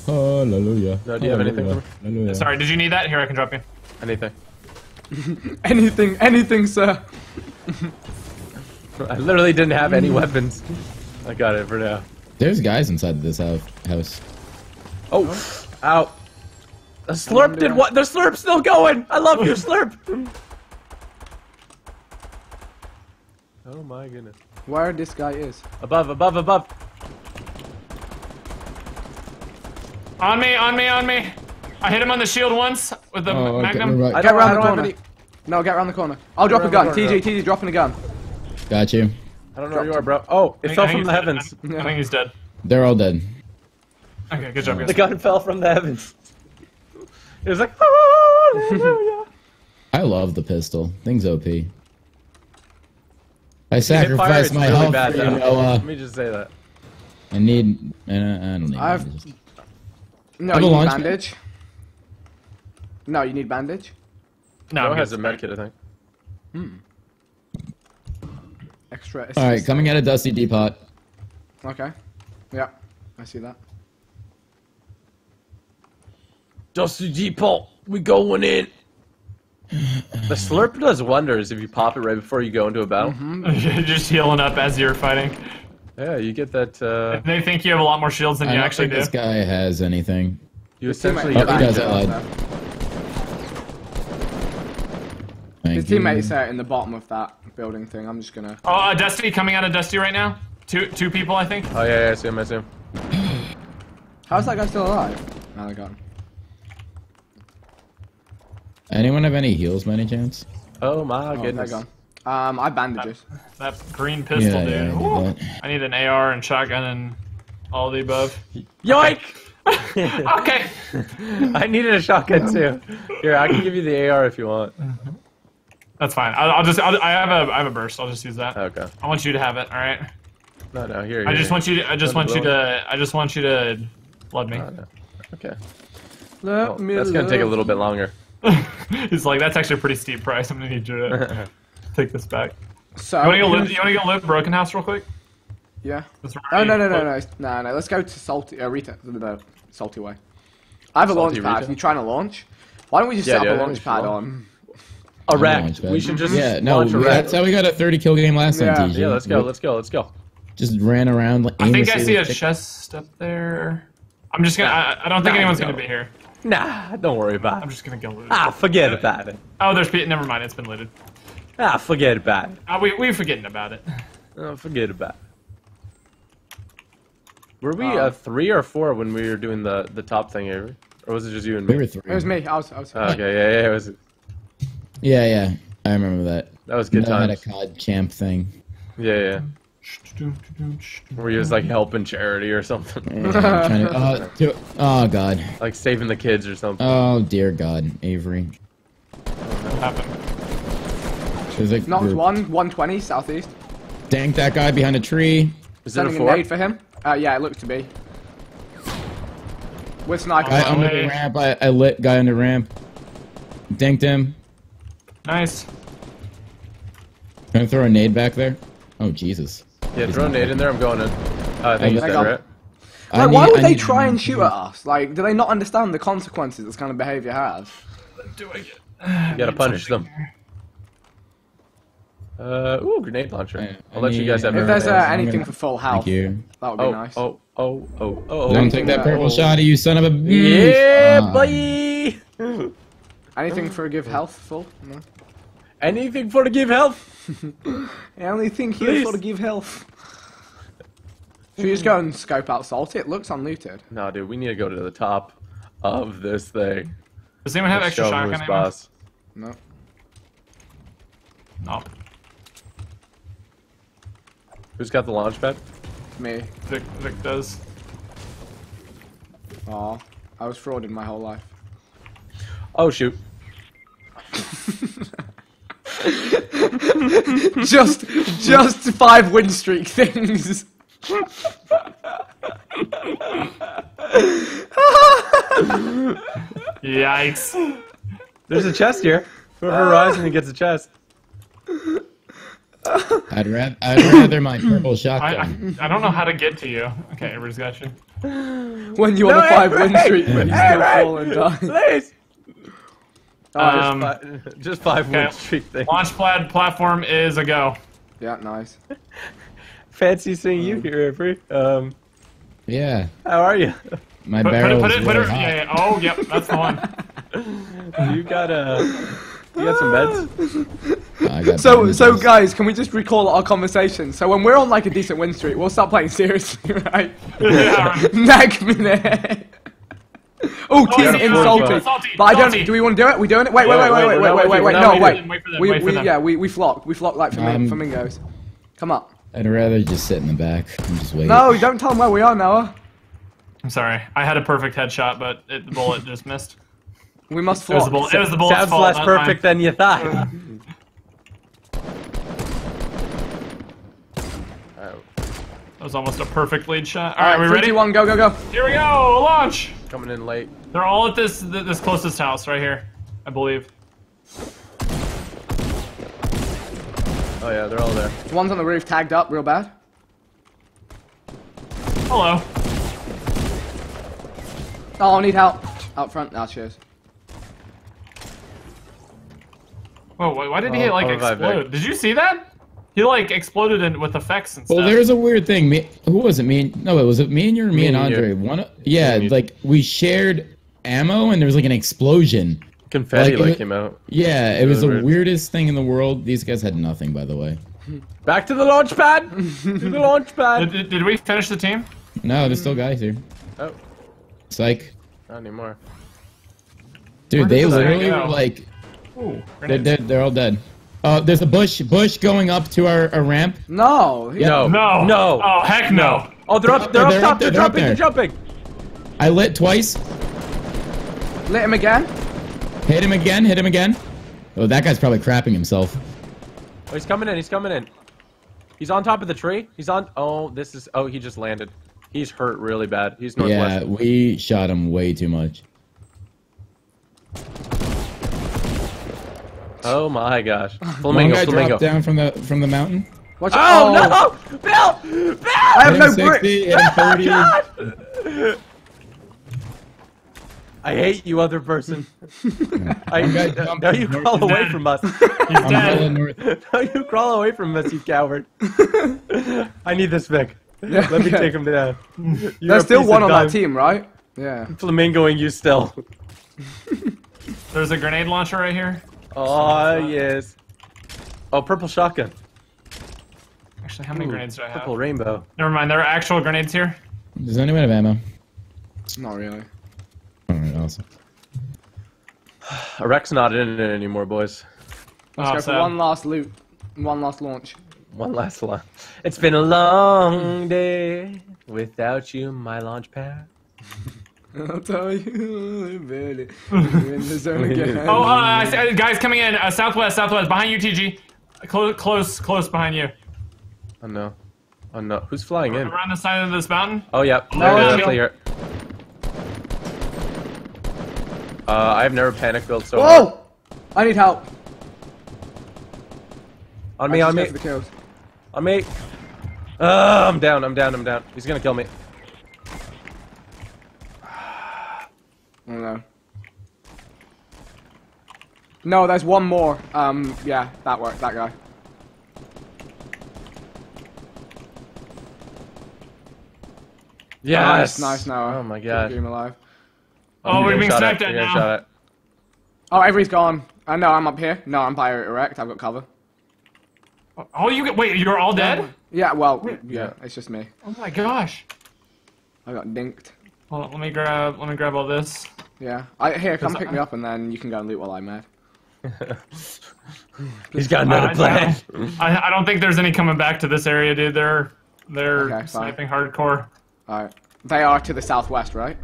Hallelujah. No, do you have anything for me? Hallelujah. Sorry, did you need that? Here, I can drop you. Anything. Anything, anything, sir. I literally didn't have any weapons. I got it for now. There's guys inside this house. house. Oh, out. The slurp did what? The slurp's still going. I love you, slurp. Oh my goodness. Where this guy is? Above, above, above. On me, on me, on me. I hit him on the shield once with the Oh, magnum. we're right. I Get don't, I around the don't have corner. any. No, get around the corner. I'll drop a gun. the corner, TG, TG, dropping a gun. Got you. I don't know where you are, bro. Oh, it think- fell from he's the dead. heavens. I think he's dead. They're all dead. Okay, good job, The gun fell from the heavens. It was like. I love the pistol. Thing's OP. I sacrificed my really health bad, for you, though. Noah. Let me just say that. I need. Uh, I don't need. I've- bandages. No, Have a you need launch bandage. No, you need bandage. No, Noah I'm has good. a medkit, I think. Extra. All right, coming out of Dusty Depot. Okay. Yeah, I see that. Dusty Depot, we going in. The slurp does wonders if you pop it right before you go into a battle. You're just healing up as you're fighting. Yeah, you get that. Uh, They think you have a lot more shields than I you don't actually think do. this guy has anything. you essentially Oh, get he does, that- I lied. Thank His teammates are in the bottom of that building thing. I'm just gonna. Oh, uh, Dusty coming out of Dusty right now. Two two people, I think. Oh yeah, yeah, I see him, I see him. How's that guy still alive? No, they got him. Anyone have any heals, by any chance? Oh my Oh, they're goodness. gone. Um, I bandages. That green pistol, yeah, dude. yeah, I need I need an AR and shotgun and all the above. Yoink! Okay. I needed a shotgun too. Here, I can give you the AR if you want. That's fine. I'll, I'll just. I'll, I have a. I have a burst. I'll just use that. Okay. I want you to have it. All right. No, no, here. I here. just want you. To, I just Let want me you to. I just want you to blood me. Oh, no. Okay. Let Well, me that's gonna take a little bit longer. He's like, that's actually a pretty steep price. I'm gonna need you to take this back. So. You wanna go live? You wanna go live Broken House real quick? Yeah. Oh no no no no no no! Let's go to salty uh, Rita the, the salty way. I have a Salty launch pad. Rita? You trying to launch? Why don't we just Yeah, set yeah, up a I launch think we should pad launch. on? Erect. We should just Yeah, no, launch erect. that's how we got a 30 kill game last Yeah. time, TG. Yeah, let's go. Let's go. Let's go. Just ran around. Like, I think I see a with chest up there. I'm just gonna. I, I don't think Nah, anyone's no. gonna be here. Nah, don't worry about it. I'm just gonna go loot. Ah, forget about it. Oh, there's. pe- Never mind. It's been looted. Ah, forget about it. Uh, we we're forgetting about it. Oh, forget about it. Were we Um, uh, three or four when we were doing the the top thing, Avery? Or was it just you and We me? were three. It was me. I was. I was. Oh, okay, yeah, yeah, it was. Yeah, yeah. I remember that. That was good Noah had a. COD camp thing. Yeah, yeah. Where he was like helping charity or something, Yeah, to, uh, to- oh, God. like saving the kids or something. Oh, dear God. Avery. What happened? There's a Knocked group. one. 120 southeast. Dank that guy behind a tree. Is it a Sending a, four? nade for him. Uh, yeah, it looks to be. With sniper. Guy under wait. the ramp. I, I lit guy under ramp. Danked him. Nice. Can I throw a nade back there. Oh, Jesus. Yeah, throw a nade in there. I'm going in. Uh, I think he's I dead, got- right? I Like, why would I they need- try and shoot at us? Like, do they not understand the consequences this kind of behavior has? Do I get? You gotta punish them. Uh, ooh, grenade launcher. I- I'll I let you guys have If If there's uh, anything gonna- for full health, Thank you. that would be Oh, nice. oh, oh, oh, oh, Don't oh. take that purple oh. shot, you son of a bitch. Yeah, Ah. boy. Anything for give health full? No. Anything for to give health. Anything here Please. for to give health? Should we just go and scope out salt? It looks unlooted. No, dude, we need to go to the top of this thing. Does anyone have to extra shotgun who's ammo? boss. No. No. Who's got the launch pad? Me. Vic, Vic does. Aw. I was frauded my whole life. Oh shoot. just, just five win streak things. Yikes. There's a chest here. Whoever rising gets a chest. I'd rather I'd rather my purple I, I, shotgun. I don't know how to get to you. Okay, everybody's got you. When you're on a five win streak, but you still fall and die. Please. Um, just, five, just five win okay. streak thing. Launch pad platform is a go. Yeah, nice. Fancy seeing you here, Avery. Um, Yeah, how are you? my Put, put it, barrel put is it, put it. really hot. Yeah, yeah. Oh, yep, that's the one. You got uh, you got some meds? I got So, bandages. so guys, can we just recall our conversation? So when we're on like a decent win streak, we'll start playing seriously, right? yeah, right. Next. Oh, team insulted. But I don't. Do we want to do it? We doing it? Wait, wait, wait, wait, wait, wait, wait, wait, wait. No, wait. waiting. Wait for them, We, we, yeah, we, we flock. We flock like Um, flamingos. Come up. I'd rather just sit in the back and just wait. No, don't tell them where we are, Noah. I'm sorry. I had a perfect headshot, but it, the bullet just missed. We must It was the flock. bullet. It was the bullet's Sounds fault. less perfect mine. than you thought. Oh, That was almost a perfect lead shot. All All right, right, we three, ready? one, go, go, go. Here we go. Launch. Coming in late. They're all at this this closest house right here, I believe. Oh yeah, they're all there. The one's on the roof, tagged up, real bad. Hello. Oh, I need help. Out front. Ah, cheers. Whoa, why, why did he Oh, like I'll explode? Did you see that? He like exploded in, with effects and stuff. Well, there's a weird thing. Me, who was it? Me? and- No, it was it me and you or me, Me and and you. Andre. One, yeah, Me like we shared ammo and there was like an explosion. Confetti Like, like, it- came out. Yeah, it was the Really weird. weirdest thing in the world. These guys had nothing, by the way. Back to the launch pad. to the launch pad. did, did we finish the team? No, there's still guys here. Oh, Psych, not anymore. dude, Where they did this guy literally were like, Ooh, they're, grenades. they're, they're all dead. Uh, there's a bush, bush going up to our, our ramp. No. he- No. No. No. Oh heck no. Oh, they're up. They're up They're top. up They're they're jumping. They're jumping. I lit twice, Lit him again. hit him again, hit him again. Oh, that guy's probably crapping himself. Oh, he's coming in. He's coming in. He's on top of the tree. He's on. Oh, this is. Oh, he just landed. He's hurt really bad. He's northwest. Yeah, we shot him way too much. Oh my gosh. One Flamingo. guy Flamingo. dropped down from the from the mountain. Watch Oh, out. no! Oh. Bill! Bill! I have no him 60, brick. hit him 30. I hate you, other person. I, guy now you north crawl away dead. from us. He's I'm dead. north. now you crawl away from us, you coward. I need this Vic. Yeah, Let me okay. take him down. You're There's still one on that team, right? Yeah. Flamingoing you still. There's a grenade launcher right here. Oh, yes. Oh, purple shotgun. Actually, how many Ooh, grenades do I have? Purple rainbow. Never mind. There are actual grenades here. Does anyone have ammo? Not really. Alright, awesome. A wreck's not in it anymore, boys. Let's Oh, go sad. for one last loot. One last launch. One last line. It's been a long day without you, my launch pad. I'll tell you, Billy. You're in the zone again. Oh, uh, I see, uh, guys coming in. Uh, southwest, southwest, behind you, TG. Close, close, close behind you. Oh no. Oh no. Who's flying in? Around the side of this mountain. Oh yeah. No, There no. actually here. Uh, I've never panic built so Whoa! hard. I need help. On me, on me, go for the kills. on me. Uh, I'm down, I'm down, I'm down. He's gonna kill me. No. No, there's one more. Um, yeah, that worked. That guy. Yes. Nice, nice, Noah. Oh my Keep god. the game alive. Oh, we're being getting shot sniped at You're now. shot at. Oh, Avery's gone. I know, I'm up here. No, I'm by erect. I've got cover. Oh, you get. Wait, you're all dead? Yeah, well, yeah, Yeah. it's just me. Oh my gosh. I got dinked. Hold on, let me grab. Let me grab all this. Yeah. I, here, come pick I- me up and then you can go and loot while I'm mad. He's got another I- I plan. don't- I, I don't think there's any coming back to this area, dude. They're they're Okay, fine. sniping hardcore. Alright. They are to the southwest, right?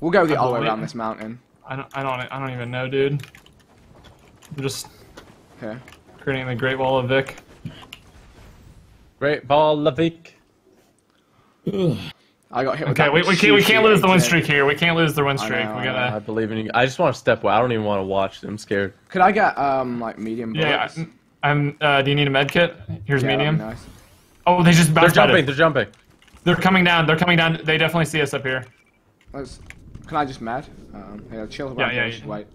We'll go the I other way believe- around this mountain. I don't I don't I don't even know, dude. I'm just Okay. creating the Great Wall of Vic. Great Wall of Lavik. I got hit with Okay, that we, we can't we can't lose the win streak here. We can't lose the win I streak. know, we I gotta. I believe in you. I just want to step away. I don't even want to watch. I'm scared. Could I get um like medium Yeah, bullets? I- I'm. Uh, do you need a med kit? Here's Yeah, medium. Nice. Oh, they just They're bounced jumping. jumping. They're jumping. They're coming down. They're coming down. They definitely see us up here. Let's. Can I just med? Um, yeah, chill. Yeah, yeah, yeah. Wait.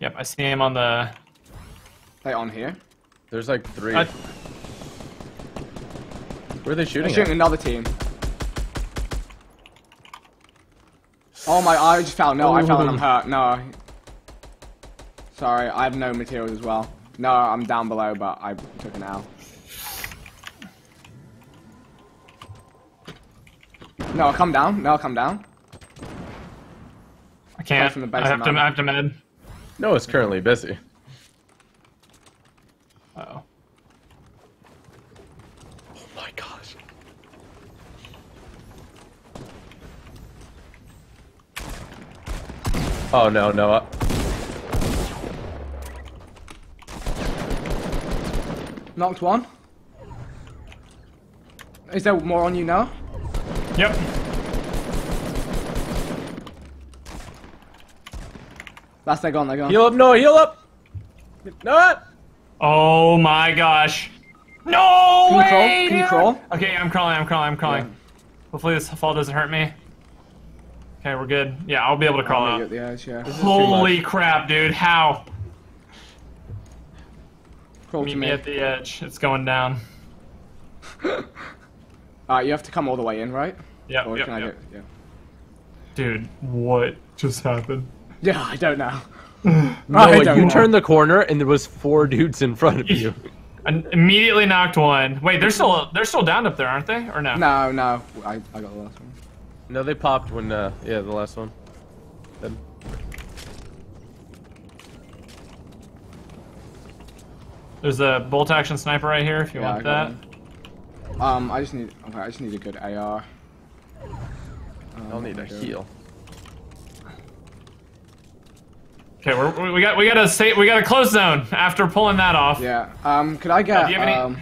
Yep, I see him on the. They on here? There's like three. I- Where are they They're shooting? shooting At? another team. Oh my! I just fell. No, I fell and I'm hurt. No. Sorry, I have no materials as well. No, I'm down below, but I took an L. No, I'll come down. No, I'll come down. I can't. from the base I have of to. the I have to med. No, it's currently busy. Uh. Oh Oh no, no. uh, Knocked one. Is there more on you now? Yep. That's they're gone. They're gone. Heal up, no, heal up. No. Oh my gosh. No Can you way. crawl? Can you crawl? Okay, I'm crawling. I'm crawling. I'm crawling. Yeah. Hopefully this fall doesn't hurt me. Okay, we're good. Yeah, I'll be able to crawl I'll out. meet you at the edge. Yeah. Holy crap, dude! How? Crawl Meet to me me. at the edge. It's going down. Alright, uh, you have to come all the way in, right? Yep. Or yep, can I yep. do? Yeah. Dude, what just happened? Yeah, I don't know. No, I don't you know. turned the corner and there was four dudes in front of you. I immediately knocked one. Wait, they're still they're still down up there, aren't they? Or no? No, no. I, I got the last one. No, they popped when, uh, yeah, the last one. Then- There's a bolt action sniper right here if you Yeah, want that. one. Um, I just need. Okay, I just need a good AR. I'll need a okay. heal. Okay, we're, we- we got we got a say we got a close zone after pulling that off. Yeah. Um, could I get do you have any um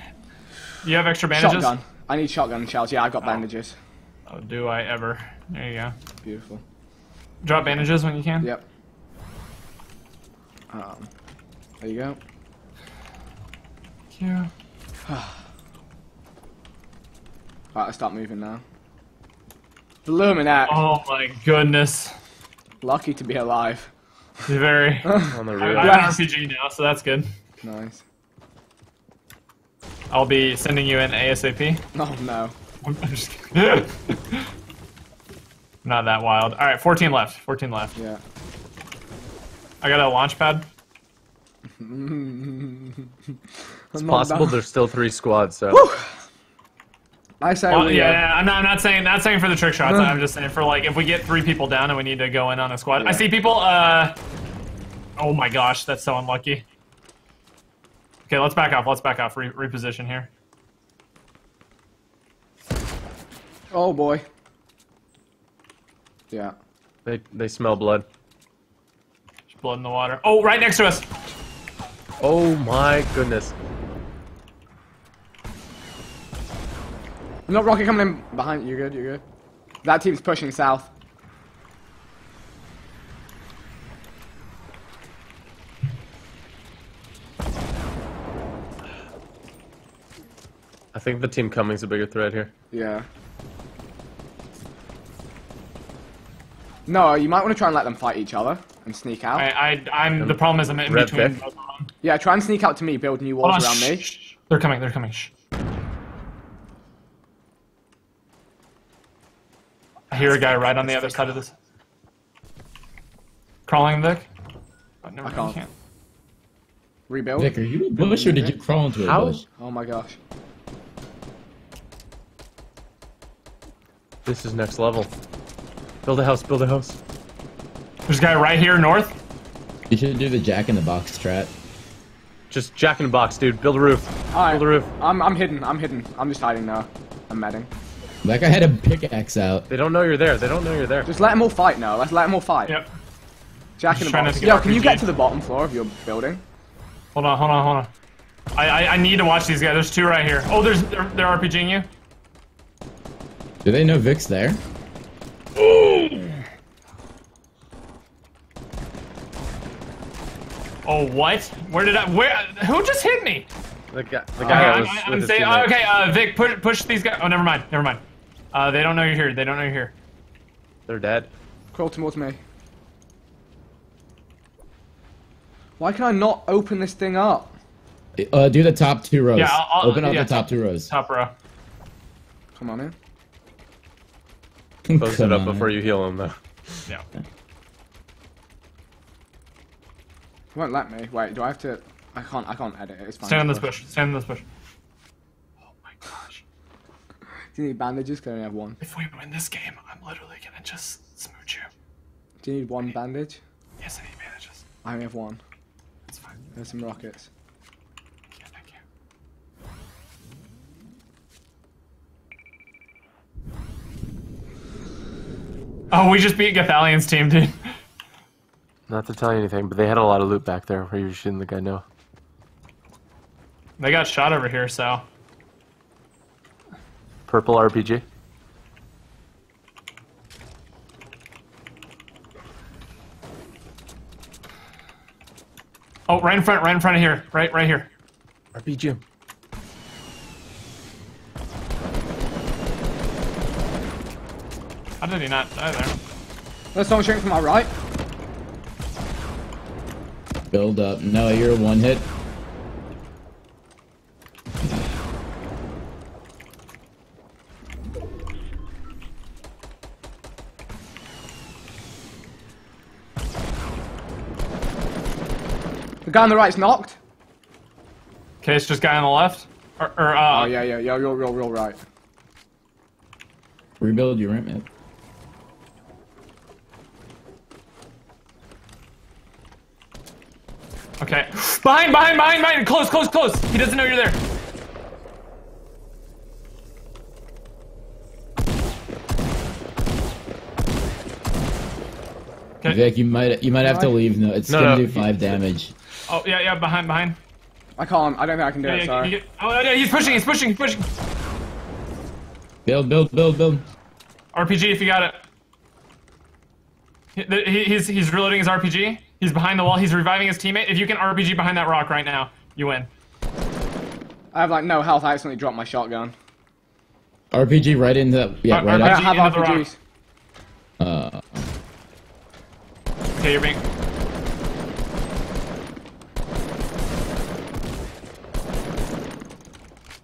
You have extra bandages? shotgun? I need shotgun shells. Yeah, I've got bandages. Oh, do I ever? There you go. Beautiful. Drop bandages when you can. Yep. Um, there you go. Thank you. Right, I start moving now. Illuminat. Oh my goodness. Lucky to be alive. Very. On the I. I Yeah. have an RPG now, so that's good. Nice. I'll be sending you in ASAP. Oh no. I'm I'm just kidding. Not that wild. All right, 14 left. 14 left. Yeah. I got a launch pad. It's possible done. there's still three squads, so. I say Well, yeah, uh, yeah, I'm not. I'm not saying. Not saying for the trick shots. I'm just saying for like if we get three people down and we need to go in on a squad. I see people. Uh. Oh my gosh, that's so unlucky. Okay, let's back off. Let's back off. Re- reposition here. Oh boy. Yeah. They, they smell blood. There's blood in the water. Oh, right next to us. Oh my goodness. Not rocket coming in behind you. You're good. You're good. That team's pushing south. I think the team coming's a bigger threat here. Yeah. No, you might want to try and let them fight each other and sneak out. I, I, I'm. The problem is I'm in Red between. Vic? both of them. Yeah, try and sneak out to me, build new walls on. around me. shh, shh. They're coming. They're coming. Shh. I hear a guy right on the other side of this. Crawling, Vic. Oh, never I can't. can't. Rebuild. Vic, are you a bush or did you crawl into a How? bush? Oh my gosh. This is next level. Build a house, build a house. There's a guy right here north. You should do the Jack in the Box strat. Just jack in the box, dude. Build a roof. Alright. Build a roof. I'm, I'm hidden. I'm hidden. I'm just hiding now. I'm medding. That guy had a pickaxe out. They don't know you're there. They don't know you're there. Just let them all fight now. Let's let them all fight. Yep. Jack in the box. to get Yo, can you get to the bottom floor of your building? Hold on, hold on, hold on. I, I, I need to watch these guys. There's two right here. Oh, there's they're, they're RPGing you. Do they know Vic's there? Oh, what? Where did I? Where? Who just hit me? The guy, the Okay, guy that I'm, was I'm saying. teammate. okay, uh, Vic, push push these guys. Oh, never mind, never mind. Uh, they don't know you're here. They don't know you're here. They're dead. Crawl towards me. Why can I not open this thing up? Uh, do the top two rows. Yeah, I'll- I'll- Open up yeah, the top two rows. Top row. Come on in. Close Come it up on. before you heal him, though. Yeah. It won't let me. Wait, do I have to? I can't. I can't edit it. It's fine. Stand on this Just bush. Stand on this bush. Oh my gosh. Do you need bandages? Because I only have one. If we win this game, I'm literally gonna just smooch you. Do you need one bandage? Yes, I need bandages. I only have one. That's fine. There's some rockets. Yeah, thank you. Oh, we just beat Gathalian's team, dude. Not to tell you anything, but they had a lot of loot back there where you were shooting the guy no. They got shot over here, so. Purple RPG. Oh, right in front, right in front of here. Right, right here. RPG. Did he not die there? There's someone shooting from my right. Build up. No, you're one hit. The guy on the right's knocked. Okay, it's just guy on the left. Or, or uh, Oh yeah, yeah, yeah. Real, real, real right. Rebuild your ramp. Yep. Okay. Behind, behind, behind, behind! Close, close, close! He doesn't know you're there. Okay. Vic, you might you might have to leave. No, it's No, gonna no, do five damage. Oh, yeah, yeah, behind, behind. I can't. I don't think I can do Yeah, it. yeah, Sorry. you- oh, yeah, he's pushing, he's pushing, he's pushing. Build, build, build, build. RPG, if you got it. He- he- He's, he's reloading his RPG. He's behind the wall. He's reviving his teammate. If you can RPG behind that rock right now, you win. I have like no health. I accidentally dropped my shotgun. RPG right into that. Yeah, Uh, right I RPG don't have into the rock. RPGs. Uh, Okay, you're being.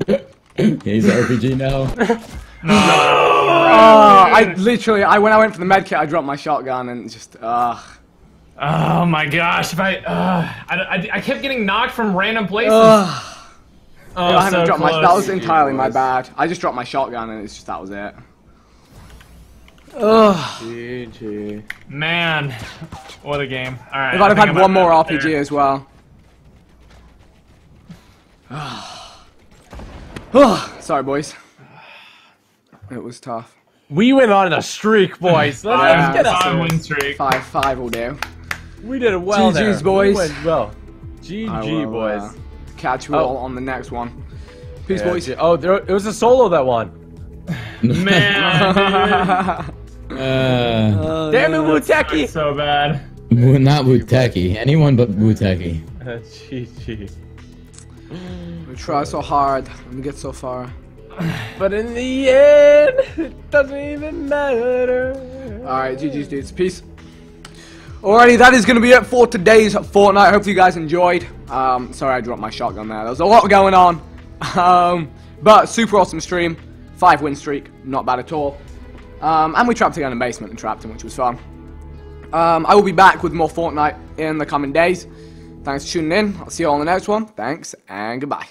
he's RPG now. Oh, I literally. I when I went for the med kit, I dropped my shotgun and just. Ugh. Oh my gosh! If I, uh, I, I, I kept getting knocked from random places. Ugh. oh, I haven't so dropped my. That was entirely my bad. I just dropped my shotgun and it's just that was it. Ugh. GG. Man, what a game! All right. If I'd have had I one more RPG there. as well. Ugh. Sorry, boys. It was tough. We went on a streak, boys. Let's, Yeah, let's get that's up. Five it. win streak. Five, five will do. We did it well there. Boys. We went well. GG, will, boys. uh, catch you Oh. all on the next one. Peace, Yeah, boys. Oh, there, it was a solo that won. Man, Uh, Damn it, dude, Muteki! so bad. Wu- not Wuteki. Anyone but Wuteki. GG. we try so hard and get so far. But in the end, it doesn't even matter. Alright, GG's dudes. Peace. Alrighty, that is going to be it for today's Fortnite. Hopefully you guys enjoyed. Um, sorry I dropped my shotgun there. There was a lot going on. Um, but super awesome stream. Five win streak. Not bad at all. Um, and we trapped again in the basement and trapped him, which was fun. Um, I will be back with more Fortnite in the coming days. Thanks for tuning in. I'll see you all in the next one. Thanks, and goodbye.